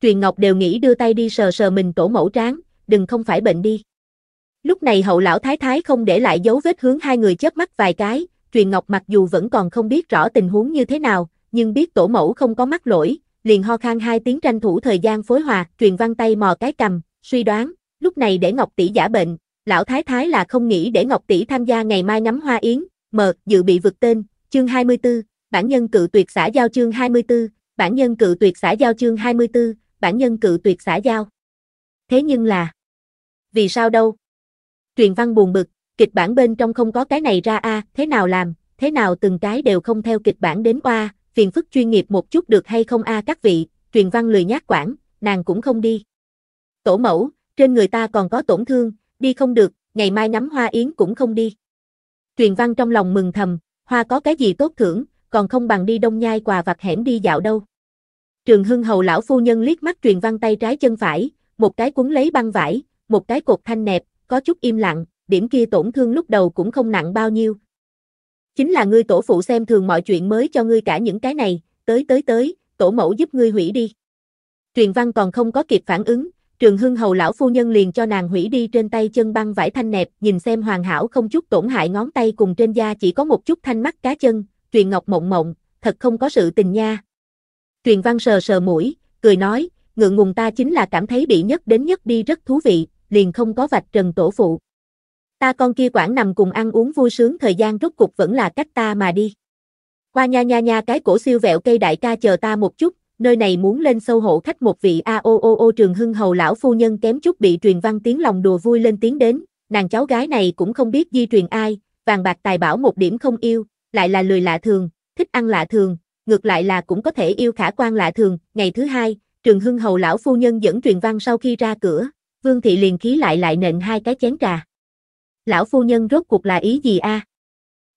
Truyền Ngọc đều nghĩ đưa tay đi sờ sờ mình tổ mẫu tráng, đừng không phải bệnh đi. Lúc này hậu lão thái thái không để lại dấu vết hướng hai người chớp mắt vài cái, Truyền Ngọc mặc dù vẫn còn không biết rõ tình huống như thế nào, nhưng biết tổ mẫu không có mắc lỗi, liền ho khan hai tiếng tranh thủ thời gian phối hòa, truyền văn tay mò cái cầm, suy đoán, lúc này để Ngọc tỷ giả bệnh, lão thái thái là không nghĩ để Ngọc tỷ tham gia ngày mai ngắm hoa yến, mờ, dự bị vực tên, chương 24, bản nhân cự tuyệt xã giao chương 24, bản nhân cự tuyệt xã giao chương 24, bản nhân cự tuyệt xã giao. Thế nhưng là, vì sao đâu? Truyền văn buồn bực, kịch bản bên trong không có cái này ra a, thế nào làm, thế nào từng cái đều không theo kịch bản đến qua, phiền phức chuyên nghiệp một chút được hay không a các vị, truyền văn lười nhát quản, nàng cũng không đi. Tổ mẫu, trên người ta còn có tổn thương, đi không được, ngày mai ngắm hoa yến cũng không đi. Truyền văn trong lòng mừng thầm, hoa có cái gì tốt thưởng, còn không bằng đi đông nhai quà vặt hẻm đi dạo đâu. Trường Hưng Hầu lão phu nhân liếc mắt truyền văn tay trái chân phải, một cái cuốn lấy băng vải, một cái cột thanh nẹp, có chút im lặng, điểm kia tổn thương lúc đầu cũng không nặng bao nhiêu. Chính là ngươi tổ phụ xem thường mọi chuyện mới cho ngươi cả những cái này, tới tới tới, tổ mẫu giúp ngươi hủy đi. Truyền văn còn không có kịp phản ứng, Trường Hưng Hầu lão phu nhân liền cho nàng hủy đi trên tay chân băng vải thanh nẹp, nhìn xem hoàn hảo không chút tổn hại ngón tay cùng trên da chỉ có một chút thanh mắt cá chân, truyền ngọc mộng mộng, thật không có sự tình nha. Truyền văn sờ sờ mũi, cười nói, ngượng ngùng ta chính là cảm thấy bị nhất đến nhất đi rất thú vị, liền không có vạch trần tổ phụ. Ta con kia quản nằm cùng ăn uống vui sướng thời gian rốt cục vẫn là cách ta mà đi. Qua nha nha nha cái cổ siêu vẹo cây đại ca chờ ta một chút, nơi này muốn lên sâu hộ khách một vị a o o o trường hưng hầu lão phu nhân kém chút bị truyền văn tiếng lòng đùa vui lên tiếng đến, nàng cháu gái này cũng không biết di truyền ai, vàng bạc tài bảo một điểm không yêu, lại là lười lạ thường, thích ăn lạ thường, ngược lại là cũng có thể yêu khả quan lạ thường, ngày thứ hai, trường hưng hầu lão phu nhân dẫn truyền văn sau khi ra cửa, vương thị liền khí lại lại nện hai cái chén trà. Lão phu nhân rốt cuộc là ý gì a?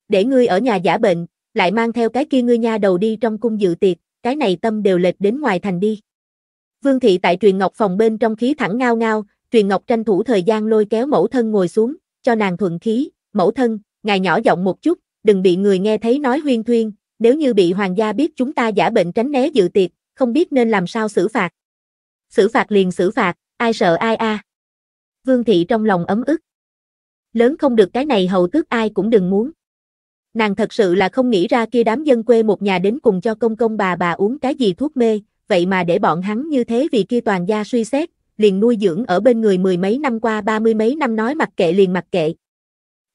Để ngươi ở nhà giả bệnh, lại mang theo cái kia ngươi nha đầu đi trong cung dự tiệc, cái này tâm đều lệch đến ngoài thành đi. Vương thị tại truyền ngọc phòng bên trong khí thẳng ngao ngao, truyền ngọc tranh thủ thời gian lôi kéo mẫu thân ngồi xuống, cho nàng thuận khí, mẫu thân, ngài nhỏ giọng một chút, đừng bị người nghe thấy nói huyên thuyên, nếu như bị hoàng gia biết chúng ta giả bệnh tránh né dự tiệc, không biết nên làm sao xử phạt. Xử phạt liền xử phạt, ai sợ ai a. Vương thị trong lòng ấm ức. Lớn không được cái này hầu tước ai cũng đừng muốn. Nàng thật sự là không nghĩ ra kia đám dân quê một nhà đến cùng cho công công bà bà uống cái gì thuốc mê, vậy mà để bọn hắn như thế vì kia toàn gia suy xét, liền nuôi dưỡng ở bên người mười mấy năm qua ba mươi mấy năm nói mặc kệ liền mặc kệ.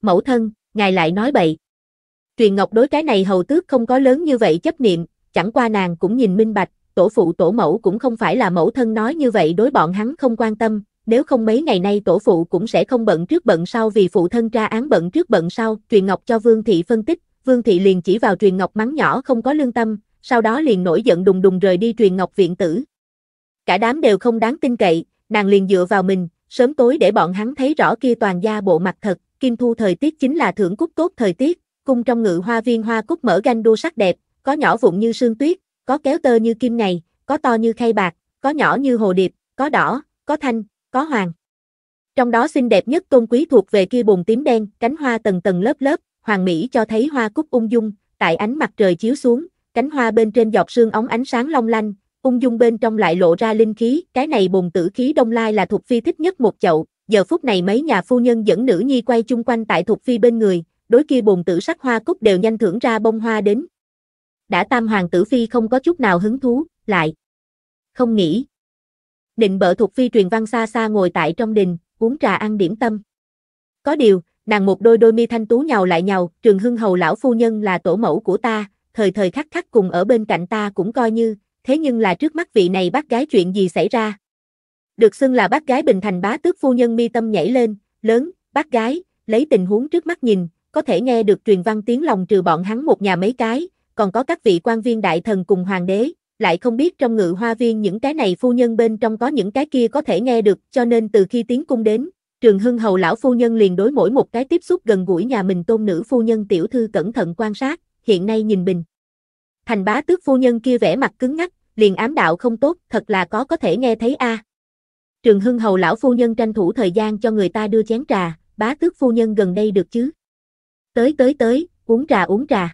Mẫu thân, ngài lại nói bậy. Truyền Ngọc đối cái này hầu tước không có lớn như vậy chấp niệm, chẳng qua nàng cũng nhìn minh bạch, tổ phụ tổ mẫu cũng không phải là mẫu thân nói như vậy đối bọn hắn không quan tâm, nếu không mấy ngày nay tổ phụ cũng sẽ không bận trước bận sau vì phụ thân tra án bận trước bận sau, truyền ngọc cho Vương Thị phân tích, Vương Thị liền chỉ vào truyền ngọc mắng nhỏ không có lương tâm, sau đó liền nổi giận đùng đùng rời đi truyền ngọc viện tử. Cả đám đều không đáng tin cậy, nàng liền dựa vào mình, sớm tối để bọn hắn thấy rõ kia toàn gia bộ mặt thật, kim thu thời tiết chính là thưởng cúc tốt thời tiết, cung trong ngự hoa viên hoa cúc mở ganh đua sắc đẹp, có nhỏ vụn như sương tuyết, có kéo tơ như kim ngày, có to như khay bạc, có nhỏ như hồ điệp, có đỏ, có thanh, có hoàng. Trong đó xinh đẹp nhất tôn quý thuộc về kia bồn tím đen, cánh hoa tầng tầng lớp lớp, hoàng mỹ cho thấy hoa cúc ung dung, tại ánh mặt trời chiếu xuống, cánh hoa bên trên giọt sương ống ánh sáng long lanh, ung dung bên trong lại lộ ra linh khí, cái này bồn tử khí đông lai là thuộc phi thích nhất một chậu, giờ phút này mấy nhà phu nhân dẫn nữ nhi quay chung quanh tại thuộc phi bên người, đối kia bồn tử sắc hoa cúc đều nhanh thưởng ra bông hoa đến. Đã tam hoàng tử phi không có chút nào hứng thú, lại. Không nghĩ. Định bợ thuộc phi truyền văn xa xa ngồi tại trong đình, uống trà ăn điểm tâm. Có điều, nàng một đôi đôi mi thanh tú nhào lại nhào, trường hưng hầu lão phu nhân là tổ mẫu của ta, thời thời khắc khắc cùng ở bên cạnh ta cũng coi như, thế nhưng là trước mắt vị này bác gái chuyện gì xảy ra. Được xưng là bác gái Bình Thành bá tước phu nhân mi tâm nhảy lên, lớn, bác gái, lấy tình huống trước mắt nhìn, có thể nghe được truyền văn tiếng lòng trừ bọn hắn một nhà mấy cái, còn có các vị quan viên đại thần cùng hoàng đế, lại không biết trong ngự hoa viên những cái này phu nhân bên trong có những cái kia có thể nghe được, cho nên từ khi tiến cung đến, Trường Hưng Hầu lão phu nhân liền đối mỗi một cái tiếp xúc gần gũi nhà mình tôn nữ phu nhân tiểu thư cẩn thận quan sát, hiện nay nhìn bình. Thành bá tước phu nhân kia vẻ mặt cứng ngắc, liền ám đạo không tốt, thật là có có thể nghe thấy a. Trường Hưng Hầu lão phu nhân tranh thủ thời gian cho người ta đưa chén trà, bá tước phu nhân gần đây được chứ? Tới tới tới, uống trà uống trà.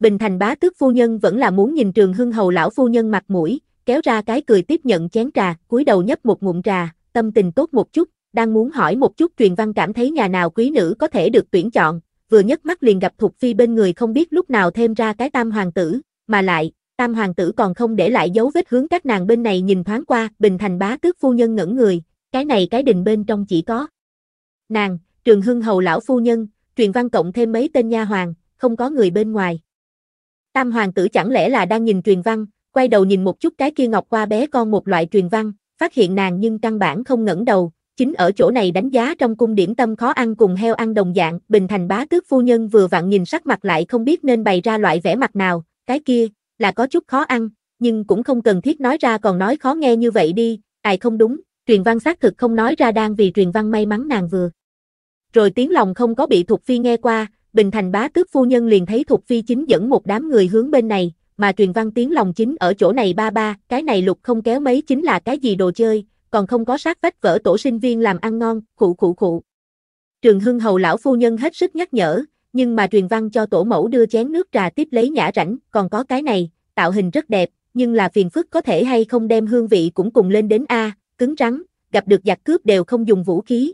Bình Thành bá tước phu nhân vẫn là muốn nhìn Trường Hưng Hầu lão phu nhân mặt mũi, kéo ra cái cười tiếp nhận chén trà, cúi đầu nhấp một ngụm trà, tâm tình tốt một chút, đang muốn hỏi một chút truyền văn cảm thấy nhà nào quý nữ có thể được tuyển chọn, vừa nhấc mắt liền gặp Thục Phi bên người không biết lúc nào thêm ra cái tam hoàng tử, mà lại, tam hoàng tử còn không để lại dấu vết hướng các nàng bên này nhìn thoáng qua, Bình Thành bá tước phu nhân ngẩn người, cái này cái đình bên trong chỉ có. Nàng, Trường Hưng Hầu lão phu nhân, truyền văn cộng thêm mấy tên nha hoàng, không có người bên ngoài. Tam hoàng tử chẳng lẽ là đang nhìn truyền văn, quay đầu nhìn một chút cái kia ngọc qua bé con một loại truyền văn, phát hiện nàng nhưng căn bản không ngẩng đầu, chính ở chỗ này đánh giá trong cung điểm tâm khó ăn cùng heo ăn đồng dạng, bình thành bá tước phu nhân vừa vặn nhìn sắc mặt lại không biết nên bày ra loại vẻ mặt nào, cái kia, là có chút khó ăn, nhưng cũng không cần thiết nói ra còn nói khó nghe như vậy đi, ai không đúng, truyền văn xác thực không nói ra đang vì truyền văn may mắn nàng vừa. Rồi tiếng lòng không có bị thuộc Phi nghe qua, Bình Thành bá tước phu nhân liền thấy Thục Phi chính dẫn một đám người hướng bên này, mà truyền văn tiếng lòng chính ở chỗ này ba ba, cái này lục không kéo mấy chính là cái gì đồ chơi, còn không có sát vách vỡ tổ sinh viên làm ăn ngon, khụ khụ khụ. Trường Hưng Hầu lão phu nhân hết sức nhắc nhở, nhưng mà truyền văn cho tổ mẫu đưa chén nước trà tiếp lấy nhã rảnh, còn có cái này, tạo hình rất đẹp, nhưng là phiền phức có thể hay không đem hương vị cũng cùng lên đến A, cứng rắn, gặp được giặc cướp đều không dùng vũ khí,